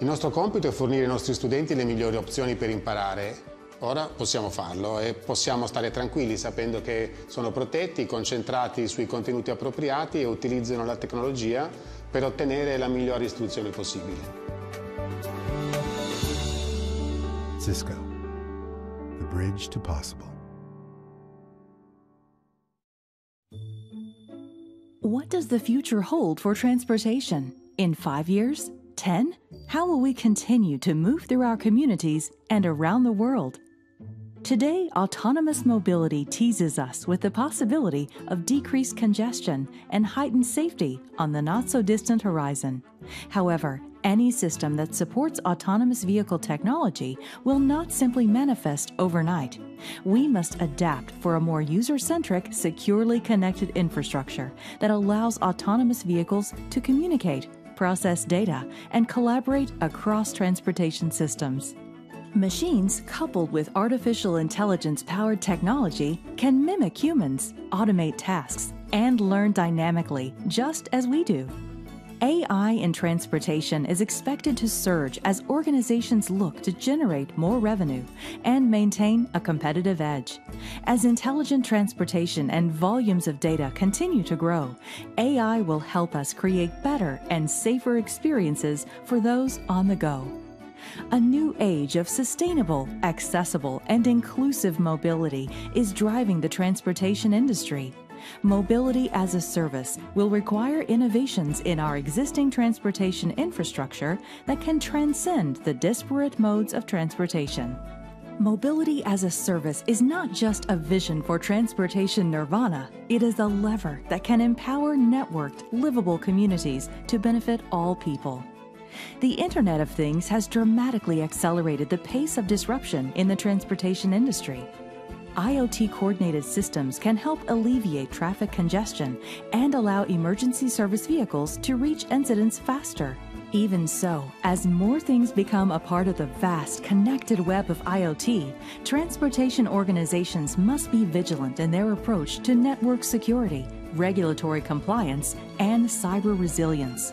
Speaker 86: Il nostro compito è fornire ai nostri studenti le migliori opzioni per imparare. Ora possiamo farlo e possiamo stare tranquilli sapendo che sono protetti, concentrati sui contenuti appropriati e utilizzano la tecnologia per ottenere la migliore istruzione possibile.
Speaker 89: Cisco. Bridge to possible.
Speaker 90: What does the future hold for transportation? In five years? Ten? How will we continue to move through our communities and around the world? Today, autonomous mobility teases us with the possibility of decreased congestion and heightened safety on the not so distant horizon. However, any system that supports autonomous vehicle technology will not simply manifest overnight. We must adapt for a more user centric, securely connected infrastructure that allows autonomous vehicles to communicate, process data, and collaborate across transportation systems. Machines coupled with artificial intelligence powered technology can mimic humans, automate tasks, and learn dynamically, just as we do. AI in transportation is expected to surge as organizations look to generate more revenue and maintain a competitive edge. As intelligent transportation and volumes of data continue to grow, AI will help us create better and safer experiences for those on the go. A new age of sustainable, accessible, and inclusive mobility is driving the transportation industry. Mobility as a service will require innovations in our existing transportation infrastructure that can transcend the disparate modes of transportation. Mobility as a service is not just a vision for transportation nirvana, it is a lever that can empower networked, livable communities to benefit all people. The Internet of Things has dramatically accelerated the pace of disruption in the transportation industry. IoT coordinated systems can help alleviate traffic congestion and allow emergency service vehicles to reach incidents faster. Even so, as more things become a part of the vast connected web of IoT, transportation organizations must be vigilant in their approach to network security, regulatory compliance, and cyber resilience.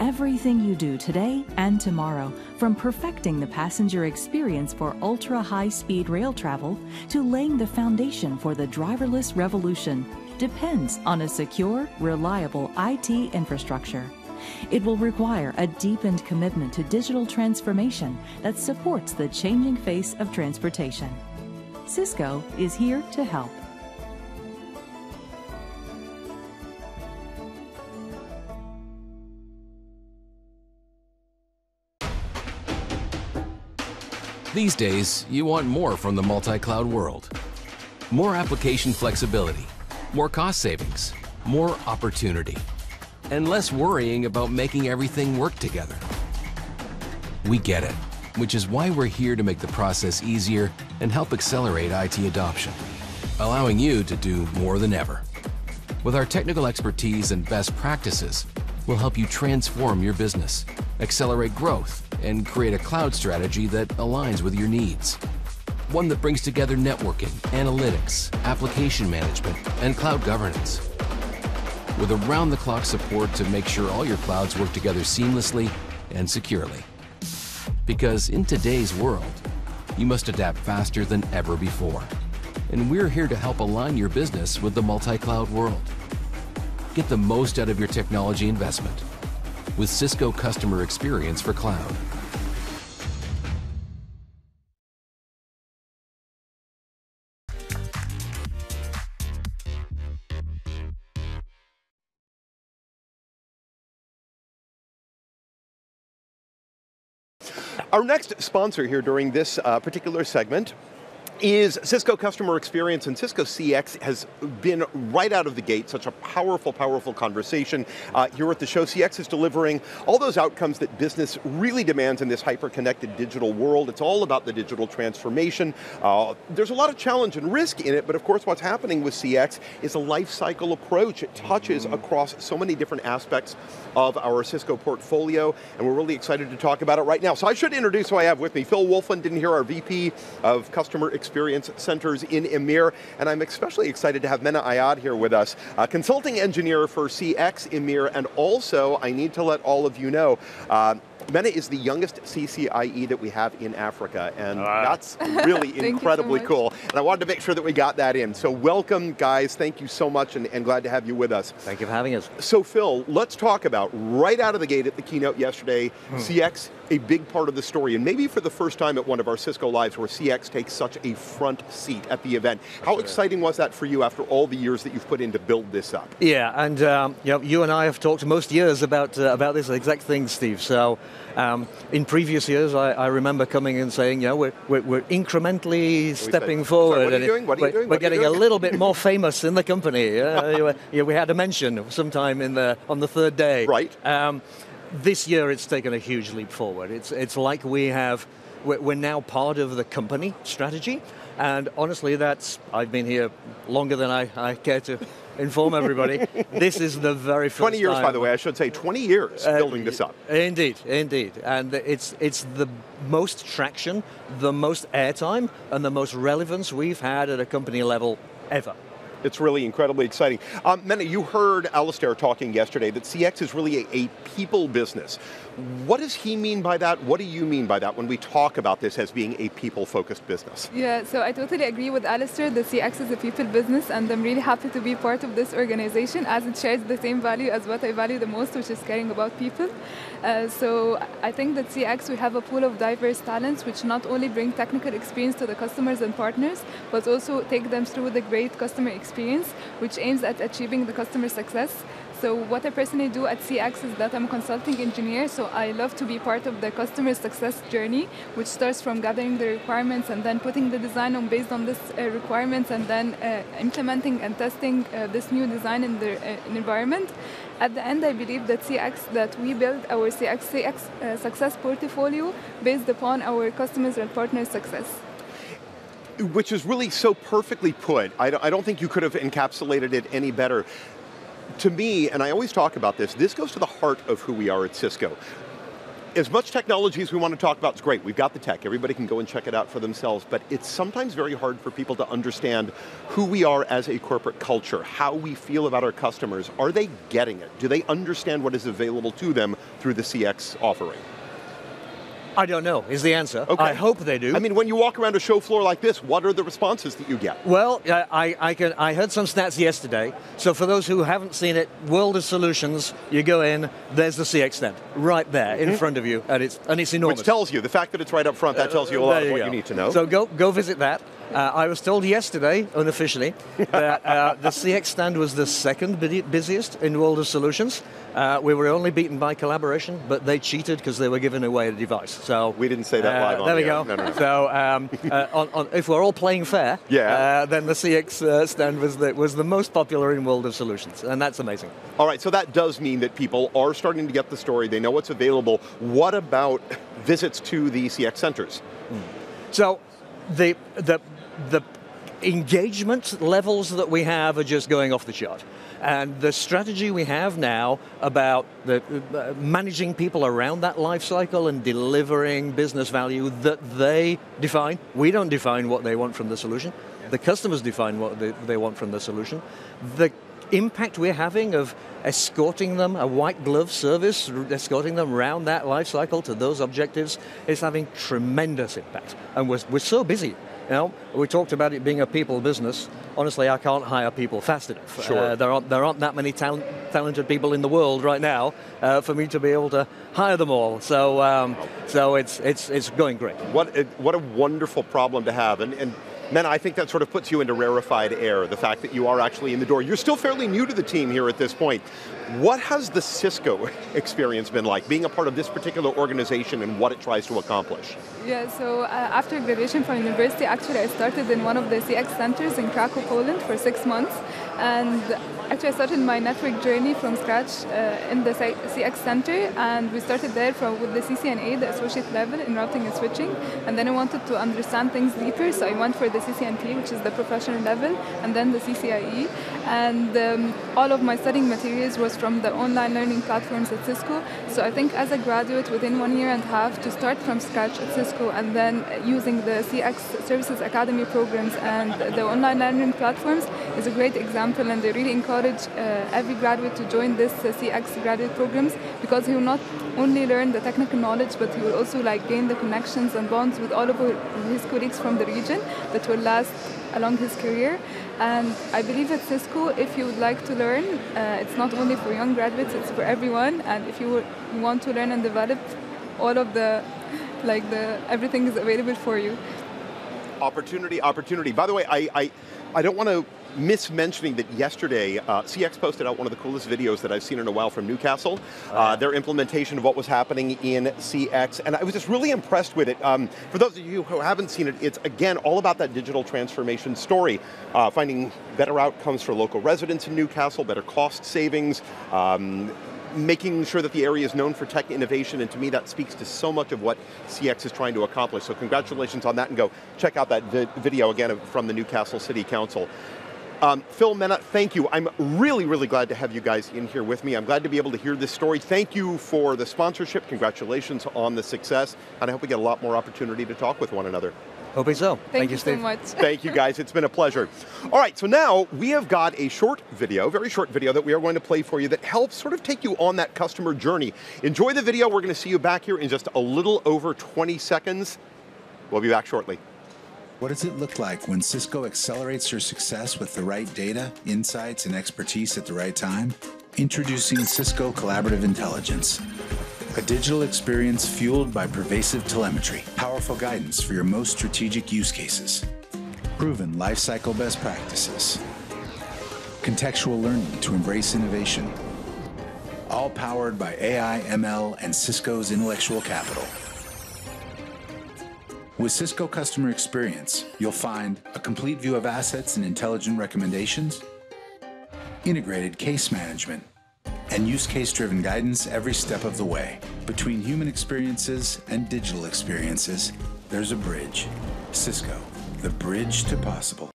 Speaker 90: Everything you do today and tomorrow, from perfecting the passenger experience for ultra high speed rail travel to laying the foundation for the driverless revolution, depends on a secure, reliable IT infrastructure. It will require a deepened commitment to digital transformation that supports the changing face of transportation. Cisco is here to help.
Speaker 91: These days, you want more from the multi-cloud world. More application flexibility, more cost savings, more opportunity, and less worrying about making everything work together. We get it, which is why we're here to make the process easier and help accelerate IT adoption, allowing you to do more than ever. With our technical expertise and best practices, we'll help you transform your business, accelerate growth, and create a cloud strategy that aligns with your needs. One that brings together networking, analytics, application management, and cloud governance. With around the clock support to make sure all your clouds work together seamlessly and securely. Because in today's world, you must adapt faster than ever before. And we're here to help align your business with the multi cloud world. Get the most out of your technology investment with Cisco Customer Experience for Cloud.
Speaker 6: Our next sponsor here during this uh, particular segment is Cisco Customer Experience and Cisco CX has been right out of the gate such a powerful, powerful conversation uh, here at the show. CX is delivering all those outcomes that business really demands in this hyper-connected digital world. It's all about the digital transformation. Uh, there's a lot of challenge and risk in it, but of course what's happening with CX is a life cycle approach. It touches mm. across so many different aspects of our Cisco portfolio, and we're really excited to talk about it right now. So I should introduce who I have with me. Phil Wolfland, didn't hear our VP of Customer Experience experience centers in EMEAR, and I'm especially excited to have Mena Ayad here with us, a consulting engineer for CX EMEAR, and also I need to let all of you know, uh, Mena is the youngest CCIE that we have in Africa, and uh. that's really incredibly so cool. And I wanted to make sure that we got that in. So welcome, guys. Thank you so much, and, and, glad to have you with us.
Speaker 92: Thank you for having us.
Speaker 6: So Phil, let's talk about right out of the gate at the keynote yesterday, hmm. CX, a big part of the story, and maybe for the first time at one of our Cisco Lives where CX takes such a front seat at the event. How sure. exciting was that for you after all the years that you've put in to build this up?
Speaker 92: Yeah, and um, you, know, you and I have talked most years about, uh, about this exact thing, Steve. So um, in previous years, I, I, remember coming and saying, you know, we're, we're, we're incrementally stepping forward.
Speaker 6: What are you doing? What are you doing?
Speaker 92: We're, getting a little bit more famous in the company. yeah, we had a mention sometime in the, on the third day.
Speaker 6: Right.
Speaker 92: Um, this year, it's taken a huge leap forward. It's, it's like we have, we're now part of the company strategy. And honestly, that's, I've been here longer than I, I care to inform everybody. this is the very first
Speaker 6: 20 years,
Speaker 92: time.
Speaker 6: by the way, I should say, 20 years uh, building this up.
Speaker 92: Indeed, indeed. And it's, it's the most traction, the most airtime, and the most relevance we've had at a company level ever.
Speaker 6: It's really incredibly exciting. Um, Mena, you heard Alistair talking yesterday that CX is really a, a, people business. What does he mean by that? What do you mean by that when we talk about this as being a people-focused business?
Speaker 93: Yeah, so I totally agree with Alistair that CX is a people business and I'm really happy to be part of this organization as it shares the same value as what I value the most, which is caring about people. Uh, so I think that CX, we have a pool of diverse talents which not only bring technical experience to the customers and partners, but also take them through the great customer experience, which aims at achieving the customer success. So what I personally do at CX is that I'm a consulting engineer, so I love to be part of the customer success journey, which starts from gathering the requirements and then putting the design on based on this uh, requirements and then uh, implementing and testing uh, this new design in the uh, environment. At the end, I believe that CX, that we build our CX, CX uh, success portfolio based upon our customers and partners' success
Speaker 6: which is really so perfectly put. I don't think you could have encapsulated it any better to me, and I always talk about this, this goes to the heart of who we are at Cisco. As much technology as we want to talk about is great. We've got the tech. Everybody can go and check it out for themselves, but it's sometimes very hard for people to understand who we are as a corporate culture, how we feel about our customers. Are they getting it? Do they understand what is available to them through the CX offering?
Speaker 92: I don't know, is the answer. Okay. I hope they do.
Speaker 6: I mean, when you walk around a show floor like this, what are the responses that you get?
Speaker 92: Well, I, I, can, I heard some stats yesterday. So for those who haven't seen it, World of Solutions, you go in, there's the CX stand right there mm-hmm. in front of you, and it's, and it's enormous.
Speaker 6: Which tells you, the fact that it's right up front, that tells you a lot of what go. you need to know.
Speaker 92: So go, go visit that. Uh, I was told yesterday, unofficially, that uh, the CX stand was the second busiest in World of Solutions. Uh, we were only beaten by collaboration, but they cheated because they were giving away a device. So
Speaker 6: we didn't say that
Speaker 92: uh,
Speaker 6: live.
Speaker 92: there we go.
Speaker 6: No, no, no.
Speaker 92: So um, uh, on, on, if we're all playing fair,
Speaker 6: yeah.
Speaker 92: Uh, then the CX stand was the, was the most popular in World of Solutions, and that's amazing.
Speaker 6: All right, so that does mean that people are starting to get the story. They know what's available. What about visits to the CX centers?
Speaker 92: Hmm. So the the the engagement levels that we have are just going off the chart. And the strategy we have now about the, uh, managing people around that life cycle and delivering business value that they define. We don't define what they want from the solution. The customers define what they, they want from the solution. The impact we're having of escorting them, a white glove service, escorting them around that life cycle to those objectives is having tremendous impact. And we're, we're so busy you know, we talked about it being a people business. Honestly, I can't hire people fast enough.
Speaker 6: Sure.
Speaker 92: Uh, there, aren't, there aren't that many talent, talented people in the world right now uh, for me to be able to hire them all. So, um, so it's, it's, it's going great.
Speaker 6: What a, what a wonderful problem to have. And, and Mena, I think that sort of puts you into rarefied air, the fact that you are actually in the door. You're still fairly new to the team here at this point. What has the Cisco experience been like, being a part of this particular organization and what it tries to accomplish?
Speaker 93: Yeah, so uh, after graduation from university, actually I started in one of the CX centers in Krakow, Poland for six months. And actually I started my network journey from scratch uh, in the CX center and we started there from, with the CCNA, the associate level in routing and switching. And then I wanted to understand things deeper, so I went for the CCNP, which is the professional level, and then the CCIE. And um, all of my studying materials was from the online learning platforms at Cisco. So I think as a graduate within one year and a half to start from scratch at Cisco and then using the CX Services Academy programs and the online learning platforms is a great example and they really encourage uh, every graduate to join this uh, CX graduate programs because he will not only learn the technical knowledge, but he will also like gain the connections and bonds with all of his colleagues from the region that will last along his career. And I believe at Cisco, if you would like to learn, uh, it's not only for young graduates, it's for everyone. And if you want to learn and develop, all of the, like the, everything is available for you.
Speaker 6: Opportunity, opportunity. By the way, I, I, I don't want to miss mentioning that yesterday, uh, CX posted out one of the coolest videos that I've seen in a while from Newcastle, oh, uh, their implementation of what was happening in CX, and I was just really impressed with it. Um, for those of you who haven't seen it, it's again all about that digital transformation story, uh, finding better outcomes for local residents in Newcastle, better cost savings, um, making sure that the area is known for tech innovation, and to me that speaks to so much of what CX is trying to accomplish. So congratulations on that, and go check out that vi video again from the Newcastle City Council. Um, Phil Mena, thank you. I'm really, really glad to have you guys in here with me. I'm glad to be able to hear this story. Thank you for the sponsorship. Congratulations on the success. And I hope we get a lot more opportunity to talk with one another.
Speaker 92: Hoping so.
Speaker 93: Thank,
Speaker 92: Thank
Speaker 93: you,
Speaker 92: you, Steve.
Speaker 93: so much.
Speaker 94: Thank you guys, it's been a pleasure. All right, so now we have got a short video, very short video that we are going to play for you that helps sort of take you on that customer journey. Enjoy the video. We're going to see you back here in just a little over 20 seconds. We'll be back shortly.
Speaker 95: What does it look like when Cisco accelerates your success with the right data, insights, and expertise at the right time? Introducing Cisco Collaborative Intelligence. A digital experience fueled by pervasive telemetry, powerful guidance for your most strategic use cases, proven lifecycle best practices, contextual learning to embrace innovation, all powered by AI, ML, and Cisco's intellectual capital. With Cisco Customer Experience, you'll find a complete view of assets and intelligent recommendations, integrated case management, and use case driven guidance every step of the way. Between human experiences and digital experiences, there's a bridge. Cisco, the bridge to possible.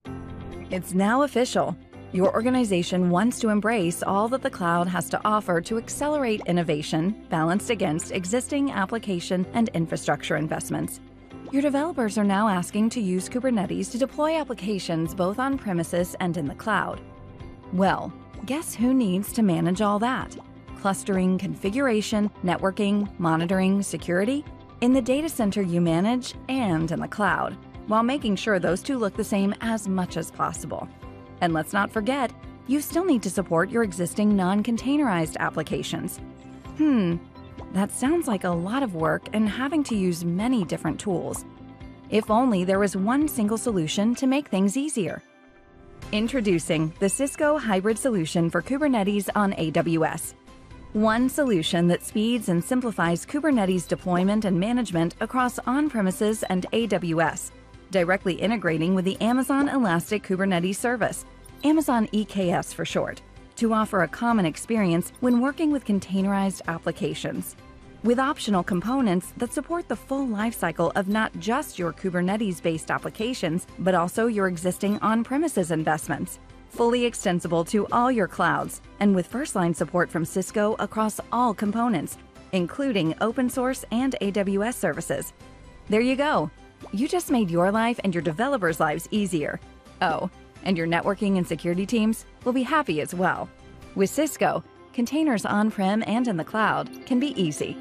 Speaker 96: It's now official. Your organization wants to embrace all that the cloud has to offer to accelerate innovation balanced against existing application and infrastructure investments. Your developers are now asking to use Kubernetes to deploy applications both on premises and in the cloud. Well, guess who needs to manage all that? Clustering, configuration, networking, monitoring, security? In the data center you manage and in the cloud, while making sure those two look the same as much as possible. And let's not forget, you still need to support your existing non containerized applications. Hmm, that sounds like a lot of work and having to use many different tools. If only there was one single solution to make things easier. Introducing the Cisco Hybrid Solution for Kubernetes on AWS. One solution that speeds and simplifies Kubernetes deployment and management across on premises and AWS, directly integrating with the Amazon Elastic Kubernetes Service, Amazon EKS for short, to offer a common experience when working with containerized applications. With optional components that support the full lifecycle of not just your Kubernetes based applications, but also your existing on premises investments. Fully extensible to all your clouds, and with first line support from Cisco across all components, including open source and AWS services. There you go. You just made your life and your developers' lives easier. Oh, and your networking and security teams will be happy as well. With Cisco, containers on prem and in the cloud can be easy.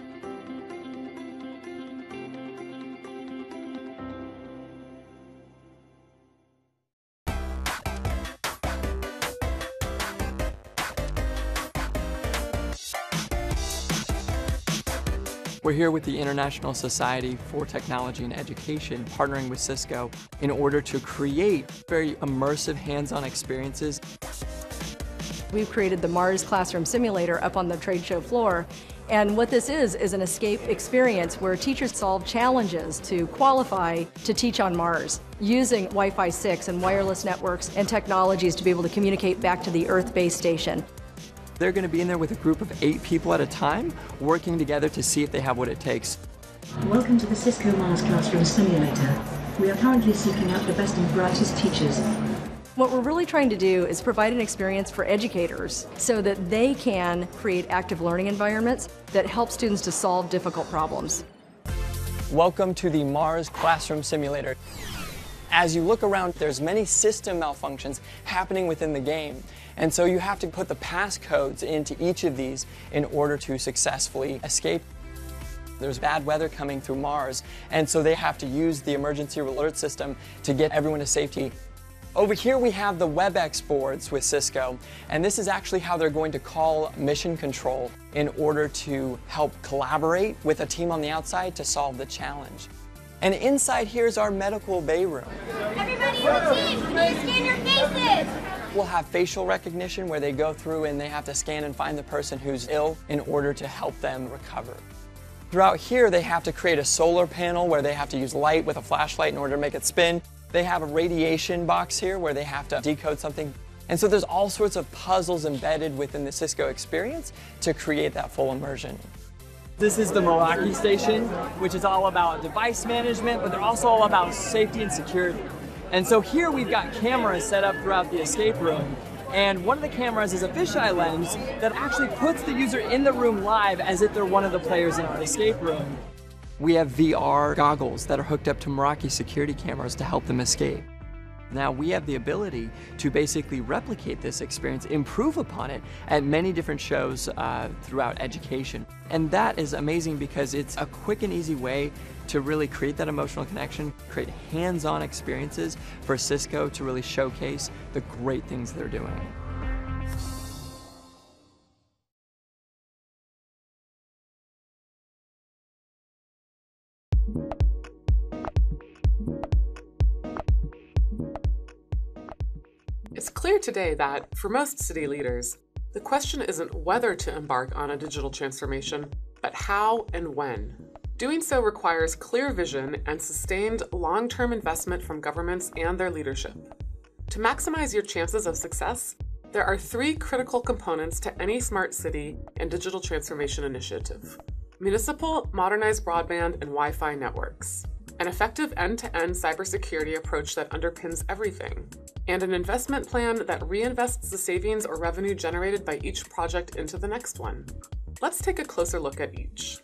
Speaker 97: We're here with the International Society for Technology and Education, partnering with Cisco in order to create very immersive hands-on experiences.
Speaker 98: We've created the Mars Classroom Simulator up on the trade show floor. And what this is, is an escape experience where teachers solve challenges to qualify to teach on Mars using Wi-Fi 6 and wireless networks and technologies to be able to communicate back to the Earth base station.
Speaker 97: They're going to be in there with a group of eight people at a time, working together to see if they have what it takes.
Speaker 99: Welcome to the Cisco Mars Classroom Simulator. We are currently seeking out the best and brightest teachers.
Speaker 98: What we're really trying to do is provide an experience for educators so that they can create active learning environments that help students to solve difficult problems.
Speaker 97: Welcome to the Mars Classroom Simulator. As you look around, there's many system malfunctions happening within the game. And so you have to put the passcodes into each of these in order to successfully escape. There's bad weather coming through Mars, and so they have to use the emergency alert system to get everyone to safety. Over here we have the WebEx boards with Cisco, and this is actually how they're going to call mission control in order to help collaborate with a team on the outside to solve the challenge. And inside here is our medical bay room.
Speaker 100: Everybody in the team, you scan your faces?
Speaker 97: We'll have facial recognition where they go through and they have to scan and find the person who's ill in order to help them recover. Throughout here, they have to create a solar panel where they have to use light with a flashlight in order to make it spin. They have a radiation box here where they have to decode something. And so there's all sorts of puzzles embedded within the Cisco experience to create that full immersion.
Speaker 101: This is the Milwaukee station, which is all about device management, but they're also all about safety and security. And so here we've got cameras set up throughout the escape room. And one of the cameras is a fisheye lens that actually puts the user in the room live as if they're one of the players in the escape room.
Speaker 97: We have VR goggles that are hooked up to Meraki security cameras to help them escape. Now we have the ability to basically replicate this experience, improve upon it at many different shows uh, throughout education. And that is amazing because it's a quick and easy way to really create that emotional connection, create hands-on experiences for Cisco to really showcase the great things they're doing.
Speaker 102: It's clear today that, for most city leaders, the question isn't whether to embark on a digital transformation, but how and when. Doing so requires clear vision and sustained long term investment from governments and their leadership. To maximize your chances of success, there are three critical components to any smart city and digital transformation initiative municipal, modernized broadband, and Wi Fi networks, an effective end to end cybersecurity approach that underpins everything, and an investment plan that reinvests the savings or revenue generated by each project into the next one. Let's take a closer look at each.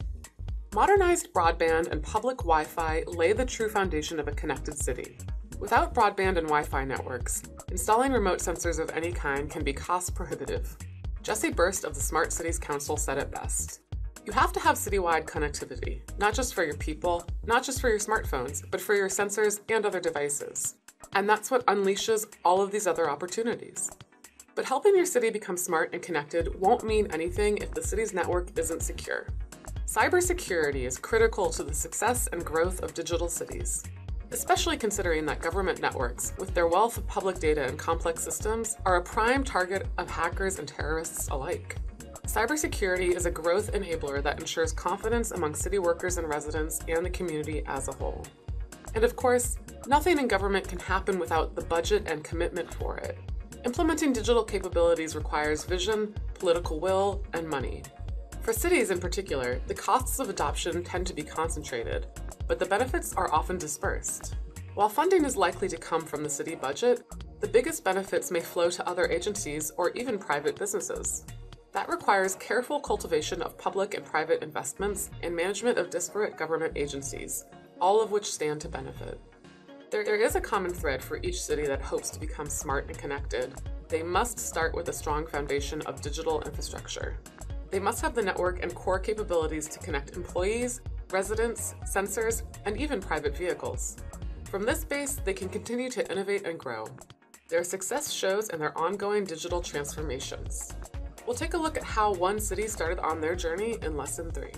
Speaker 102: Modernized broadband and public Wi Fi lay the true foundation of a connected city. Without broadband and Wi Fi networks, installing remote sensors of any kind can be cost prohibitive. Jesse Berst of the Smart Cities Council said it best. You have to have citywide connectivity, not just for your people, not just for your smartphones, but for your sensors and other devices. And that's what unleashes all of these other opportunities. But helping your city become smart and connected won't mean anything if the city's network isn't secure. Cybersecurity is critical to the success and growth of digital cities, especially considering that government networks, with their wealth of public data and complex systems, are a prime target of hackers and terrorists alike. Cybersecurity is a growth enabler that ensures confidence among city workers and residents and the community as a whole. And of course, nothing in government can happen without the budget and commitment for it. Implementing digital capabilities requires vision, political will, and money. For cities in particular, the costs of adoption tend to be concentrated, but the benefits are often dispersed. While funding is likely to come from the city budget, the biggest benefits may flow to other agencies or even private businesses. That requires careful cultivation of public and private investments and management of disparate government agencies, all of which stand to benefit. There, there is a common thread for each city that hopes to become smart and connected. They must start with a strong foundation of digital infrastructure. They must have the network and core capabilities to connect employees, residents, sensors, and even private vehicles. From this base, they can continue to innovate and grow. Their success shows in their ongoing digital transformations. We'll take a look at how one city started on their journey in Lesson 3.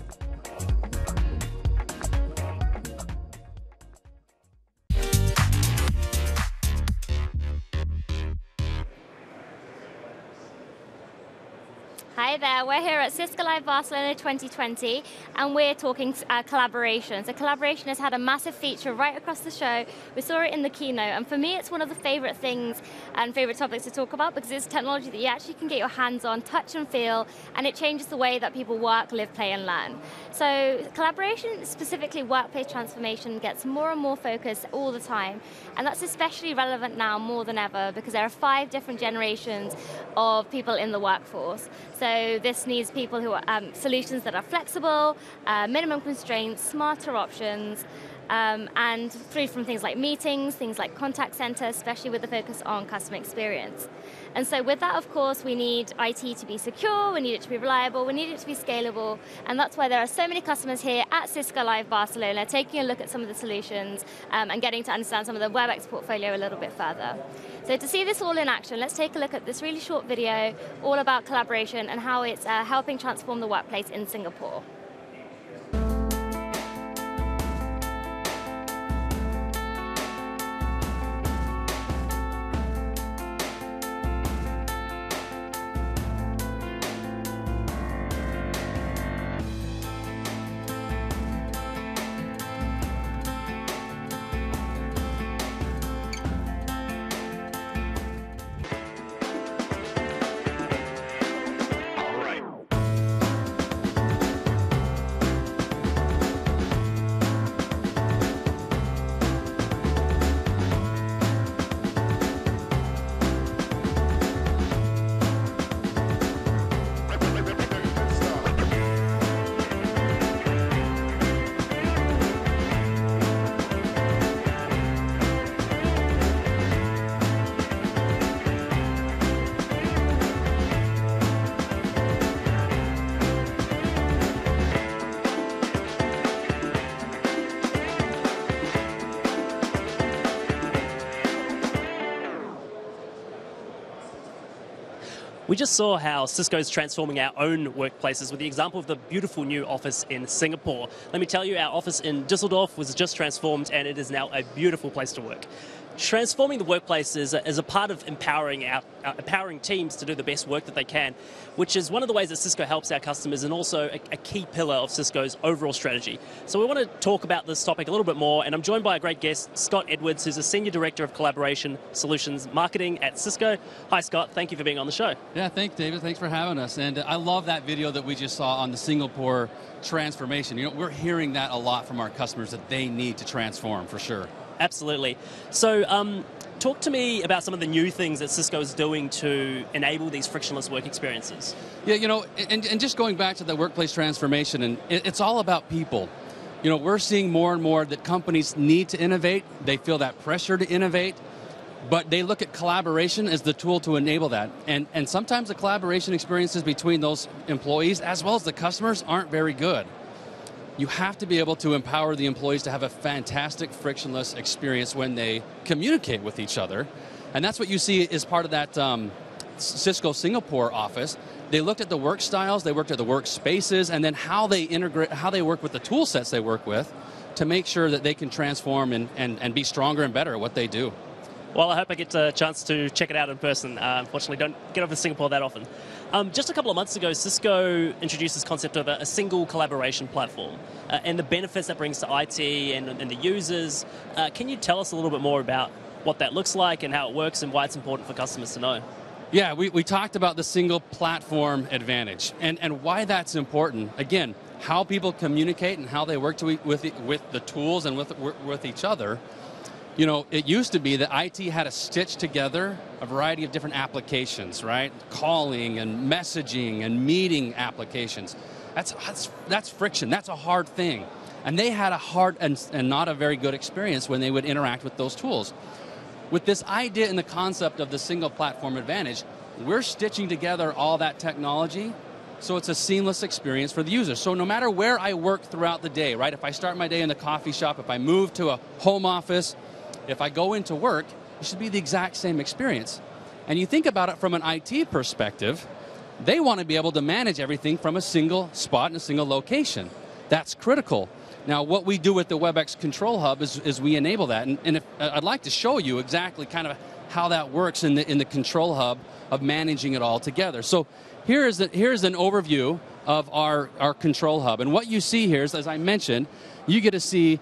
Speaker 8: Hi there, we're here at Cisco Live Barcelona 2020 and we're talking uh, collaboration. So collaboration has had a massive feature right across the show. We saw it in the keynote and for me it's one of the favorite things and favorite topics to talk about because it's technology that you actually can get your hands on, touch and feel and it changes the way that people work, live, play and learn. So collaboration, specifically workplace transformation, gets more and more focus all the time and that's especially relevant now more than ever because there are five different generations of people in the workforce. So this needs people who are um, solutions that are flexible, uh, minimum constraints, smarter options, um, and through from things like meetings, things like contact center, especially with the focus on customer experience. And so with that, of course, we need IT to be secure, we need it to be reliable, we need it to be scalable, and that's why there are so many customers here at Cisco Live Barcelona taking a look at some of the solutions um, and getting to understand some of the WebEx portfolio a little bit further. So to see this all in action, let's take a look at this really short video all about collaboration and how it's uh, helping transform the workplace in Singapore.
Speaker 7: Just saw how Cisco's transforming our own workplaces with the example of the beautiful new office in Singapore. Let me tell you, our office in Dusseldorf was just transformed and it is now a beautiful place to work transforming the workplace is a, is a part of empowering our, empowering teams to do the best work that they can, which is one of the ways that Cisco helps our customers and also a, a, key pillar of Cisco's overall strategy. So we want to talk about this topic a little bit more, and I'm joined by a great guest, Scott Edwards, who's a Senior Director of Collaboration Solutions Marketing at Cisco. Hi, Scott. Thank you for being on the show.
Speaker 103: Yeah, thanks, David. Thanks for having us. And I love that video that we just saw on the Singapore transformation. You know, we're hearing that a lot from our customers that they need to transform for sure.
Speaker 7: Absolutely. So, um, talk to me about some of the new things that Cisco is doing to enable these frictionless work experiences.
Speaker 103: Yeah, you know, and, and just going back to the workplace transformation, and it's all about people. You know, we're seeing more and more that companies need to innovate. They feel that pressure to innovate, but they look at collaboration as the tool to enable that. And, and sometimes the collaboration experiences between those employees as well as the customers aren't very good you have to be able to empower the employees to have a fantastic frictionless experience when they communicate with each other. And that's what you see as part of that um, Cisco Singapore office. They looked at the work styles, they worked at the workspaces, and then how they integrate, how they work with the tool sets they work with to make sure that they can transform and, and, and be stronger and better at what they do.
Speaker 7: Well, I hope I get a chance to check it out in person. Uh, unfortunately, don't get over to Singapore that often. Um, just a couple of months ago, Cisco introduced this concept of a, a single collaboration platform uh, and the benefits that brings to IT and, and the users. Uh, can you tell us a little bit more about what that looks like and how it works and why it's important for customers to know?
Speaker 103: Yeah, we, we talked about the single platform advantage and, and why that's important. Again, how people communicate and how they work to, with, with the tools and with, with each other you know, it used to be that IT had to stitch together a variety of different applications, right? Calling and messaging and meeting applications. That's, that's, that's friction. That's a hard thing. And they had a hard and, and not a very good experience when they would interact with those tools. With this idea and the concept of the single platform advantage, we're stitching together all that technology so it's a seamless experience for the user. So no matter where I work throughout the day, right? If I start my day in the coffee shop, if I move to a home office, if I go into work, it should be the exact same experience. And you think about it from an IT perspective, they want to be able to manage everything from a single spot in a single location. That's critical. Now, what we do with the WebEx Control Hub is, is we enable that. And, and if, uh, I'd like to show you exactly kind of how that works in the, in the Control Hub of managing it all together. So here is, the, here's an overview of our, our Control Hub. And what you see here is, as I mentioned, you get to see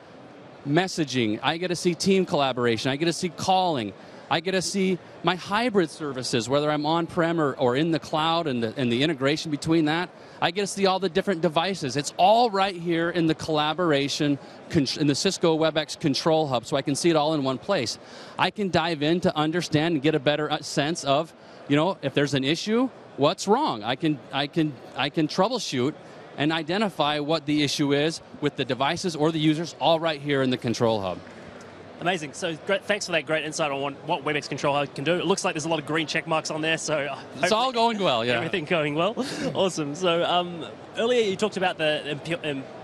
Speaker 103: messaging. I get to see team collaboration. I get to see calling. I get to see my hybrid services, whether I'm on prem or, or in the cloud and the, and the integration between that. I get to see all the different devices. It's all right here in the collaboration, in the Cisco WebEx Control Hub, so I can see it all in one place. I can dive in to understand and get a better uh, sense of, you know, if there's an issue, what's wrong. I can, I can, I can troubleshoot and identify what the issue is with the devices or the users all right here in the control hub.
Speaker 7: Amazing. So great, thanks for that great insight on what WebEx Control Hub can do. It looks like there's a lot of green check marks on there, so
Speaker 103: it's all going well. Yeah,
Speaker 7: everything going well. awesome. So um, earlier you talked about the,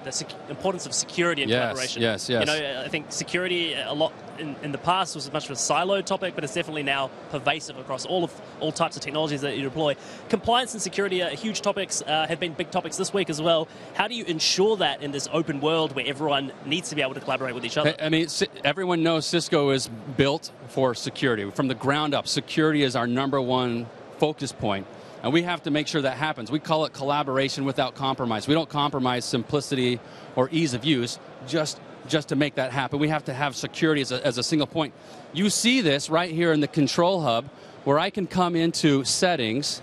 Speaker 7: the sec- importance of security and
Speaker 103: yes,
Speaker 7: collaboration.
Speaker 103: Yes, yes.
Speaker 7: You know, I think security a lot in, in the past was much of a siloed topic, but it's definitely now pervasive across all of all types of technologies that you deploy. Compliance and security are huge topics, uh, have been big topics this week as well. How do you ensure that in this open world where everyone needs to be able to collaborate with each other?
Speaker 103: I mean, everyone knows Cisco is built for security from the ground up. Security is our number one focus point. And we have to make sure that happens. We call it collaboration without compromise. We don't compromise simplicity or ease of use just, just to make that happen. We have to have security as a, as a single point. You see this right here in the control hub where I can come into settings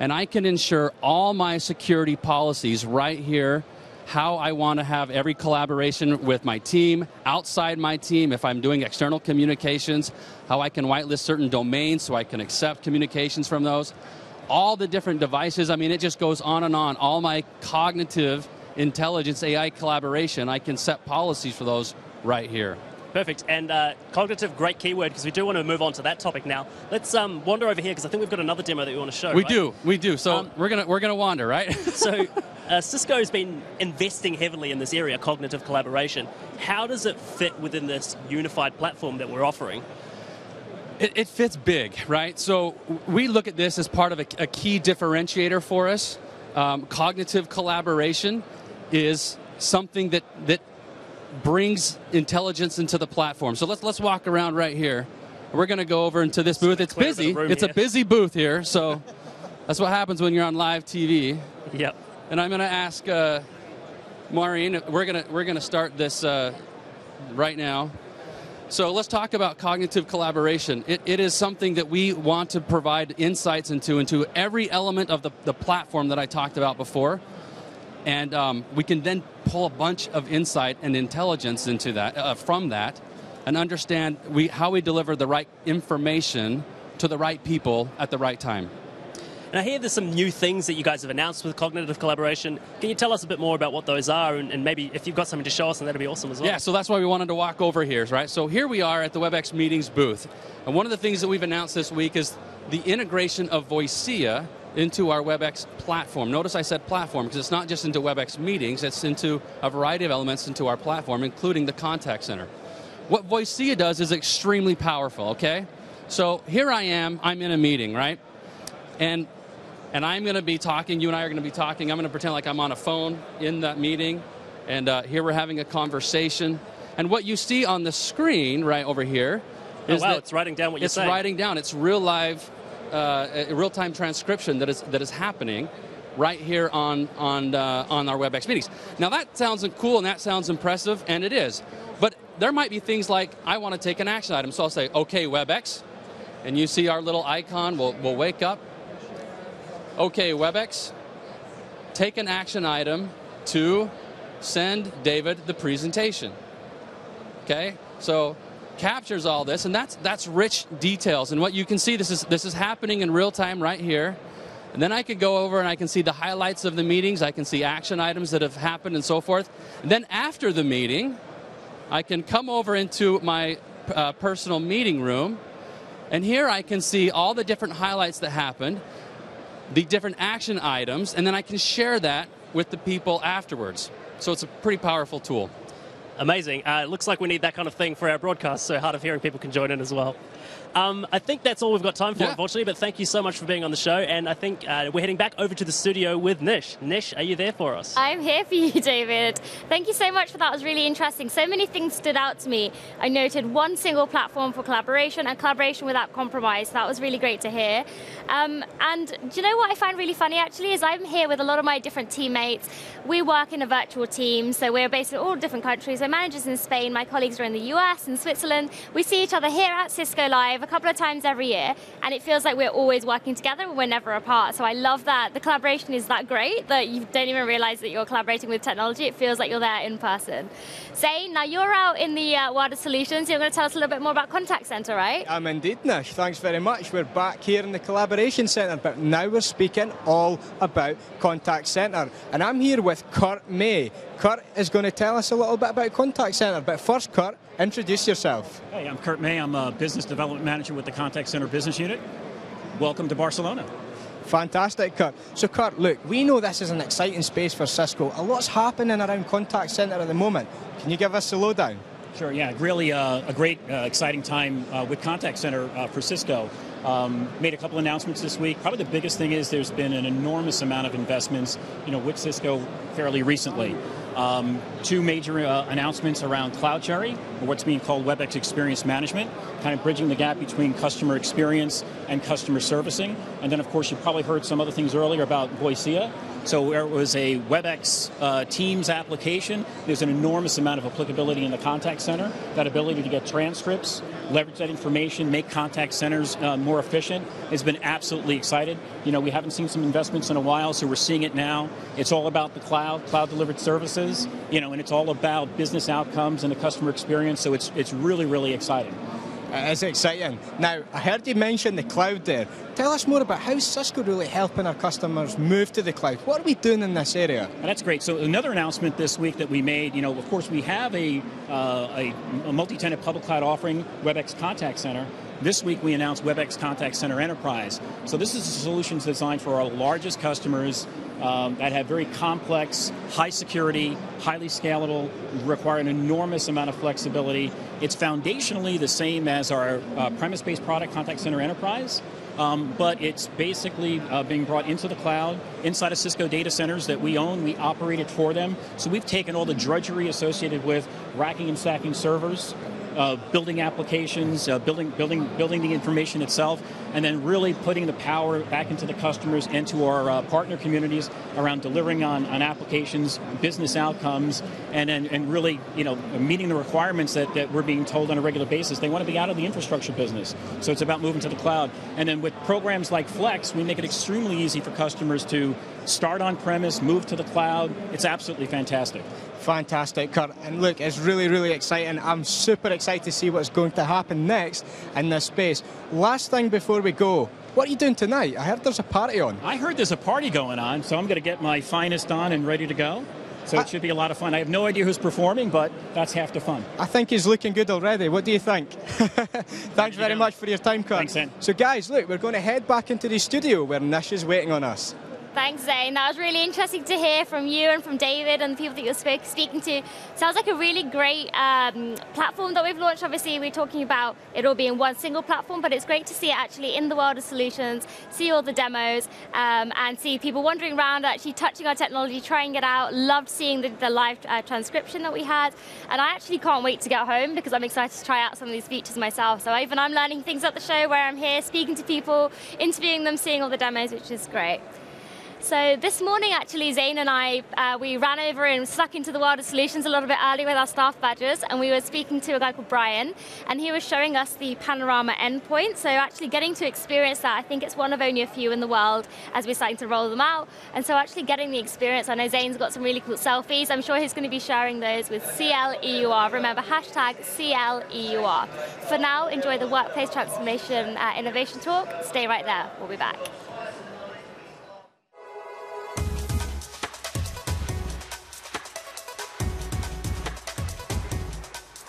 Speaker 103: and I can ensure all my security policies right here how I want to have every collaboration with my team, outside my team, if I'm doing external communications, how I can whitelist certain domains so I can accept communications from those all the different devices. I mean, it just goes on and on. All my cognitive intelligence AI collaboration, I can set policies for those right here.
Speaker 7: Perfect. And uh, cognitive, great keyword because we do want to move on to that topic now. Let's um, wander over here because I think we've got another demo that we want to show.
Speaker 103: We
Speaker 7: right?
Speaker 103: do, we do. So um, we're gonna we're gonna wander, right?
Speaker 7: so uh, Cisco has been investing heavily in this area, cognitive collaboration. How does it fit within this unified platform that we're offering?
Speaker 103: It, it fits big, right? So we look at this as part of a, a key differentiator for us. Um, cognitive collaboration is something that that brings intelligence into the platform. So let's let's walk around right here. We're going to go over into this booth. It's busy. It's a busy booth here. So that's what happens when you're on live TV.
Speaker 104: Yep.
Speaker 103: And I'm going to ask uh, Maureen. We're going to we're going to start this uh, right now. So let's talk about cognitive collaboration. It, it is something that we want to provide insights into into every element of the, the platform that I talked about before. And um, we can then pull a bunch of insight and intelligence into that uh, from that, and understand we, how we deliver the right information to the right people at the right time.
Speaker 104: And I hear there's some new things that you guys have announced with cognitive collaboration. Can you tell us a bit more about what those are, and, and maybe if you've got something to show us, then that'd be awesome as well.
Speaker 103: Yeah, so that's why we wanted to walk over here, right? So here we are at the WebEx Meetings booth. And one of the things that we've announced this week is the integration of Voicea into our WebEx platform. Notice I said platform because it's not just into WebEx Meetings, it's into a variety of elements into our platform, including the contact center. What Voicea does is extremely powerful, okay? So here I am, I'm in a meeting, right? And and I'm going to be talking. You and I are going to be talking. I'm going to pretend like I'm on a phone in that meeting, and uh, here we're having a conversation. And what you see on the screen right over here is
Speaker 104: Oh,
Speaker 103: wow,
Speaker 104: it's writing down what you're
Speaker 103: it's
Speaker 104: saying.
Speaker 103: writing down. It's real live, uh, real time transcription that is that is happening right here on on uh, on our WebEx meetings. Now that sounds cool and that sounds impressive, and it is. But there might be things like I want to take an action item, so I'll say, "Okay, WebEx," and you see our little icon. We'll we'll wake up. Okay, WebEx, take an action item to send David the presentation. Okay, so captures all this, and that's that's rich details. And what you can see, this is this is happening in real time right here. And then I could go over and I can see the highlights of the meetings. I can see action items that have happened and so forth. And then after the meeting, I can come over into my uh, personal meeting room, and here I can see all the different highlights that happened, the different action items, and then I can share that with the people afterwards. So it's a pretty powerful tool.
Speaker 104: Amazing. Uh, it looks like we need that kind of thing for our broadcast, so hard of hearing people can join in as well. Um, I think that's all we've got time for,
Speaker 103: Yeah.
Speaker 104: unfortunately, but thank you so much for being on the show. And I think uh, we're heading back over to the studio with Nish. Nish, are you there for us?
Speaker 8: I'm here for you, David. Thank you so much for that. It was really interesting. So many things stood out to me. I noted one single platform for collaboration and collaboration without compromise. That was really great to hear. Um, and do you know what I find really funny actually is I'm here with a lot of my different teammates. We work in a virtual team, so we're based in all different countries. My manager's in Spain, my colleagues are in the US and Switzerland. We see each other here at Cisco Live a couple of times every year, and it feels like we're always working together. We're never apart. So I love that. The collaboration is that great that you don't even realize that you're collaborating with technology. It feels like you're there in person. Zane, now you're out in the uh, world of solutions. You're going to tell us a little bit more about Contact Center, right?
Speaker 105: I'm indeed, Nish. Thanks very much. We're back here in the Collaboration Centre, but now we're speaking all about Contact Centre. And I'm here with Kurt May. Kurt is going to tell us a little bit about Contact Centre. But first, Kurt, introduce yourself.
Speaker 106: Hey, I'm Kurt May. I'm a business development manager with the Contact Center Business Unit. Welcome to Barcelona.
Speaker 105: Fantastic, Kurt. So, Kurt, look, we know this is an exciting space for Cisco. A lot's happening around Contact Centre at the moment. Can you give us a lowdown?
Speaker 106: Sure, yeah, really uh, a great, uh, exciting time uh, with Contact Center uh, for Cisco. Um, made a couple announcements this week. Probably the biggest thing is there's been an enormous amount of investments, you know, with Cisco fairly recently. Um, two major uh, announcements around CloudCherry, or what's being called WebEx Experience Management, kind of bridging the gap between customer experience and customer servicing. And then, of course, you probably heard some other things earlier about Voicea. So where it was a WebEx uh, Teams application, there's an enormous amount of applicability in the contact center. That ability to get transcripts, leverage that information, make contact centers uh, more efficient has been absolutely excited. You know, we haven't seen some investments in a while, so we're seeing it now. It's all about the cloud, cloud delivered services, you know, and it's all about business outcomes and the customer experience. So it's it's really really exciting.
Speaker 105: It is exciting. Now, I heard you mention the cloud there. Tell us more about how Cisco really helping our customers move to the cloud. What are we doing in this area?
Speaker 106: And that's great. So another announcement this week that we made, you know, of course we have a, uh, a, a multi-tenant public cloud offering, WebEx Contact Center. This week we announced WebEx Contact Center Enterprise. So this is a solution designed for our largest customers um, that have very complex, high security, highly scalable, require an enormous amount of flexibility. It's foundationally the same as our uh, premise based product, Contact Center Enterprise. Um, but it's basically uh, being brought into the cloud inside of Cisco data centers that we own. We operate it for them. So we've taken all the drudgery associated with racking and stacking servers, uh, building applications, uh, building, building, building the information itself, and then really putting the power back into the customers and to our uh, partner communities around delivering on, on applications, business outcomes, and, and, and really you know, meeting the requirements that, that we're being told on a regular basis. They want to be out of the infrastructure business. So it's about moving to the cloud. And then with programs like Flex, we make it extremely easy for customers to start on premise, move to the cloud. It's absolutely fantastic.
Speaker 105: Fantastic, Kurt. And look, it's really, really exciting. I'm super excited to see what's going to happen next in this space. Last thing before we go, what are you doing tonight? I heard there's a party on.
Speaker 106: I heard there's a party going on, so I'm going to get my finest on and ready to go. So it should be a lot of fun. I have no idea who's performing, but that's half the fun.
Speaker 105: I think he's looking good already. What do you think? Thanks very much for your time, Kurt.
Speaker 106: Thanks.
Speaker 105: So, guys, look, we're going to head back into the studio where Nish is waiting on us.
Speaker 8: Thanks, Zane. That was really interesting to hear from you and from David and the people that you're speak, speaking to. Sounds like a really great um, platform that we've launched. Obviously, we're talking about it all being one single platform, but it's great to see it actually in the world of solutions, see all the demos, um, and see people wandering around, actually touching our technology, trying it out. Loved seeing the, the live uh, transcription that we had, and I actually can't wait to get home because I'm excited to try out some of these features myself. So even I'm learning things at the show where I'm here speaking to people, interviewing them, seeing all the demos, which is great. So this morning, actually, Zane and I, uh, we ran over and snuck into the world of solutions a little bit early with our staff badges, and we were speaking to a guy called Brian, and he was showing us the Panorama endpoint. So actually getting to experience that, I think it's one of only a few in the world as we're starting to roll them out. And so actually getting the experience, I know Zane's got some really cool selfies. I'm sure he's going to be sharing those with CLEUR. Remember, hashtag CLEUR. For now, enjoy the Workplace Transformation uh, Innovation Talk. Stay right there. We'll be back.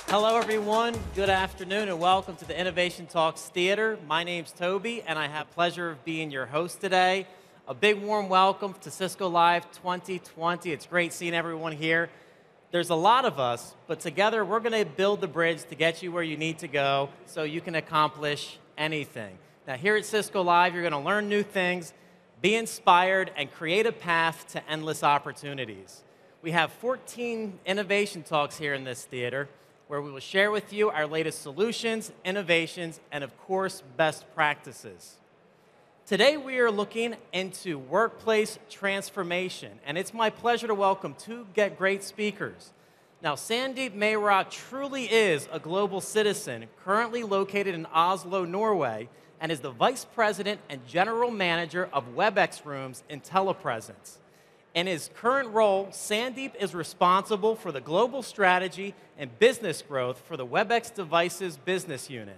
Speaker 107: Hello, everyone. Good afternoon, and welcome to the Innovation Talks Theater. My name's Toby, and I have pleasure of being your host today. A big warm welcome to Cisco Live 2020. It's great seeing everyone here. There's a lot of us, but together we're going to build the bridge to get you where you need to go so you can accomplish anything. Now, here at Cisco Live, you're going to learn new things, be inspired, and create a path to endless opportunities. We have 14 innovation talks here in this theater where we will share with you our latest solutions, innovations, and of course, best practices. Today, we are looking into workplace transformation, and it's my pleasure to welcome two great speakers. Now, Sandeep Mehra truly is a global citizen, currently located in Oslo, Norway, and is the Vice President and General Manager of WebEx Rooms in Telepresence. In his current role, Sandeep is responsible for the global strategy and business growth for the WebEx Devices business unit.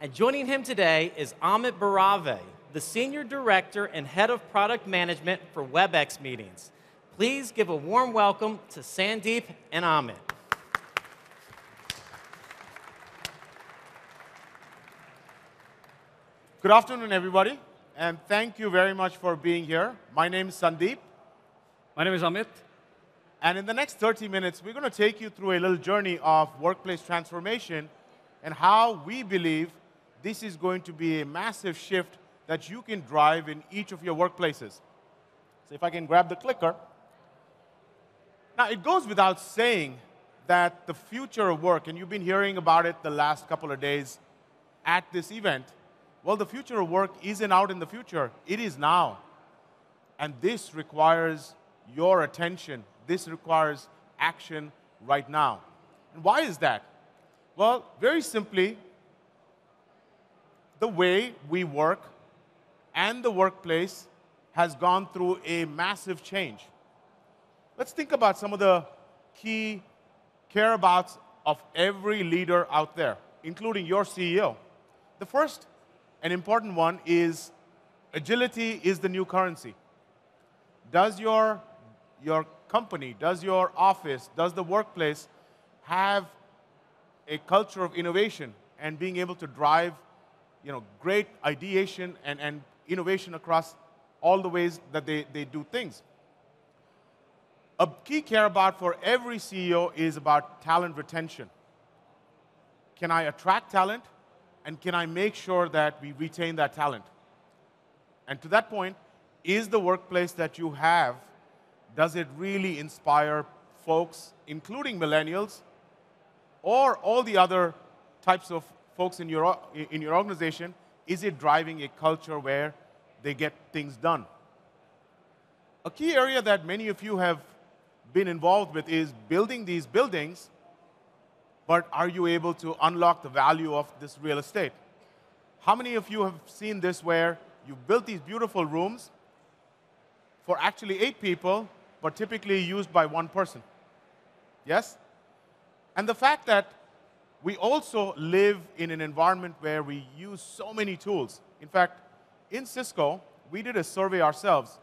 Speaker 107: And joining him today is Amit Barave, the Senior Director and Head of Product Management for WebEx Meetings. Please give a warm welcome to Sandeep and Amit.
Speaker 108: Good afternoon, everybody, and thank you very much for being here. My name is Sandeep.
Speaker 109: My name is Amit.
Speaker 108: And in the next 30 minutes, we're going to take you through a little journey of workplace transformation and how we believe this is going to be a massive shift that you can drive in each of your workplaces. So if I can grab the clicker. Now, it goes without saying that the future of work, and you've been hearing about it the last couple of days at this event, well, the future of work isn't out in the future. It is now. And this requires your attention. This requires action right now. And why is that? Well, very simply, the way we work and the workplace has gone through a massive change. Let's think about some of the key careabouts of every leader out there, including your CEO. The first and important one is agility is the new currency. Does your your company, does your office, does the workplace have a culture of innovation and being able to drive you know, great ideation and, and innovation across all the ways that they, they do things. A key care about for every CEO is about talent retention. Can I attract talent? And can I make sure that we retain that talent? And to that point, is the workplace that you have, does it really inspire folks, including millennials, or all the other types of folks in your, in your organization, is it driving a culture where they get things done? A key area that many of you have been involved with is building these buildings, but are you able to unlock the value of this real estate? How many of you have seen this where you built these beautiful rooms for actually eight people, but typically used by one person? Yes? And the fact that we also live in an environment where we use so many tools. In fact, in Cisco, we did a survey ourselves.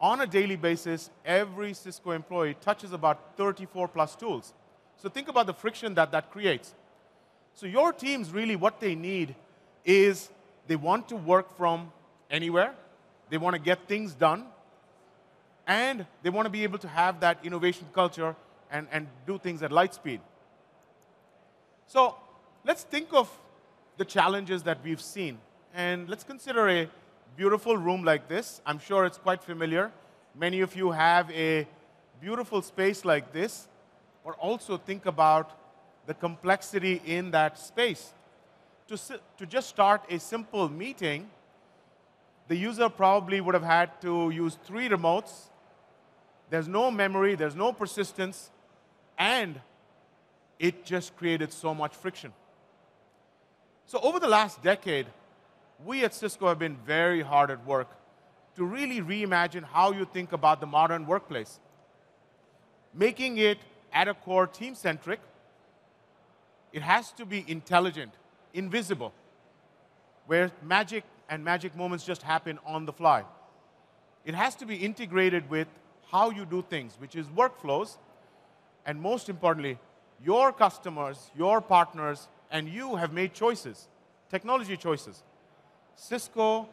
Speaker 108: On a daily basis, every Cisco employee touches about 34 plus tools. So think about the friction that that creates. So your teams really what they need is they want to work from anywhere, they want to get things done, and they want to be able to have that innovation culture and, and do things at light speed. So let's think of the challenges that we've seen. And let's consider a beautiful room like this. I'm sure it's quite familiar. Many of you have a beautiful space like this, or also think about the complexity in that space. To, to just start a simple meeting, the user probably would have had to use three remotes. There's no memory, there's no persistence, and it just created so much friction. So over the last decade, we at Cisco have been very hard at work to really reimagine how you think about the modern workplace, making it at a core team-centric. It has to be intelligent, invisible, where magic and magic moments just happen on the fly. It has to be integrated with how you do things, which is workflows, and most importantly, your customers, your partners, and you have made choices, technology choices. Cisco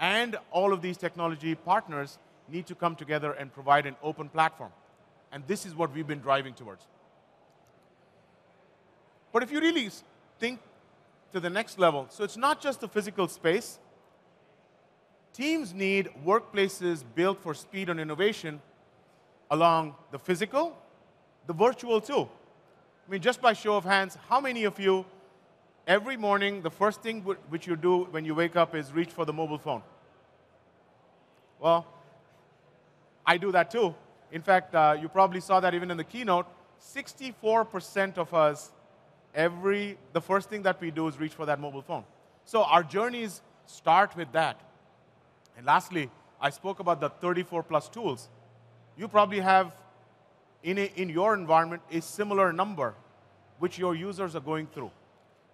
Speaker 108: and all of these technology partners need to come together and provide an open platform. And this is what we've been driving towards. But if you really think to the next level, so it's not just the physical space. Teams need workplaces built for speed and innovation along the physical, the virtual too. I mean, just by show of hands, how many of you, every morning, the first thing which you do when you wake up is reach for the mobile phone? Well, I do that too. In fact, uh, you probably saw that even in the keynote. 64% of us, every, the first thing that we do is reach for that mobile phone. So our journeys start with that. And lastly, I spoke about the 34 plus tools. You probably have in, a, in your environment a similar number which your users are going through.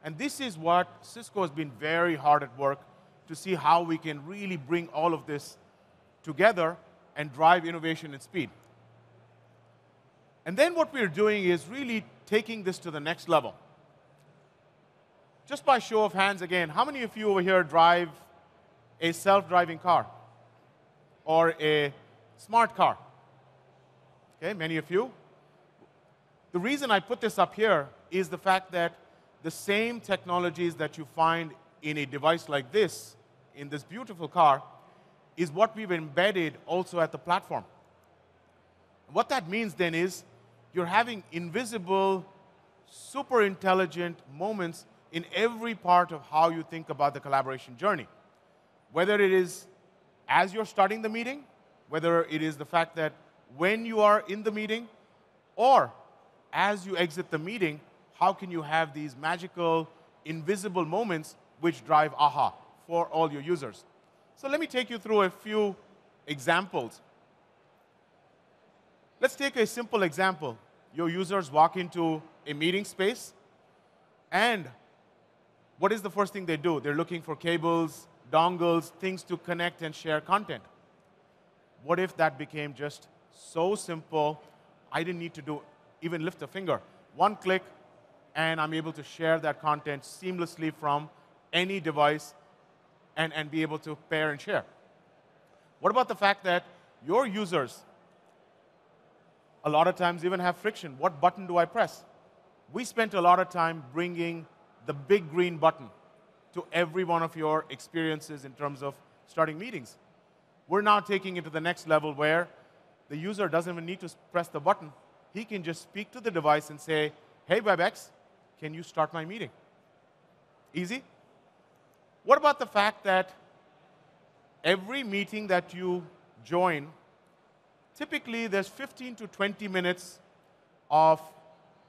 Speaker 108: And this is what Cisco has been very hard at work to see how we can really bring all of this together and drive innovation and speed. And then what we're doing is really taking this to the next level. Just by show of hands again, how many of you over here drive a self-driving car or a smart car? Okay, many of you. The reason I put this up here is the fact that the same technologies that you find in a device like this, in this beautiful car, is what we've embedded also at the platform. What that means then is you're having invisible, super intelligent moments in every part of how you think about the collaboration journey. Whether it is as you're starting the meeting, whether it is the fact that when you are in the meeting, or as you exit the meeting, how can you have these magical, invisible moments which drive aha for all your users? So let me take you through a few examples. Let's take a simple example. Your users walk into a meeting space, and what is the first thing they do? They're looking for cables, dongles, things to connect and share content. What if that became just so simple. I didn't need to do even lift a finger. One click, and I'm able to share that content seamlessly from any device and, and be able to pair and share. What about the fact that your users, a lot of times, even have friction? What button do I press? We spent a lot of time bringing the big green button to every one of your experiences in terms of starting meetings. We're now taking it to the next level where the user doesn't even need to press the button. He can just speak to the device and say, hey, WebEx, can you start my meeting? Easy? What about the fact that every meeting that you join, typically there's 15 to 20 minutes of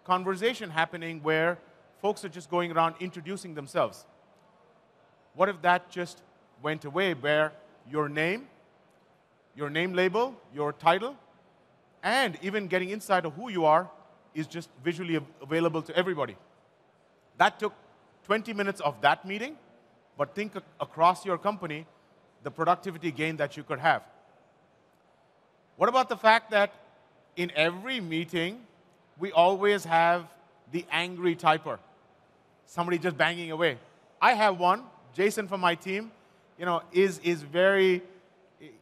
Speaker 108: conversation happening where folks are just going around introducing themselves. What if that just went away, where your name, your name label, your title, and even getting inside of who you are is just visually available to everybody? That took 20 minutes of that meeting, but think across your company the productivity gain that you could have. What about the fact that in every meeting, we always have the angry typer, somebody just banging away. I have one, Jason from my team, you know, is, is very,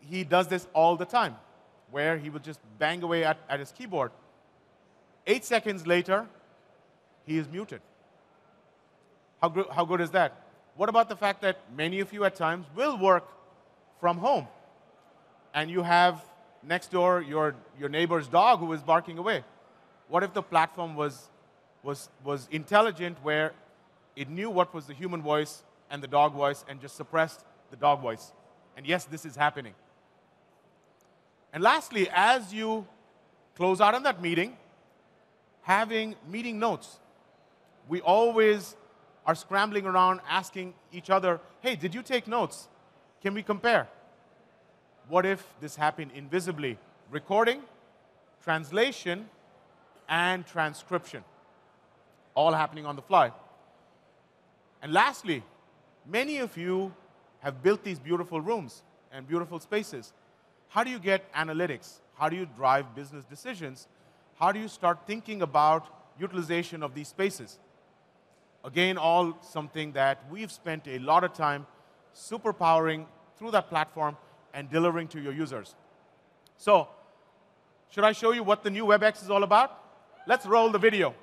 Speaker 108: he does this all the time, where he will just bang away at, at his keyboard. Eight seconds later, he is muted. How, good, how good is that? What about the fact that many of you at times will work from home and you have next door your, your neighbor's dog who is barking away? What if the platform was, was, was intelligent where it knew what was the human voice and the dog voice and just suppressed the dog voice? And yes, this is happening. And lastly, as you close out on that meeting, having meeting notes. We always are scrambling around asking each other, hey, did you take notes? Can we compare? What if this happened invisibly? Recording, translation, and transcription, all happening on the fly. And lastly, many of you have built these beautiful rooms and beautiful spaces. How do you get analytics? How do you drive business decisions? How do you start thinking about utilization of these spaces? Again, all something that we've spent a lot of time superpowering through that platform and delivering to your users. So, should I show you what the new WebEx is all about? Let's roll the video.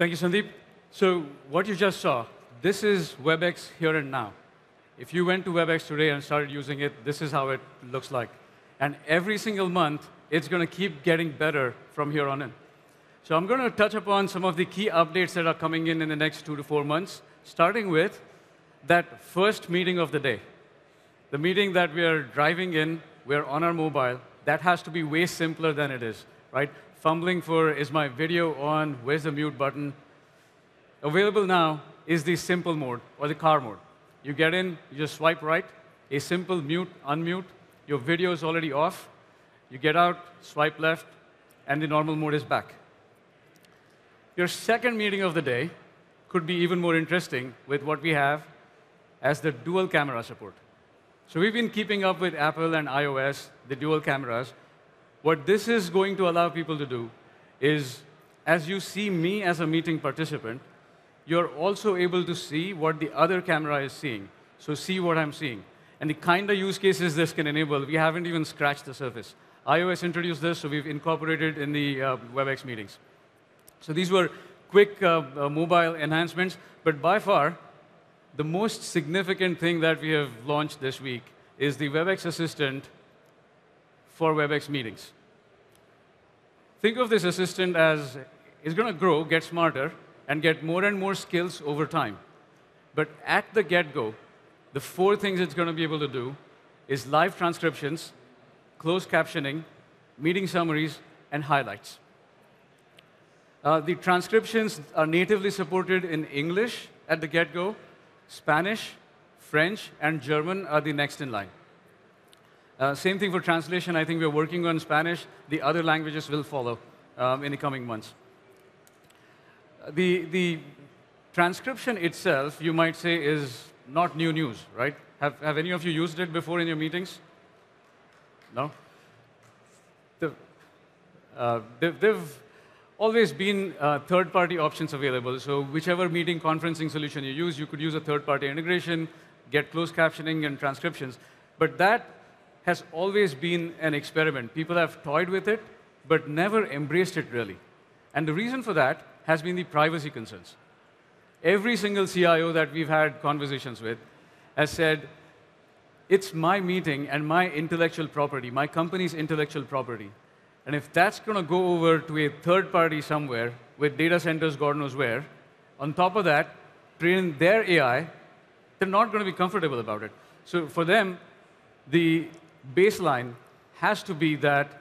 Speaker 110: Thank you, Sandeep. So what you just saw, this is WebEx here and now. If you went to WebEx today and started using it, this is how it looks like. And every single month, it's going to keep getting better from here on in. So I'm going to touch upon some of the key updates that are coming in in the next two to four months, starting with that first meeting of the day. The meeting that we are driving in, we're on our mobile, that has to be way simpler than it is, right? Fumbling for is my video on, where's the mute button? Available now is the simple mode or the car mode. You get in, you just swipe right, a simple mute, unmute, your video is already off, you get out, swipe left, and the normal mode is back. Your second meeting of the day could be even more interesting with what we have as the dual camera support. So we've been keeping up with Apple and iOS, the dual cameras, what this is going to allow people to do is, as you see me as a meeting participant, you're also able to see what the other camera is seeing. So see what I'm seeing. And the kind of use cases this can enable, we haven't even scratched the surface. iOS introduced this, so we've incorporated in the uh, WebEx meetings. So these were quick uh, uh, mobile enhancements, but by far, the most significant thing that we have launched this week is the WebEx Assistant for WebEx meetings. Think of this assistant as it's going to grow, get smarter, and get more and more skills over time. But at the get-go, the four things it's going to be able to do is live transcriptions, closed captioning, meeting summaries, and highlights. Uh, the transcriptions are natively supported in English at the get-go. Spanish, French, and German are the next in line. Uh, same thing for translation. I think we're working on Spanish. The other languages will follow um, in the coming months. The, the transcription itself, you might say, is not new news, right? Have, have any of you used it before in your meetings? No? The, uh, they've, they've, always been uh, third-party options available. So whichever meeting conferencing solution you use, you could use a third-party integration, get closed captioning and transcriptions. But that has always been an experiment. People have toyed with it, but never embraced it really. And the reason for that has been the privacy concerns. Every single CIO that we've had conversations with has said, it's my meeting and my intellectual property, my company's intellectual property. And if that's going to go over to a third party somewhere with data centers, God knows where, on top of that, train their AI, they're not going to be comfortable about it. So for them, the baseline has to be that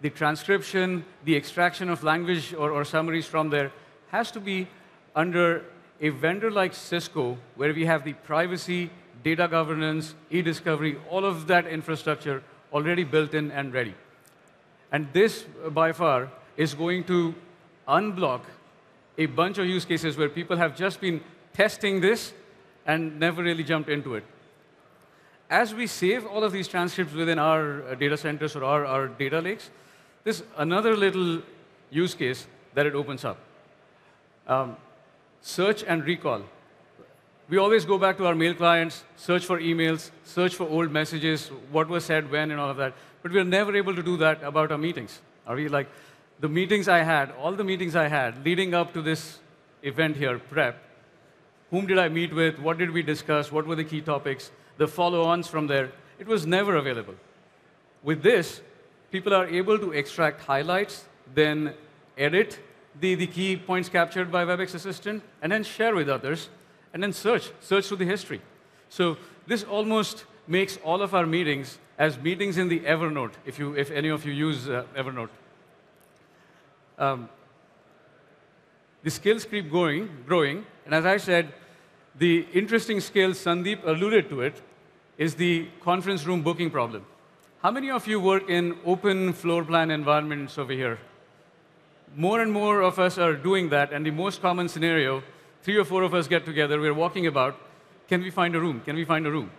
Speaker 110: the transcription, the extraction of language or, or summaries from there has to be under a vendor like Cisco, where we have the privacy, data governance, e-discovery, all of that infrastructure already built in and ready. And this, uh, by far, is going to unblock a bunch of use cases where people have just been testing this and never really jumped into it. As we save all of these transcripts within our uh, data centers or our, our data lakes, there's another little use case that it opens up. Um, search and recall. We always go back to our mail clients, search for emails, search for old messages, what was said when, and all of that. But we're never able to do that about our meetings. Are we like, the meetings I had, all the meetings I had leading up to this event here, prep, whom did I meet with, what did we discuss, what were the key topics, the follow-ons from there, it was never available. With this, people are able to extract highlights, then edit the, the key points captured by WebEx Assistant, and then share with others, and then search, search through the history. So this almost makes all of our meetings as meetings in the Evernote, if, you, if any of you use uh, Evernote. Um, the skills keep going, growing, and as I said, the interesting scale, Sandeep alluded to it, is the conference room booking problem. How many of you work in open floor plan environments over here? More and more of us are doing that, and the most common scenario, three or four of us get together, we're walking about, can we find a room? Can we find a room?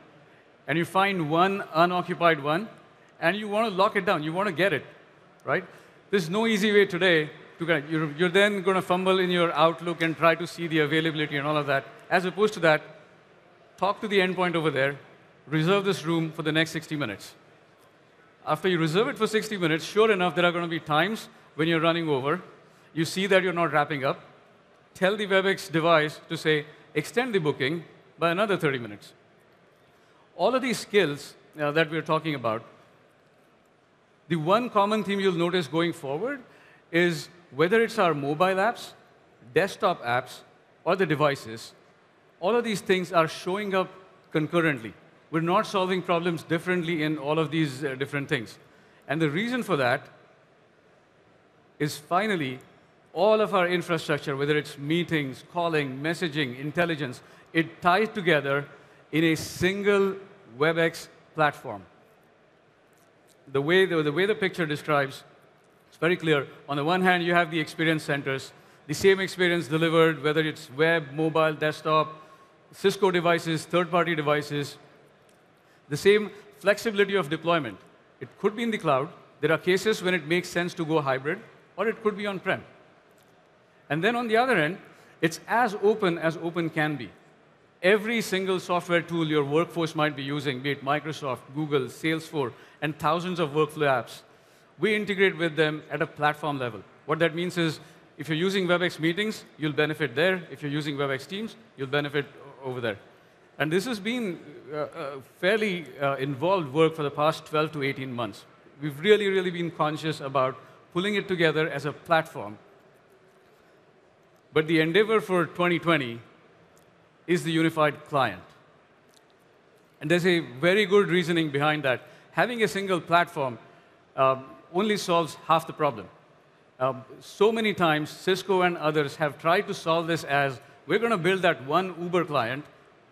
Speaker 110: and you find one unoccupied one, and you want to lock it down. You want to get it, right? There's no easy way today to get. You're, you're then going to fumble in your Outlook and try to see the availability and all of that. As opposed to that, talk to the endpoint over there, reserve this room for the next 60 minutes. After you reserve it for 60 minutes, sure enough, there are going to be times when you're running over. You see that you're not wrapping up. Tell the WebEx device to say, extend the booking by another 30 minutes all of these skills uh, that we're talking about, the one common theme you'll notice going forward is whether it's our mobile apps, desktop apps, or the devices, all of these things are showing up concurrently. We're not solving problems differently in all of these uh, different things. And the reason for that is finally all of our infrastructure, whether it's meetings, calling, messaging, intelligence, it ties together in a single WebEx platform. The way the, the way the picture describes, it's very clear. On the one hand, you have the experience centers, the same experience delivered, whether it's web, mobile, desktop, Cisco devices, third-party devices, the same flexibility of deployment. It could be in the cloud. There are cases when it makes sense to go hybrid, or it could be on-prem. And then on the other end, it's as open as open can be every single software tool your workforce might be using, be it Microsoft, Google, Salesforce, and thousands of workflow apps, we integrate with them at a platform level. What that means is if you're using WebEx meetings, you'll benefit there. If you're using WebEx Teams, you'll benefit over there. And this has been uh, uh, fairly uh, involved work for the past 12 to 18 months. We've really, really been conscious about pulling it together as a platform. But the endeavor for 2020 is the unified client. And there's a very good reasoning behind that. Having a single platform um, only solves half the problem. Um, so many times, Cisco and others have tried to solve this as we're going to build that one Uber client,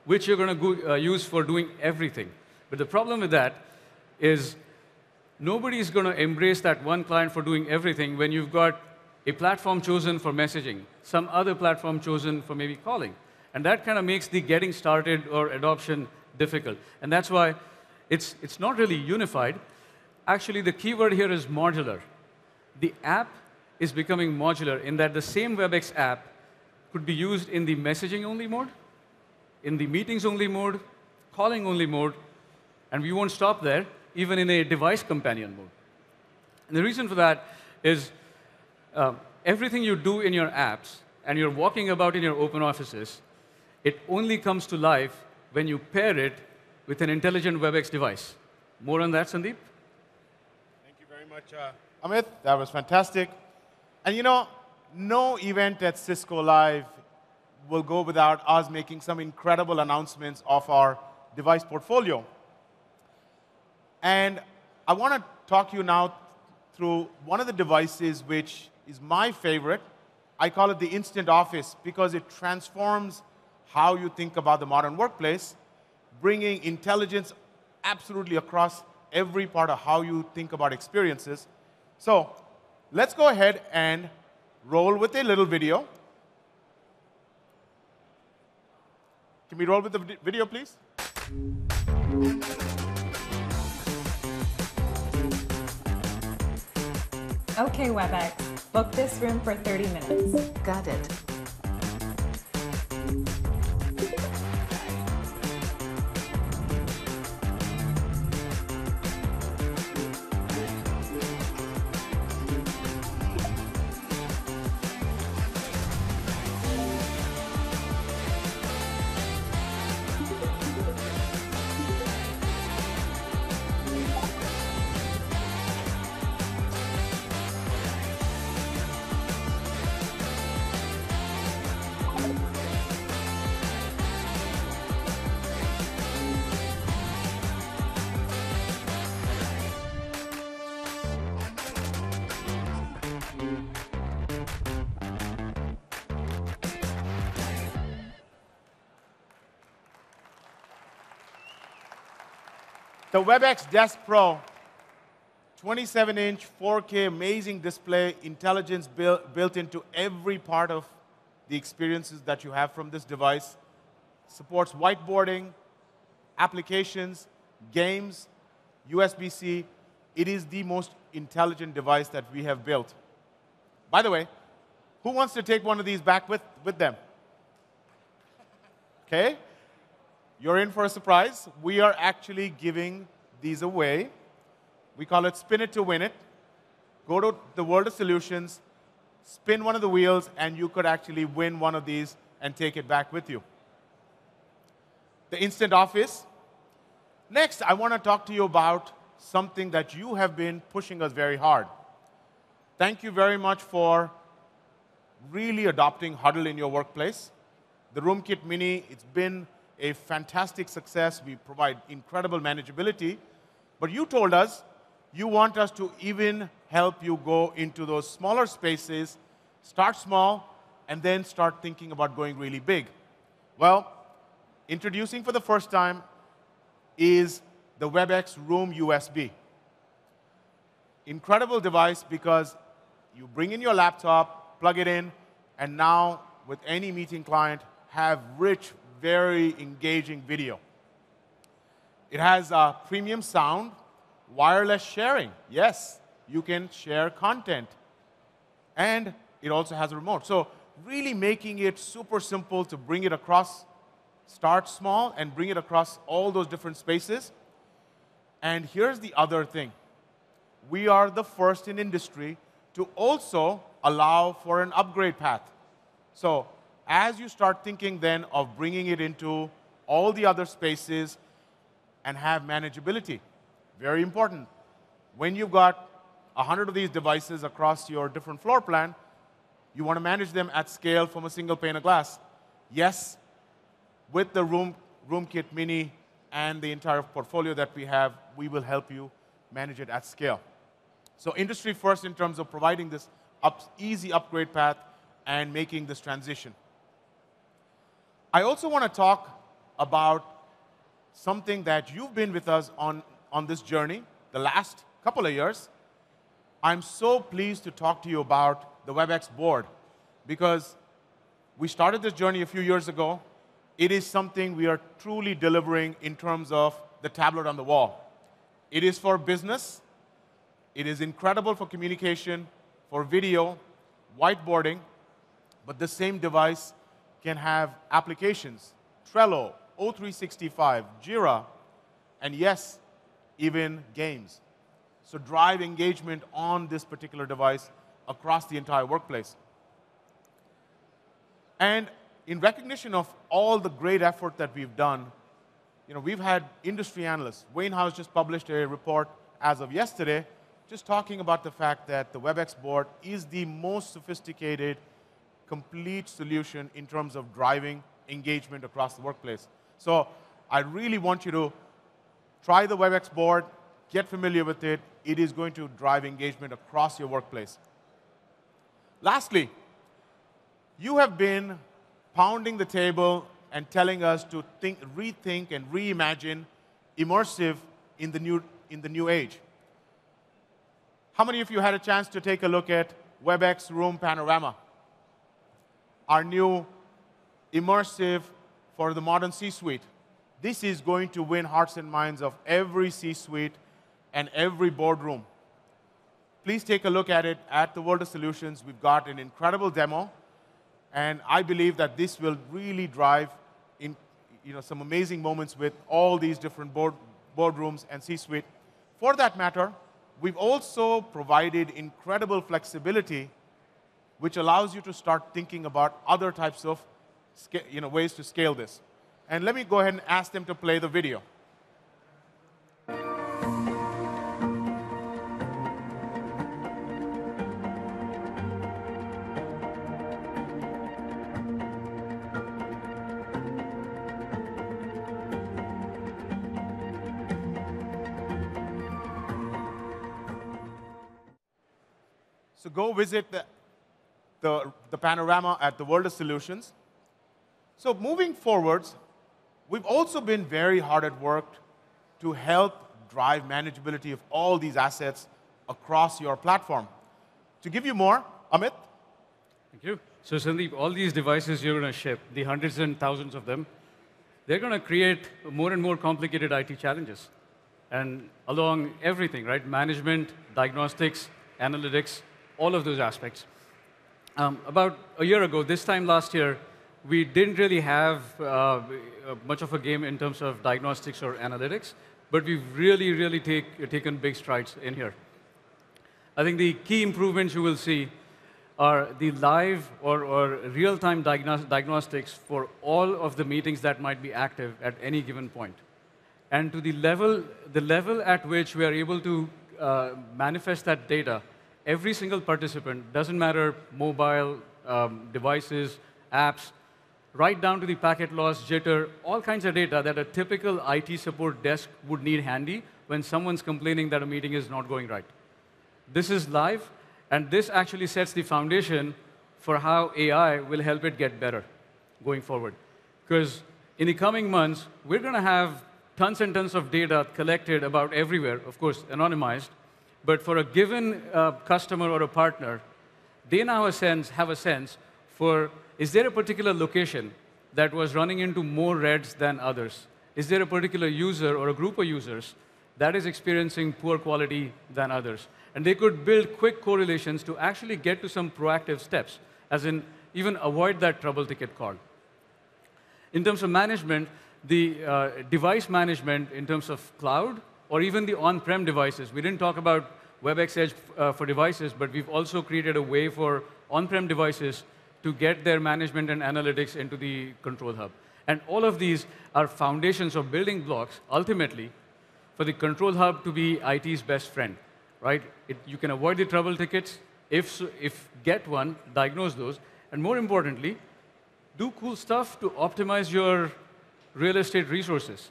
Speaker 110: which you're going to uh, use for doing everything. But the problem with that is nobody is going to embrace that one client for doing everything when you've got a platform chosen for messaging, some other platform chosen for maybe calling. And that kind of makes the getting started or adoption difficult. And that's why it's, it's not really unified. Actually, the keyword here is modular. The app is becoming modular in that the same WebEx app could be used in the messaging only mode, in the meetings only mode, calling only mode, and we won't stop there, even in a device companion mode. And the reason for that is uh, everything you do in your apps and you're walking about in your open offices, it only comes to life when you pair it with an intelligent WebEx device. More on that, Sandeep?
Speaker 108: Thank you very much, uh, Amit. That was fantastic. And you know, no event at Cisco Live will go without us making some incredible announcements of our device portfolio. And I want to talk you now through one of the devices which is my favorite. I call it the Instant Office because it transforms how you think about the modern workplace, bringing intelligence absolutely across every part of how you think about experiences. So let's go ahead and roll with a little video. Can we roll with the video, please?
Speaker 111: Okay, WebEx, book this room for 30 minutes.
Speaker 109: Got it.
Speaker 108: The WebEx Desk Pro, 27-inch 4K amazing display, intelligence built, built into every part of the experiences that you have from this device. Supports whiteboarding, applications, games, USB-C. It is the most intelligent device that we have built. By the way, who wants to take one of these back with, with them? Okay? You're in for a surprise. We are actually giving these away. We call it spin it to win it. Go to the world of solutions, spin one of the wheels, and you could actually win one of these and take it back with you. The Instant Office. Next, I want to talk to you about something that you have been pushing us very hard. Thank you very much for really adopting Huddle in your workplace. The RoomKit Mini, it's been a fantastic success. We provide incredible manageability. But you told us you want us to even help you go into those smaller spaces, start small, and then start thinking about going really big. Well, introducing for the first time is the WebEx Room USB. Incredible device because you bring in your laptop, plug it in, and now with any meeting client, have rich, very engaging video. It has a premium sound, wireless sharing. Yes, you can share content. And it also has a remote. So really making it super simple to bring it across, start small and bring it across all those different spaces. And here's the other thing. We are the first in industry to also allow for an upgrade path. So as you start thinking then of bringing it into all the other spaces and have manageability. Very important. When you've got 100 of these devices across your different floor plan, you want to manage them at scale from a single pane of glass. Yes, with the Room, RoomKit Mini and the entire portfolio that we have, we will help you manage it at scale. So industry first in terms of providing this up, easy upgrade path and making this transition. I also want to talk about something that you've been with us on, on this journey the last couple of years. I'm so pleased to talk to you about the WebEx board because we started this journey a few years ago. It is something we are truly delivering in terms of the tablet on the wall. It is for business. It is incredible for communication, for video, whiteboarding, but the same device can have applications, Trello, O365, Jira, and yes, even games. So drive engagement on this particular device across the entire workplace. And in recognition of all the great effort that we've done, you know, we've had industry analysts. Wainhouse just published a report as of yesterday, just talking about the fact that the WebEx board is the most sophisticated, complete solution in terms of driving engagement across the workplace. So I really want you to try the WebEx board, get familiar with it. It is going to drive engagement across your workplace. Lastly, you have been pounding the table and telling us to think, rethink and reimagine immersive in the new, in the new age. How many of you had a chance to take a look at WebEx Room Panorama? Our new immersive for the modern C-suite. This is going to win hearts and minds of every C-suite and every boardroom. Please take a look at it at the World of Solutions. We've got an incredible demo, and I believe that this will really drive in, you know, some amazing moments with all these different board, boardrooms and C-suite. For that matter, we've also provided incredible flexibility, which allows you to start thinking about other types of you know, ways to scale this. And let me go ahead and ask them to play the video. So go visit the, the, the panorama at the World of Solutions. So moving forwards, we've also been very hard at work to help drive manageability of all these assets across your platform. To give you more, Amit.
Speaker 110: Thank you. So Sandeep, all these devices you're going to ship, the hundreds and thousands of them, they're going to create more and more complicated IT challenges. And along everything, right? Management, diagnostics, analytics, all of those aspects. Um, about a year ago, this time last year, we didn't really have uh, uh, much of a game in terms of diagnostics or analytics, but we've really, really take, taken big strides in here. I think the key improvements you will see are the live or, or real-time diagnos diagnostics for all of the meetings that might be active at any given point. And to the level, the level at which we are able to uh, manifest that data, every single participant, doesn't matter mobile, um, devices, apps, right down to the packet loss, jitter, all kinds of data that a typical IT support desk would need handy when someone's complaining that a meeting is not going right. This is live, and this actually sets the foundation for how AI will help it get better going forward. Because in the coming months, we're going to have tons and tons of data collected about everywhere, of course, anonymized. But for a given uh, customer or a partner, they now a sense, have a sense for is there a particular location that was running into more reds than others? Is there a particular user or a group of users that is experiencing poor quality than others? And they could build quick correlations to actually get to some proactive steps, as in even avoid that trouble ticket call. In terms of management, the uh, device management in terms of cloud or even the on-prem devices. We didn't talk about WebEx Edge uh, for devices, but we've also created a way for on-prem devices to get their management and analytics into the control hub. And all of these are foundations or building blocks, ultimately, for the control hub to be IT's best friend, right? It, you can avoid the trouble tickets, if, if get one, diagnose those, and more importantly, do cool stuff to optimize your real estate resources.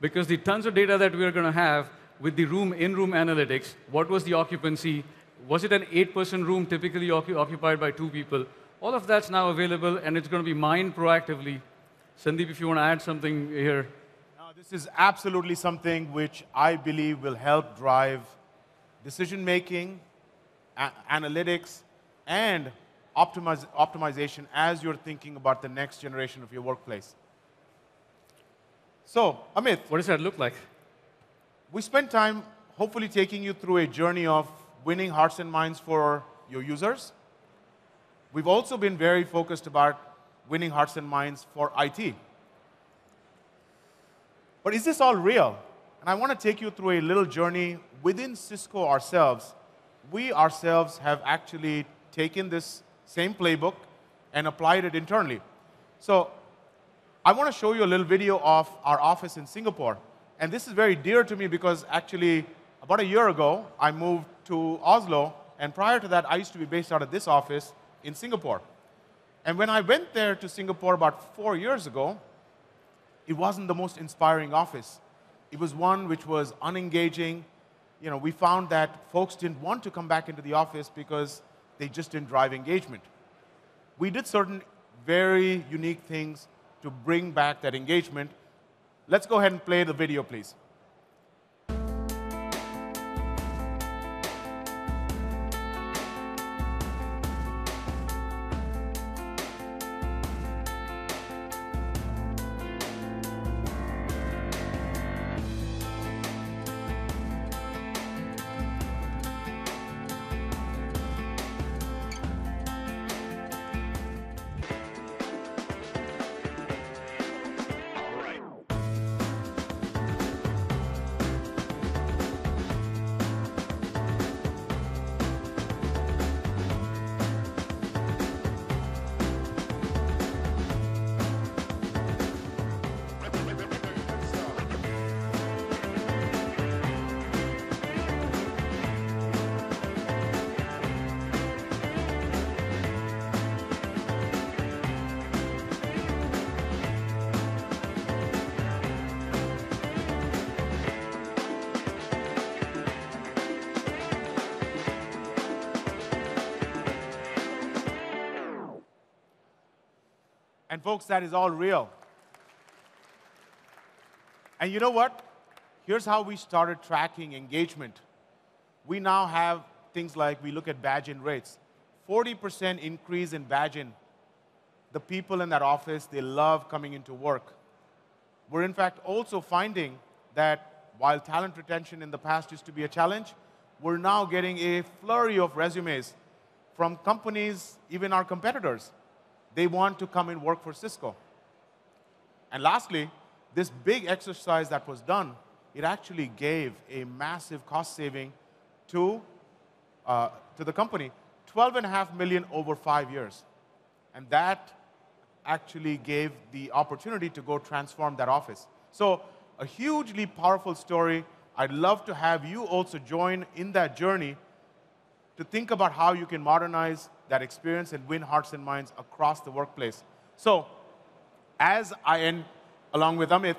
Speaker 110: Because the tons of data that we're going to have with the room in-room analytics, what was the occupancy, was it an eight-person room typically occupied by two people? All of that's now available, and it's going to be mined proactively. Sandeep, if you want to add something here.
Speaker 108: Now, this is absolutely something which I believe will help drive decision-making, analytics, and optimization as you're thinking about the next generation of your workplace. So, Amit.
Speaker 110: What does that look like?
Speaker 108: We spent time hopefully taking you through a journey of winning hearts and minds for your users. We've also been very focused about winning hearts and minds for IT. But is this all real? And I want to take you through a little journey within Cisco ourselves. We ourselves have actually taken this same playbook and applied it internally. So I want to show you a little video of our office in Singapore. And this is very dear to me because actually, about a year ago, I moved to Oslo. And prior to that, I used to be based out of this office in Singapore. And when I went there to Singapore about four years ago, it wasn't the most inspiring office. It was one which was unengaging. You know, we found that folks didn't want to come back into the office because they just didn't drive engagement. We did certain very unique things to bring back that engagement. Let's go ahead and play the video, please. Folks, that is all real. And you know what? Here's how we started tracking engagement. We now have things like we look at badge in rates. 40% increase in badge in. The people in that office, they love coming into work. We're in fact also finding that while talent retention in the past used to be a challenge, we're now getting a flurry of resumes from companies, even our competitors, they want to come and work for Cisco. And lastly, this big exercise that was done, it actually gave a massive cost saving to, uh, to the company, 12.5 million over five years. And that actually gave the opportunity to go transform that office. So a hugely powerful story. I'd love to have you also join in that journey to think about how you can modernize that experience and win hearts and minds across the workplace. So, as I end along with Amit,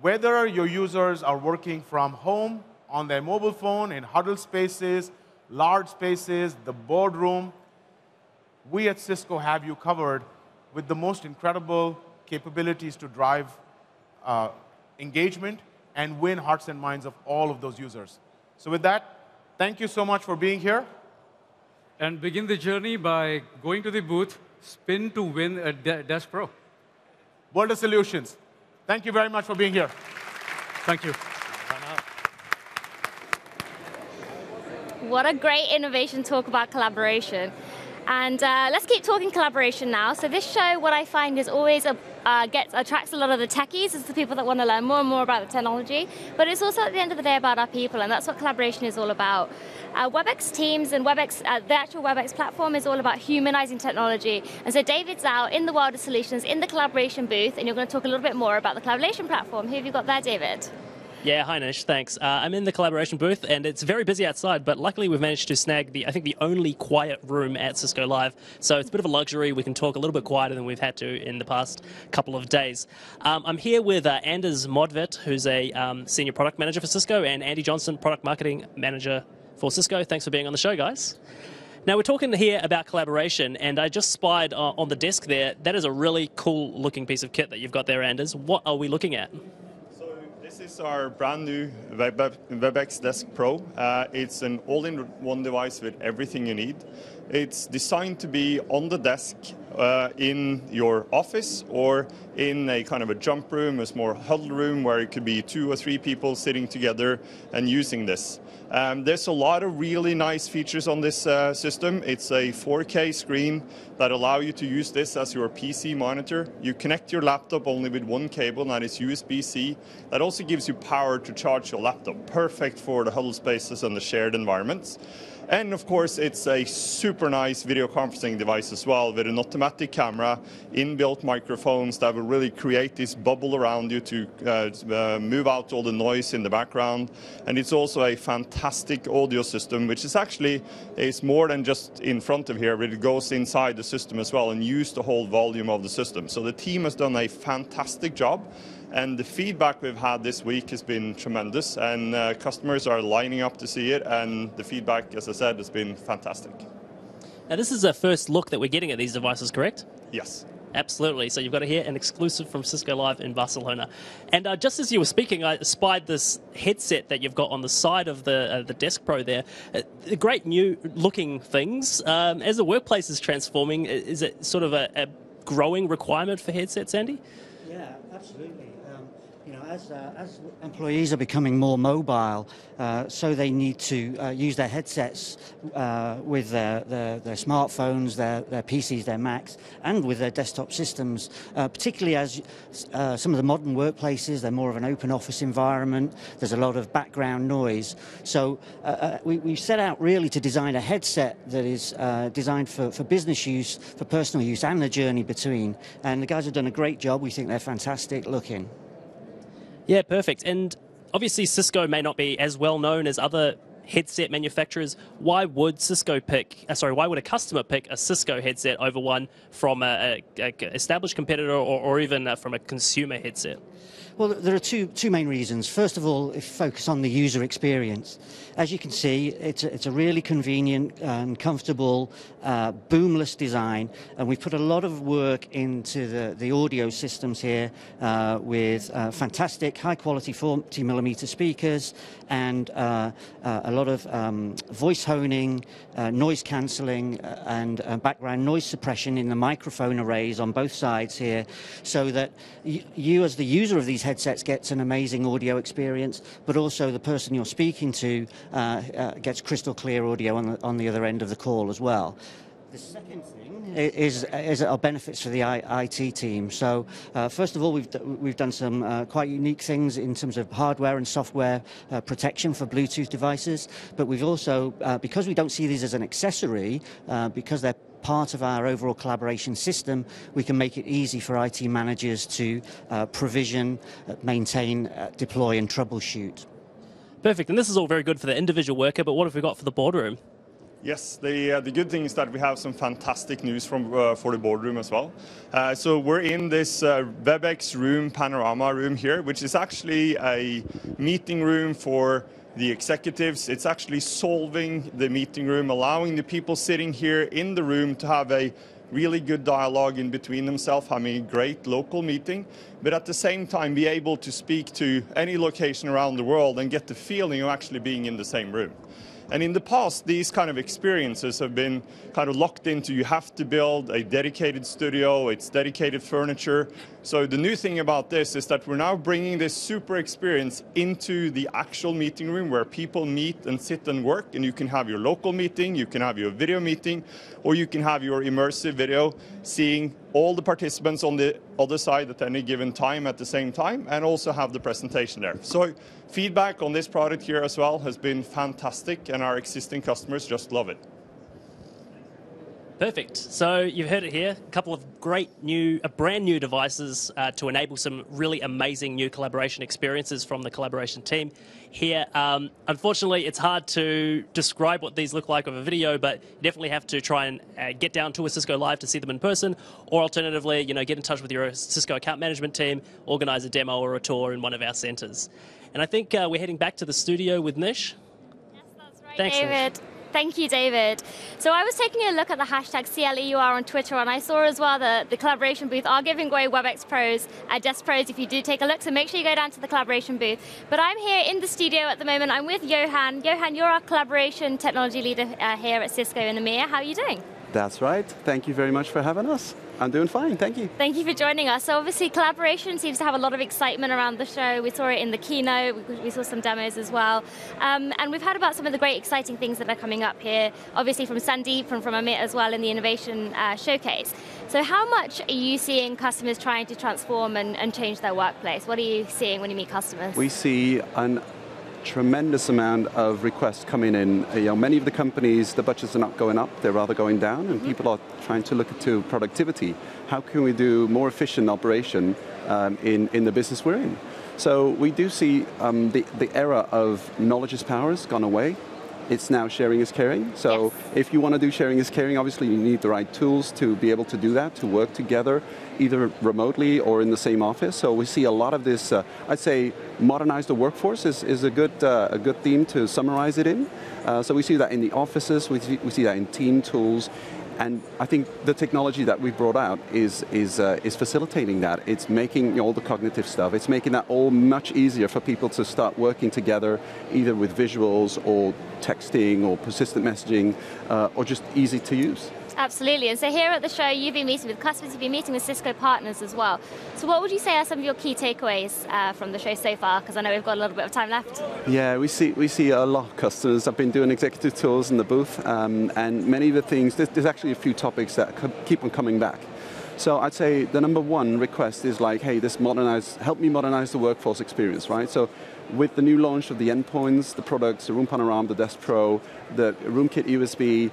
Speaker 108: whether your users are working from home, on their mobile phone, in huddle spaces, large spaces, the boardroom, we at Cisco have you covered with the most incredible capabilities to drive uh, engagement and win hearts and minds of all of those users. So with that, thank you so much for being here
Speaker 110: and begin the journey by going to the booth, spin to win a De Desk Pro.
Speaker 108: World of Solutions. Thank you very much for being here.
Speaker 110: Thank you.
Speaker 8: What a great innovation talk about collaboration. And uh, let's keep talking collaboration now. So this show, what I find is always a uh, gets attracts a lot of the techies, it's the people that want to learn more and more about the technology. But it's also at the end of the day about our people, and that's what collaboration is all about. Uh, WebEx Teams and WebEx, uh, the actual WebEx platform is all about humanizing technology. And so David's out in the world of solutions in the collaboration booth, and you're going to talk a little bit more about the collaboration platform. Who have you got there, David?
Speaker 7: Yeah, hi Nish, thanks. Uh, I'm in the collaboration booth and it's very busy outside, but luckily we've managed to snag the, I think, the only quiet room at Cisco Live. So it's a bit of a luxury. We can talk a little bit quieter than we've had to in the past couple of days. Um, I'm here with uh, Anders Modvet, who's a um, senior product manager for Cisco, and Andy Johnson, product marketing manager for Cisco. Thanks for being on the show, guys. Now, we're talking here about collaboration, and I just spied uh, on the desk there, that is a really cool looking piece of kit that you've got there, Anders. What are we looking at?
Speaker 112: This is our brand new WebEx Desk Pro. Uh, it's an all-in-one device with everything you need. It's designed to be on the desk uh, in your office or in a kind of a jump room, a small huddle room where it could be two or three people sitting together and using this. Um, there's a lot of really nice features on this uh, system. It's a 4K screen that allow you to use this as your PC monitor. You connect your laptop only with one cable, and that is USB-C. That also gives you power to charge your laptop. Perfect for the huddle spaces and the shared environments. And of course, it's a super nice video conferencing device as well with an automatic camera, inbuilt microphones that will really create this bubble around you to uh, uh, move out all the noise in the background. And it's also a fantastic audio system, which is actually is more than just in front of here, but it goes inside the system as well and use the whole volume of the system. So the team has done a fantastic job. And the feedback we've had this week has been tremendous, and uh, customers are lining up to see it. And the feedback, as I said, has been fantastic.
Speaker 7: Now, this is a first look that we're getting at these devices, correct?
Speaker 112: Yes.
Speaker 7: Absolutely. So you've got to hear an exclusive from Cisco Live in Barcelona. And uh, just as you were speaking, I spied this headset that you've got on the side of the uh, the Desk Pro there. Uh, great new looking things. Um, as the workplace is transforming, is it sort of a, a growing requirement for headsets, Andy?
Speaker 109: Yeah, absolutely as, uh, as employees are becoming more mobile, uh, so they need to uh, use their headsets uh, with their, their, their, smartphones, their, their PCs, their Macs, and with their desktop systems, uh, particularly as uh, some of the modern workplaces, they're more of an open office environment, there's a lot of background noise. So we, we set out really to design a headset that is designed for, for business use, for personal use, and the journey between. And the guys have done a great job. We think they're fantastic looking.
Speaker 7: Yeah, perfect. And obviously, Cisco may not be as well known as other headset manufacturers. Why would Cisco pick? Uh, sorry, why would a customer pick a Cisco headset over one from a, a, a established competitor or, or even uh, from a consumer headset?
Speaker 109: Well, there are two, two main reasons. First of all, if focus on the user experience. As you can see, it's a, it's a really convenient and comfortable uh, boomless design, and we've put a lot of work into the, the audio systems here uh, with uh, fantastic high-quality 40 millimeter speakers and uh, uh, a lot of um, voice honing, uh, noise cancelling, and background noise suppression in the microphone arrays on both sides here, so that you as the user of these headsets gets an amazing audio experience, but also the person you're speaking to uh, uh, gets crystal clear audio on the, on the other end of the call as well. The second thing is, is our benefits for the IT team. So, uh, first of all, we've, we've done some uh, quite unique things in terms of hardware and software uh, protection for Bluetooth devices. But we've also, uh, because we don't see these as an accessory, uh, because they're part of our overall collaboration system, we can make it easy for IT managers to uh, provision, maintain, deploy, and troubleshoot.
Speaker 7: Perfect. And this is all very good for the individual worker, but what have we got for the boardroom?
Speaker 112: Yes, the, uh, the good thing is that we have some fantastic news from uh, for the boardroom as well. Uh, so we're in this uh, WebEx room, panorama room here, which is actually a meeting room for the executives. It's actually solving the meeting room, allowing the people sitting here in the room to have a really good dialogue in between themselves, having a great local meeting, but at the same time be able to speak to any location around the world and get the feeling of actually being in the same room. And in the past, these kind of experiences have been kind of locked into you have to build a dedicated studio, it's dedicated furniture. So the new thing about this is that we're now bringing this super experience into the actual meeting room where people meet and sit and work. And you can have your local meeting, you can have your video meeting, or you can have your immersive video seeing all the participants on the other side at any given time at the same time and also have the presentation there. So feedback on this product here as well has been fantastic and our existing customers just love it.
Speaker 104: Perfect. So you've heard it here. A couple of great new, uh, brand new devices uh, to enable some really amazing new collaboration experiences from the collaboration team here. Um, unfortunately, it's hard to describe what these look like over video, but you definitely have to try and uh, get down to a Cisco Live to see them in person, or alternatively, you know, get in touch with your Cisco account management team, organize a demo or a tour in one of our centers. And I think uh, we're heading back to the studio with Nish.
Speaker 8: Yes, that's right,
Speaker 104: Thanks, Nish.
Speaker 8: Thank you, David. So I was taking a look at the hashtag CLEUR on Twitter, and I saw as well that the collaboration booth are giving away WebEx Pros, uh, Desk Pros, if you do take a look. So make sure you go down to the collaboration booth. But I'm here in the studio at the moment. I'm with Johan. Johan, you're our collaboration technology leader uh, here at Cisco in EMEA. How are you doing?
Speaker 113: That's right. Thank you very much for having us. I'm doing fine, thank you.
Speaker 8: Thank you for joining us. So obviously collaboration seems to have a lot of excitement around the show. We saw it in the keynote, we, we saw some demos as well. Um, and we've heard about some of the great exciting things that are coming up here, obviously from Sandeep and from Amit as well in the Innovation uh, Showcase. So how much are you seeing customers trying to transform and, and change their workplace? What are you seeing when you meet customers?
Speaker 113: We see an tremendous amount of requests coming in. You know, many of the companies, the budgets are not going up, they're rather going down, and mm -hmm. people are trying to look to productivity. How can we do more efficient operation um, in, in the business we're in? So we do see um, the, the era of knowledge is power has gone away it's now sharing is caring. So yes. if you want to do sharing is caring, obviously you need the right tools to be able to do that, to work together, either remotely or in the same office. So we see a lot of this, uh, I'd say modernize the workforce is, is a, good, uh, a good theme to summarize it in. Uh, so we see that in the offices, we see, we see that in team tools, and I think the technology that we've brought out is, is, uh, is facilitating that. It's making all the cognitive stuff, it's making that all much easier for people to start working together, either with visuals or texting or persistent messaging, uh, or just easy to use.
Speaker 8: Absolutely. And so here at the show, you've been meeting with customers, you've been meeting with Cisco partners as well. So what would you say are some of your key takeaways uh, from the show so far? Because I know we've got a little bit of time left.
Speaker 113: Yeah, we see we see a lot of customers. I've been doing executive tours in the booth, um, and many of the things. There's, there's actually a few topics that keep on coming back. So I'd say the number one request is like, hey, this modernize, help me modernize the workforce experience, right? So with the new launch of the endpoints, the products, the Room Panorama, the Desk Pro, the RoomKit USB,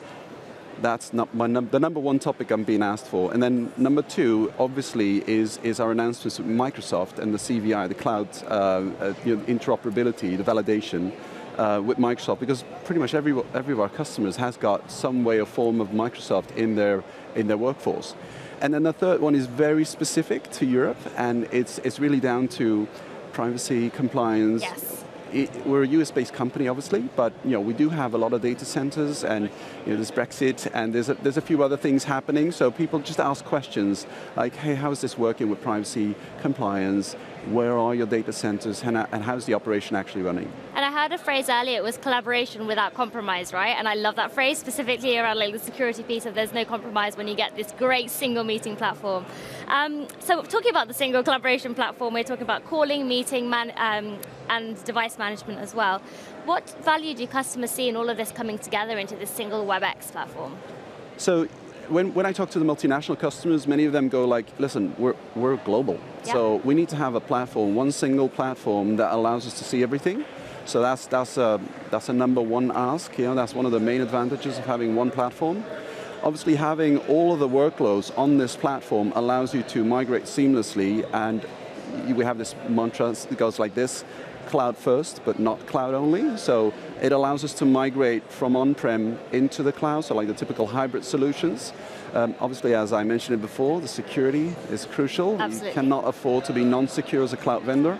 Speaker 113: that's num the number one topic I'm being asked for. And then number two, obviously, is, is our announcements with Microsoft and the CVI, the cloud uh, uh, you know, interoperability, the validation uh, with Microsoft, because pretty much every, every of our customers has got some way or form of Microsoft in their, in their workforce. And then the third one is very specific to Europe, and it's, it's really down to privacy, compliance,
Speaker 8: yes
Speaker 113: it, we're a US-based company, obviously, but you know we do have a lot of data centers, and you know, there's Brexit, and there's a, there's a few other things happening. So people just ask questions like, "Hey, how is this working with privacy, compliance? Where are your data centers, and, and how's the operation actually running?"
Speaker 8: And I heard a phrase earlier, it was collaboration without compromise, right? And I love that phrase, specifically around like the security piece of there's no compromise when you get this great single meeting platform. Um, so talking about the single collaboration platform, we're talking about calling, meeting, man, um, and device management as well. What value do customers see in all of this coming together into this single WebEx platform?
Speaker 113: So when, when I talk to the multinational customers, many of them go like, listen, we're, we're global. So we need to have a platform, one single platform that allows us to see everything. So that's, that's, a, that's a number one ask. You know, that's one of the main advantages of having one platform. Obviously having all of the workloads on this platform allows you to migrate seamlessly and we have this mantra that goes like this, cloud first, but not cloud only. So it allows us to migrate from on-prem into the cloud, so like the typical hybrid solutions. Um, obviously, as I mentioned before, the security is crucial.
Speaker 8: Absolutely.
Speaker 113: You cannot afford to be non-secure as a cloud vendor.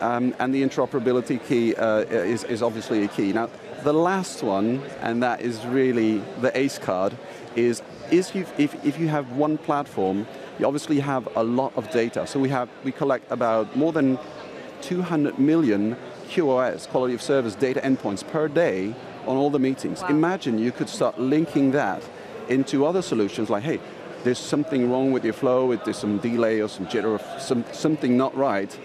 Speaker 113: Um, and the interoperability key uh, is, is obviously a key. Now, the last one, and that is really the ace card, is, is you, if, if you have one platform, you obviously have a lot of data. So we, have, we collect about more than 200 million QoS, quality of service, data endpoints per day on all the meetings. Wow. Imagine you could start linking that into other solutions like, hey, there's something wrong with your flow, there's some delay or some jitter or some, something not right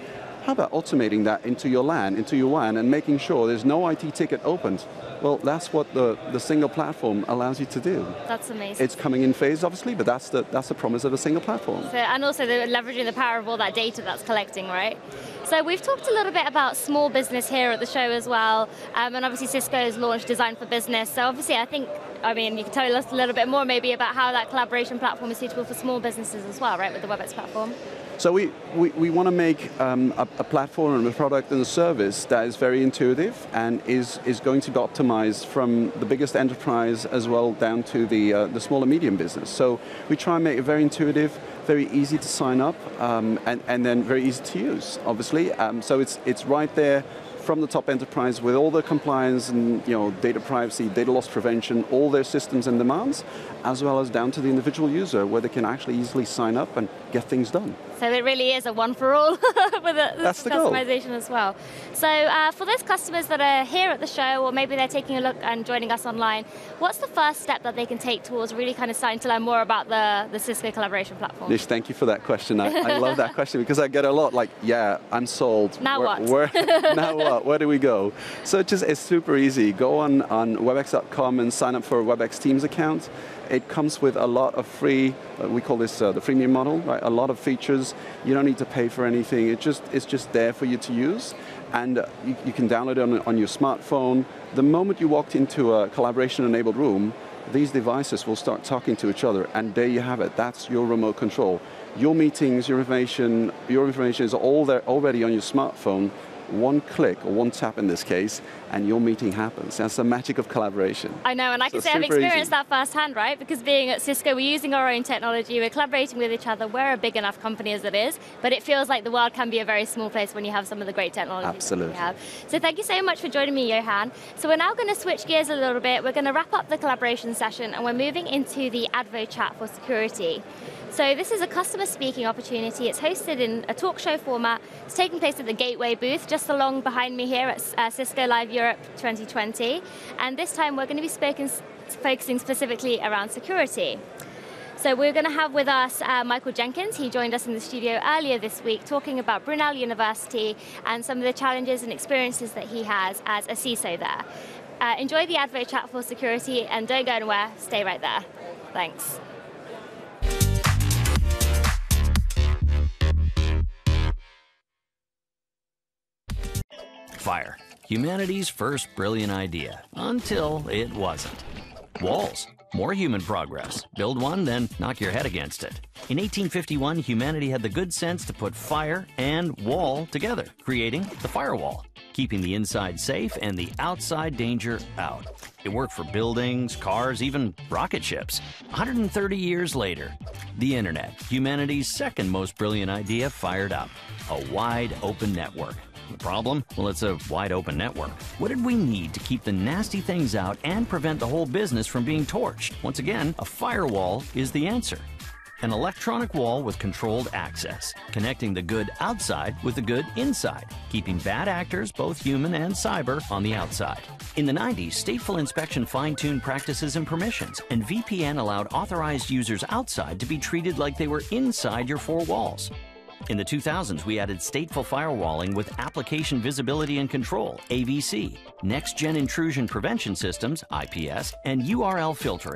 Speaker 113: how about automating that into your LAN, into your WAN, and making sure there's no IT ticket opened Well, that's what the, the single platform allows you to do.
Speaker 8: That's amazing.
Speaker 113: It's coming in phase, obviously, but that's the, that's the promise of a single platform.
Speaker 8: So, and also the, leveraging the power of all that data that's collecting, right? So we've talked a little bit about small business here at the show as well, um, and obviously Cisco's launched Design for Business. So obviously, I think, I mean, you can tell us a little bit more maybe about how that collaboration platform is suitable for small businesses as well, right, with the WebEx platform.
Speaker 113: So we, we, we want to make um, a, a, platform and a product and a service that is very intuitive and is, is going to be optimized from the biggest enterprise as well down to the, uh, the small and medium business. So we try and make it very intuitive, very easy to sign up, um, and, and then very easy to use, obviously. Um, so it's, it's right there from the top enterprise with all the compliance and you know, data privacy, data loss prevention, all their systems and demands, as well as down to the individual user where they can actually easily sign up and get things done.
Speaker 8: So it really is a one for all with the,
Speaker 113: That's the
Speaker 8: customization
Speaker 113: goal.
Speaker 8: as well. So uh, for those customers that are here at the show, or maybe they're taking a look and joining us online, what's the first step that they can take towards really kind of starting to learn more about the, the Cisco collaboration platform?
Speaker 113: Nish, thank you for that question. I, I love that question because I get a lot like, yeah, I'm sold.
Speaker 8: Now
Speaker 113: where,
Speaker 8: what?
Speaker 113: Where, now what? Where do we go? So it's just it's super easy. Go on, on webex.com and sign up for a WebEx Teams account. It comes with a lot of free, uh, we call this uh, the freemium model, right? A lot of features. You don't need to pay for anything. It just, it's just there for you to use. And uh, you, you, can download it on, on your smartphone. The moment you walked into a collaboration-enabled room, these devices will start talking to each other, and there you have it. That's your remote control. Your meetings, your information, your information is all there already on your smartphone one click, or one tap in this case, and your meeting happens. That's the magic of collaboration.
Speaker 8: I know, and I
Speaker 113: so
Speaker 8: can say I've experienced
Speaker 113: easy.
Speaker 8: that firsthand, right? Because being at Cisco, we're using our own technology, we're collaborating with each other. We're a big enough company as it is, but it feels like the world can be a very small place when you have some of the great technology
Speaker 113: Absolutely.
Speaker 8: we have. So thank you so much for joining me, Johan. So we're now going to switch gears a little bit. We're going to wrap up the collaboration session, and we're moving into the Advo chat for security. So this is a customer speaking opportunity. It's hosted in a talk show format. It's taking place at the Gateway booth, just along behind me here at uh, Cisco Live Europe 2020. And this time we're going to be spoken, focusing specifically around security. So we're going to have with us uh, Michael Jenkins. He joined us in the studio earlier this week talking about Brunel University and some of the challenges and experiences that he has as a CISO there. Uh, enjoy the Advo chat for security and don't go anywhere. Stay right there. Thanks.
Speaker 114: Fire. Humanity's first brilliant idea. Until it wasn't. Walls. More human progress. Build one, then knock your head against it. In 1851, humanity had the good sense to put fire and wall together, creating the firewall, keeping the inside safe and the outside danger out. It worked for buildings, cars, even rocket ships. 130 years later, the internet, humanity's second most brilliant idea, fired up. A wide open network. The problem? Well, it's a wide open network. What did we need to keep the nasty things out and prevent the whole business from being torched? Once again, a firewall is the answer. An electronic wall with controlled access, connecting the good outside with the good inside, keeping bad actors, both human and cyber, on the outside. In the 90s, stateful inspection fine tuned practices and permissions, and VPN allowed authorized users outside to be treated like they were inside your four walls. In the 2000s, we added stateful firewalling with Application Visibility and Control, AVC, Next Gen Intrusion Prevention Systems, IPS, and URL filtering.